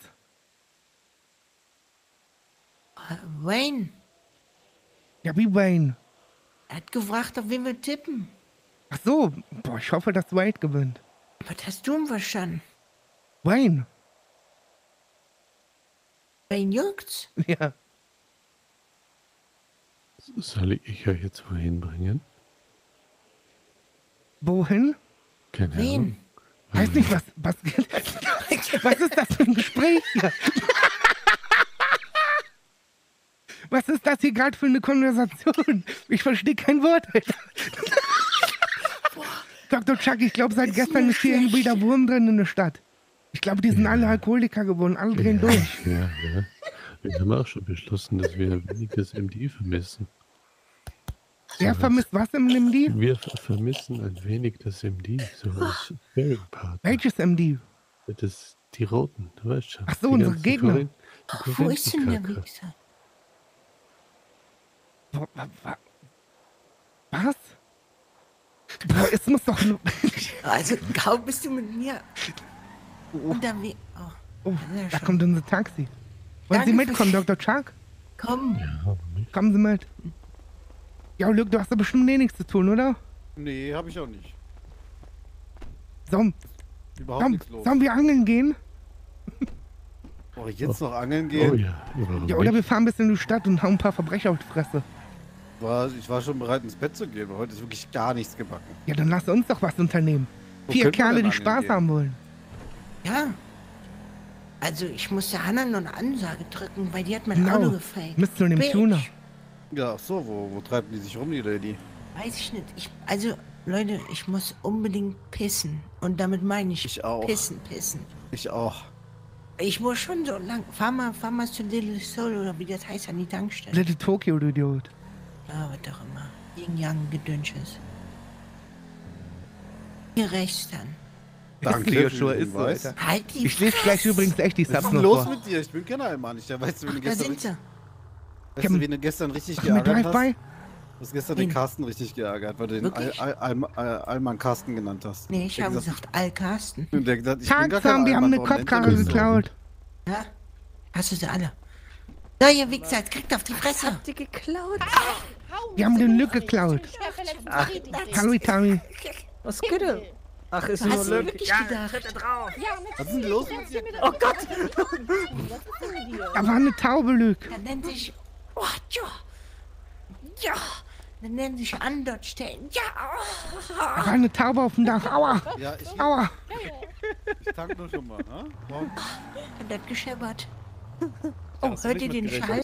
Äh, Wayne. Ja, wie Wayne. Er hat gefragt, auf wen wir tippen. Ach so, boah, ich hoffe, dass Wade gewinnt. Was hast du denn verstanden? Wayne. Wayne juckt's? Ja. Soll ich euch jetzt wohin bringen? Wohin? Keine Wen? Ahnung. Weiß nicht, was, was, was ist das für ein Gespräch hier? Was ist das hier gerade für eine Konversation? Ich verstehe kein Wort. Alter. Dr. Chuck, ich glaube, seit gestern ist hier irgendwie der Wurm drin in der Stadt. Ich glaube, die sind alle Alkoholiker geworden, alle drehen durch. Ja, ja. Wir haben auch schon beschlossen, dass wir ein wenig das MD vermissen. Wer vermisst was im MD? Wir ver- vermissen ein wenig das MD, so als Sparring-Partner. Welches MD? Das ist die Roten, du weißt schon. Ach so, unsere Gegner. Korren- die Wo ist denn der. Wichser? Was? Boah, es muss doch. nur- Also, kaum bist du mit mir unterwegs. Oh, Oh, sehr da kommt unser Taxi. Wollen Danke Sie mitkommen, Dr. Chuck? Komm. Kommen Sie mit. Ja, Luke, du hast da bestimmt eh nichts zu tun, oder? Nee, hab ich auch nicht. Sollen, Überhaupt sollen, nichts los. sollen wir angeln gehen? Oh, jetzt noch angeln gehen? Oh ja, Ja, oder wir fahren ein bisschen in die Stadt und hauen ein paar Verbrecher auf die Fresse. War, ich war schon bereit, ins Bett zu gehen, weil heute ist wirklich gar nichts gebacken. Ja, dann lass uns doch was unternehmen. Wo Vier Kerle, die Spaß gehen? haben wollen. Ja. Also, ich musste Hannah noch eine Ansage drücken, weil die hat mein Genau. Auto gefaked. Müsst zu dem Bitch. Tuner. Ja, ach so, wo, wo treiben die sich rum, die Lady? Weiß ich nicht. Ich, also, Leute, ich muss unbedingt pissen. Und damit meine ich, Ich auch. pissen, pissen. Ich auch. Ich muss schon so lang. Fahr mal, fahr mal zu Little Soul oder wie das heißt an die Tankstelle. Little Tokyo, du Idiot. Ja, was auch immer. Yin Yang Gedönsches. Hier rechts dann. Danke, Joshua, ist so. Halt die Ich lese gleich übrigens echt die Was ist Subs denn noch los vor. mit dir? Ich bin kein Allmann. Ich, weißt du, du Da gestern, sind sie. weißt du, wen du gestern richtig mir geärgert hast? Du hast gestern Wen? den Carsten richtig geärgert, weil du den Al Wirklich? Al Al Al Allmann Carsten genannt hast. Nee, ich habe gesagt- Al Carsten. Und der gesagt, ich bin gar kein die haben eine Kopfkarre geklaut. Ja? Hast du sie alle? So, ihr Wichser, jetzt kriegt auf die Fresse. Habt Die geklaut. Die haben den Lück geklaut. Ach, Hallo, Itami. Was geht denn? Ach, ist nur Lück. wirklich Ja, gedacht? tritt er drauf. Was ist denn los mit dir? Oh Gott. Da war eine Taube, Lück. Der nennt sich. Oh, ja. Ja. Der nennt sich Andotstein. Ja. Da war eine Taube auf dem Dach. Aua. Ja, ich, Aua. ich tank nur schon mal. Ne? Warum? Hat das gescheppert. Oh, hört ihr den Schall?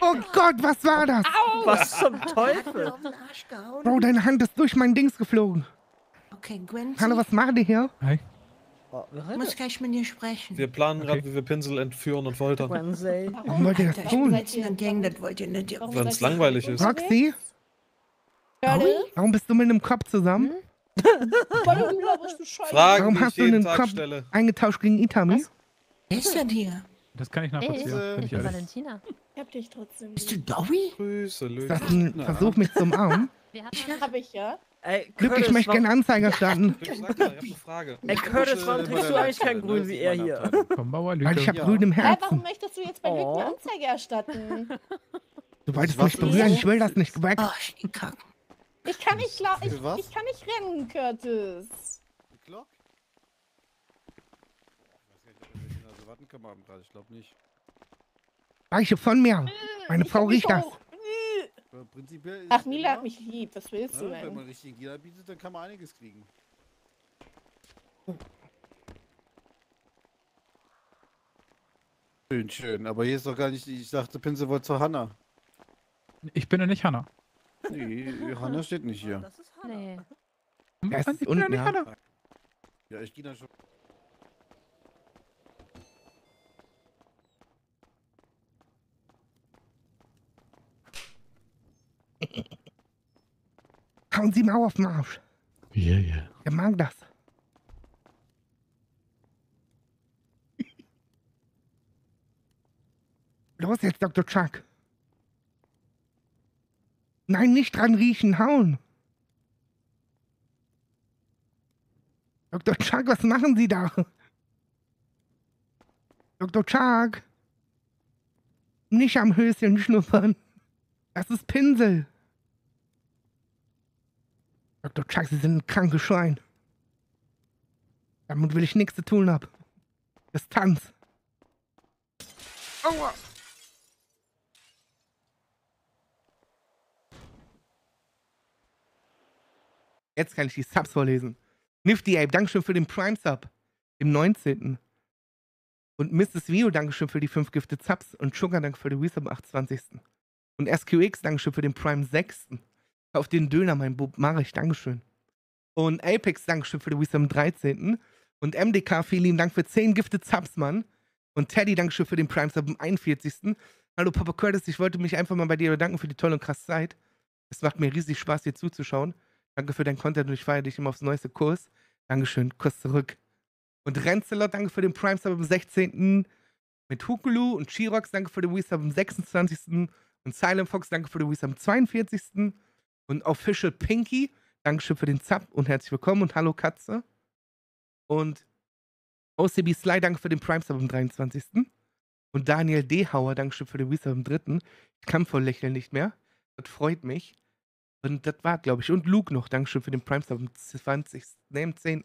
Oh Gott, was war das? Was zum Teufel? Bro, deine Hand ist durch mein Dings geflogen. Okay, Gwen. Hallo, was machen die hier? Ich muss gleich mit dir sprechen. Wir planen gerade, wie wir Pinsel entführen und foltern. Wednesday. Warum wollt ihr das Alter, ich bin tun? in der Gang, das wollt ihr nicht. Ihr- Wenn es langweilig ist. Roxy, Sorry? warum bist du mit einem Kopf zusammen? Fragen, Warum hast du einen Kopf eingetauscht gegen Itami? Wer ist denn hier? Das kann ich nachvollziehen. ich bin ich bin ehrlich. Valentina. Ich hab dich trotzdem. Bist du Dowie? Grüße, ein Versuch, mich zum Arm? Wir hatten lieb? Hab ich ja. Ey, Glück, ich möchte warum- gerne Anzeiger starten. Ich sag mal, ich hab eine Frage. Ey, Curtis, warum trägst du eigentlich kein Grün wie er hier? Komm, Bauer, Weil ich hab Ja. grün im Hä, warum Herzen. möchtest du jetzt bei Lügen eine Anzeige erstatten? Du wolltest mich berühren, ich will das nicht weg. Oh, ich kack. Ich kann nicht ich, ich kann nicht rennen, Curtis. Glock? Ich weiß gar nicht, ob wir haben gerade. Ich glaube nicht. Weiche von mir. Meine Ich Frau riecht das. prinzipiell ist Ach, Mila hat mich lieb. Was willst du ne, Wenn denn? man richtig Gila bietet, dann kann man einiges kriegen. Schön, schön. Aber hier ist doch gar nicht. Ich dachte, Pinsel wollte zur Hanna. Ich bin ja nicht Hanna. Nee, Hanna steht nicht hier. Das ist Hannah. Nee. Er ist ich bin ja unten, nicht ja. Hanna. Ja, ich gehe da schon. Hauen Sie mal auf den Arsch. Ja, ja. Er mag das. Los jetzt, Dr. Chuck. Nein, nicht dran riechen, hauen. Dr. Chuck, was machen Sie da? Dr. Chuck. Nicht am Höschen schnuppern. Das ist Pinsel. Dr. Chuck, Sie sind ein krankes Schwein. Damit will ich nichts zu tun haben. Distanz. Aua. Jetzt kann ich die Subs vorlesen. Nifty Ape, Dankeschön für den Prime Sub. Im 19. Und Mrs. Vio, Dankeschön für die 5 Gifted Subs. Und Sugar, danke für den Resub am 28. Und SQX, Dankeschön für den Prime 6. Auf den Döner, mein Bub, mache ich, Dankeschön. Und Apex, Dankeschön für den Wisdom am 13. Und MDK, vielen lieben Dank für 10 Gifted Subs, Mann. Und Teddy, Dankeschön für den Prime Sub am 41. Hallo Papa Curtis, ich wollte mich einfach mal bei dir bedanken für die tolle und krasse Zeit. Es macht mir riesig Spaß, dir zuzuschauen. Danke für dein Content und ich feiere dich immer aufs neueste Kurs. Dankeschön, Kuss zurück. Und Renzelot, danke für den Prime Sub am 16. Mit Hukulu und Chirox, danke für den Wii am 26. Und Silent Fox, danke für den Wii am 42. Und Official Pinky, Dankeschön für den Sub und herzlich willkommen und hallo Katze. Und OCB Sly, danke für den Prime Sub am 23. Und Daniel Dehauer, Dankeschön für den Wii Sub am 3. Ich kann vor Lächeln nicht mehr. Das freut mich. Und das war, glaube ich. Und Luke noch, Dankeschön für den Prime Sub am 20. Ne, am 10.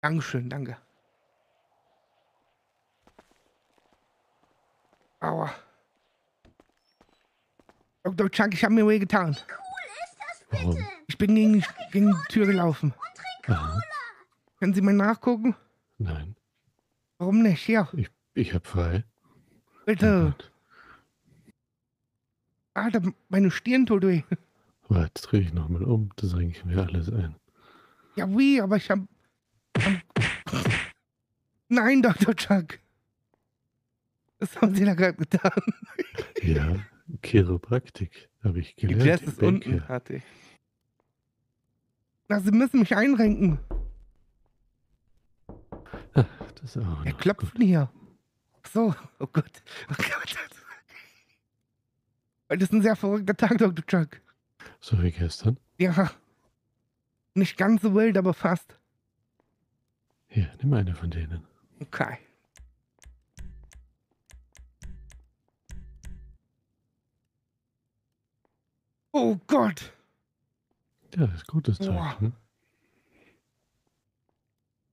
Dankeschön, danke. Aua. Dr. Chuck, ich habe mir weh getan. Warum? Ich bin gegen, die- gegen die Tür gelaufen. Aha. Können Sie mal nachgucken? Nein, Warum nicht? Ja, ich, ich hab frei. bitte. Ah, da, meine Stirn tut weh. Aber jetzt drehe ich nochmal um, das renke ich mir alles ein. Ja, wie, aber ich hab... Nein, Dr. Chuck. Was haben Sie da gerade getan? Ja, Chiropraktik habe ich Die gelernt. Jazz in ist unten, hatte ich. Na, Sie müssen mich einrenken. Das ist auch Wer klopft denn hier? Ach so, oh Gott. Oh Gott. Das ist ein sehr verrückter Tag, Dr. Chuck. So wie gestern. Ja. Nicht ganz so wild, aber fast. Hier, nimm eine von denen. Okay. Oh Gott. Ja, das ist gutes Zeug. Boah. Hm?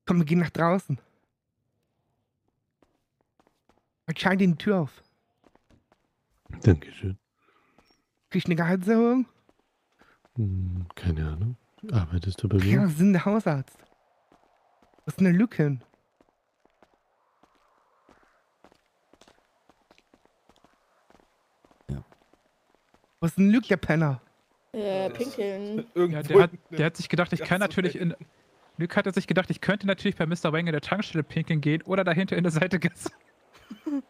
Komm, wir gehen nach draußen. Ich scheint die Tür auf. Dankeschön. Krieg ich eine Gehaltserhöhung? Hm, keine Ahnung. Arbeitest du bei Ja, mir? Sie sind der Hausarzt. Was ist eine Lücke? hin? Was ist ein Lüg, der Penner? Äh, pinkeln. Ja, der, hat, der hat sich gedacht, ich kann natürlich in. Luke hatte sich gedacht, ich könnte natürlich bei Mr. Wang in der Tankstelle pinkeln gehen oder dahinter in der Seitegasse.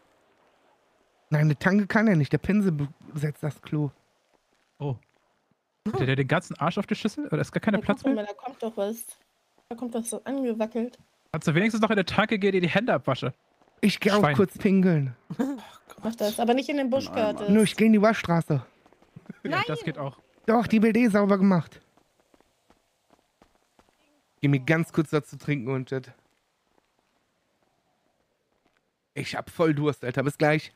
Nein, eine Tanke kann er nicht. Der Pinsel besetzt das Klo. Oh. Hat der den ganzen Arsch auf die Schüssel? Oder ist gar keiner Ja, Platz mehr? mal, da kommt doch was. Da kommt was so angewackelt. Kannst du wenigstens noch in der Tanke gehen, dir die Hände abwasche? Ich gehe auch kurz pinkeln. Mach das, aber nicht in den Busch, Curtis. Nur ich gehe in die Waschstraße. Nein. Das geht auch. Doch, die wird eh sauber gemacht. Geh mir ganz kurz was zu trinken und. Ich hab voll Durst, Alter. Bis gleich.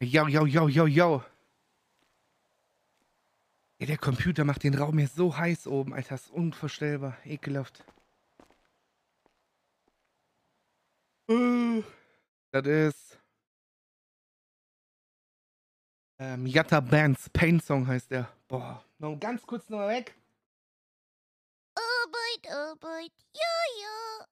Yo, yo, yo, yo, yo. Ja, der Computer macht den Raum hier so heiß oben, Alter. Das ist unvorstellbar. Ekelhaft. Das ist. Ähm, Yatta Bands Pain Song heißt der. Boah, noch ganz kurz noch mal weg. Arbeit, Arbeit, ja, ja.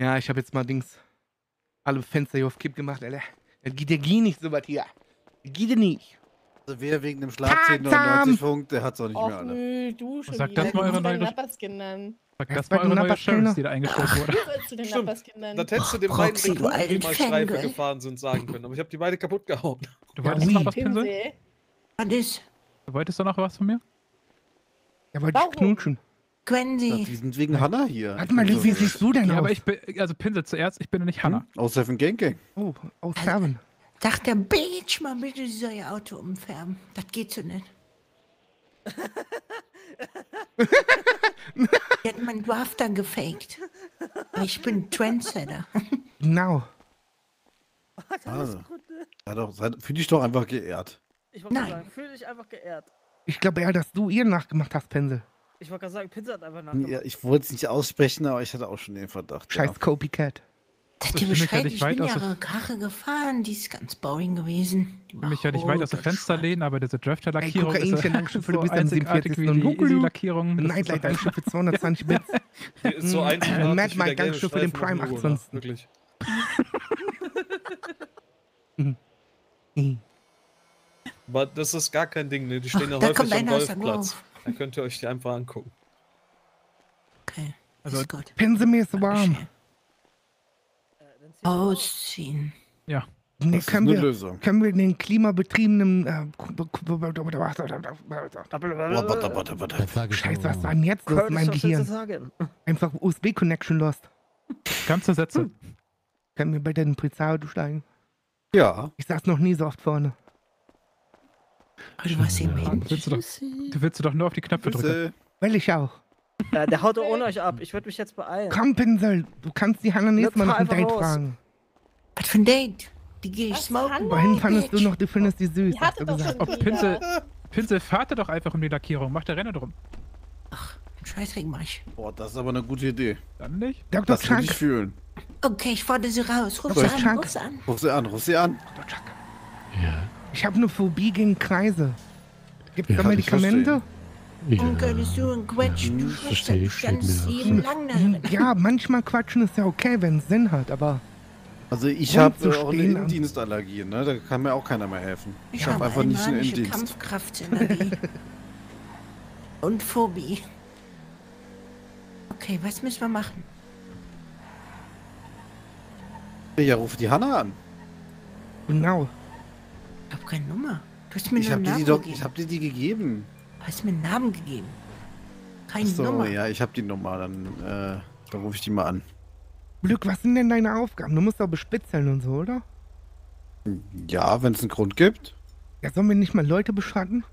Ja, ich habe jetzt mal Dings. Alle Fenster hier auf Kipp gemacht, Alter. Das geht ja gar nicht so was hier. Das geht ja nicht. Also wer wegen dem Schlag 1099 funkt, der hat's auch nicht Och mehr alle. nö, du schon Sag wieder. das mal eure neue- nennen. Sag das mal eure neue? Sheriffs, die da eingestellt wurde. Den. Das hättest du den beiden Proxy, du Rekruten, die mal Streife Fangirl. gefahren sind, sagen können. Aber ich habe die beide kaputt gehauen. Du wolltest noch was, Pinsel? Pinsel. Was ist? Du wolltest doch noch was von mir? Ja, wollte ich knutschen. Quenzi. Die sind wegen Hanna hier. Warte mal, wie siehst du denn Ja, aus? aber ich bin, also Pinsel zuerst, ich bin nicht Hanna. Aus Seven Gang Gang. Oh, aus Seven. Sag der Bitch mal bitte, sie soll ihr Auto umfärben. Das geht so nicht. Die hat meinen Drafter gefaked. Ich bin Trendsetter. Genau. Ah, sei fühl dich doch einfach geehrt. Ich wollte sagen, fühl dich einfach geehrt. Ich glaube eher, dass du ihr nachgemacht hast, Pinsel. Ich wollte gerade sagen, Pizza hat einfach nachgemacht. Ja, ich wollte es nicht aussprechen, aber ich hatte auch schon den Verdacht. Scheiß Ja. Copycat. Das ja Bescheid, nicht ich bin weit aus ja der- ihre Karre gefahren, die ist ganz boring gewesen. Ich will mich ja nicht weit aus dem Fenster lehnen, aber diese Drafter-Lackierung ist so du bist am einzigartig 47. wie die ist Nightlight, doch Dankeschön für 220 Bits. Die ist so Mm, einzigartig Mad wie Mike, der gelbe Dankeschön für den Prime auf dem Logo, 28. ne? Wirklich. Aber das ist gar kein Ding, ne? Die stehen ja da häufig kommt am einer aus der Golfplatz. Dann könnt ihr euch die einfach angucken. Okay, Also, ist gut. Pinsel, mir ist warm. Ausziehen. Ja. Nee, Das ist können, eine wir, Lösung. können wir den klimabetriebenen. Äh, Scheiße, was war denn jetzt los in meinem Gehirn? Einfach USB-Connection lost. Ganze Sätze. Können wir bei den Polizeiauto steigen? Ja. Ich saß noch nie so oft vorne. Du warst eben hin. Willst du, doch, du willst du doch nur auf die Knöpfe drücken. Will ich auch. Ja, der haut ohne euch ab. Ich würde mich jetzt beeilen. Komm, Pinsel, du kannst die Hanna nächstes Mal nach dem einfach Date los. fragen. Was für ein Date? Die gehe ich Was, smoken. Wohin fandest du noch, du findest die süß, Die hast hatte du doch gesagt. schon Oh, Pinsel. Pinsel, fahrt doch einfach um die Lackierung. Macht der Renne drum. Scheißdreck mach ich. Boah, das ist aber eine gute Idee. Dann nicht? Dr. Das würde ich Chuck, fühlen. Okay, ich fordere sie raus. Ruf sie an, Chuck? ruf sie an. Ruf sie an, ruf sie an. Ja. Ich habe eine Phobie gegen Kreise. Gibt es Ja, da Medikamente? Ja. Bist du ein Quatsch. Du verstehe ich, mir. eben lang darin. Ja, manchmal quatschen ist ja okay, wenn es Sinn hat, aber Also ich habe äh, auch eine Innendienstallergie, ne? Da kann mir auch keiner mehr helfen. Ich, Ich habe einfach nicht einen almanische Innendienst. Kampfkraftenergie. Und Phobie. Okay, was müssen wir machen? Ja, ruf die Hanna an. genau. Ich habe keine Nummer. Du hast mir Ich nur habe einen dir die Namen doch, gegeben. ich habe dir die gegeben. Du hast mir einen Namen gegeben. Keine So, Nummer. ja, ich habe die Nummer. Dann, äh, dann rufe ich die mal an. Glück, was sind denn deine Aufgaben? Du musst doch bespitzeln und so, oder? Ja, wenn es einen Grund gibt. Ja, sollen wir nicht mal Leute beschatten?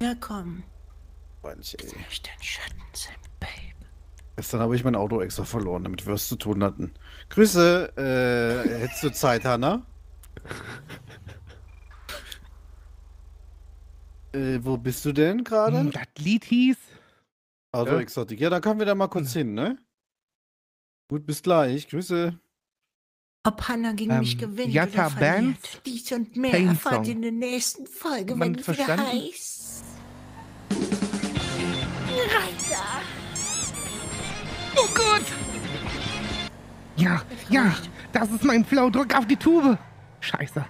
Ja, komm. Mensch, ey. Ich dein Schatten sein, Babe. Gestern habe ich mein Auto extra verloren, damit wir was zu tun hatten. Grüße, äh, hättest du Zeit, Hanna? Äh, wo bist du denn gerade? Hm, Das Lied hieß. Auto Ja. Exotik. Ja, dann können wir da mal kurz hin, ne? Gut, bis gleich. Grüße. Ob Hannah gegen mich Ähm, gewinnt Yatta oder verliert. Bands, Dies und mehr Pain erfahrt Song. ihr in der nächsten Folge, Man wenn es wieder verstanden? heißt. Reiter. Oh Gott! Ja, ja, das ist mein Flow. Drück auf die Tube. Scheiße.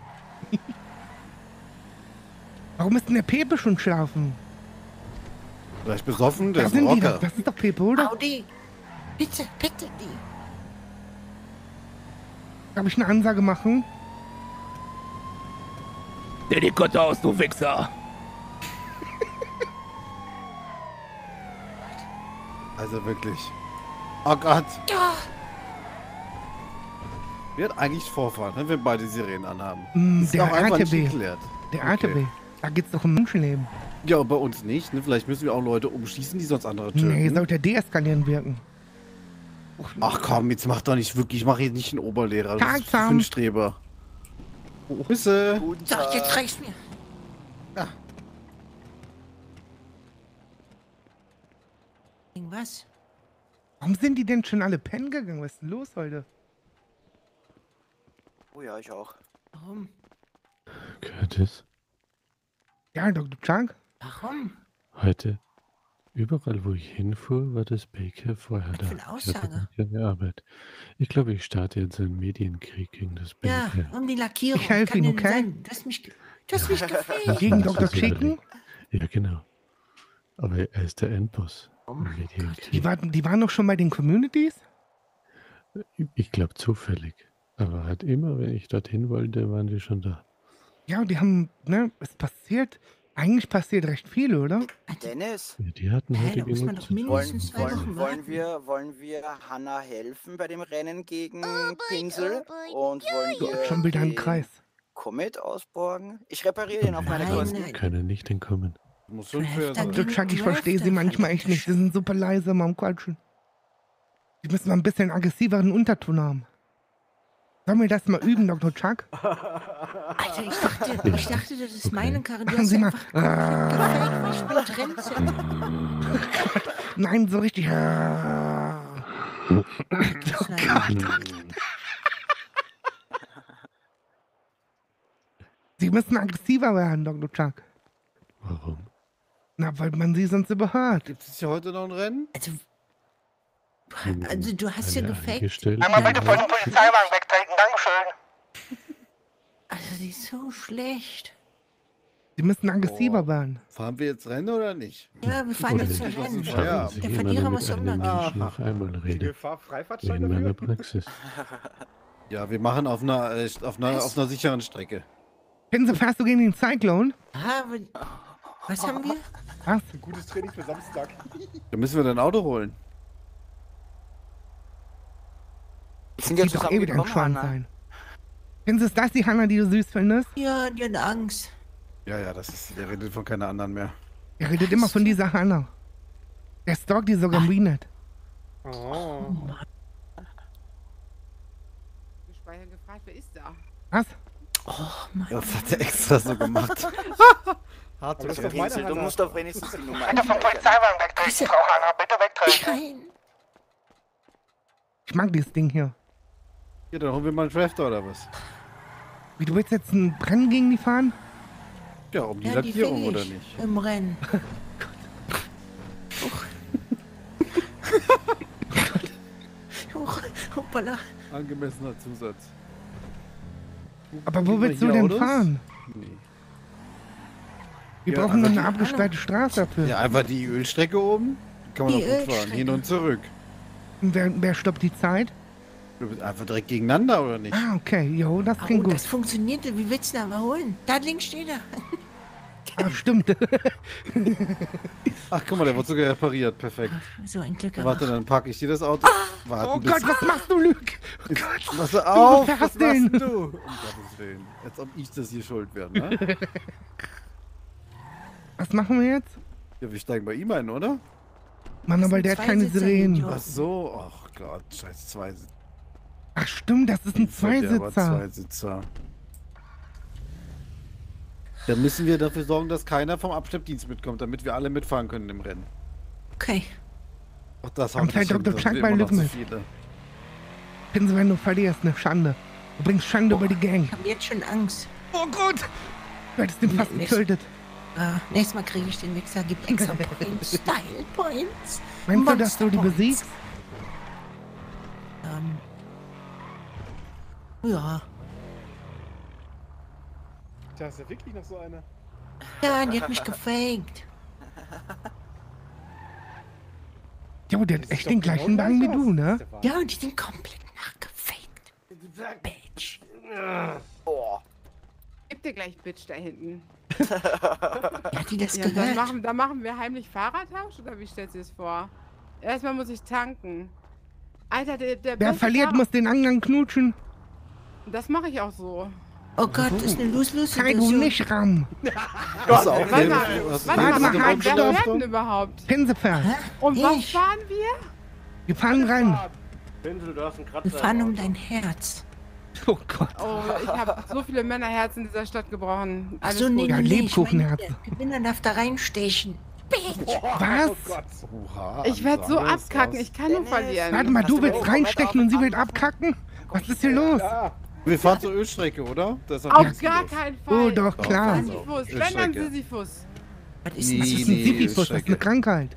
Warum ist denn der Pepe schon schlafen? Vielleicht besoffen, der Da ist ein sind die Rocker. doch. Das ist doch Pepe, oder? Audi. Bitte, bitte, die. Darf ich eine Ansage machen? Der die Kotte aus, du Wichser. Also wirklich. Oh Gott. Ja. Wir hatten eigentlich Vorfahrt, wenn wir beide Sirenen anhaben. Mm, Das ist der auch einfach nicht ATB. geklärt. Der Okay. ATB. Da geht's doch um Menschenleben. Ja, bei uns nicht. Ne? Vielleicht müssen wir auch Leute umschießen, die sonst andere töten. Nee, sollte deeskalieren wirken. Ach komm, jetzt mach doch nicht wirklich. Ich mache hier nicht einen Oberlehrer. Das ist ein Streber. Grüße. So, jetzt reicht's mir. Was? Warum sind die denn schon alle pennen gegangen? Was ist denn los heute? Oh ja, ich auch. Warum? Curtis, Ja, Dr. Chunk? Warum? heute überall, wo ich hinfuhr, war das Baker vorher da. für eine Ich Aussage? gearbeitet. Ich glaube, ich starte jetzt einen Medienkrieg gegen das Ja, Baker. um die Lackierung. Ich helfe Ihnen, okay? sein. Du hast mich, du hast mich gefällt. Gegen Dr. Chicken? Ja, genau. Aber er ist der Endboss. Oh. Die, waren, die waren doch schon bei den Communities? Ich glaube zufällig. Aber halt immer, wenn ich dorthin wollte, waren die schon da. Ja, und die haben, ne, es passiert, eigentlich passiert recht viel, oder? Dennis, Ja, die hatten Hä, heute da muss man doch tun. wollen, mindestens zwei wollen, Wochen wollen, warten. wir, wollen wir Hannah helfen bei dem Rennen gegen Pinsel? Und wollen wir Schon wieder im den Kreis. Comet ausborgen? Ich repariere den auf meine Nein, Kosten. nein. Können nicht entkommen. Muss schon fair Dann sein. Dr. Chuck, ich verstehe sie manchmal echt nicht. Sie sind super leise mal am Quatschen. Sie müssen mal ein bisschen aggressiveren Unterton haben. Sollen wir das mal üben, Dr. Chuck? Alter, ich dachte, ich dachte, das ist meine Karre. Du Machen hast Sie mal. Trendsetter. Nein, so richtig. Ah. Oh Gott. Sie müssen aggressiver werden, Dr. Chuck. Warum? Na, weil man sie sonst überhört. Gibt es hier heute noch ein Rennen? Also, also du hast ja Eine gefaked. Einmal bitte von dem Polizeiwagen wegtreten, Dankeschön. Also die ist so schlecht. Sie müssen aggressiver werden. Fahren wir jetzt Rennen oder nicht? Ja, wir fahren Oder jetzt. Rennen. Ja. Der Verlierer muss. Menschen noch einmal reden. In meiner Praxis. Ja, wir machen auf einer, auf einer, auf einer sicheren Strecke. Sie, fährst du gegen den Cyclone? Ah, aber- was haben wir? Was? Gutes Training für Samstag. Dann müssen wir dein Auto holen. Sind Sieht doch eh wieder ein zusammengekommen, Schwanz sein. Sie, ist das die Hanna, die du süß findest? Ja, die hat Angst. Ja, ja, das ist, der redet von keiner anderen mehr. Er redet immer von dieser Hanna. Der stalkt die sogar im Wienet. Oh. Ich war ja gefragt, wer ist da? Was? Oh mein Das hat er extra so gemacht. Hart meine Pinsel, du musst doch wenigstens die Nummer Bitte vom. Polizeiwagen wegtreten, Frau Hanna, bitte wegtreten. Schreien. Ich mag dieses Ding hier. Ja, dann holen wir mal einen Drafter oder was? Wie, du willst jetzt ein Rennen gegen die fahren? Ja, um die Ja, die Lackierung fing oder ich nicht? Im Rennen. Huch, hoppala. Angemessener Zusatz. Aber wo willst du denn Autos? fahren? Nee. Wir Ja, brauchen eine die- abgesperrte Straße dafür. Ja, einfach die Ölstrecke oben. Kann man Die doch gut fahren. Ölstrecke. Hin und zurück. Und Wer, wer stoppt die Zeit? Du bist einfach direkt gegeneinander, oder nicht? Ah, okay. Jo, das Oh, klingt gut. das funktioniert. Wie willst du denn aber holen? Da links steht er. Ah, stimmt. Ach, guck mal, der wird sogar repariert. Perfekt. So ein Glück. Warte, dann packe ich dir das Auto. Warte, oh bis- Gott, was machst du, Lüg? Oh Gott. Pass auf, was machst den. du? Um Gottes Willen. Als ob ich das hier schuld wäre, ne? Was machen wir jetzt? Ja, wir steigen bei ihm ein, oder? Mann, aber der hat keine Sirenen. Ach so, ach Gott, scheiß zwei Ach stimmt, das ist ein Zweisitzer. Zweisitzer. Dann müssen wir dafür sorgen, dass keiner vom Abschleppdienst mitkommt, damit wir alle mitfahren können im Rennen. Okay. Ach, das haben wir Dr. Chuck bei immer noch Lück zu mit. viele. Finden Sie, wenn du verlierst, eine Schande. Du bringst Schande über die Gang. Ich hab jetzt schon Angst. Oh Gott! Du hättest den fast getötet. Ah, nächstes Mal kriege ich den Wichser, gibt extra Points. Style Points. Meinst du, dass du die besiegst? Ähm, ja. Da ist ja wirklich noch so einer. Ja, die hat mich gefaked. Jo, der hat echt den gleichen Wagen wie du, ne? Ja, die sind komplett nachgefaked. Bitch. Boah. Gib dir gleich Bitch da hinten. Hat die das Ja, dann gehört? machen, dann machen wir heimlich Fahrradtausch oder wie stellst du das vor? Erstmal muss ich tanken. Alter, der, der Wer verliert, Fahrer- muss den anderen knutschen. Das mache ich auch so. Oh Gott, das ist eine lose-lose Kaigo nicht ram. Hast du auch Warte mal, warte mal, wer fährt denn überhaupt? Pinsepferd. Und was fahren wir? Wir fahren rein. Pinsel, du hast einen Kratzer. Wir fahren um dein Herz. Oh Gott. Oh, ich habe so viele Männerherzen in dieser Stadt gebrochen. Ach Alles so, nee, gut. Ja, nee, nee, ich Gewinner darf da reinstechen. Bitch. Was? Oh Gott. Oha, Ich werde so Andreas, abkacken, was? ich kann nur verlieren. Warte mal, du willst reinstechen und sie will abkacken? Was ist hier los? Wir fahren zur Ölstrecke, oder? Auf gar keinen Fall. Oh, doch, klar. Sisyphus, wenn dann Sisyphus. Was ist Nee, denn Das ist ein nee, Sisyphus, das ist eine. Krankheit.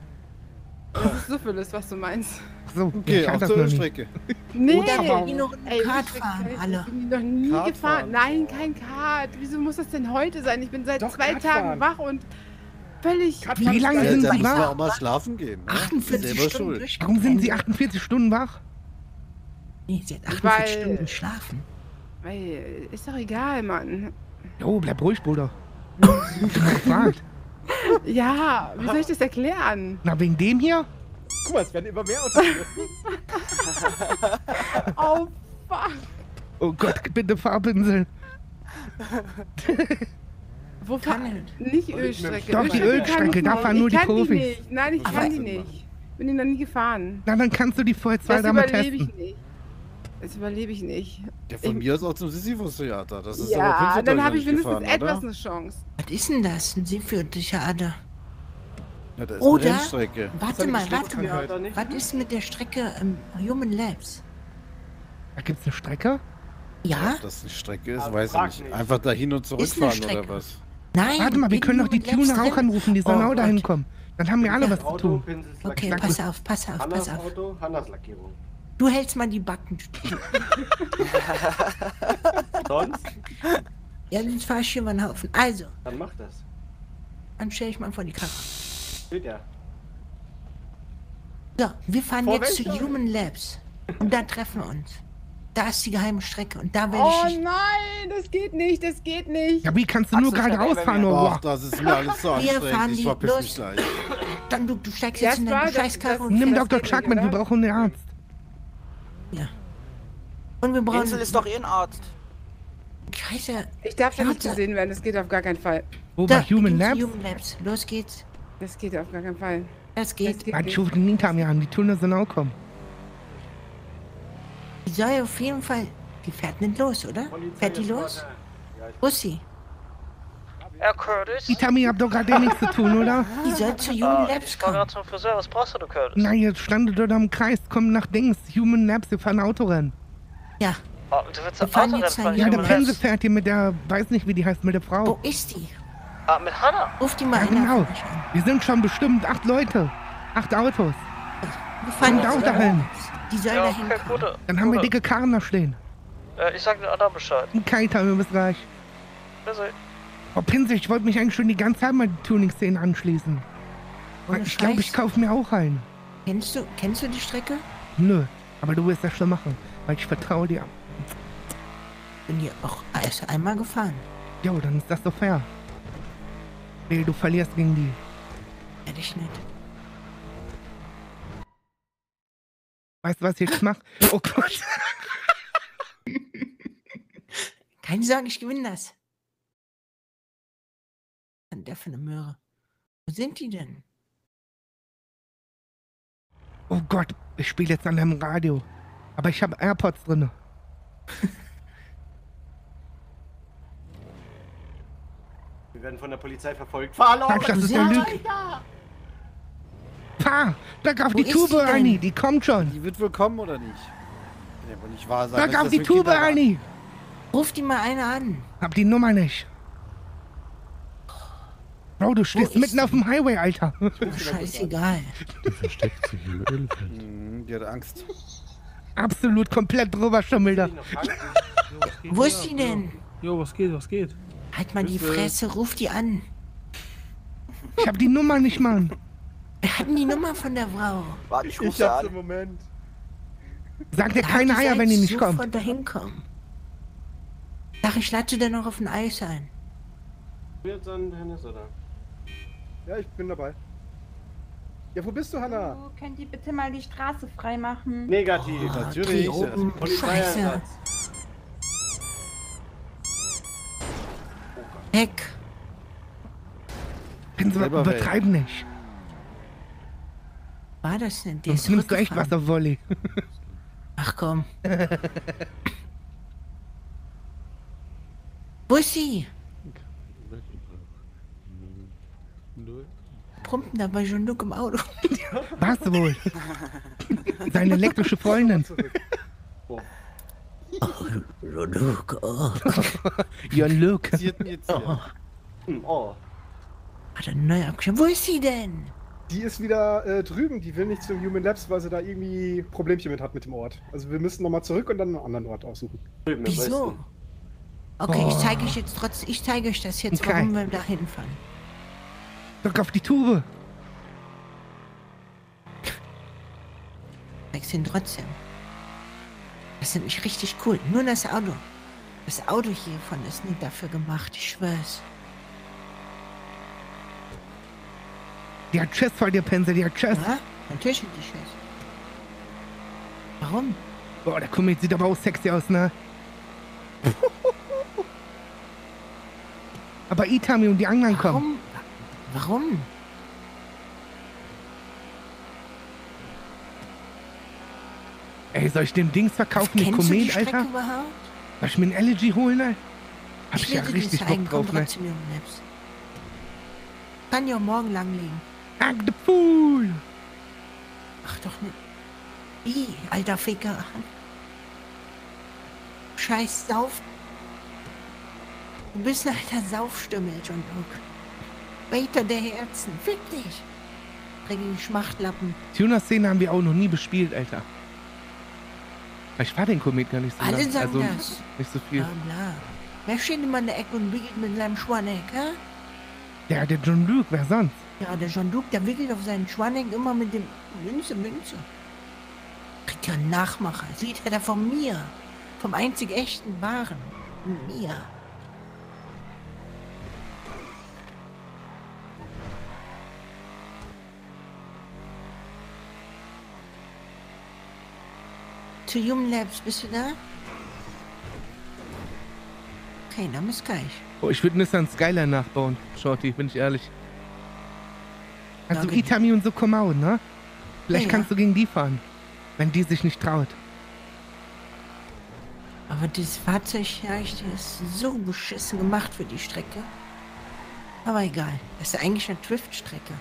Das ist Syphilis, was du meinst. So, Okay, ich auf zur. Ölstrecke. Nee, Oder wir gehen noch Ey, Kart ich fahren, ich alle. bin noch nie Kart gefahren. fahren. Nein, kein Kart. Wieso muss das denn heute sein? Ich bin seit Doch, zwei Kart Tagen fahren. wach und völlig. Wie lange sind Sie wach? auch mal schlafen gehen. Ne? 48 Selber Stunden. Warum sind Sie 48 Stunden wach? Nee, sie hat 48 Weil- Stunden geschlafen. Ey, ist doch egal, Mann. Jo, bleib ruhig, Bruder. Gefragt. Ja, wie soll ich das erklären? Na, wegen dem hier? Guck mal, es werden immer mehr Autos. Oh, fuck. Oh Gott, bitte Farbpinsel. Wo fahren? Nicht Ölstrecke. Doch, die Ölstrecke, da fahren nur die Profis. Die nicht. Nein, ich Aber- kann die nicht. Bin die noch nie gefahren. Na, dann kannst du die vorher zwei Das Dame überlebe testen. ich nicht. Das überlebe ich nicht. Ja, von Ich- mir aus auch zum Sisyphus-Theater. Das ist aber Ja, Pinsel dann habe ich wenigstens gefahren, etwas oder? eine Chance. Was ist denn das? Ein Seeführtheater. Ja, da ist Oder, eine Rennstrecke. warte mal, warte mal. Was ist mit der Strecke ähm, Human Labs? Da gibt's eine Strecke? Ja? Ob das eine Strecke ist, Ah, weiß ich nicht. Einfach dahin und Ist zurückfahren oder was? Nein. Warte mal, wir können doch die Tuner auch drin. anrufen, die sollen Oh auch dahin kommen. Dann haben wir alle was zu tun. Okay, pass auf, pass auf, Hannas pass auf. Auto, Hannas Lackierung. Du hältst mal die Backen. Sonst? Ja, sonst fahr ich hier mal einen Haufen. Also, Dann mach das. dann stell ich mal vor die Kamera. Steht ja. So, wir fahren Vor jetzt zu? Human Labs. Und da treffen wir uns. Da ist die geheime Strecke. Und da werde Oh ich dich. nein, das geht nicht, das geht nicht. Ja, wie kannst du nur Axel, gerade rausfahren, oh, Ach, wow. das ist mir alles so Wir fahren Ich die verpiss los. mich gleich. Dann du, du steigst Ja, jetzt in das war- deine Scheißkarre und Nimm Dr. nicht, Chuckman, wir oder? brauchen einen Arzt. Und wir brauchen. Pinsel ist doch eh ein Arzt. Scheiße. Ich darf da nicht gesehen werden, das geht auf gar keinen Fall. Wo Da, bei Human Labs? Human Labs. Los geht's. Das geht auf gar keinen Fall. Das Das geht. nicht. schuf den Nita mir an, die Tuner sollen auch kommen. Die soll auf jeden Fall. Die fährt nicht los, oder? Fährt die los? Wo ist sie? Herr Curtis? Die Tammy habt doch gerade eh nichts zu tun, oder? Die soll zu Human Ah, Labs ich war kommen. gerade zum Friseur. Was brauchst du, Curtis? Na, jetzt standet dort am Kreis, komm nach Dings, Human Labs, wir fahren Autorennen. Ja. Oh, du willst Wir ein fahren Autorennen jetzt fahren? ein- Ja, der mit Pense fährt hier mit der, weiß nicht, wie die heißt, mit der Frau. Wo ist die? Ah, mit Hannah? Ruf die mal Ja, an. genau. Wir sind schon bestimmt acht Leute. Acht Autos. Wir fahren jetzt auch dahin. Die soll Ja, dahin okay, gute. Dann haben wir gute. dicke Karren da stehen. Äh, ich sag den anderen Bescheid. Und Keiter, wir bist reich. Also, Oh, Pinsel, ich wollte mich eigentlich schon die ganze Zeit mal die Tuning-Szene anschließen. Ohne ich glaube, ich kaufe mir auch einen. Kennst du, kennst du die Strecke? Nö, aber du wirst das schon machen, weil ich vertraue dir. Bin hier auch erst einmal gefahren. Jo, dann ist das doch fair. Nee, du verlierst gegen die. Ehrlich nicht. Weißt du, was ich jetzt mache? Oh Gott. Keine Sorge, ich gewinne das. Was ist Der für eine Möhre. Wo sind die denn? Oh Gott, ich spiele jetzt an deinem Radio. Aber ich habe AirPods drin. Wir werden von der Polizei verfolgt. Fahr, Sag, das ist der Lüge. Fahr! Drück auf Wo die Tube, denn? Anni, die kommt schon. Die wird wohl kommen oder nicht? Kann ja wohl nicht wahr sein. Drück dass auf die Tube, Anni. Ruf die mal einer an. Hab die Nummer nicht. Bro, du stehst ist mitten auf dem Highway, Alter. Scheißegal. Die versteckt sich im Ölfeld. Hm, Die hat Angst. Absolut komplett drüber schummel da. Wo ist die denn? Jo, was geht, was geht? Halt mal die. Fresse, ruf die an. Ich hab die Nummer nicht, Mann. Wir hatten die Nummer von der Frau. Warte, ich Ich rufe hab's an. im Moment. Sag dir keine Eier, wenn die nicht kommt. sofort dahin kommen. Sag, ich lade sie dann noch auf ein Eis ein. Jetzt an Hennes, oder? Ja, ich bin dabei. Ja, wo bist du, Hanna? Oh, könnt ihr bitte mal die Straße freimachen? Negativ. Oh, Natürlich. die oben. Polizeieinsatz. Scheiße. Heck. Pinsel, übertreib nicht. War das denn? Der Sonst ist nimmst du echt zurückgefahren. Wasservolley. Ach komm. Wo da bei Jean-Luc im Auto. Was wohl? Seine elektrische Freundin. Oh, Jean-Luc, oh. Jan Luke. Passiert mir jetzt oh. Hat er neu abgeschrieben. Wo ist sie denn? Die ist wieder äh, drüben. Die will nicht zum Human Labs, weil sie da irgendwie Problemchen mit hat mit dem Ort. Also wir müssen nochmal zurück und dann einen anderen Ort aussuchen. Drüben Wieso? Okay, ich Oh. zeige euch jetzt trotz, ich zeige euch das jetzt, Okay. warum wir da hinfahren. Drück auf die Tube. Zeig's ihnen trotzdem. Das sind nicht richtig cool. Nur das Auto. Das Auto hiervon ist nicht dafür gemacht, ich schwör's. Die hat Schiss vor dir, Pinsel, die hat Schiss. Ja? Natürlich sind die Schiss. Warum? Boah, der Komet sieht aber auch sexy aus, ne? aber Itami und die anderen kommen. Warum? Ey, soll ich dem Dings verkaufen, den Komet, Alter? überhaupt? Soll ich mir einen LG holen, Alter? Hab ich, will ja richtig Bock drauf, ne? Kann ja morgen lang liegen. Act the Fool! Ach doch nicht. Wie, alter Ficker. Scheiß Sauf. Du bist ein alter Saufstümmel, John Luke. Waiter der Herzen. Fick dich. Bring Schmachtlappen. Tuner-Szene haben wir auch noch nie bespielt, Alter. Ich fahr den Komet gar nicht so Alle lang. sagen also das. nicht so viel. Bla bla. Wer steht immer in der Ecke und wickelt mit seinem Schwanneck, hä? Ja, der John Luke, wer sonst? Ja, der John Luke, der wickelt auf seinen Schwanneck immer mit dem Münze, Münze. Kriegt ja einen Nachmacher. Hat er von mir. Vom einzig echten Wahren. Mir. Zu Human Labs, bist du da? Okay, dann bis gleich. Oh, ich würde Nissan Skyline nachbauen, Shorty, bin ich ehrlich. Also Ja, okay. Itami und so kommen auch, ne? Vielleicht Ja, ja. kannst du gegen die fahren, wenn die sich nicht traut. Aber das Fahrzeug ja, ist so beschissen gemacht für die Strecke. Aber egal. Das ist eigentlich eine Driftstrecke.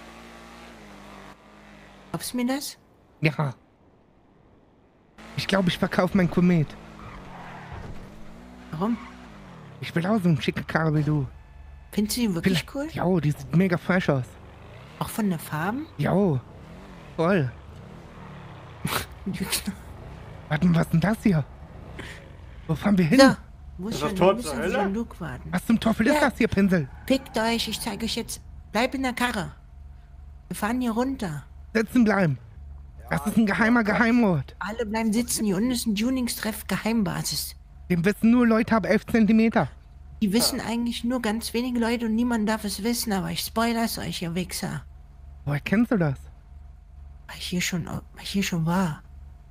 Glaubst du mir das? Ja. Ich glaube, ich verkaufe mein Komet. Warum? Ich will auch so einen schicken Karre wie du. Findest du die wirklich cool? Ja, die sieht mega fresh aus. Auch von der Farben? Ja, voll. Warte mal, was ist denn das hier? Wo fahren wir hin? So, Ist das schon, Tor wir müssen zur Hölle? Jean-Luc warten. Was zum Teufel Ja. ist das hier, Pinsel? Fickt euch, ich zeige euch jetzt. Bleib in der Karre. Wir fahren hier runter. Sitzen bleiben. Das ist ein geheimer Geheimort. Alle bleiben sitzen. Hier unten ist ein Tuningstreff Geheimbasis. Dem wissen nur Leute ab 11 Zentimeter. Die wissen eigentlich nur ganz wenige Leute und niemand darf es wissen, aber ich spoiler's euch, ihr Wichser. Woher kennst du das? Weil ich hier schon, weil ich hier schon war.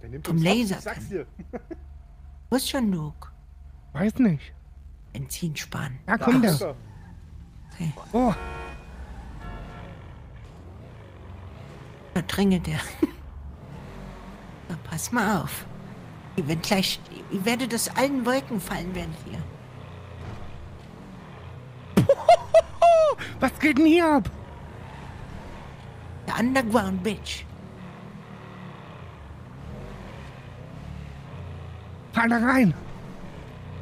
Der nimmt Vom Laser. Ich sag's dir. Wo ist schon Luke? Weiß nicht. Benzin sparen. Da kommt Da. Okay. Oh, Da drängelt er. Na, pass mal auf. Ihr werdet gleich, ihr werdet aus allen Wolken fallen werden hier. was geht denn hier ab? Der Underground Bitch. Fahr da rein.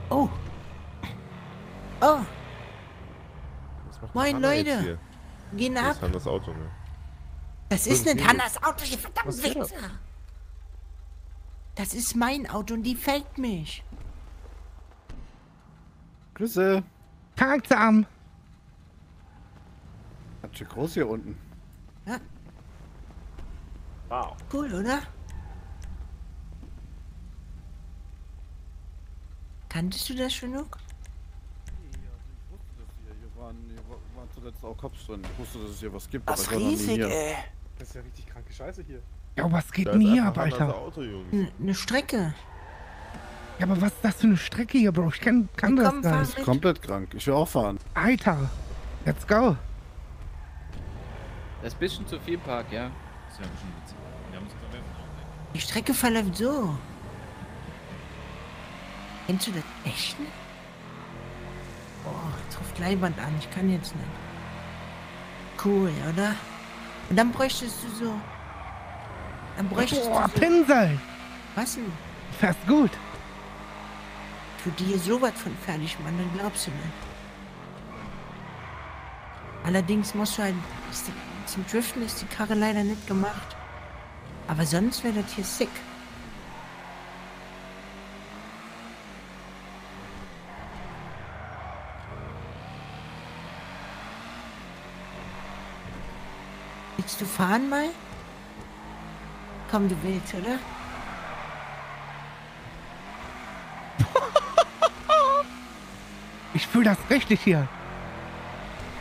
Oh, Oh, Moin, Leute. gehen Das ab. ist Hannas Auto, ne? Das ist nicht. Hannas Auto, ihr verdammt Was geht ab? Wichser. Das ist mein Auto und die fällt mich. Grüße. Tag zusammen. Ganz schön groß hier unten. Ja, Wow. cool, oder? Kanntest du das schon genug? Hier waren, hier wa- waren zuletzt auch Cops drin. Ich wusste, dass es hier was gibt, Das noch nie riesig, hier. ey. Das ist ja richtig kranke Scheiße hier. Ja, was geht denn ist hier ab, Alter? Auto, Jungs. N- Eine Strecke. Ja, aber was ist das für eine Strecke hier, Bro? Ich kann, kann das komm, gar fahr nicht. mit. Komplett krank. Ich will auch fahren. Alter, let's go. Das ist ein bisschen zu viel Park, ja. Das ist ja ein bisschen witzig. Wir haben uns jetzt aber Die Strecke verläuft so. Kennst du das echt nicht? Boah, jetzt ruft Leiband an. Ich kann jetzt nicht. Cool, oder? Und dann bräuchtest du so. Dann bräuchtest Boah, du so. Pinsel. Was denn? Fährst gut. Tu dir sowas von fertig, Mann, dann glaubst du nicht. Allerdings musst du halt. Zum Driften ist die Karre leider nicht gemacht. Aber sonst wäre das hier sick. Willst du fahren mal? Komm, du willst, oder? Ich fühle das richtig hier.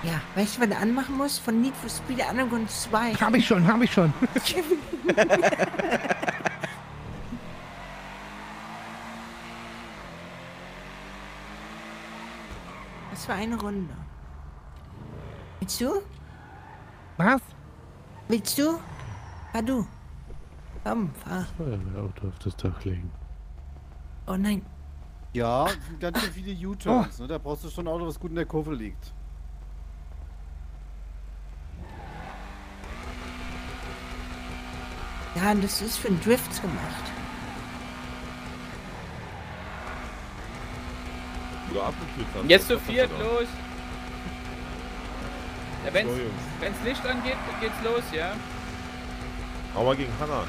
Ja, weißt du, was du anmachen musst? Von Need for Speed Underground 2. Hab ich schon, hab ich schon. Das war eine Runde. Willst du? Was? Willst du? Fahr du. Komm, fahr. Feuerwehrauto auf das Dach legen. Oh nein. Ja, es sind ganz schön viele U-Turns. Ne? Da brauchst du schon ein Auto, was gut in der Kurve liegt. Ja, und das ist für einen Drift gemacht. Jetzt zu viert, los. Ja, wenn's, wenn's Licht angeht, geht's los, ja. Hau mal gegen Hanna.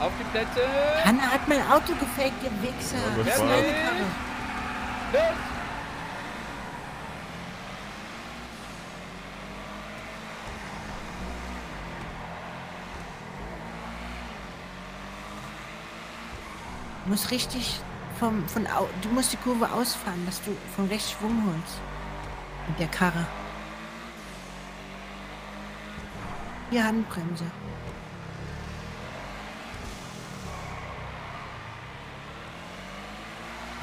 Auf die Plätze. Hanna hat mein Auto gefaked, ihr Wichser. Ja, das ist meine Karre. Los. Du musst richtig vom, von, au- du musst die Kurve ausfahren, dass du von rechts Schwung holst. Mit der Karre. Hier Handbremse.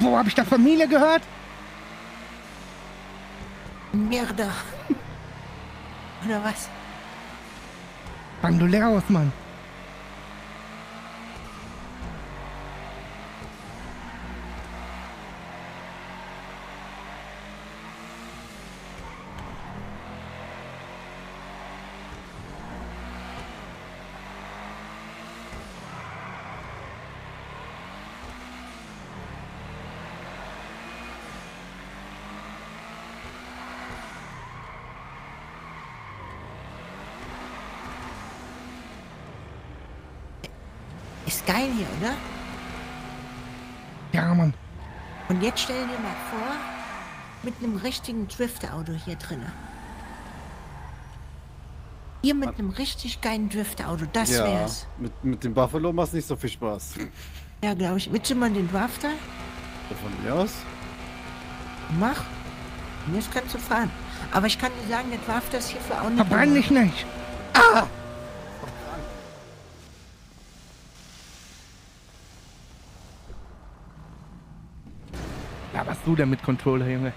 Wo hab ich da Familie gehört? Mierda. Oder was? Bandoleros, Mann. Ist geil hier, oder? Ja, Mann. Und jetzt stell dir mal vor, mit einem richtigen Drift-Auto hier drinne. Hier mit einem richtig geilen Drift-Auto, das ja, wär's. Mit, mit dem Buffalo macht nicht so viel Spaß. Ja, glaube ich. Willst du mal den Drafter? Von mir aus? Mach. Und jetzt kannst du fahren. Aber ich kann dir sagen, der Drafter ist hierfür auch nicht. Verbrenn dich nicht. Ah! Du denn mit Controller, Junge?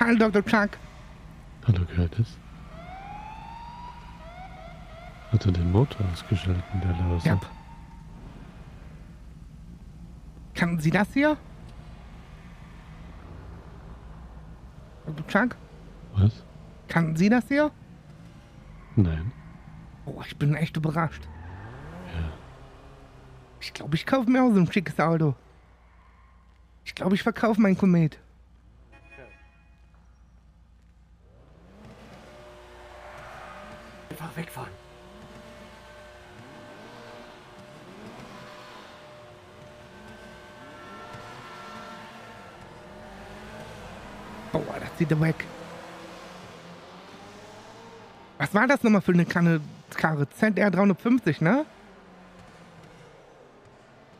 Hallo, Dr. Chuck. Hallo Curtis. Hat er den Motor ausgeschalten, der Lauser? Ja. Kann sie das hier? Dr. Chuck? Was? Kann sie das hier? Nein. Oh, ich bin echt überrascht. Ja. Ich glaube, ich kaufe mir auch so ein schickes Auto. Ich glaube, ich verkaufe meinen Komet. Einfach wegfahren. Oh, das zieht er weg. Was war das nochmal für eine Kanne Karre? ZR 350, ne?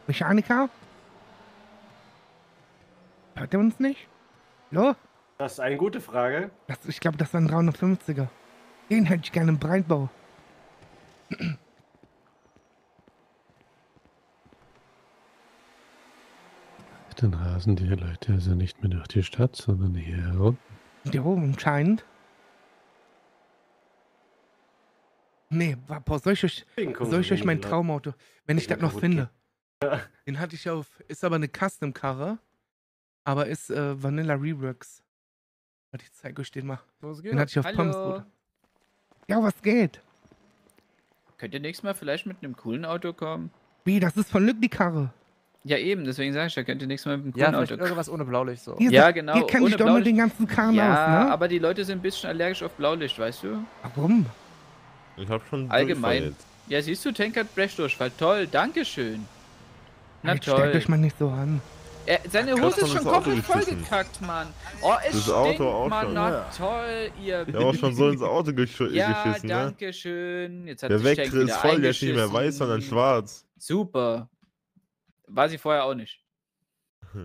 Mechaniker? Hört er uns nicht? Hallo? Das ist eine gute Frage. Das, ich glaube, das war ein 350er. Den hätte ich gerne im Breitbau. Dann rasen die Leute also nicht mehr durch die Stadt, sondern hier herum. Jo, anscheinend. Nee, boah, soll ich euch, soll so ich euch mein. Traumauto, wenn ich das noch finde. Den hatte ich auf, ist aber eine Custom-Karre, aber ist äh, Vanilla Reworks. Warte, ich zeige euch den mal. Was Den hatte ich auf Hallo. Pommesbrot. Ja, was geht? Könnt ihr nächstes Mal vielleicht mit einem coolen Auto kommen? Wie, das ist von Lück die Karre. Ja, eben, deswegen sage ich ja, könnt ihr nächstes Mal mit einem Ja, coolen vielleicht Auto irgendwas ohne Blaulicht so. Hier, Ja, genau. Hier kenn ich doch mit den ganzen Karren ja, aus, ne? aber die Leute sind ein bisschen allergisch auf Blaulicht, weißt du? Warum? Ich hab schon Allgemein. Ja, siehst du, Tank hat Brechdurchfall. Toll, dankeschön. Na Jetzt stellt toll. euch mal nicht so an. Er, seine Ach, Hose ist schon komplett vollgekackt, Mann. Oh, es Das stinkt, Auto auch Mann. schon. Na Ja. toll, ihr... Der auch schon so ins Auto gesch Ja, geschissen, ne? danke schön. Jetzt hat Der Wegriss wieder voll, der ist nicht mehr weiß, sondern schwarz. Super. War sie vorher auch nicht.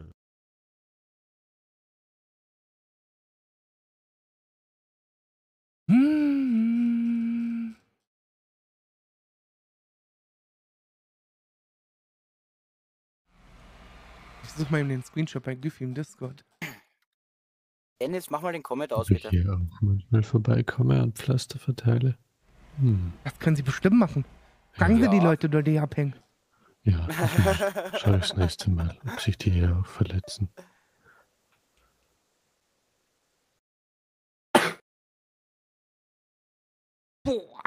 Hm. Suche mal eben den Screenshot bei Giffy im Discord. Dennis, mach mal den Comment aus, bitte. hier auch manchmal vorbeikomme und Pflaster verteile. Hm. Das können sie bestimmt machen. Fragen sie die Leute, die die abhängen. Ja, ich schau ich das nächste Mal, ob sich die hier auch verletzen. Boah.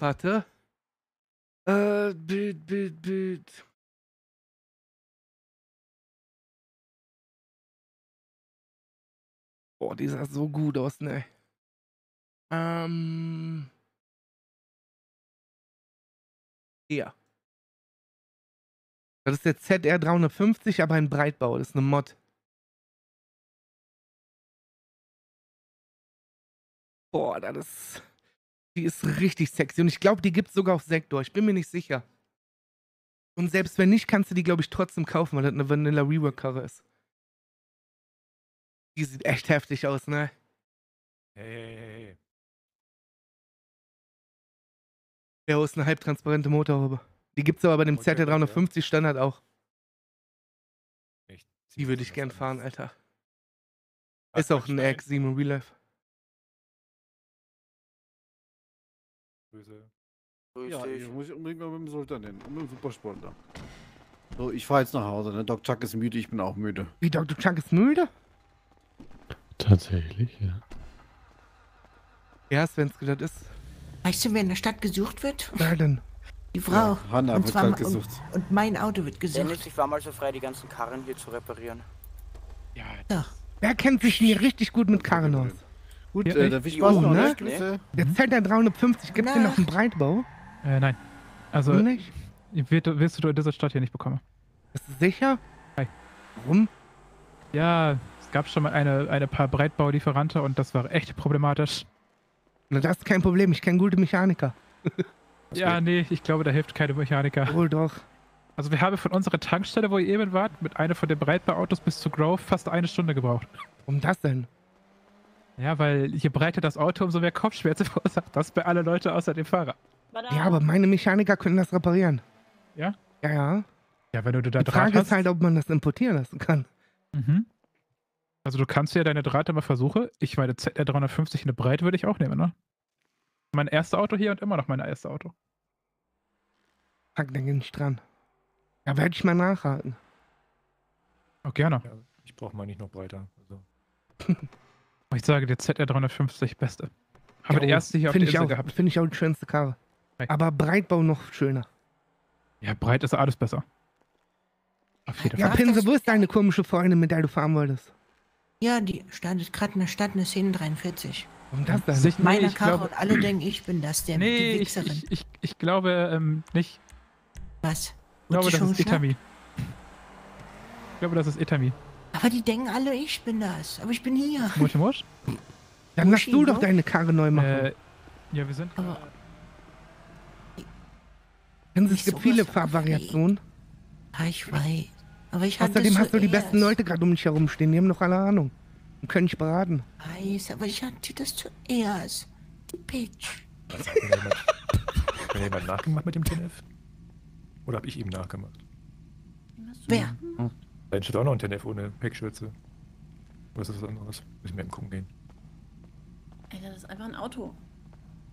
Warte. Äh, Bild, Bild, Bild. Boah, die sah so gut aus, ne? Ähm. Hier. Das ist der ZR 350, aber ein Breitbau. Das ist eine Mod. Boah, das ist. Die ist richtig sexy. Und ich glaube, die gibt es sogar auf Sektor. Ich bin mir nicht sicher. Und selbst wenn nicht, kannst du die, glaube ich, trotzdem kaufen, weil das eine Vanilla Rework-Karre ist. Die sieht echt heftig aus, ne? Hey, hey, hey. Ja, ist eine halbtransparente Motorhaube. Die gibt's aber bei dem Okay, ZR 350 Standard auch. Echt Die würde ich gern fahren. Alter. Ist auch ein Stein? X7 in Real Life. Grüße. Grüß Ja, ich muss ich unbedingt mal mit dem Sultan hin. Und mit dem Supersportler. So, ich fahr jetzt nach Hause, ne? Doc Chuck ist müde, ich bin auch müde. Wie, Dr. Chuck ist müde? Tatsächlich, ja. Ja, Svenske, das ist. Weißt du, wer in der Stadt gesucht wird? Wer denn? Die Frau. Ja, Hanna und wird ma- gesucht. Und, und mein Auto wird Dennis, gesucht. ich war mal so frei, die ganzen Karren hier zu reparieren. Ja. Wer kennt sich hier richtig gut mit Karren aus? Gut, Ja, äh, ich- dann Die Spaß oben, noch, ne? ne? Grüße. Der ZR 350, gibt's hier noch einen Breitbau? Äh, nein. Also, Nicht? wird, wirst du in dieser Stadt hier nicht bekommen. Bist du sicher? Hi. Warum? Ja, es gab schon mal eine, eine paar Breitbaulieferante und das war echt problematisch. Na, das ist kein Problem, ich kenne gute Mechaniker. Ja, nee, ich glaube, da hilft keine Mechaniker. Wohl doch. Also wir haben von unserer Tankstelle, wo ihr eben wart, mit einer von den Breitbauautos bis zu Grove fast eine Stunde gebraucht. Warum das denn? Ja, weil je breiter das Auto, umso mehr Kopfschmerzen verursacht das bei alle Leute außer dem Fahrer. Ja, aber meine Mechaniker können das reparieren. Ja? Ja, ja. Ja, wenn du da Die Draht Frage hast. ist halt, ob man das importieren lassen kann. Mhm. Also du kannst ja deine Draht immer versuchen. Ich meine, ZR 350 in der Breite würde ich auch nehmen, ne? Mein erstes Auto hier und immer noch mein erstes Auto. Fuck, da geh ich dran. Da werde ich mal nachhaken. Oh, gerne. Ja, ich brauche mal nicht noch breiter. Also. Ich sage, der ZR350 beste. Habe die erste hier auf der ich, Insel auch- gehabt. Finde ich auch die schönste Karre. Aber Breitbau noch schöner. Ja, breit ist alles besser. Auf jeden Ja, Fall. Pinsel, wo ist deine komische Freundin, mit der du fahren wolltest? Ja, die startet gerade in der Stadt eine Szene 43. Warum das denn? Sich- nee, Meine ich Karre glaube- und alle denken, ich bin das, der Nee, die ich, Wichserin. ich, ich, ich glaube ähm, nicht. Was? Ich glaube, das ist? Itami. Ich glaube, das ist Itami. Aber die denken alle, ich bin das. Aber ich bin hier. Musch, musch? Dann lass Muschi, du doch ne? deine Karre neu machen. Äh, ja, wir sind. Pinsel, es gibt viele Farbvariationen. Ja, ich weiß. Aber ich hatte Außerdem hast du die besten Leute gerade um dich herumstehen. Die haben doch alle Ahnung. Und können dich beraten. Weiß, aber ich hatte das zuerst. Die Pitch. Hat mir jemand, nachgemacht mit dem TNF? Oder habe ich ihm nachgemacht? Wer? Da steht auch noch ein TNF ohne Heckschürze. Was ist was anderes? Muss ich mir gucken gehen. Alter, das ist einfach ein Auto.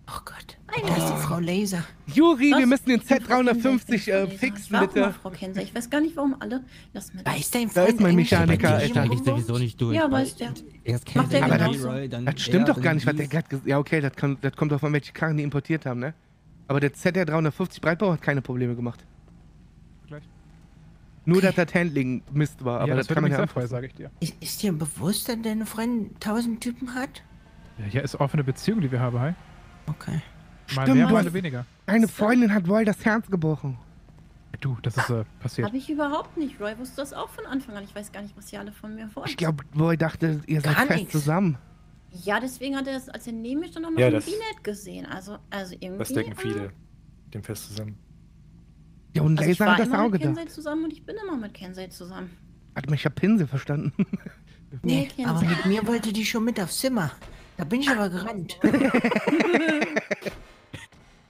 Oh Gott. Da ist die Frau Laser. Juri, wir Was? müssen den Ich bin Frau Z350 Kenser, äh, fixen, bitte. mal Frau Kenser. Ich weiß gar nicht, warum alle. Lass mir Weiß dein Da ist mein Mechaniker, Alter. ich sowieso nicht durch. Ja, weiß der. Erst Macht der Aber das, das stimmt doch gar nicht, was der gerade gesagt Ja, okay, das, kann, das kommt davon, welche Karren die importiert haben, ne? Aber der ZR350 Breitbau hat keine Probleme gemacht. Nur, dass das Handling Mist war, aber ja, das, das, kann man ja frei, sage ich dir. Ist, ist dir bewusst, dass deine Freundin tausend Typen hat? Ja, hier ist offene Beziehung, die wir haben, hi. Okay. Mal Stimmt, mehr, du mal weniger. Deine Freundin hat wohl das Herz gebrochen. Du, das ist äh, passiert. Habe ich überhaupt nicht. Roy wusste das auch von Anfang an. Ich weiß gar nicht, was sie alle von mir wollen. Ich glaube, Boy dachte, ihr seid Gar fest nichts. zusammen. Ja, deswegen hat er das, als er neben mir stand, auch noch Ja, im das- Binet gesehen. Also, also irgendwie. Das denken äh, viele. Mit dem Fest zusammen. Ja, und Also ich Laser war hat das immer auch mit gedacht. Kensei zusammen und ich bin immer mit Kensei zusammen. Hat mich ja Pinsel verstanden. Nee, Nee, aber mit mir wollte die schon mit aufs Zimmer. Da bin ich aber gerannt.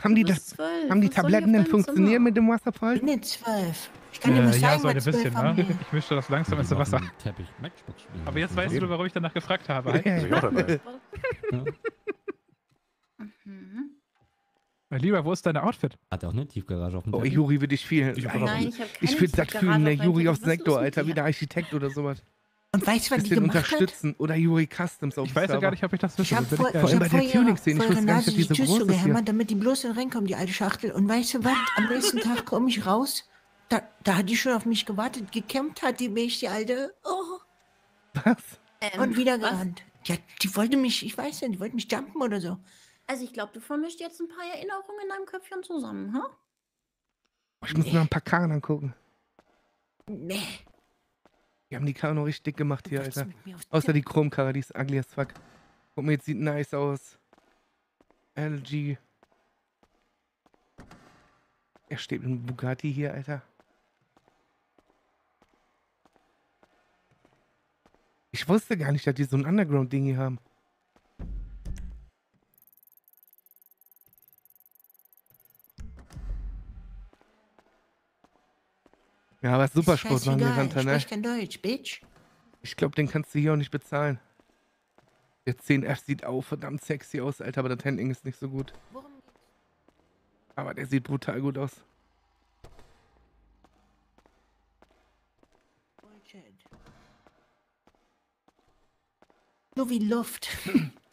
haben die, das, zwölf. haben die Was ich Tabletten denn funktioniert Zimmer? mit dem Wasserfall? Ich bin jetzt zwölf. Ich kann dir mal Äh, ja, sagen, so ein was bisschen, ne? Ich mischte das langsam ins Wasser. Teppich. Aber jetzt weißt du, warum ich danach gefragt habe. hi. Bin Mein Lieber, wo ist dein Outfit? Hat er auch eine Tiefgarage auf dem Oh, Teppich? Juri würde ich viel. Ich Ich, Nein, ich habe keine würde das fühlen, der Juri Was ist Sektor, Alter, wie der Architekt oder sowas. Und weißt du, was die gemacht hat? unterstützen. Oder Juri Customs auf Ich dem weiß ja gar nicht, ob ich das Ich wisse. hab Bin vor, ich ich Vor allem bei der vor ihrer, Tuning-Szene, ich wusste gar nicht, dass die so groß ist hier. zugehämmert, damit die bloß nicht reinkommt, die alte Schachtel. Und weißt du was? Am nächsten Tag komme ich raus. Da, da hat die schon auf mich gewartet. Gekämpft hat die mich, die alte. Oh. Was? Ähm, Und wieder was? gerannt. Ja, die wollte mich, ich weiß nicht, die wollte mich jumpen oder so. Also ich glaube, du vermischt jetzt ein paar Erinnerungen in deinem Köpfchen zusammen, ha? Ich muss noch ein paar Karren angucken. Nee. Die haben die Karren noch richtig dick gemacht hier, Alter. mir Außer die Chromkarre, die ist ugly as fuck. Guck mal, jetzt sieht nice aus. LG. Er steht mit einem Bugatti hier, Alter. Ich wusste gar nicht, dass die so ein Underground-Ding hier haben. Ja, aber Supersport die Scheißegal, Hunter, ich ne? sprech kein Deutsch, Bitch. Ich glaube, den kannst du hier auch nicht bezahlen. Der 10F sieht auch verdammt sexy aus, Alter, aber das Handling ist nicht so gut. Aber der sieht brutal gut aus. Bullshit. Nur wie Luft.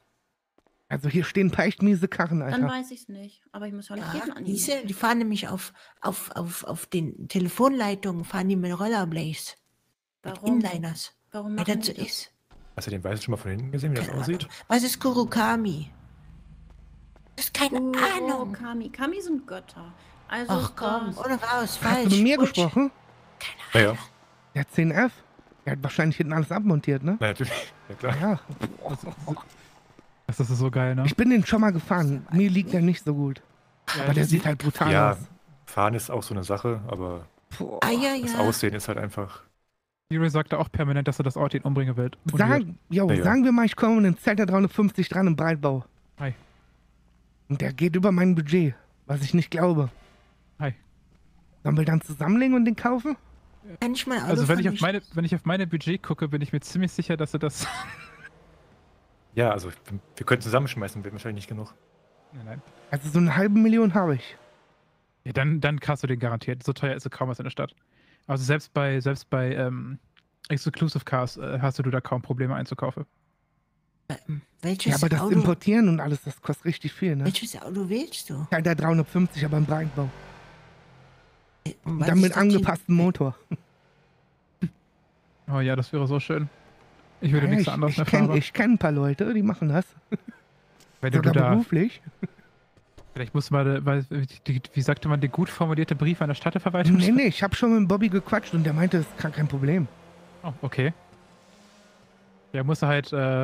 Also hier stehen ein paar echt miese Karren, Dann Alter. weiß ich's nicht. Aber ich muss ja nicht Ja, jeden diese, die fahren nämlich auf, auf, auf, auf den Telefonleitungen, fahren die mit Rollerblades. Mit Warum? Inliners. Warum Weil machen das so die das? ist. Hast du den Weißen schon mal von hinten gesehen, wie das aussieht? Was ist Kurukami? Das ist keine Ahnung. Oh, Kami. Kami sind Götter. Also Ach komm, ohne raus, Hast falsch. du mit mir Bullshit. gesprochen? Ja, ja. Der 10F? Der hat wahrscheinlich hinten alles abmontiert, ne? Na, natürlich. Ja, klar. Ja. Das ist so geil, ne? Ich bin den schon mal gefahren. Mir liegt der nicht so gut. Aber der sieht halt brutal Ja, aus. fahren ist auch so eine Sache, aber Boah. Ah, ja, das ja. Aussehen ist halt einfach. Yuri sagte auch permanent, dass er das Auto ihn umbringen will. Ja, ja. sagen wir mal, ich komme mit einem Zelter 350 dran im Breitbau. Hi. Und der geht über mein Budget, was ich nicht glaube. Hi. Sollen wir dann zusammenlegen und den kaufen? Kann ich mal Also wenn ich, auf meine, wenn ich auf meine Budget gucke, bin ich mir ziemlich sicher, dass er das... Ja, also wir könnten zusammenschmeißen, wird wahrscheinlich nicht genug. nein, nein. Also so eine halbe Million habe ich. Ja, dann, dann kriegst du den garantiert. So teuer ist er kaum was in der Stadt. Also selbst bei, selbst bei, ähm, Exclusive Cars äh, hast du da kaum Probleme einzukaufen. Welches Ja, aber das Auto, Importieren und alles, das kostet richtig viel, ne? welches Auto wählst du? Ja, der 350, aber im Breitbau. Was dann mit angepasstem Motor. Oh ja, das wäre so schön. Ich würde Ja, nichts ich, anderes ich kenn- fahren. Ich kenne ein paar Leute, die machen das. Wenn du Sogar da, beruflich. vielleicht muss man, weil, die, wie sagte man, der gut formulierte Brief an der Stadtverwaltung Nee, nee, ich habe schon mit Bobby gequatscht und der meinte, das ist gar kein Problem. Oh, okay. Ja, musst du halt, äh,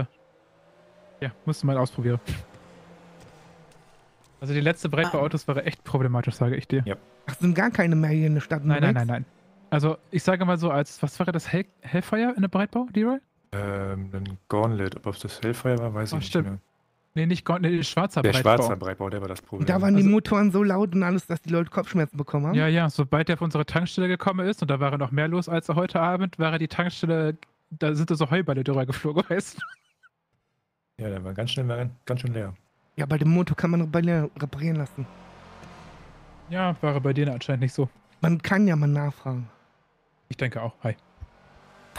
ja, musst du mal ausprobieren. Also die letzte Breitbauautos war echt problematisch, sage ich dir. Ja. Ach, sind gar keine mehr hier in der Stadt. Nein, nein, nein, nein. Also ich sage mal so, als, was wäre das, Hell, Hellfire in der Breitbau, Leroy? Ähm, ein Gauntlet. Ob es das Hellfire war, weiß Oh, ich nicht stimmt. mehr. Nee, nicht Gaunt, nee, schwarzer Der Breitbau. schwarze Breitbau, der war das Problem. Da waren die Also- Motoren so laut und alles, dass die Leute Kopfschmerzen bekommen haben. Ja, ja, sobald er auf unsere Tankstelle gekommen ist und da war er noch mehr los als heute Abend, war er die Tankstelle, da sind da so Heuballe drüber geflogen, weißt du? Ja, der war ganz schnell ganz schön leer. Ja, bei dem Motor kann man reparieren reparieren lassen. Ja, war er bei denen anscheinend nicht so. Man kann ja mal nachfragen. Ich denke auch. Hi.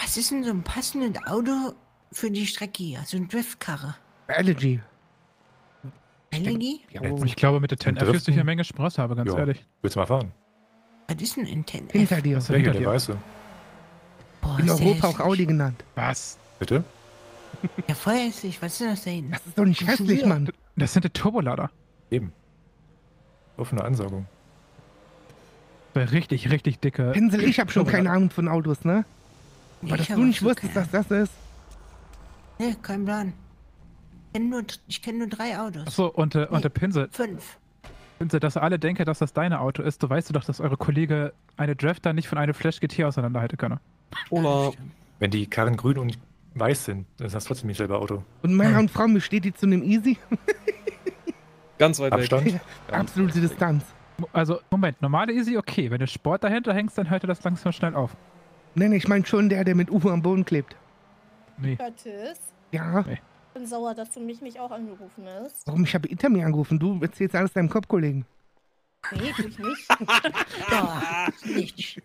Was ist denn so ein passendes Auto für die Strecke hier? So ein Driftkarre. Elegy. Elegy? Und ich glaube, mit der 10F wirst du hier eine Menge Spaß haben, ganz Ja. ehrlich. Willst du mal fahren? Was ist denn ein 10F? Hinter dir. Was Der hinter hier, der dir? weiße. Boah, In ist der Europa auch. Audi genannt. Was? Bitte? Ja, voll hässlich. Was ist denn das da hinten? Das ist doch nicht hässlich, Mann. Das sind die Turbolader. Eben. Offene Ansaugung. War Richtig, richtig dicke. Pinsel, ich habe schon keine Ahnung von Autos, ne? Aber dass Ich du nicht wusstest, dass das ist. Nee, kein Plan. Ich kenne nur, ich kenn nur drei Autos. Achso, und, äh, und der Pinsel. Fünf. Pinsel, dass alle denken, dass das deine Auto ist. Du weißt du doch, dass eure Kollege eine Drafter nicht von einem Flash GT auseinanderhalten kann. Oder Wenn die Karren grün und weiß sind, dann ist das trotzdem nicht selber Auto. Und Männer und Frauen, wie steht die zu einem Easy? ganz weit Abstand? weg. Absolute Distanz. Also, Moment, normale Easy, okay. Wenn du Sport dahinter hängst, dann hört er das langsam schnell auf. Nee, ich meine schon der, der mit Uwe am Boden klebt. Nee. Curtis, Ja. Nee. ich bin sauer, dass du mich nicht auch angerufen hast. Warum? Ich habe Itami angerufen. Du erzählst alles deinem Kopfkollegen. Nee, tue ich nicht. Boah, nicht.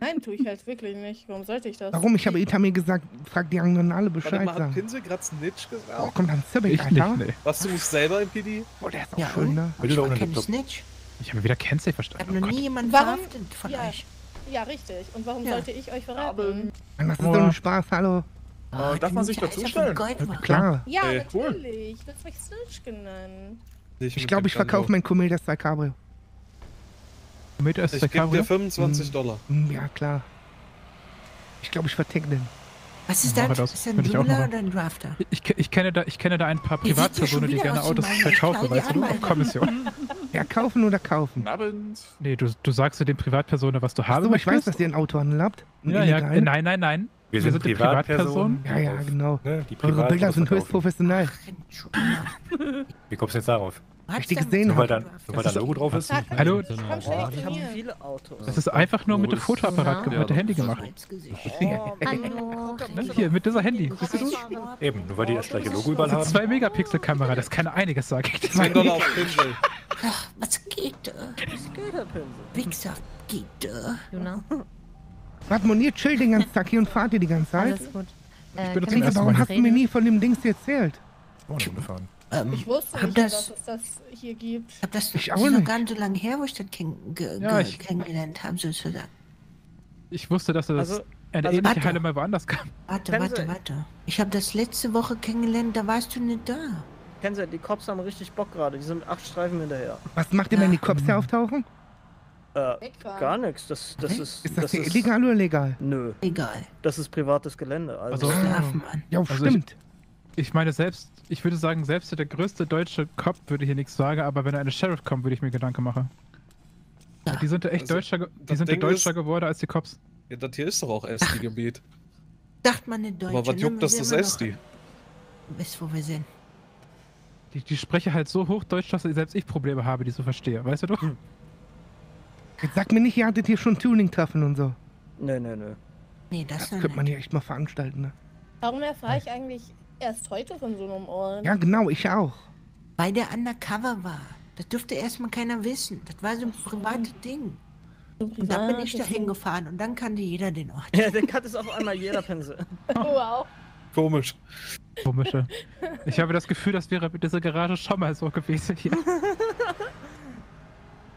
Nein, tue ich halt wirklich nicht. Warum sollte ich das? Warum? Ich habe Itami gesagt, frag die anderen alle Warte Bescheid mal, hat sagen. Pinsel gerade Snitch gesagt? Oh, komm dann Zibik, Ich Alter. nicht, nee. Was, du musst selber im PD? Oh, der ist auch Ja, schön, ne? Ich. Snitch. Ich habe wieder Kennzeichen Ich verstanden. habe Oh noch nie Gott. jemanden Warum? verhaftet von Ja. euch. Ja, richtig. Und warum Ja. sollte ich euch verraten? Mann, das ist Boah. doch ein Spaß, hallo. Äh, darf man sich dazustellen? Klar. Ja, Ey, cool. natürlich. Du hast mich Snitch genannt. Ich glaube, ich verkaufe mein Comedas 2 Cabrio. Mit ist Ich gebe dir Cabrio? 25 Hm. Dollar. Hm, Ja, klar. Ich glaube, ich vertick den. Was ist das? das. Ist das ein machen. oder ein Drafter? Ich, ich, kenne da, ich kenne da ein paar Privatpersonen, die gerne Autos verkaufen, weißt du, auf. Kommission. Ja, kaufen oder kaufen? Abend. Nee, du, du sagst zu den Privatpersonen, was du haben So, ich weiß, dass ihr ein Autohandel habt. Ja, ja, nein, nein, nein. Wir sind die Privatpersonen. Ja, ja, genau. Ne, die Eure privat Bilder Autos sind höchst professionell. Wie kommst du jetzt darauf? Hab ich die gesehen weil da, habe. weil da ist- Logo drauf ist? Hallo? Ich schlecht zu mir. Das ist einfach nur mit dem Fotoapparat, Ja, mit dem Handy gemacht. Hallo. Hier, mit dieser Handy. Siehst du? Eben, nur weil die das gleiche Logo überall Das ist haben. eine 2-Megapixel-Kamera, das kann einiges, sag ich dir. 10 Dollar auf Pinsel. Ach, was geht da? Was geht, Herr Pinsel? Wichser, geht da? You know? Warte, Monier, chill den ganzen Tag hier und fahrt ihr die ganze Zeit. Alles gut. Ich Äh, bin ich ersten Warum hast du mir nie von dem Dings erzählt? Ohne gefahren. Ähm, Ich wusste nicht, das, dass es das hier gibt. hab das Ich ist auch noch nicht. gar nicht so lange her, wo ich das kenn ge Ja, ich- kennengelernt habe, sozusagen. Ich wusste, dass das Also- eine also- ähnliche. Halle mal woanders kam. Warte, Kennen warte, Sie- warte. Ich habe das letzte Woche kennengelernt, da warst du nicht da. Kennen Sie, die Cops haben richtig Bock gerade. Die sind mit acht Streifen hinterher. Was macht ihr, wenn die Cops hier auftauchen? Äh, gar nichts. Das, das Hä? ist. Ist das, das hier illegal oder legal? Nö. Egal. Das ist privates Gelände. Also, Also-. Ja, Also stimmt. Ich meine, selbst, ich würde sagen, selbst der größte deutsche Cop würde hier nichts sagen, aber wenn eine Sheriff kommt, würde ich mir Gedanken machen. Ja. Die sind ja echt Also, deutscher, die sind Ding deutscher ist- geworden als die Cops. Ja, das hier ist doch auch SD-Gebiet. Sagt man nicht Deutsch. Aber was juckt das, das SD? Wisst, wo wir sind. Die, die sprechen halt so hochdeutsch, dass selbst ich Probleme habe, die zu verstehen. Weißt du doch? Jetzt sag mir nicht, ihr hattet hier schon Tuning-Tafeln und so. nö, nö, nö. Nee, das, Das könnte man nicht. hier echt mal veranstalten, ne? Warum erfahre ich eigentlich erst heute von so einem Ort? Ja, genau, ich auch. Weil der undercover war. Das dürfte erstmal keiner wissen. Das war so ein privates Ding. Und dann bin ich da hingefahren und dann kannte jeder den Ort. Ja, den kann es auf einmal jeder Pinsel. Wow. Komisch. Komische. Ich habe das Gefühl, das wäre mit dieser Garage schon mal so gewesen hier.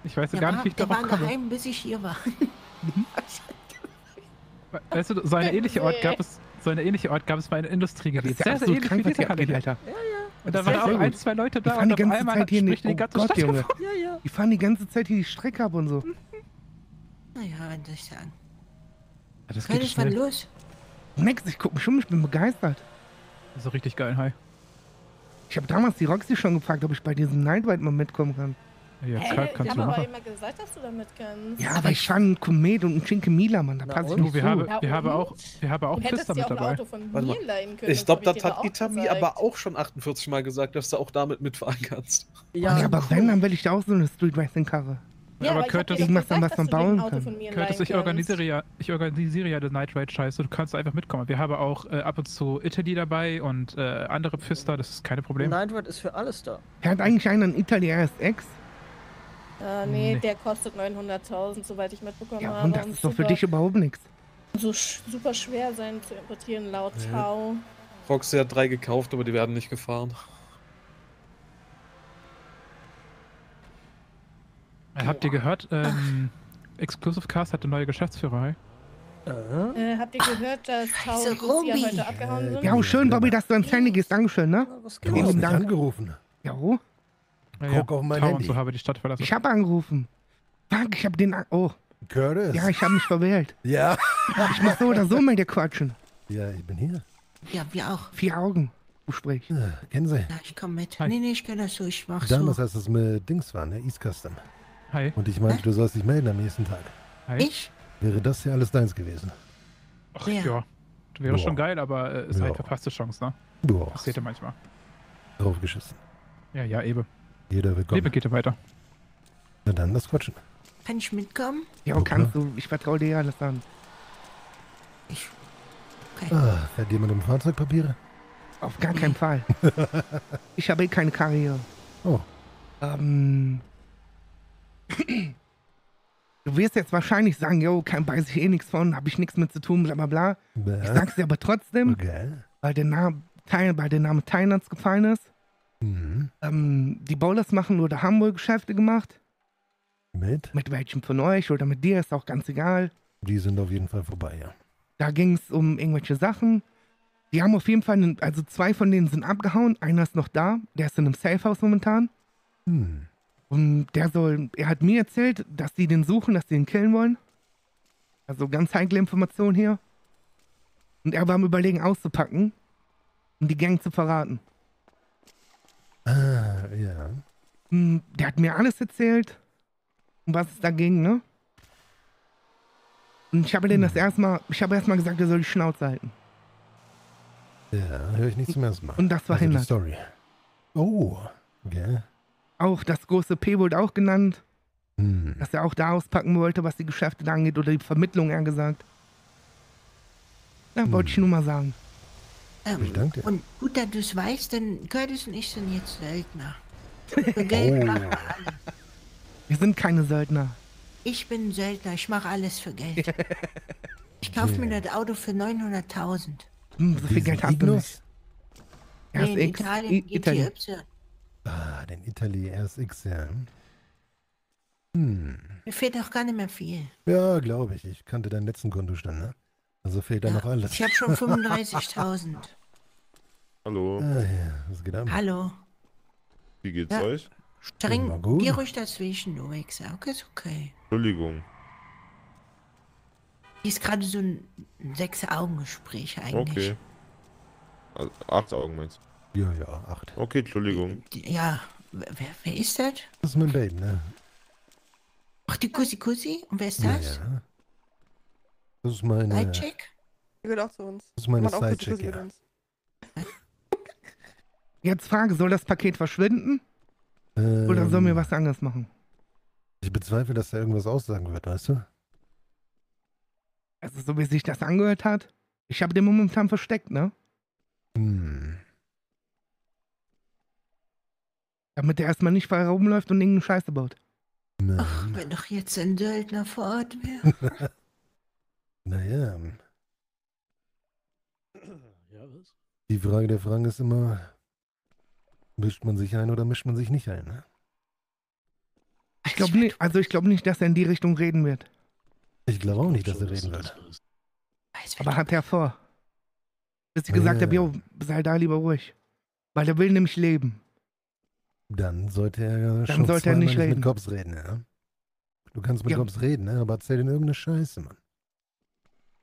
Ich weiß Der gar war, nicht, wie ich der darauf war komme. geheim, bis ich hier war. Weißt du, so eine ähnliche Ort gab es, so eine ähnliche Ort gab es bei einem Industriegebiet. Ja absolut ähnlich krank, wie was hier diese Halle abgeht, hier. Alter. Und da waren ja auch sehr ein, gut. zwei Leute Die da fahren und die auf ganze einmal Zeit hier in spricht die oh ganze Gott, Stadt Junge. davon. Ja, ja. Die fahren die ganze Zeit hier die Strecke ab und so. Naja, interessant. Das Kann geht ich wann schnell. los? Nix, ich guck mich schon, ich bin begeistert. Das ist so richtig geil, hi. Ich habe damals die Roxy schon gefragt, ob ich bei diesem Nightlight mal mitkommen kann. Ja, Hey, klar, ich kannst hab du aber machen. immer gesagt, dass du damit kannst. Ja, aber ich fahre einen Komet und einen Schinke Mila, Mann. Da ich und? nicht Du, wir zu. haben, Ja, wir haben auch, wir haben auch dir mit dabei. Können. Ich glaube, das hat Itami aber auch schon 48 Mal gesagt, dass du auch damit mitfahren kannst. Ja, aber wenn, dann will ich da auch so eine Street Racing Karre. Ja, aber aber ich Curtis- dir doch Irgendwas dann, was man bauen Auto kann. von mir Curtis, ich organisiere ja, ich organisiere ja das Night Ride Scheiße. Du kannst einfach mitkommen. Wir haben auch äh, ab und zu Italy dabei und äh, andere Pfister. Das ist keine Problem. Nightward ist für alles da. Fährt eigentlich einer einen Italy RSX? Äh, nee, Nee. der kostet 900.000, soweit ich mitbekommen Ja, habe. und das ist doch für dich überhaupt nichts. so sch- super schwer sein zu importieren laut Ja. Tau. Roxy hat drei gekauft, aber die werden nicht gefahren. Äh, Habt ihr gehört? Ähm, Exclusive Cars hat eine neue Geschäftsführer. Hi. Äh, habt ihr gehört, dass Tau Scheiße, und Lucia Robi. heute abgehauen sind? Ja, oh, schön, Bobby, dass du ans Handy gehst. Dankeschön, ne? Was Du Vielen hast lieben mich Dank. angerufen. Ja, oh, Ja, Guck auf mein Tau und Handy. so habe die Stadt verlassen. ich habe angerufen. Fuck, ich habe den... an- Oh, Curtis? ja, ich habe mich verwählt. Ja. Ich muss so oder so mit dir quatschen. Ja, ich bin hier. Ja, wir auch. Vier Augen. Du sprichst. Ja, kennen Sie? Ja, ich komm mit. Hi. Nee, nee, ich kann das so. Ich mach Damals, so. als es mit Dings war, ne? East Custom. Hi. Und ich meinte, du sollst dich melden am nächsten Tag. Hi. Ich? Wäre das hier alles deins gewesen? Ach, Ja. ja. Wäre Ja. schon geil, aber äh, ist Ja. halt verpasste Chance, ne? Boah, Passiert ja manchmal. draufgeschissen. Ja, ja, eben. Jeder willkommen. Lebe geht ja weiter. Na dann, das Quatschen. Kann ich mitkommen? Ja, kannst du. Ich vertraue dir alles an. Ich. Okay. Ah, fährt jemand um Fahrzeugpapiere? Auf gar keinen Fall. Ich habe eh keine Karriere. Oh, Ähm. Du wirst jetzt wahrscheinlich sagen, yo, kein weiß ich eh nichts von, habe ich nichts mit zu tun, bla bla bla. Ich sag's dir aber trotzdem, Okay. weil der Name weil der Name Thailands gefallen ist. Mhm. Ähm, die Bowlers machen nur da Hamburg Geschäfte gemacht. Mit? Mit welchem von euch oder mit dir ist auch ganz egal. Die sind auf jeden Fall vorbei, ja. Da ging es um irgendwelche Sachen. Die haben auf jeden Fall, einen, also zwei von denen sind abgehauen. Einer ist noch da, der ist in einem Safehouse momentan. Hm. Und der soll, er hat mir erzählt, dass die den suchen, dass die ihn killen wollen. Also ganz heikle Information hier. Und er war am Überlegen auszupacken und die Gang zu verraten. Ah, ja. Hm, Der hat mir alles erzählt, um was es da ging, ne? Und ich habe denen das erstmal, ich habe erstmal gesagt, er soll die Schnauze halten. Ja, höre ich nicht zum ersten Mal. Und das Also die. Story. Oh, okay. Auch das große P wurde auch genannt, Hm. dass er auch da auspacken wollte, was die Geschäfte da angeht oder die Vermittlung, eher gesagt. Ja, wollte ich nur mal sagen. Ähm, Ich danke dir. Und gut, dass du es weißt, denn Curtis und ich sind jetzt Söldner. Für Geld Oh. machen wir alles. Wir sind keine Söldner. Ich bin ein Söldner, ich mache alles für Geld. Ich kaufe mir das Auto für 900.000. Hm, so viel Geld hast du nicht. Nee, in RSX, Italien I- GTY. Ah, den Italy RSX, ja. Hm. Mir fehlt auch gar nicht mehr viel. Ja, glaube ich. Ich kannte deinen letzten Kontostand, ne? Also fehlt da Ja, noch alles. Ich habe schon 35.000. Hallo. Ah, ja, was geht ab? Hallo. Wie geht's Ja. euch? Streng, geh ruhig dazwischen, du Wichser. Okay, ist okay. Entschuldigung. Hier ist gerade so ein Sechs-Augen-Gespräch eigentlich. Okay. Also, acht Augen meinst Ja, ja, acht. du? Okay, Entschuldigung. Ja, wer, wer ist das? Das ist mein Baby, ne? Ach, die Kussi Kussi? Und wer ist Ja, das? ja. Das ist meine, Sidechick? Die gehört auch zu uns. das ist meine mit ja. Jetzt Frage, soll das Paket verschwinden? Oder sollen wir Ähm, was anderes machen? Ich bezweifle, dass da irgendwas aussagen wird, weißt du? Also so wie sich das angehört hat. Ich habe den momentan versteckt, ne? Hm. Damit der erstmal nicht frei rumläuft und irgendeine Scheiße baut. Ach, wenn doch jetzt ein Söldner vor Ort wäre. naja. Ja, was? Die Frage der Fragen ist immer, mischt man sich ein oder mischt man sich nicht ein? Ne? Ich glaube nicht, also ich glaube nicht, dass er in die Richtung reden wird. Ich glaube auch nicht, dass er reden wird. Aber hat er vor. Bis ich gesagt ja, habe, jo, sei da lieber ruhig. Weil er will nämlich leben. Dann sollte er ja Dann schon sollte er zweimal nicht mit reden. Cops reden, ja? Du kannst mit Ja. Cops reden, ne? aber erzähl denen irgendeine Scheiße, Mann.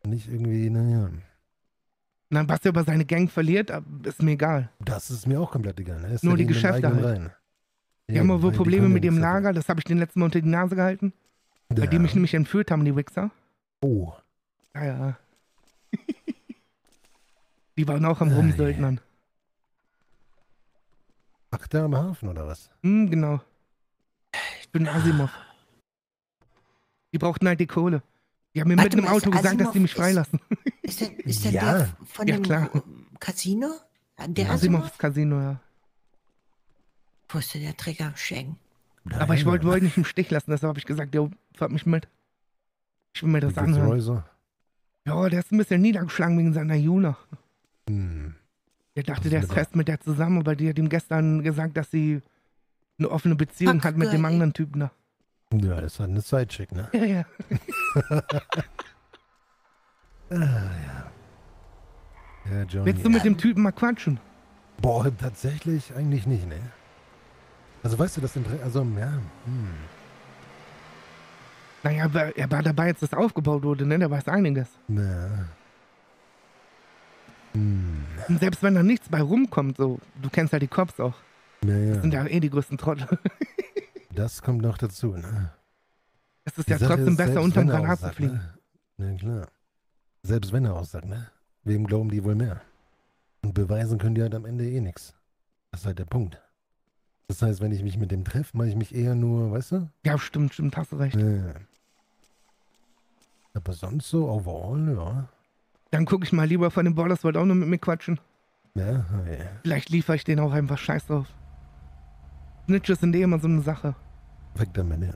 Nicht irgendwie, naja. Na, was er über seine Gang verliert, ab- ist mir egal. Das ist mir auch komplett egal. Ne? Ist Nur ja die Geschäfte halt. Reihen. Die haben wohl Probleme ja mit ihrem dafür. Lager, das habe ich den letzten Mal unter die Nase gehalten. Weil die Ja. mich nämlich entführt haben, die Wichser. Oh. Ja, ja. die waren auch am Ah, Rumsöldnern. Ach, da am Hafen oder was? Hm, genau. Ich bin Asimov. Die brauchten halt die Kohle. Die haben mir Warte mitten im mal, ist Auto gesagt, dass die Asimov mich ist- freilassen. Ist der, ist der, Ja. der von Ja, dem klar. Casino? Der Asimovs Casino, ja. Wo ist denn der Träger Schengen? Aber ich wollte wollte nicht im Stich lassen, deshalb habe ich gesagt, jo, fahrt mich mit. Ich will mir das Wie anhören. Roy so? Ja, der ist ein bisschen niedergeschlagen wegen seiner Juna. Hm. Der dachte, der ist ist mit der- fest mit der zusammen, aber die hat ihm gestern gesagt, dass sie eine offene Beziehung Ach, hat mit dem anderen Typen da. Ja, das halt eine Sidechick, ne? Ja, ja. ah, ja. Ja, Johnny. Willst du mit dem Typen mal quatschen? Boah, tatsächlich eigentlich nicht, ne? Also weißt du, das sind, also, ja, hm. Naja, aber er war dabei, als das aufgebaut wurde, ne? Der weiß einiges. Na. Hm. Und selbst wenn da nichts bei rumkommt, so, du kennst halt die Cops auch. Ja, ja. Das sind ja eh die größten Trottel. Das kommt noch dazu, ne? Es ist Die ja Sache trotzdem ist, besser, unterm er Granat zu fliegen. Ne? Na klar. Selbst wenn er aussagt, ne? Wem glauben die wohl mehr? Und beweisen können die halt am Ende eh nichts. Das ist halt der Punkt. Das heißt, wenn ich mich mit dem treffe, mache ich mich eher nur, weißt du? Ja, stimmt, stimmt, hast du recht. Ja. Aber sonst so, overall, ja. Dann gucke ich mal lieber von dem Borders wollte auch nur mit mir quatschen. Ja, ja. Vielleicht liefere ich den auch einfach scheiß drauf. Snitches sind eh immer so eine Sache. Weg damit, ja.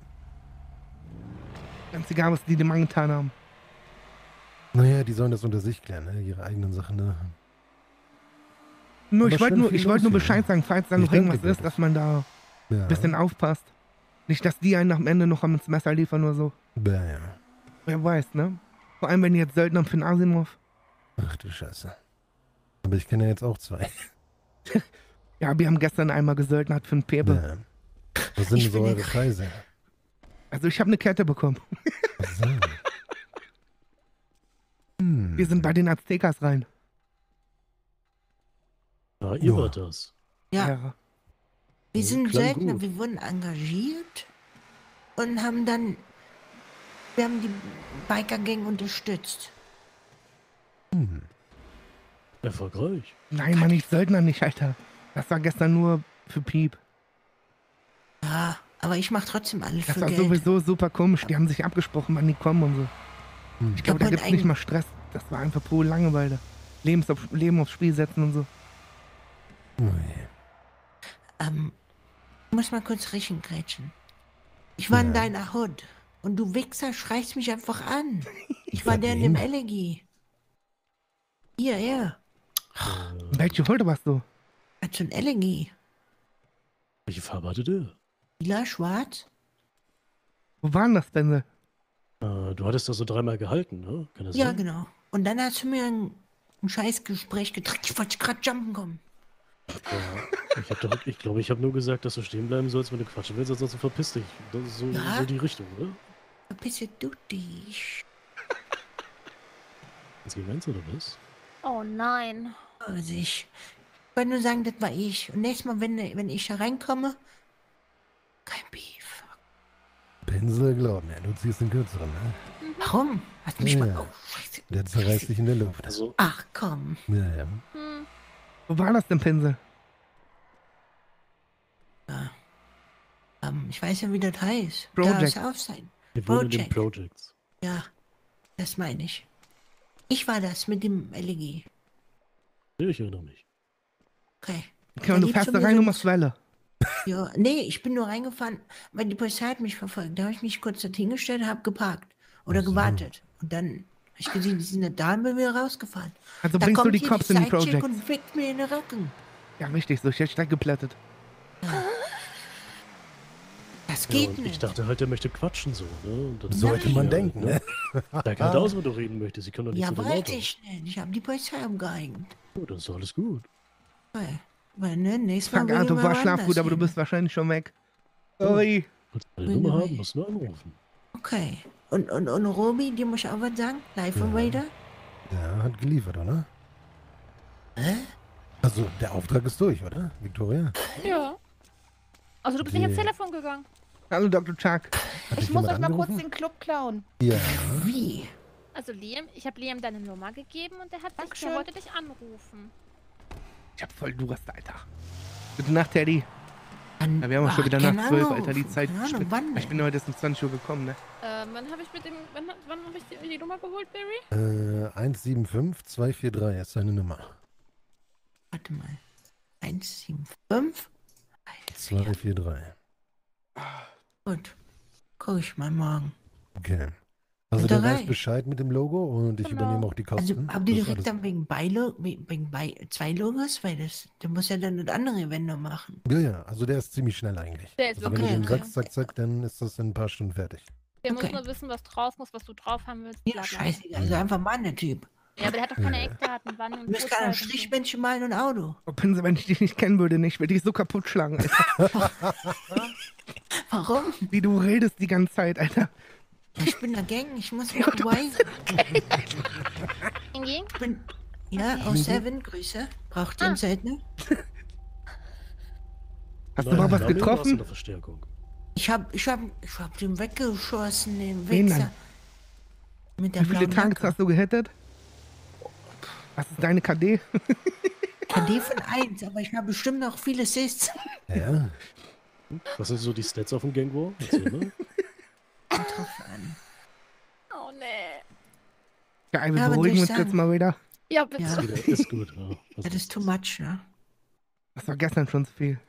Ganz egal, was die dem angetan haben. Naja, die sollen das unter sich klären, ne? Ihre eigenen Sachen, ne? Nur, ich wollte nur, ich wollte nur hier, Bescheid sagen, falls da noch irgendwas ist, dass man da Ja. ein bisschen aufpasst. Nicht, dass die einen am Ende noch ins Messer liefern oder so. Ja, ja. Wer weiß, ne? Vor allem, wenn die jetzt Söldner für den Asimov. Ach du Scheiße. Aber ich kenne ja jetzt auch zwei. Ja, wir haben gestern einmal gesöldnert für einen Pepe. Ja. Was sind denn so eure Preise? Also ich habe eine Kette bekommen. So. Hm. Wir sind bei den Aztekas rein. Ah, ihr Ja. wart das. Ja. Wir sind Söldner, wir wurden engagiert und haben dann, wir haben die Biker-Gang unterstützt. Hm. Erfolgreich. Nein, Mann, ich Söldner nicht, Alter. Das war gestern nur für Piep. Ja, aber ich mache trotzdem alles Das für war Geld. sowieso super komisch. Die haben sich abgesprochen, wann die kommen und so. Hm. Ich glaube, da Ja, und gibt's nicht mal Stress. Das war einfach pure Langeweile. Lebens auf, Leben aufs Spiel setzen und so. Ähm, ich muss mal kurz Riechen grätschen. Ich war in Ja. deiner Hut und du Wichser schreist mich einfach an. Ich war der in dem Elegie. Hier, ja. Welche Hut warst du? Also ein Elegie. Welche Farbe hatte der? Lila, schwarz? Wo waren das denn? Äh, du hattest das so dreimal gehalten, ne? Kann das Ja, sein? genau. Und dann hast du mir ein, ein Scheißgespräch gedrückt. Ich wollte gerade jumpen kommen. Ja, ich, doch, ich glaube, ich habe nur gesagt, dass du stehen bleiben sollst, wenn du quatschen willst, ansonsten verpiss dich. Das ist so, Ja? so die Richtung, oder? Verpisse du dich. Ins Gemeins oder was? Oh nein. Also ich wollte nur sagen, das war ich. Und nächstes Mal, wenn, wenn ich da reinkomme, kein Beef. Pinsel glauben, ja, du ziehst den kürzeren, ne? Warum? Hast mich Ja, mal. ja. Oh, scheiße. Der zerreißt dich in der Luft. Also, Ach komm. Ja, ja. Wo war das denn, Pinsel? Ähm, ich weiß ja, wie das heißt. Project. Da auf sein. Project. Projects. Ja, das meine ich. Ich war das mit dem LG. Ja, ich erinnere mich. Okay. Okay, und du fährst da rein und so- machst Welle. Ja, nee, ich bin nur reingefahren, weil die Polizei hat mich verfolgt. Da habe ich mich kurz dorthin gestellt und habe geparkt oder gewartet. Und dann habe ich gesehen, die sind da da und bin wieder rausgefahren. Also da bringst du die hier Cops in die Projects. und fickt mir in den Rücken. Ja, richtig, so schlecht geplättet. Das Ja, geht und ich nicht. dachte halt, der möchte quatschen so. Ne? Und dann Sollte dachte ich, man ja, denken, ne? Sag halt aus, wenn du reden möchtest. Sie können doch nicht Ja, zu dem wollte ich nicht. Ich habe die Polizei umgehängt. Gut, dann ist alles gut. Weil, weil ne, nächstes Mal Fuck, bring ich Arthur, mal war woanders Schlafgut, aber du bist wahrscheinlich schon weg. Sorry. Willst du eine Nummer haben, musst du nur anrufen. Okay. Und, und, und Robi, dir muss ich auch was sagen? Live und Raider? Ja, hat geliefert, oder? Hä? Also, der Auftrag ist durch, oder, Victoria? Ja. Also du bist nicht ins. Telefon gegangen. Hallo, Dr. Chuck. Hat Ich muss euch mal kurz den Club klauen. Ja. Wie? Also Liam, ich habe Liam deine Nummer gegeben und der hat dich, der wollte dich anrufen. Ich hab voll Durst, Alter. Gute Nacht, Teddy. Wann, Ja, wir haben auch schon wieder nach 12, Ahnung. Alter. Die Zeit. Ahnung, wann ich bin heute erst um 20 Uhr gekommen, ne? Ähm, wann habe ich mit dem, wann, wann habe ich die, die Nummer geholt, Barry? Äh, 175 243 ist seine Nummer. Warte mal. 175? 243. Gut. Guck ich mal morgen. Okay. Also, der weiß Bescheid mit dem Logo und ich Genau. übernehme auch die Also Kosten. habt ihr Das ist direkt alles- dann wegen, Beilo wegen, Bei zwei Logos? Weil das, der muss ja dann das andere Event noch machen. Ja, ja, also der ist ziemlich schnell eigentlich. Der ist also wenn okay, du dem okay. sagst, zack, zack, dann ist das in ein paar Stunden fertig. Der Okay. muss nur wissen, was draus muss, was du drauf haben willst. Ja, scheißegal. Also einfach Mann, der Typ. Ja, aber der hat doch keine Ja. Eckdaten, wann und Du wo gerade ein. Strichmännchen malen und Auto. Oh, Pinsel, wenn ich dich nicht kennen würde, nicht, würde ich so kaputt schlagen, Alter. Warum? Wie du redest die ganze Zeit, Alter. Ich bin der Gang, ich muss mich du beweisen. Ingi? Ich bin. Ja, Okay. aus Seven, Grüße. Braucht ihr Ah. einen Söldner? Hast du mal was getroffen? Ich hab, ich hab, ich hab den weggeschossen, den Wichser. Mit der Wie viele Jacke. hast du gehittet? Was ist deine KD? KD von 1, aber ich habe bestimmt noch viele Assists. Ja. Was sind so die Stats auf dem Gang Getroffen an. Oh nee. Ja, wir Ja, beruhigen uns ich jetzt sagen? mal wieder. Ja, bitte. Ja. Ist, ist gut, ja. Das ist too much, ne? Das war gestern schon zu viel.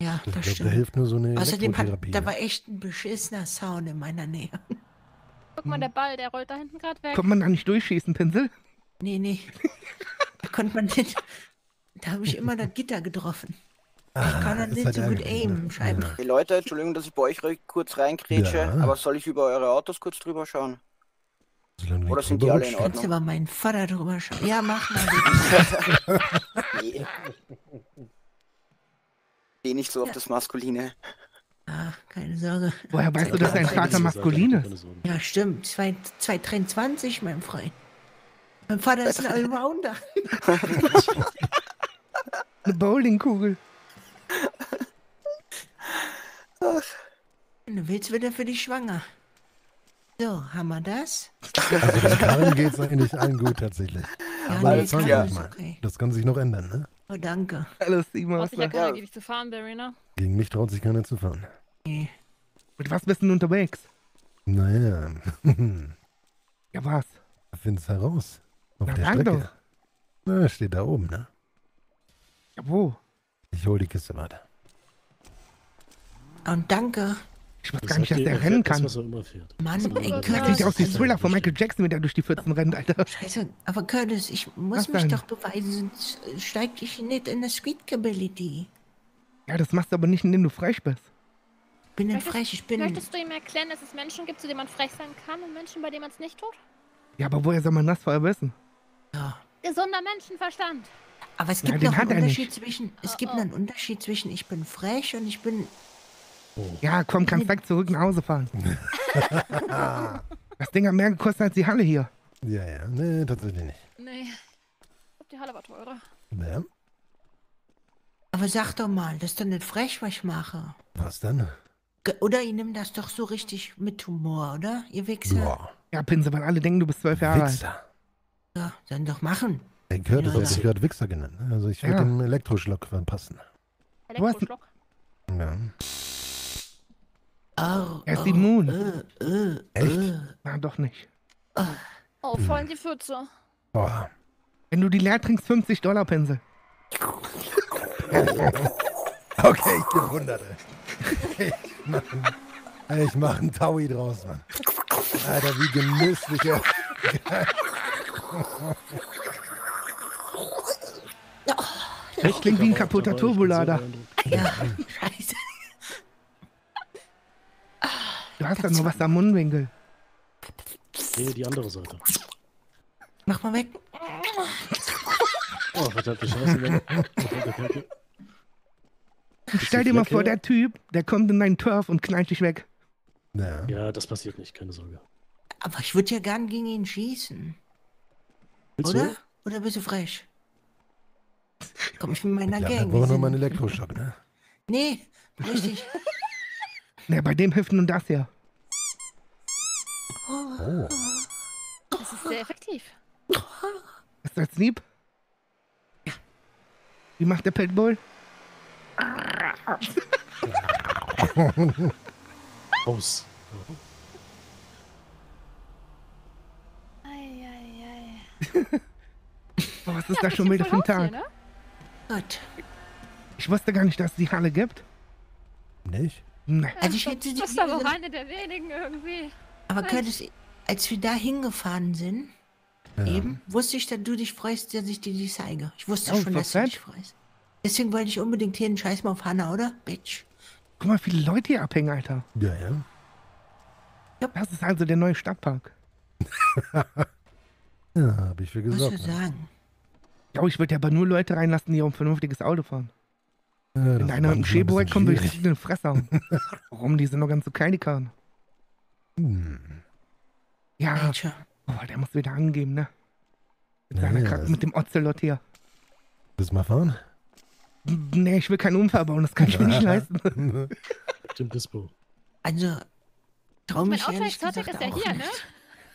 Ja, Ich das glaube, da stimmt. hilft nur so eine Außerdem hat, Elektrotherapie. da war echt ein beschissener Sound in meiner Nähe. Guck mal, der Ball, der rollt da hinten gerade weg. Kommt man da nicht durchschießen, Pinsel? Nee, nee. Da konnte man nicht. Da habe ich immer das Gitter getroffen. Ich kann das ist nicht halt so gut aimen, scheinbar. Hey Leute, Entschuldigung, dass ich bei euch kurz reingrätsche, Ja. aber soll ich über eure Autos kurz drüber schauen? Solange Oder sind die alle in drüber Kannst Ordnung? aber meinen Vater drüber schauen. Ja, mach mal. Nee. Geh nicht so auf das Maskuline. Ah, keine Sorge. Woher weißt du, dass dein Vater maskulin ist? Ja, stimmt. 2 223, mein Freund. Mein Vater ist ein Allrounder. Eine Bowlingkugel. Wenn du willst, wird er für dich schwanger. So, haben wir das? Also den Karren geht es eigentlich allen gut tatsächlich. Ja, Aber nee, das, kann mal. okay. das kann sich noch ändern, ne? Oh, danke. Alles immer Braucht was sich ja keiner gegen dich zu fahren, Barry, ne? Gegen mich traut sich keiner zu fahren. Nee. Mit was bist du denn unterwegs? Naja, Ja, was? find's heraus. Auf Na, der Strecke. doch. Na, steht da oben, ne? Ja, wo? Ich hol die Kiste weiter. Und danke. Ich weiß Das gar nicht, dass der er rennen das, kann. was er immer fährt. Mann, ey, Ja, Das Curtis. sieht aus wie Also- Thriller von Michael Jackson, wie der durch die Pfützen rennt, Alter. Scheiße, aber Curtis, ich muss Was mich denn? doch beweisen, sonst steig ich nicht in das Sweet-Ability. Ja, das machst du aber nicht, indem du frech bist. Ich bin nicht Möchtest- frech, ich bin... Möchtest du ihm erklären, dass es Menschen gibt, zu denen man frech sein kann und Menschen, bei denen man es nicht tut? Ja, aber woher soll man das vorher wissen? Ja. Gesunder Menschenverstand. Aber es gibt den noch einen er Unterschied zwischen... Es Oh, gibt oh. noch einen Unterschied zwischen ich bin frech und ich bin... Ja, komm, kannst direkt zurück nach Hause fahren. das Ding hat mehr gekostet als die Halle hier. Ja, ja, nee, tatsächlich nicht. Nee. Ich glaub, die Halle war teurer. Ja, Aber sag doch mal, das ist doch nicht frech, was ich mache. was denn? Oder ihr nehmt das doch so richtig mit Humor, oder? Ihr Wichser? Ja, Ja, Pinsel, weil alle denken, du bist zwölf Jahre alt. Wichser. Ja, dann doch machen. Der Curtis Ja, hat ja. gerade Wichser genannt. ne? Also ich würde Ja. dem Elektroschlock hast- Elektroschlock. Ja. Oh, Er ist oh, immun. Äh, äh, Echt? äh. Na, doch nicht. Oh, voll in die Pfütze. Boah. Wenn du die leer trinkst, 50 Dollar, Pinsel. Okay, ich gewundert, ey. Ich mach, ein- ich mach einen Taui draus, Mann. Alter, wie genüsslich, ey. Das klingt wie ein kaputter Turbolader. Ja, scheiße. Du hast doch nur was am Mundwinkel. Nee, die andere Seite. Mach mal weg. Oh, verdammte Scheiße. Stell dir mal vor, der Typ, der kommt in deinen Turf und knallt dich weg. Ja. Ja, das passiert nicht, keine Sorge. Aber ich würde ja gern gegen ihn schießen. Willst Oder? du? Oder bist du frech? Komm ich mit meiner Ja, Gang. wir wir brauchen sind- nochmal einen Elektroschock, ne? Nee, richtig. Ne, bei dem hilft nun das hier. Oh. Das ist sehr effektiv. Ist das lieb? Wie macht der Pitbull? Aus. Oh, was ist das schon wieder für ein Tag? ne? Gut. Ich wusste gar nicht, dass es die Halle gibt. Nicht? Nee. Also ich hätte Das ist aber eine der wenigen irgendwie. Aber Nein. Curtis, als wir da hingefahren sind, eben, wusste ich, dass du dich freust, dass ich dir die zeige. Ich wusste Oh, schon, dass du was dich freust. Deswegen wollte ich unbedingt hier einen Scheiß mal auf Hannah, oder? Bitch. Guck mal, wie viele Leute hier abhängen, Alter. Ja, ja. Das ist also der neue Stadtpark. Ja, hab ich für Musst gesorgt. du ne? Sagen. Ja, ich würde ja aber nur Leute reinlassen, die auch ein vernünftiges Auto fahren. Ja, Wenn das einer mit ist dem manchmal ein Schäboy bisschen kommt, würde ich schwierig. richtig in den Fresse hauen. Warum? Die sind noch ganz so klein, die Karren. Hm. Ja, oh, der muss wieder angeben, ne? Mit, seiner ja, Kacke- das- mit dem Ocelot hier. Willst du mal fahren? Nee, ich will keinen Unfall bauen, das kann ich mir nicht leisten. Mit dem Dispo. Also, trau Mein mich Auto ehrlich gesagt ist ja auch hier, nicht. ne?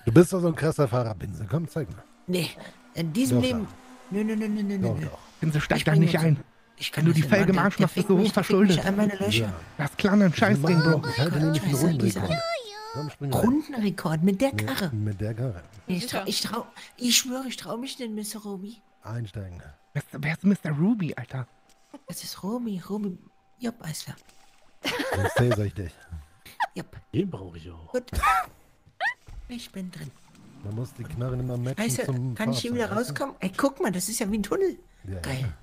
Du bist doch so ein krasser Fahrerpinsel. Komm, zeig mal. Nee, in diesem Leben... Nö, nö, nö, nö, nö, Doch, nö. doch. Binse Ich steigt da nicht ein. Ich Wenn du die das Felge nicht im machen. Arsch machst, bist du mich, hoch der fickt mich verschuldet. an meine Löcher. Ja. Das ist klar, ein Scheiß gegen Bro. Ich halte nämlich einen Rundenrekord. Rundenrekord mit der Karre. Mit, mit der Karre. Ich, trau, ich, trau, ich schwöre, ich trau mich denn, Mr. Romy. Einsteigen. Wer ist- Wer ist Mr. Ruby, Alter? Das ist Romy, Romy. Jupp, alles klar. Taser ich dich. Jupp, Den brauche ich auch. gut. Ich bin drin. Man muss die Knarren immer matchen Weißt du, zum kann ich hier wieder Fahrzeug, weißt du? rauskommen? Ey, guck mal, das ist ja wie ein Tunnel. Ja, Geil.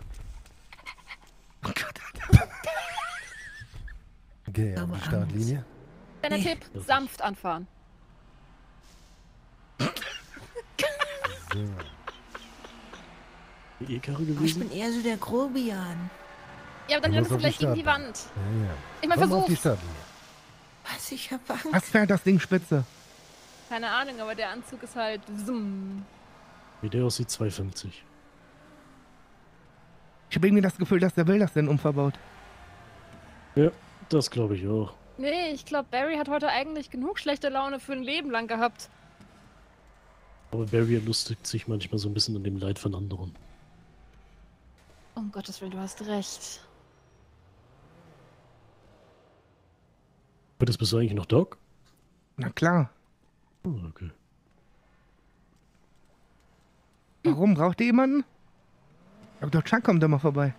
Okay, auf Aber die Startlinie. Deiner Nee. Tipp, sanft anfahren. So. E-Karre ich bin eher so der Grobian. Ja, aber dann rennst du vielleicht gegen die. Wand. Ja, ja. Ich mein. Startlinie. Was, ich hab Angst. Was fährt das Ding spitze? Keine Ahnung, aber der Anzug ist halt zoom. Wie der aussieht, 250. Ich habe irgendwie das Gefühl, dass der will das denn umverbaut. Ja, das glaube ich auch. Nee, ich glaube, Barry hat heute eigentlich genug schlechte Laune für ein Leben lang gehabt. Aber Barry lustigt sich manchmal so ein bisschen an dem Leid von anderen. Um Gottes Willen, du hast recht. Aber das bist du eigentlich noch Doc? Na klar. Oh, okay. Warum? Braucht ihr jemanden? Dr. Chuck kommt immer vorbei.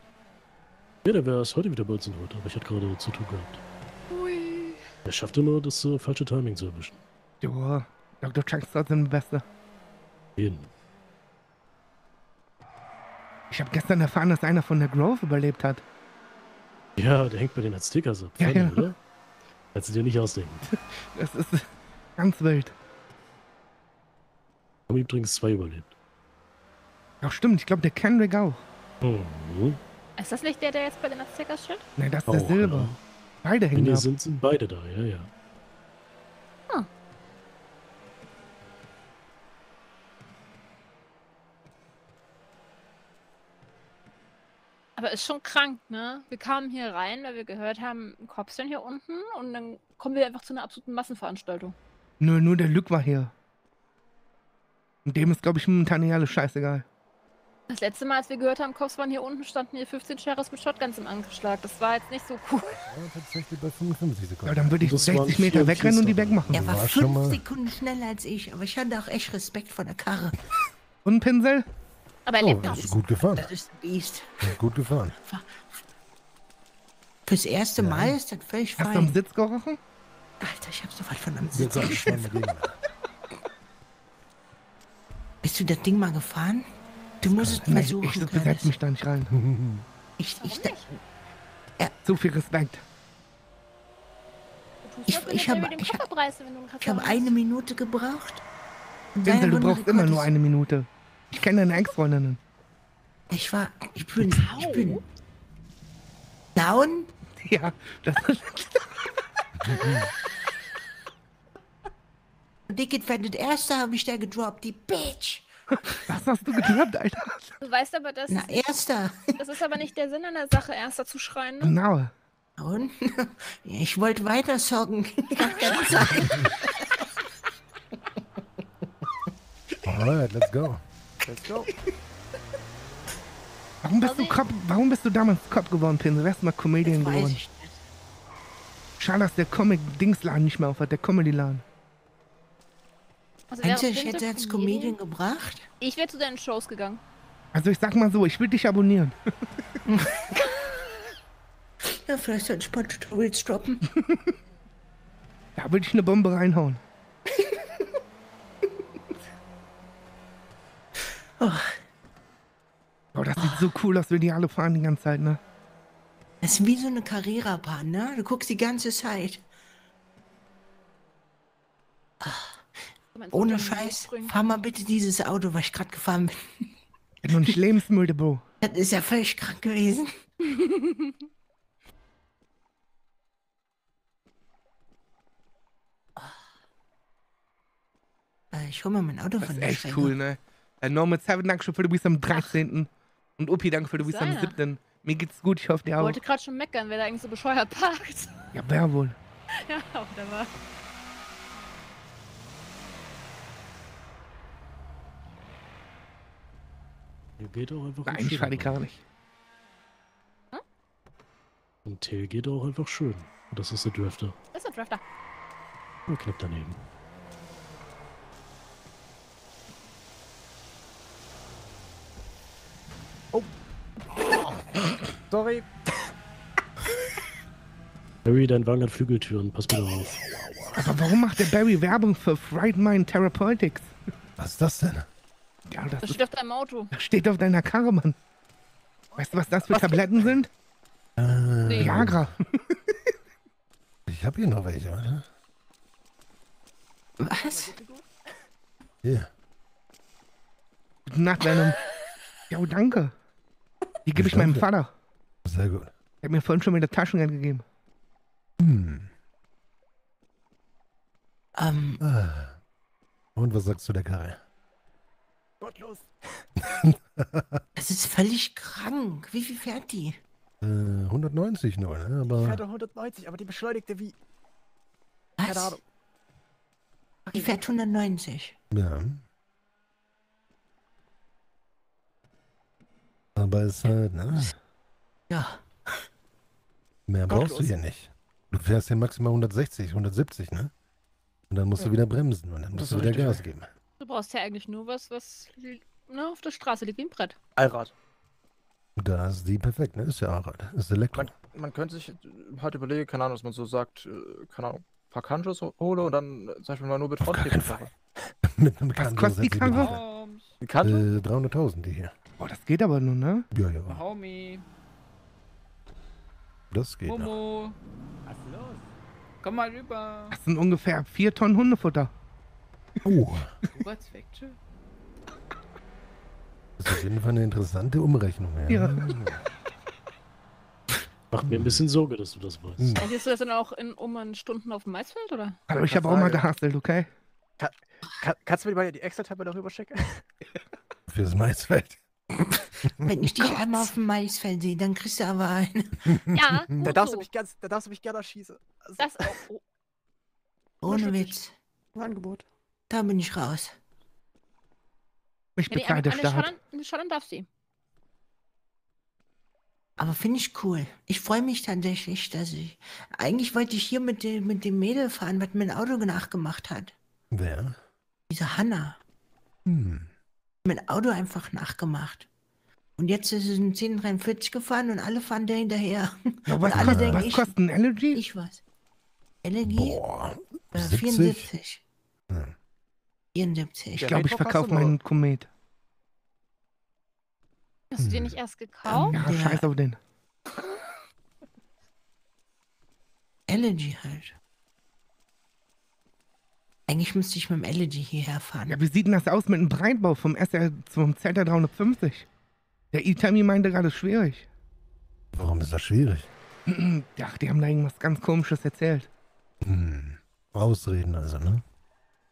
Ja, der wäre erst heute wieder bei uns in heute, aber ich hatte gerade zu tun gehabt. Ui. Er schafft immer, das äh, falsche Timing zu erwischen. Joa, Dr. Chuck ist trotzdem der Beste. Jeden. Ich habe gestern erfahren, dass einer von der Grove überlebt hat. Ja, der hängt bei den Aztekers ab. Ja, Funny, ja. oder? Kannst du dir nicht ausdenken. Das ist ganz wild. Haben übrigens zwei überlebt. Ach stimmt, ich glaube der Kendrick auch. Mhm. Ist das nicht der, der jetzt bei den Aztecas steht? Ne, das ist der Auch, Silber. ja. Beide Wenn hängen die ab. sind, sind beide da, ja, ja. Aber ist schon krank, ne? Wir kamen hier rein, weil wir gehört haben, Cops sind hier unten und dann kommen wir einfach zu einer absoluten Massenveranstaltung. Nur, nur der Luke war hier. Und dem ist, glaube ich, momentan eh alles scheißegal. Das letzte Mal, als wir gehört haben, Cops waren hier unten, standen hier 15 Sheriffs mit Shotguns im Angeschlag. Das war jetzt nicht so cool. Ja, tatsächlich bei 55 Sekunden. Ja, dann würde ich Das 60 waren Meter wegrennen und die wegmachen. Er war war schon fünf mal- Sekunden schneller als ich, aber ich hatte auch echt Respekt vor der Karre. Und ein Pinsel? Aber er Oh, lebt das noch. ist gut gefahren. Das ist ein Biest. Gut gefahren. Fürs erste Mal ist das völlig Hast du am fein. Sitz gerochen? Alter, ich hab so was von am Jetzt Sitz. ich schon dem. Bist du das Ding mal gefahren? Du musst es Nee, versuchen. ich setz Kleines. mich da nicht rein. Ich, ich, Zu viel Respekt. ich, Ich, habe hast. eine Minute gebraucht. Deine du brauchst immer nur ist- eine Minute. Ich kenne deine Ex-Freundinnen. Ich war, ich bin, ich bin down. Ja, das Dicket war das erste, habe ich da gedroppt, die Bitch. Was hast du geklappt, Alter? Du weißt aber, dass Na, erster. das ist aber nicht der Sinn an der Sache, erster zu schreien. Ne? Genau. Und? Ich wollte weiter soggen. Alright, let's go. Let's go. Warum bist du Cop, warum bist du damals Cop geworden, Pinsel? Wärst du mal Comedian Weiß geworden? ich nicht. Schade, dass der Comic-Dingsladen nicht mehr aufhat, der Comedy-Laden. Also Meinst du, ich hätte als Comedian gebracht? Ich wäre zu deinen Shows gegangen. Also ich sag mal so, ich will dich abonnieren. Ja, vielleicht soll ich ein paar Tutorials droppen. Da würde ich eine Bombe reinhauen. Oh, Oh, das sieht so cool aus, wie die alle fahren die ganze Zeit, ne? das ist wie so eine Carrera-Bahn, ne? Du guckst die ganze Zeit. Ohne Scheiß, fahr mal bitte dieses Auto, was ich gerade gefahren bin. Ich bin noch nicht lebensmüde, Bro. Das ist ja völlig krank gewesen. Äh, Ich hol mal mein Auto Das von ist der echt Strecke. cool, ne? Äh, Norman Seven, danke schön für du bist am 13. Und Uppi, danke für du bist am Seiner. 7. Mir geht's gut, ich hoffe dir Ich auch. wollte gerade schon meckern, wer da eigentlich so bescheuert parkt. Ja, wer wohl? ja, auch Hier geht auch einfach Nein, schön. ich fahr die Karre nicht. Und Tail geht auch einfach schön. Und das ist der Drifter. Das ist der Drifter. Und knapp daneben. Sorry. Harry, dein Wagen hat Flügeltüren. Pass bitte auf. Aber warum macht der Barry Werbung für Fright Mind Therapeutics? Was ist das denn? Ja, das, Das ist, steht auf deinem Auto. das steht auf deiner Karre, Mann. Weißt du, was das für Tabletten sind? Äh, Nee. Viagra. Ich habe hier noch welche, oder? Was? Hier. Gute Nacht, Venom. Ja, danke. Die gebe ich meinem Vater. Sehr gut. Der hat mir vorhin schon wieder Taschengeld gegeben. Hm. Ähm, Ah. Und was sagst du der Karre? Gottlos. das ist völlig krank. Wie viel fährt die? Äh, 190 nur, ne? Ich fährt Aber 190, aber die beschleunigte wie. Keine Was? Ahnung. Die fährt 190. ja. Aber es halt, ne? Ja. Mehr brauchst du Gottlos. hier nicht. Du fährst hier maximal 160, 170, ne? Und dann musst du wieder bremsen und dann musst Das du ist wieder. Gas geben. Du brauchst ja eigentlich nur was, was ne, auf der Straße liegt wie ein Brett. Allrad. Da ist die perfekt, ne? Ist ja Arad. Ist Elektro. Man, man könnte sich halt überlegen, keine Ahnung, dass man so sagt, äh, keine Ahnung, ein paar Kanjos hole und dann äh, zum Beispiel mal nur mit Fronttrieb fahre. Mit einem Was Kanto kostet die bitte. Die Kanto? Äh, 300.000 die hier. Boah, das geht aber nur, ne? Ja, ja. Homie, Das geht noch. Momo. Was ist los? Komm mal rüber. Das sind ungefähr 4 Tonnen Hundefutter. Oh, Kurzweg, das ist auf jeden Fall eine interessante Umrechnung. Ja. Ja. Macht mir ein bisschen Sorge, dass du das weißt. Hm. Gehst du das dann auch in um an Stunden auf dem Maisfeld, oder? Aber ich habe auch mal gehustelt, okay? Kann, kannst du mir mal die Excel-Tabelle darüber schicken? Fürs Maisfeld. Wenn ich dich einmal auf dem Maisfeld sehe, dann kriegst du aber einen. Ja, Da darfst, so. du mich ganz, da darfst du mich gerne erschießen. Also, Das auch. Oh, Ohne Witz. ein Angebot. Da bin ich raus. Mich ja, nee, bezahlt an, Staat. Schottern, Schottern darfst du. Aber finde ich cool. Ich freue mich tatsächlich, dass ich. Eigentlich wollte ich hier mit dem, mit dem Mädel fahren, was mir ein Auto nachgemacht hat. Wer? Diese Hanna. Hm. Mein Auto einfach nachgemacht. Und jetzt ist es in 1043 gefahren und alle fahren da hinterher. Ja, und was, alle kostet, denken, was ich, kostet ein Elegy? ich was. Energie? Boah, Äh, 70? 74. Hm. 74. Ich glaube, ich verkaufe meinen Komet. Hast du den nicht erst gekauft? Ja, scheiß auf den. Elegy halt. Eigentlich müsste ich mit dem Elegy hierher fahren. Ja, wie sieht denn das aus mit dem Breitbau vom SR zum ZR 350? Der Itami meinte gerade schwierig. Warum ist das schwierig? Ach, die haben da irgendwas ganz komisches erzählt. Hm. Ausreden also, ne?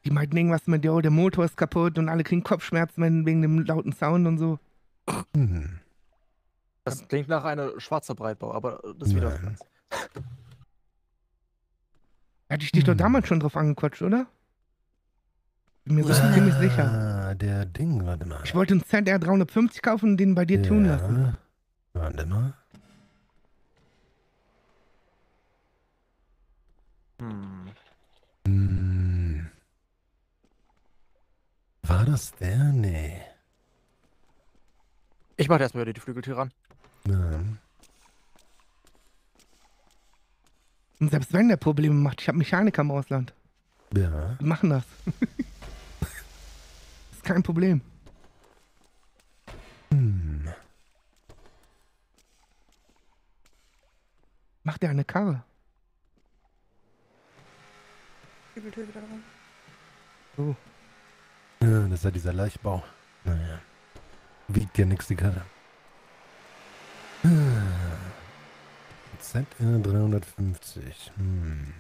Die meinten irgendwas mit, jo, der Motor ist kaputt und alle kriegen Kopfschmerzen wegen dem lauten Sound und so. Hm. Das klingt nach einer schwarzer Breitbau, aber das ist wieder. Nein. Hatte ich dich doch damals schon drauf angequatscht, oder? Bin mir so Ah, ziemlich sicher. der Ding, warte mal. Ich wollte einen ZR 350 kaufen und den bei dir tun lassen. Warte mal. Hm. Hm. War das der? Nee. Ich mach erstmal wieder die Flügeltür ran. Nein. Und selbst wenn der Probleme macht, ich habe Mechaniker im Ausland. Ja. Die machen das. ist kein Problem. Hm. Macht er eine Karre? Flügeltür wieder dran. So. Das ist ja dieser Leichtbau. Naja. Wiegt ja nix die Karre. Ah. ZR 350. Hm.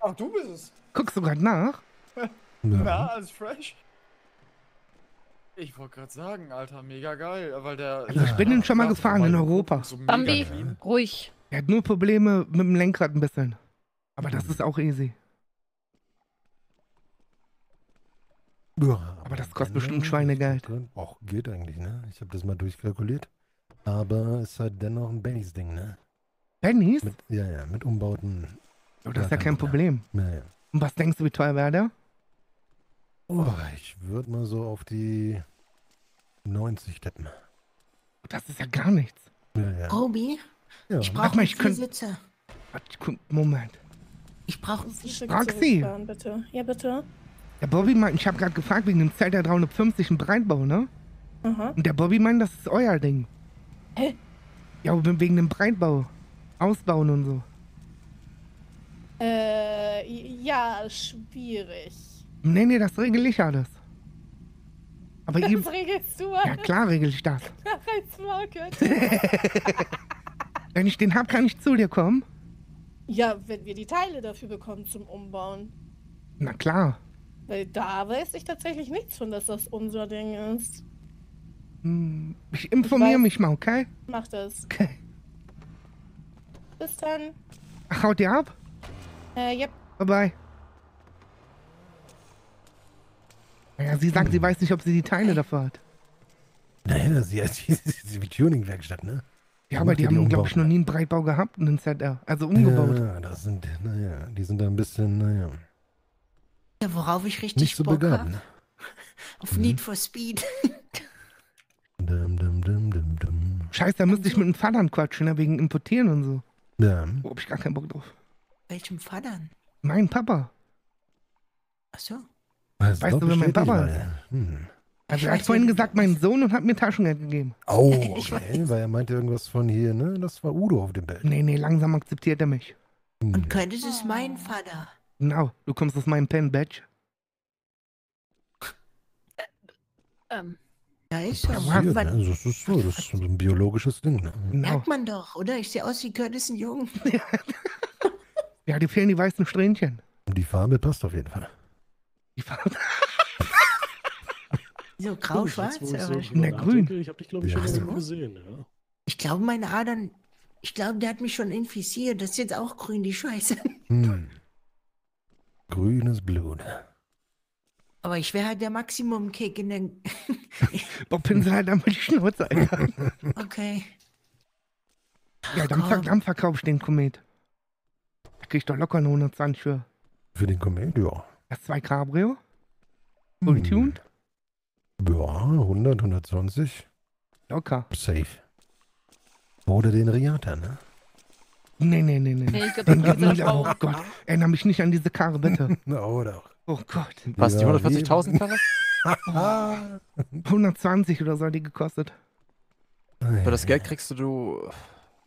Ach, du bist es. Guckst du gerade nach? Na, alles fresh? Ich wollte gerade sagen, Alter, mega geil, weil der. Also ich bin den schon mal gefahren in Europa. So Bambi, ruhig. Er hat nur Probleme mit dem Lenkrad ein bisschen. Aber das ist auch easy. Ja, Aber das kostet bestimmt Schweinegeld. Auch geht eigentlich, ne? Ich habe das mal durchkalkuliert. Aber ist halt dennoch ein Bennys Ding, ne? Bennys? Mit, ja, ja, mit Umbauten. Oh, das ist ja kein Problem. Ja, ja. Und was denkst du, wie teuer wäre der? Oh, ich würde mal so auf die 90 tippen. Das ist ja gar nichts. Ja, ja. Robi, Ja. ich Warte brauche mal, ich könnt- Sitze. Moment. Ich brauche Roxy. Zurückfahren, bitte. Ja, bitte. Der Bobby meint, ich habe gerade gefragt wegen dem ZR 350 im Breitbau, ne? Aha. Und der Bobby meint, das ist euer Ding. Hä? Ja, wegen dem Breitbau. Ausbauen und so. Äh, ja, schwierig. Nee, nee, das regel ich alles. Aber ihr. Das regelst du Ja, klar regel ich das. Wenn ich den hab, kann ich zu dir kommen. ja, wenn wir die Teile dafür bekommen zum Umbauen. Na klar. Weil da weiß ich tatsächlich nichts von, dass das unser Ding ist. Hm, Ich informiere mich mal, okay? Mach das. Okay. Bis dann. Ach, haut ihr ab? Äh, yep. Bye bye. Naja, sie sagt, sie weiß nicht, ob sie die Teile dafür hat. Naja, sie ist die Tuning-Werkstatt, ne? Ja, aber die ja haben, glaube ich, noch nie einen Breitbau gehabt, einen ZR. Also umgebaut. Ja, das sind, naja, die sind da ein bisschen, naja, Ja, worauf ich richtig nicht so Bock begabt. hab. ne? Auf Need for Speed. Dum, dum, dum, dum, dum. Scheiße, da müsste ich mit dem Vatern quatschen, ne, wegen Importieren und so. Ja. Wo hab ich gar keinen Bock drauf. Welchem Vatern? Mein Papa. Achso. Weißt, Weißt du, wer mein Papa ist? Hm. Also er hat vorhin gesagt, mein Sohn und hat mir Taschengeld gegeben. Oh, okay, weil er meinte irgendwas von hier, ne? Das war Udo auf dem Bild. Nee, nee, langsam akzeptiert er mich. Und könnte es mein Vater? Genau, du kommst aus meinem Pen-Badge. Ähm, Ja, ist so. Passiert, Was- ne? Das ist so, das ist so ein biologisches Ding, ne? Genau. Merkt man doch, oder? Ich sehe aus wie Curtis ein Jung. Ja, dir fehlen die weißen Strähnchen. Die Farbe passt auf jeden Fall. Die Farbe. So grau-schwarz. so drüber nachdenke, Ich habe dich, glaube ich, schon Ja. irgendwo gesehen, ja. Ich glaube, meine Adern. Ich glaube, der hat mich schon infiziert. Das ist jetzt auch grün, die Scheiße. Hm. Grünes Blut. Aber ich wäre halt der Maximum-Kick in den. Bob Pinsel halt einmal die Schnauze, Alter. Okay. Ja, dann, ver dann verkauf ich den Komet. Da krieg ich doch locker eine 120 für. Für den Comet, ja. Das 2 Cabrio. Fully tuned. Ja, 100, 120. Locker. Safe. Oder den Riata, ne? Nee, nee, nee, nee. Nee, ich glaub, Den geht Mila. auch. Oh Gott. Erinnere mich nicht an diese Karre, bitte. oh, doch. Oh Gott. Was, die Ja, 140.000 Karre? 120 oder so hat die gekostet. Für das Geld kriegst du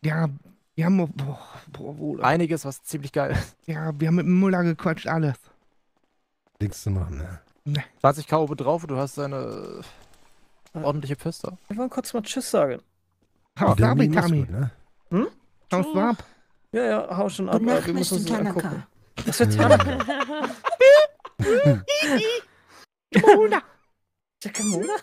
Ja, wir haben. Boah, boah, einiges, was ziemlich geil ist. Ja, wir haben mit dem Muller gequatscht, alles. Nichts zu machen, ne? 20 K oben drauf und du hast eine ordentliche Pfister. Wir wollen kurz mal Tschüss sagen. Haus Der ab, Mini ist Tami. gut, ne? Hm? Haus ab. Ja, ja, hau schon ab. Nacht, wir müssen uns das angucken. Das wird Tanaka. Mona. Jackamona?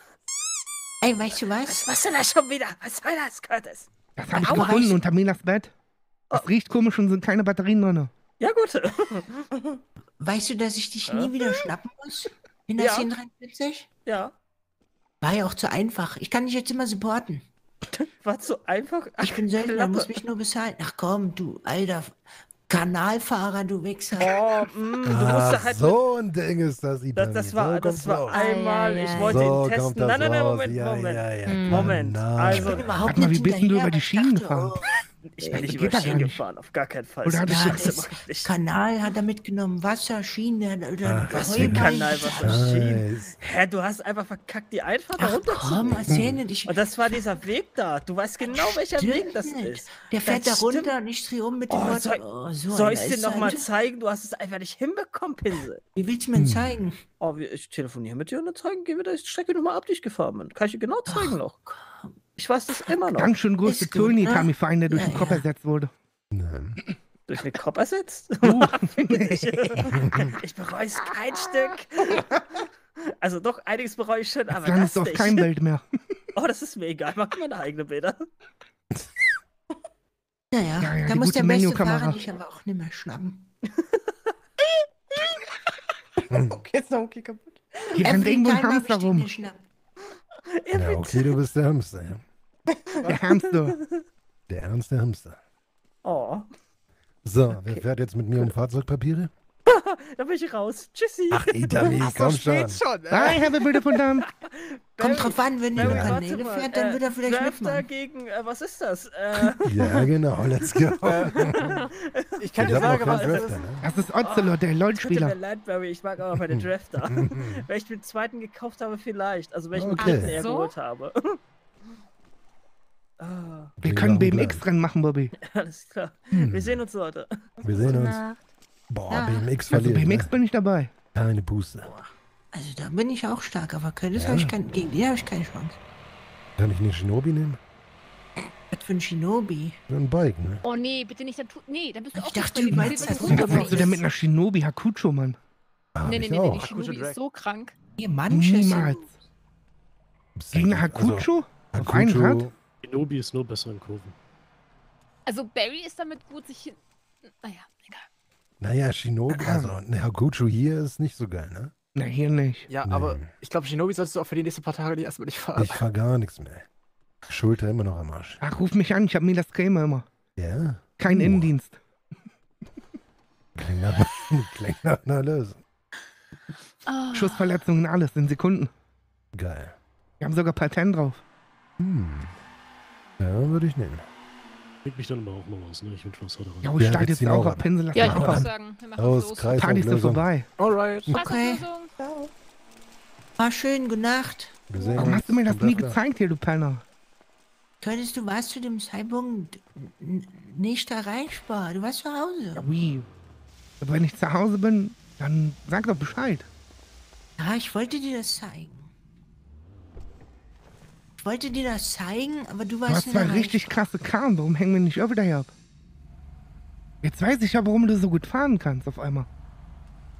Ey, weißt du was? Was machst du da schon wieder? Was soll das, Curtis? Das habe ich Aua, gefunden ich- unter Milas Bett. Das riecht komisch und sind keine Batterien drin. Ja, gut. Weißt du, dass ich dich nie wieder schnappen muss? In der Ja. 1043? Ja. War ja auch zu einfach. Ich kann dich jetzt immer supporten. War zu einfach. Ich bin Söldner, Klappe. muss mich nur bezahlen. Ach komm, du alter Kanalfahrer, du Wichser. Oh, mm, du Ah, musst halt. so ein Ding ist das, Itami. Das, das war, so das war raus. einmal, ich wollte So ihn testen. das Nein, nein, nein, raus. Moment, Ja, Moment. ja, ja, Moment. genau. Also, überhaupt Warte mal, wie nicht bist du über die ich Schienen gefahren? Ich bin nicht geht über das Schienen nicht. gefahren, auf gar keinen Fall. Oder hattest Ja, du- das nicht. Kanal hat er mitgenommen, Wasser, Schiene oder Ach, Was Ach, für. Kanal, was für Schienen. Hä, du hast einfach verkackt, die Einfahrt da Ach runter komm, erzähl nicht. Ich, Und das war dieser Weg da. Du weißt genau, welcher Stimmt Weg das nicht. ist. Der fährt Das da runter stimmt. und ich drehe um mit dem Oh, Wort. soll, oh, so soll ich dir nochmal zeigen? Du hast es einfach nicht hinbekommen, Pinsel. Wie willst du mir denn zeigen? Oh, ich telefoniere mit dir und dann zeigen, gehen wir die Strecke nochmal ab, die ich gefahren bin. Kann ich dir genau zeigen noch. Ich weiß das immer noch. Ganz schön große Ist gut, Toni, ne? Tami, Verein, der durch Ja, den Kopf ja. ersetzt wurde. Nein. Durch den Kopf ersetzt? Du. Dich. ich bereue es kein Stück. Also doch, einiges bereue ich schon, aber landest das du auf nicht. kein Bild mehr. Oh, das ist mir egal. Mach meine eigenen Bilder. Naja, Ja, ja, da muss der beste Menü-Kamera. Fahrer dich aber auch nicht mehr schnappen. Okay, ist der okay kaputt. Hier rennt irgendwo ein Hamster ich rum. Ja, okay, du bist der Hamster. Ja. Der Hamster. Der ernste Hamster. Oh, So, wer fährt jetzt mit mir um Fahrzeugpapiere? da bin ich raus. Tschüssi. Ach, Itami, komm schon. schon, I have a beautiful. Kommt drauf an, wenn Barry, die warte Kanäle mal, fährt, dann äh, wird er vielleicht Drafter mitmachen. gegen, äh, was ist das? Äh, Ja, genau, let's go. Ich kann Ich dir hab noch sagen, keinen was es Drafter, ist. ne? Das ist Ocelot, der Tut mir LOL-Spieler. leid, Barry, ich mag auch meine Drafter. wenn ich den zweiten gekauft habe, vielleicht. Also wenn ich den Okay. dritten eher So? geholt habe. Ah, Wir können. BMX-Rennen machen, Bobby. alles klar. Hm. Wir sehen uns heute. Wir sehen uns. Boah, Ja. BMX Also verliert. BMX ne? bin ich dabei. Keine Puste. Also da bin ich auch stark, aber Curtis Ja. hab ich kein, gegen den habe ich keine Chance. Kann ich eine Shinobi nehmen? Was für ein Shinobi. So ein Bike, ne? Oh nee, bitte nicht, dann tu. Nee, dann bist du Ich auch dachte, nicht du meinst das so Was Wunderbar. machst du denn mit einer Shinobi Hakucho, Mann? Hab Nee, nee, ich nee, nee, die Shinobi ist so krank. Ihr Manches. Niemals. Gegen eine Hakucho? Also, Auf einen Rad? Shinobi ist nur besser in Kurven. Also Barry ist damit gut, sich hin. Naja, egal. naja, Shinobi, also eine Hakucho hier ist nicht so geil, ne? Na, hier nicht. Ja, Nee. aber ich glaube, Shinobi solltest du auch für die nächsten paar Tage die erstmal nicht fahren. Ich fahr gar nichts mehr. Schulter immer noch am Arsch. Ach, ruf mich an, ich hab mir das Gamer immer. Ja? Kein Uh. Innendienst. Klingt nach, klingt nach einer Lösung. Ah. Schussverletzungen, alles in Sekunden. Geil. Wir haben sogar Patent drauf. Hm. Ja, würde ich nehmen. Leg mich dann aber auch mal aus, ne? Ich bin schon heute Ja, ich Ja, starte wir jetzt auch ab. Pinsel. Lass Ja, ich würde sagen, wir machen Aus los. Kreis- Party ist so vorbei. Alright. Okay. Auslösung. War schön, gute Nacht. Warum hast du mir das nie gezeigt hier, du Penner? Curtis, du warst zu dem Zeitpunkt nicht erreichbar. Du warst zu Hause. Ja, wie? Aber wenn ich zu Hause bin, dann sag doch Bescheid. Ja, ich wollte dir das zeigen. Ich wollte dir das zeigen, aber du Du warst hast nicht zwei richtig krasse Karren. Warum hängen wir nicht öfter hier ab? Jetzt weiß ich ja, warum du so gut fahren kannst auf einmal.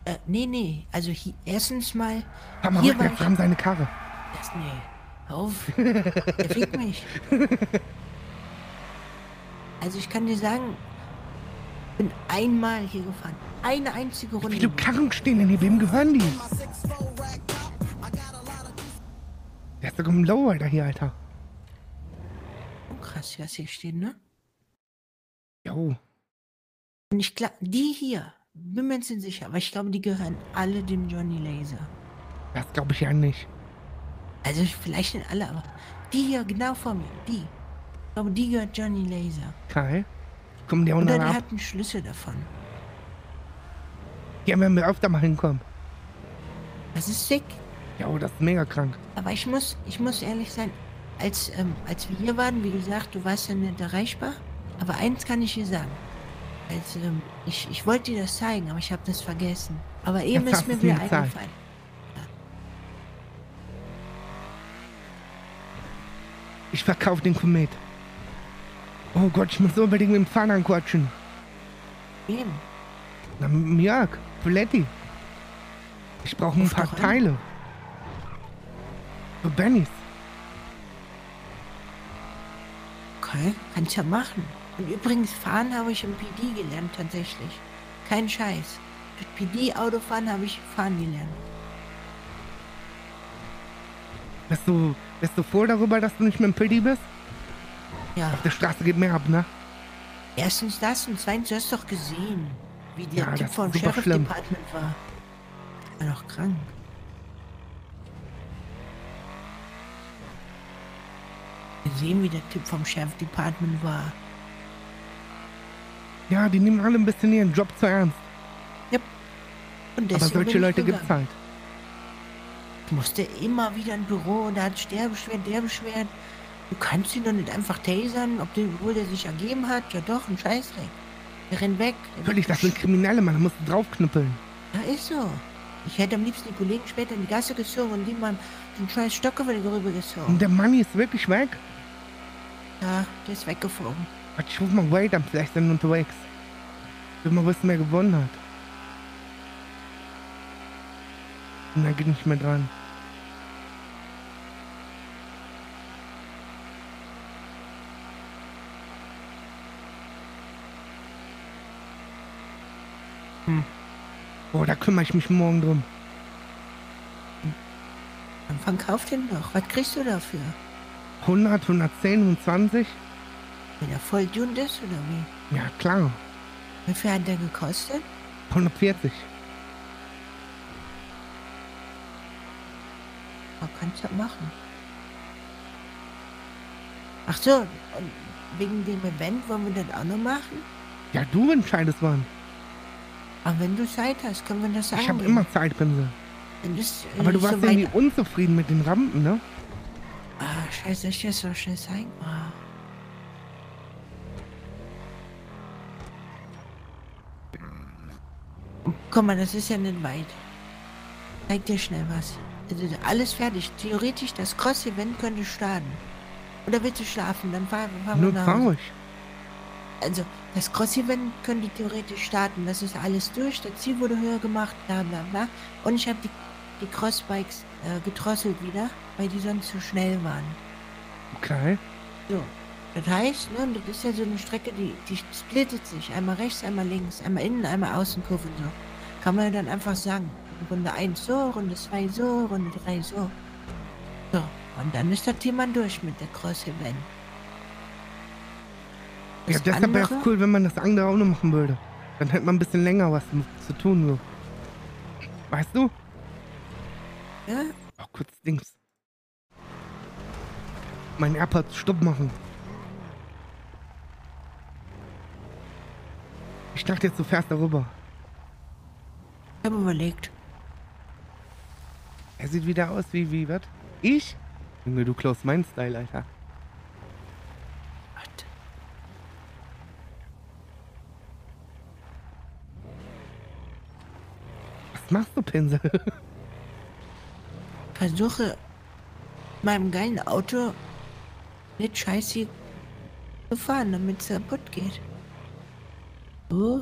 Äh, nee, nee. Also hier, erstens mal. Komm mal hier rückwärts, wir haben seine Karre. Das, nee. Hör Auf. Der fickt mich. Also ich kann dir sagen, ich bin einmal hier gefahren. Eine einzige Runde. Wie viele Karren stehen denn hier? Wem gehören die? Der ist sogar im Lowrider hier, Alter. Oh, krass, was hier steht, ne? Jo. Und ich glaube, die hier, bin mir jetzt nicht sicher, aber ich glaube, die gehören alle dem Johnny Laser. Das glaube ich ja nicht. Also vielleicht nicht alle, aber die hier genau vor mir, die. Ich glaube, die gehört Johnny Laser. Kai? Kommen die auch Oder noch der ab? hat einen Schlüssel davon. Ja, wenn wir öfter mal hinkommen. Das ist sick. Ja, oh, das ist mega krank. Aber ich muss, ich muss ehrlich sein, als, ähm, als wir hier waren, wie gesagt, du warst ja nicht erreichbar. Aber eins kann ich dir sagen. Als, ähm, ich, ich wollte dir das zeigen, aber ich habe das vergessen. Aber eben Jetzt ist mir wieder eingefallen. Ich verkaufe den Komet. Oh Gott, ich muss unbedingt mit dem Fahrer quatschen. Wem? Na, Jörg, Poletti. Ich brauche ein paar doch an. Für Bennys. Okay, kannst ja machen. Und übrigens, fahren habe ich im PD gelernt, tatsächlich. Kein Scheiß. Durch PD-Autofahren habe ich fahren gelernt. Bist du, bist du froh darüber, dass du nicht mit dem PD bist? Ja. Auf der Straße geht mehr ab, ne? Erstens das und zweitens, du hast doch gesehen, wie der Ja, Typ vom Sheriff schlimm. Department war. War doch krank. Gesehen, wie der Typ vom Sheriff Department war. Ja, die nehmen alle ein bisschen ihren Job zu ernst. Und Aber solche Leute gibt's gegangen. halt. Ich musste immer wieder ein Büro und da hat der beschwert, der beschwert. Du kannst ihn doch nicht einfach tasern, ob der, obwohl der sich ergeben hat. Ja doch, ein Scheißdreck. Der rennt weg. Natürlich, das sind Kriminelle, man, da musst du draufknüppeln. Ja, ist so. Ich hätte am liebsten die Kollegen später in die Gasse gezogen und die mal den scheiß Stock über die Rübe gezogen. Und der Money ist wirklich weg? Ja, der ist weggeflogen. Ich ruf mal Wade an, vielleicht sind wir unterwegs. Ich will mal wissen, wer gewonnen hat. Und er geht nicht mehr dran. Hm. Boah, da kümmere ich mich morgen drum. Dann verkauf den doch. Was kriegst du dafür? 100, 110, 120? Wenn er voll dünn ist oder wie? Ja, klar. Wie viel hat der gekostet? 140. Man kann es ja machen. Ach so, und wegen dem Event wollen wir das auch noch machen? Ja, du entscheidest wann. Aber wenn du Zeit hast, können wir das sagen. Ich habe immer Zeit, Pinsel. Äh, Aber du so warst weit- irgendwie unzufrieden mit den Rampen, ne? Ah, scheiße, so schnell zeigen. Ah. Guck mal, das ist ja nicht weit. Zeig dir schnell was. Also, alles fertig. Theoretisch, das Cross-Event könnte starten. Oder willst du schlafen? Dann fahren fahren wir nach Hause. Also, das Cross-Event könnte theoretisch starten. Das ist alles durch. Das Ziel wurde höher gemacht, bla bla bla. Und ich habe die, die Crossbikes äh, gedrosselt wieder, weil die sonst zu schnell waren. Okay. So. Das heißt, ne, das ist ja so eine Strecke, die, die splittet sich. Einmal rechts, einmal links, einmal innen, einmal außenkurve und so. Kann man ja dann einfach sagen. Runde 1 so, Runde 2 so, Runde 3 so. So. Und dann ist das Thema durch mit der Cross-Event. Ja, Das deshalb wäre es andere- cool, wenn man das andere auch noch machen würde. Dann hätte man ein bisschen länger was zu tun. So. Weißt du? Ja? Oh, kurz Dings. Mein AirPods Stopp machen. Ich dachte jetzt, du fährst darüber. Ich habe überlegt. Er sieht wieder aus wie, wie, was? Ich? Junge, du klaust meinen Style, Alter. Was machst du, Pinsel? Versuche mit meinem geilen Auto nicht scheiße zu fahren, damit es kaputt geht. Oh,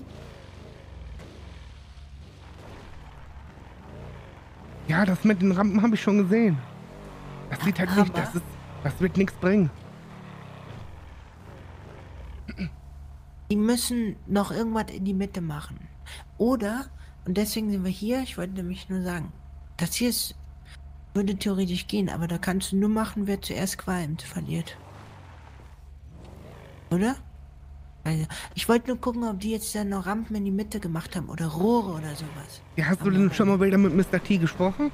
Ja, das mit den Rampen habe ich schon gesehen. Das sieht halt nicht, aber- das ist, das wird nichts bringen. Die müssen noch irgendwas in die Mitte machen. Oder, und deswegen sind wir hier, ich wollte nämlich nur sagen, das hier ist, würde theoretisch gehen, aber da kannst du nur machen, wer zuerst qualmt, verliert. Oder? Also, ich wollte nur gucken, ob die jetzt dann noch Rampen in die Mitte gemacht haben oder Rohre oder sowas. Ja, hast du denn schon mal wieder mit Mr. T gesprochen?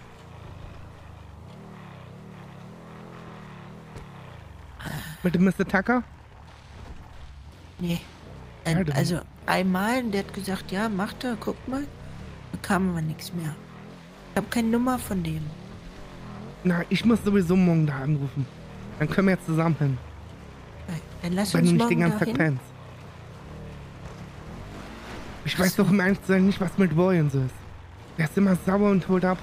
Mit dem Mr. Tucker? Nee. Ein, also einmal, der hat gesagt, ja, macht er, guck mal. Da kam aber nichts mehr. Ich habe keine Nummer von dem. Na, ich muss sowieso morgen da anrufen. Dann können wir jetzt zusammen hin. Dann lass Wenn uns du nicht den ganzen Tag pennst. Ich weiß doch im Ernst sein nicht, was mit und so ist. Der ist immer sauer und holt ab.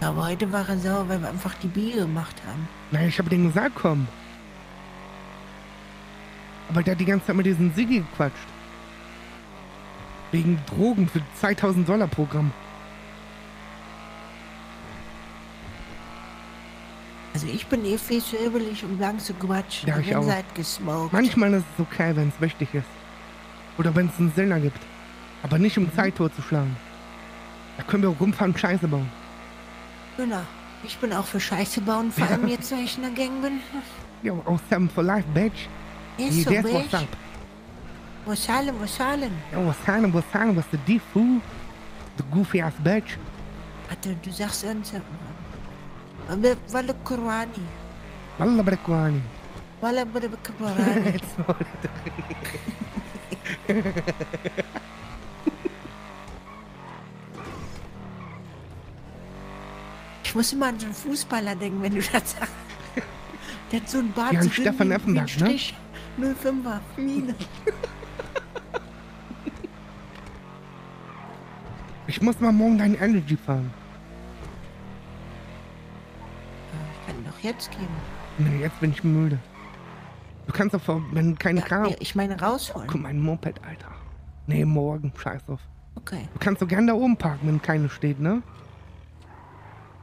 Aber heute war er sauer, weil wir einfach die Biege gemacht haben. Nein, ich habe denen gesagt, komm. Aber der hat die ganze Zeit mit diesem Sigi gequatscht. Wegen Drogen für 2000 Dollar Programm. Also ich bin eh viel zu übelig, um lang zu quatschen. Ja, Ich auch. gesmoked. Manchmal ist es okay, wenn es wichtig ist. Oder wenn es einen Sinn ergibt. Aber nicht um Zeit totzuschlagen. Da können wir auch rumfahren und Scheiße bauen. Genau. Ich bin auch für Scheiße bauen, vor allem jetzt, weil ich in der Gang bin. Yo, oh, Seven for Life, bitch. Ist so, that's bitch. what's up. Was hallen, was hallen? Yo, what's happening, what's happening, what's the deep fool? The goofy ass bitch. Warte, du sagst uns. Äh, äh, Walla Kurani. Wallah Brekwani. Walla Kurani. Jetzt mal Ich muss immer an so einen Fußballer denken, wenn du das sagst. Der hat so einen Bart Ja, so Stefan Effenberg, ne? Strich. 05er, Mine. Ich muss mal morgen deinen Energy fahren. Ich kann doch jetzt geben. Nee, jetzt bin ich müde. Du kannst doch, vor- wenn keine Karte. nee, ich meine rausholen. Guck, mein Moped, Alter. Nee, morgen. Scheiß drauf. Okay. Du kannst doch gern da oben parken, wenn keine steht, ne?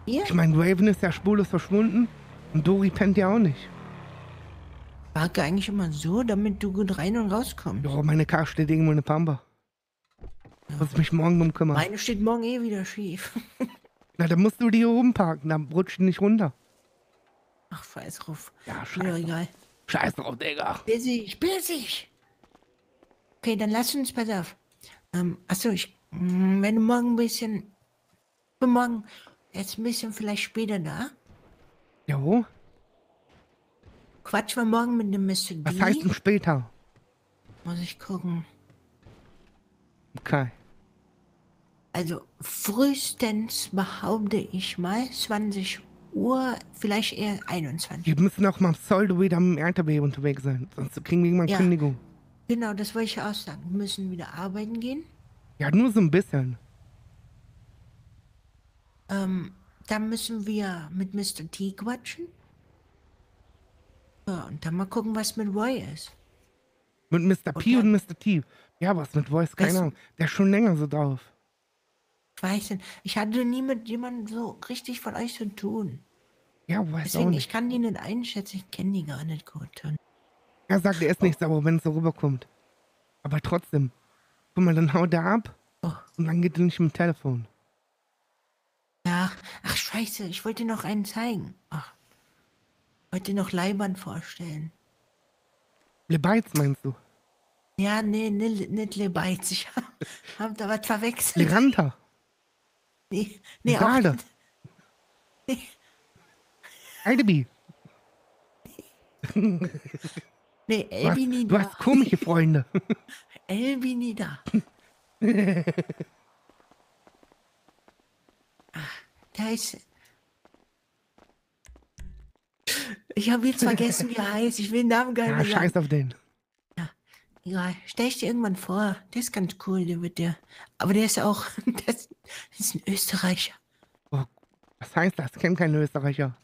Hier? Ich meine, Raven ist ja spurlos verschwunden. Und Dori pennt ja auch nicht. Parke eigentlich immer so, damit du gut rein und rauskommst. Jo, meine Karre steht irgendwo in der Pampa. Muss ich mich morgen drum kümmern. Meine steht morgen eh wieder schief. Na, dann musst du die hier oben parken, dann rutscht die nicht runter. Ach, scheiß drauf. Ja, scheiß egal. Scheiß drauf, Digga. Bissig, bissig. Okay, dann lass uns, pass auf. Ähm, achso, ich, mm, wenn du morgen ein bisschen, bin morgen jetzt ein bisschen vielleicht später da. Jo, Quatsch wir morgen mit dem Mr. D. was heißt denn später? Muss ich gucken. Okay. Also frühestens behaupte ich mal 20 Uhr, vielleicht eher 21. Wir müssen auch mal am Soldo wieder mit dem RTW unterwegs sein. Sonst kriegen wir irgendwann Ja. Kündigung. Genau, das wollte ich auch sagen. Wir müssen wieder arbeiten gehen. Ja, nur so ein bisschen. Ähm, dann müssen wir mit Mr. T quatschen. Ja, und dann mal gucken, was mit Roy ist. Mit Mr. P und Mr. T. Ja, was mit Voice, keine Was? Ahnung. Der ist schon länger so drauf. Ich weiß nicht. Ich hatte nie mit jemandem so richtig von euch zu tun. Ja, weiß auch Deswegen, nicht. ich kann die nicht einschätzen. Ich kenne die gar nicht gut. Er sagt, er ist nicht sauer, wenn es so rüberkommt. Aber trotzdem. Guck mal, dann haut er ab. Oh. Und dann geht er nicht mit dem Telefon. ja, ach scheiße, ich wollte dir noch einen zeigen. Ach, wollte dir noch Leibern vorstellen. Le Bites meinst du? Ja, nee, nee nicht Lebeiz. Ich hab, hab da was verwechselt. Leranta. Nee, nee, auch Garde. nicht. Nee. Heidebi. Nee, Du hast, Elbi du hast komische Freunde. Elbi nieder. Da ist. Ich habe jetzt vergessen, wie er heißt. Ich will den Namen gar nicht ja, sagen. scheiß auf den. Egal, stell ich dir irgendwann vor. Der ist ganz cool, der wird der. Aber der ist auch. Das ist ein Österreicher. Was heißt das? Ich kenn keinen Österreicher.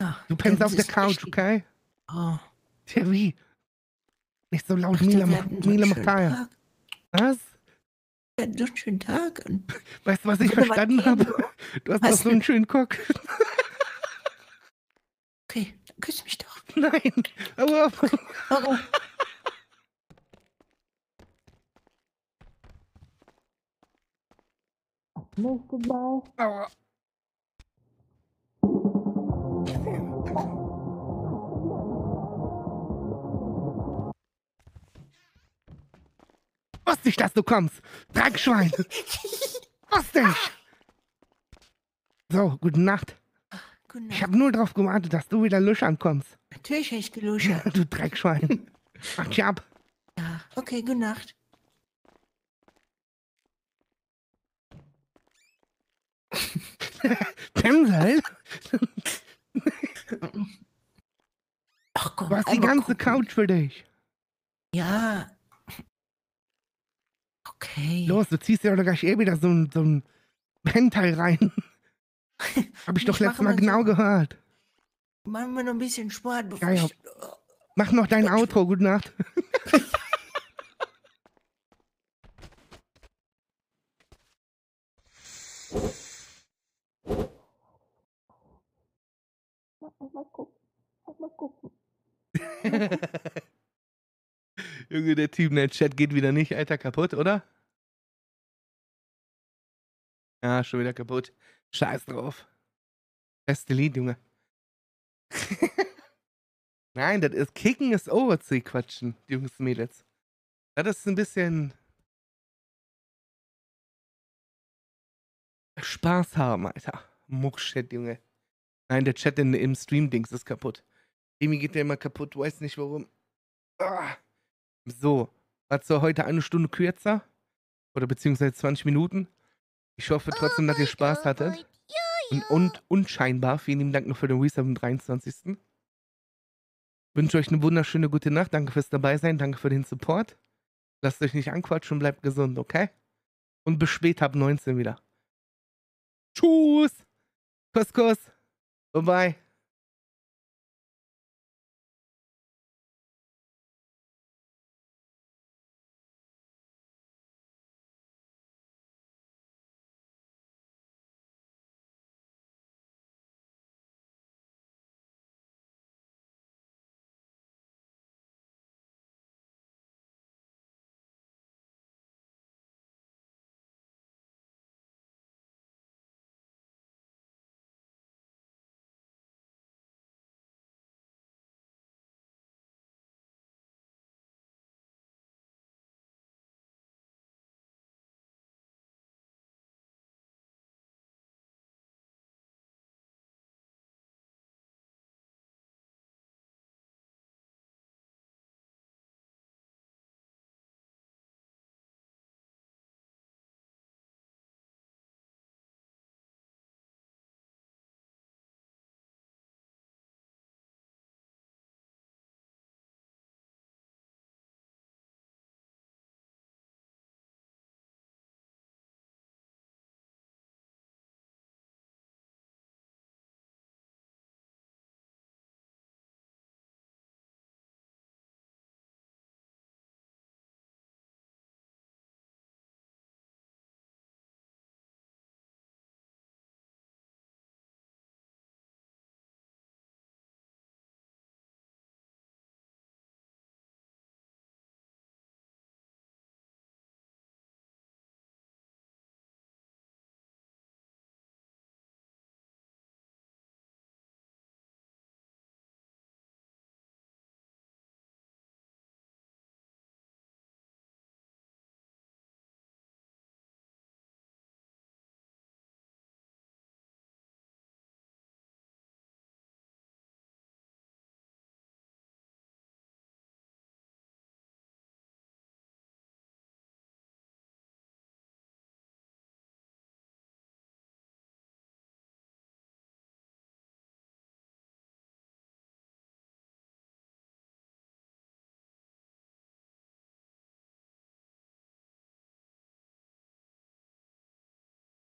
Ja, Du pennst auf der Couch, richtig. okay? Oh. Tja, wie? Nicht so laut, Dachte, Mila, Mila Machtaya. Tag. Was? Wir hatten so einen schönen Tag. Weißt du, was ich mal, verstanden habe? Du hast Was doch so einen schönen Cock. okay, dann küss mich doch. Nein. Aber. Warum? Nächste Mal. Aua. Wusste ich, dass du kommst. Dreckschwein. Wusste ich. So, gute Nacht. gute Ich Nacht. habe nur drauf gewartet, dass du wieder luschern kommst. Natürlich habe ich geluschert. Du Dreckschwein. Mach dich ab. Ja, okay, gute Nacht. Pinsel? Ach komm, Was die einmal ganze Couch für dich. Ja. Okay. Los, du ziehst ja doch gleich eh wieder so ein, so ein Penteil rein. Hab ich doch Ich letztes Mal mal so- genau gehört. Machen wir noch ein bisschen Sport, bevor Ja, ja. ich... Mach noch dein Outro, gute Nacht. Mal gucken. Mal gucken. Junge, der Typ in der Chat geht wieder nicht, Alter, kaputt, oder? Ja, schon wieder kaputt. Scheiß drauf. Beste Lied, Junge. Nein, das ist Kicken ist over zu quatschen, Jungs und Mädels. Das ist ein bisschen Spaß haben, Alter. Muckshit, Junge. Nein, der Chat in, im Stream-Dings ist kaputt. Irgendwie geht der immer kaputt, weiß nicht warum. Ah. So, was so heute eine Stunde kürzer? Oder beziehungsweise 20 Minuten. Ich hoffe trotzdem, dass ihr Spaß hattet. Und, und unscheinbar, vielen lieben Dank noch für den Resub am 23. Wünsche euch eine wunderschöne gute Nacht. Danke fürs dabei sein. Danke für den Support. Lasst euch nicht anquatschen, bleibt gesund, okay? Und bis später ab 19 wieder. Tschüss. Kuss, Kuss. Bye bye.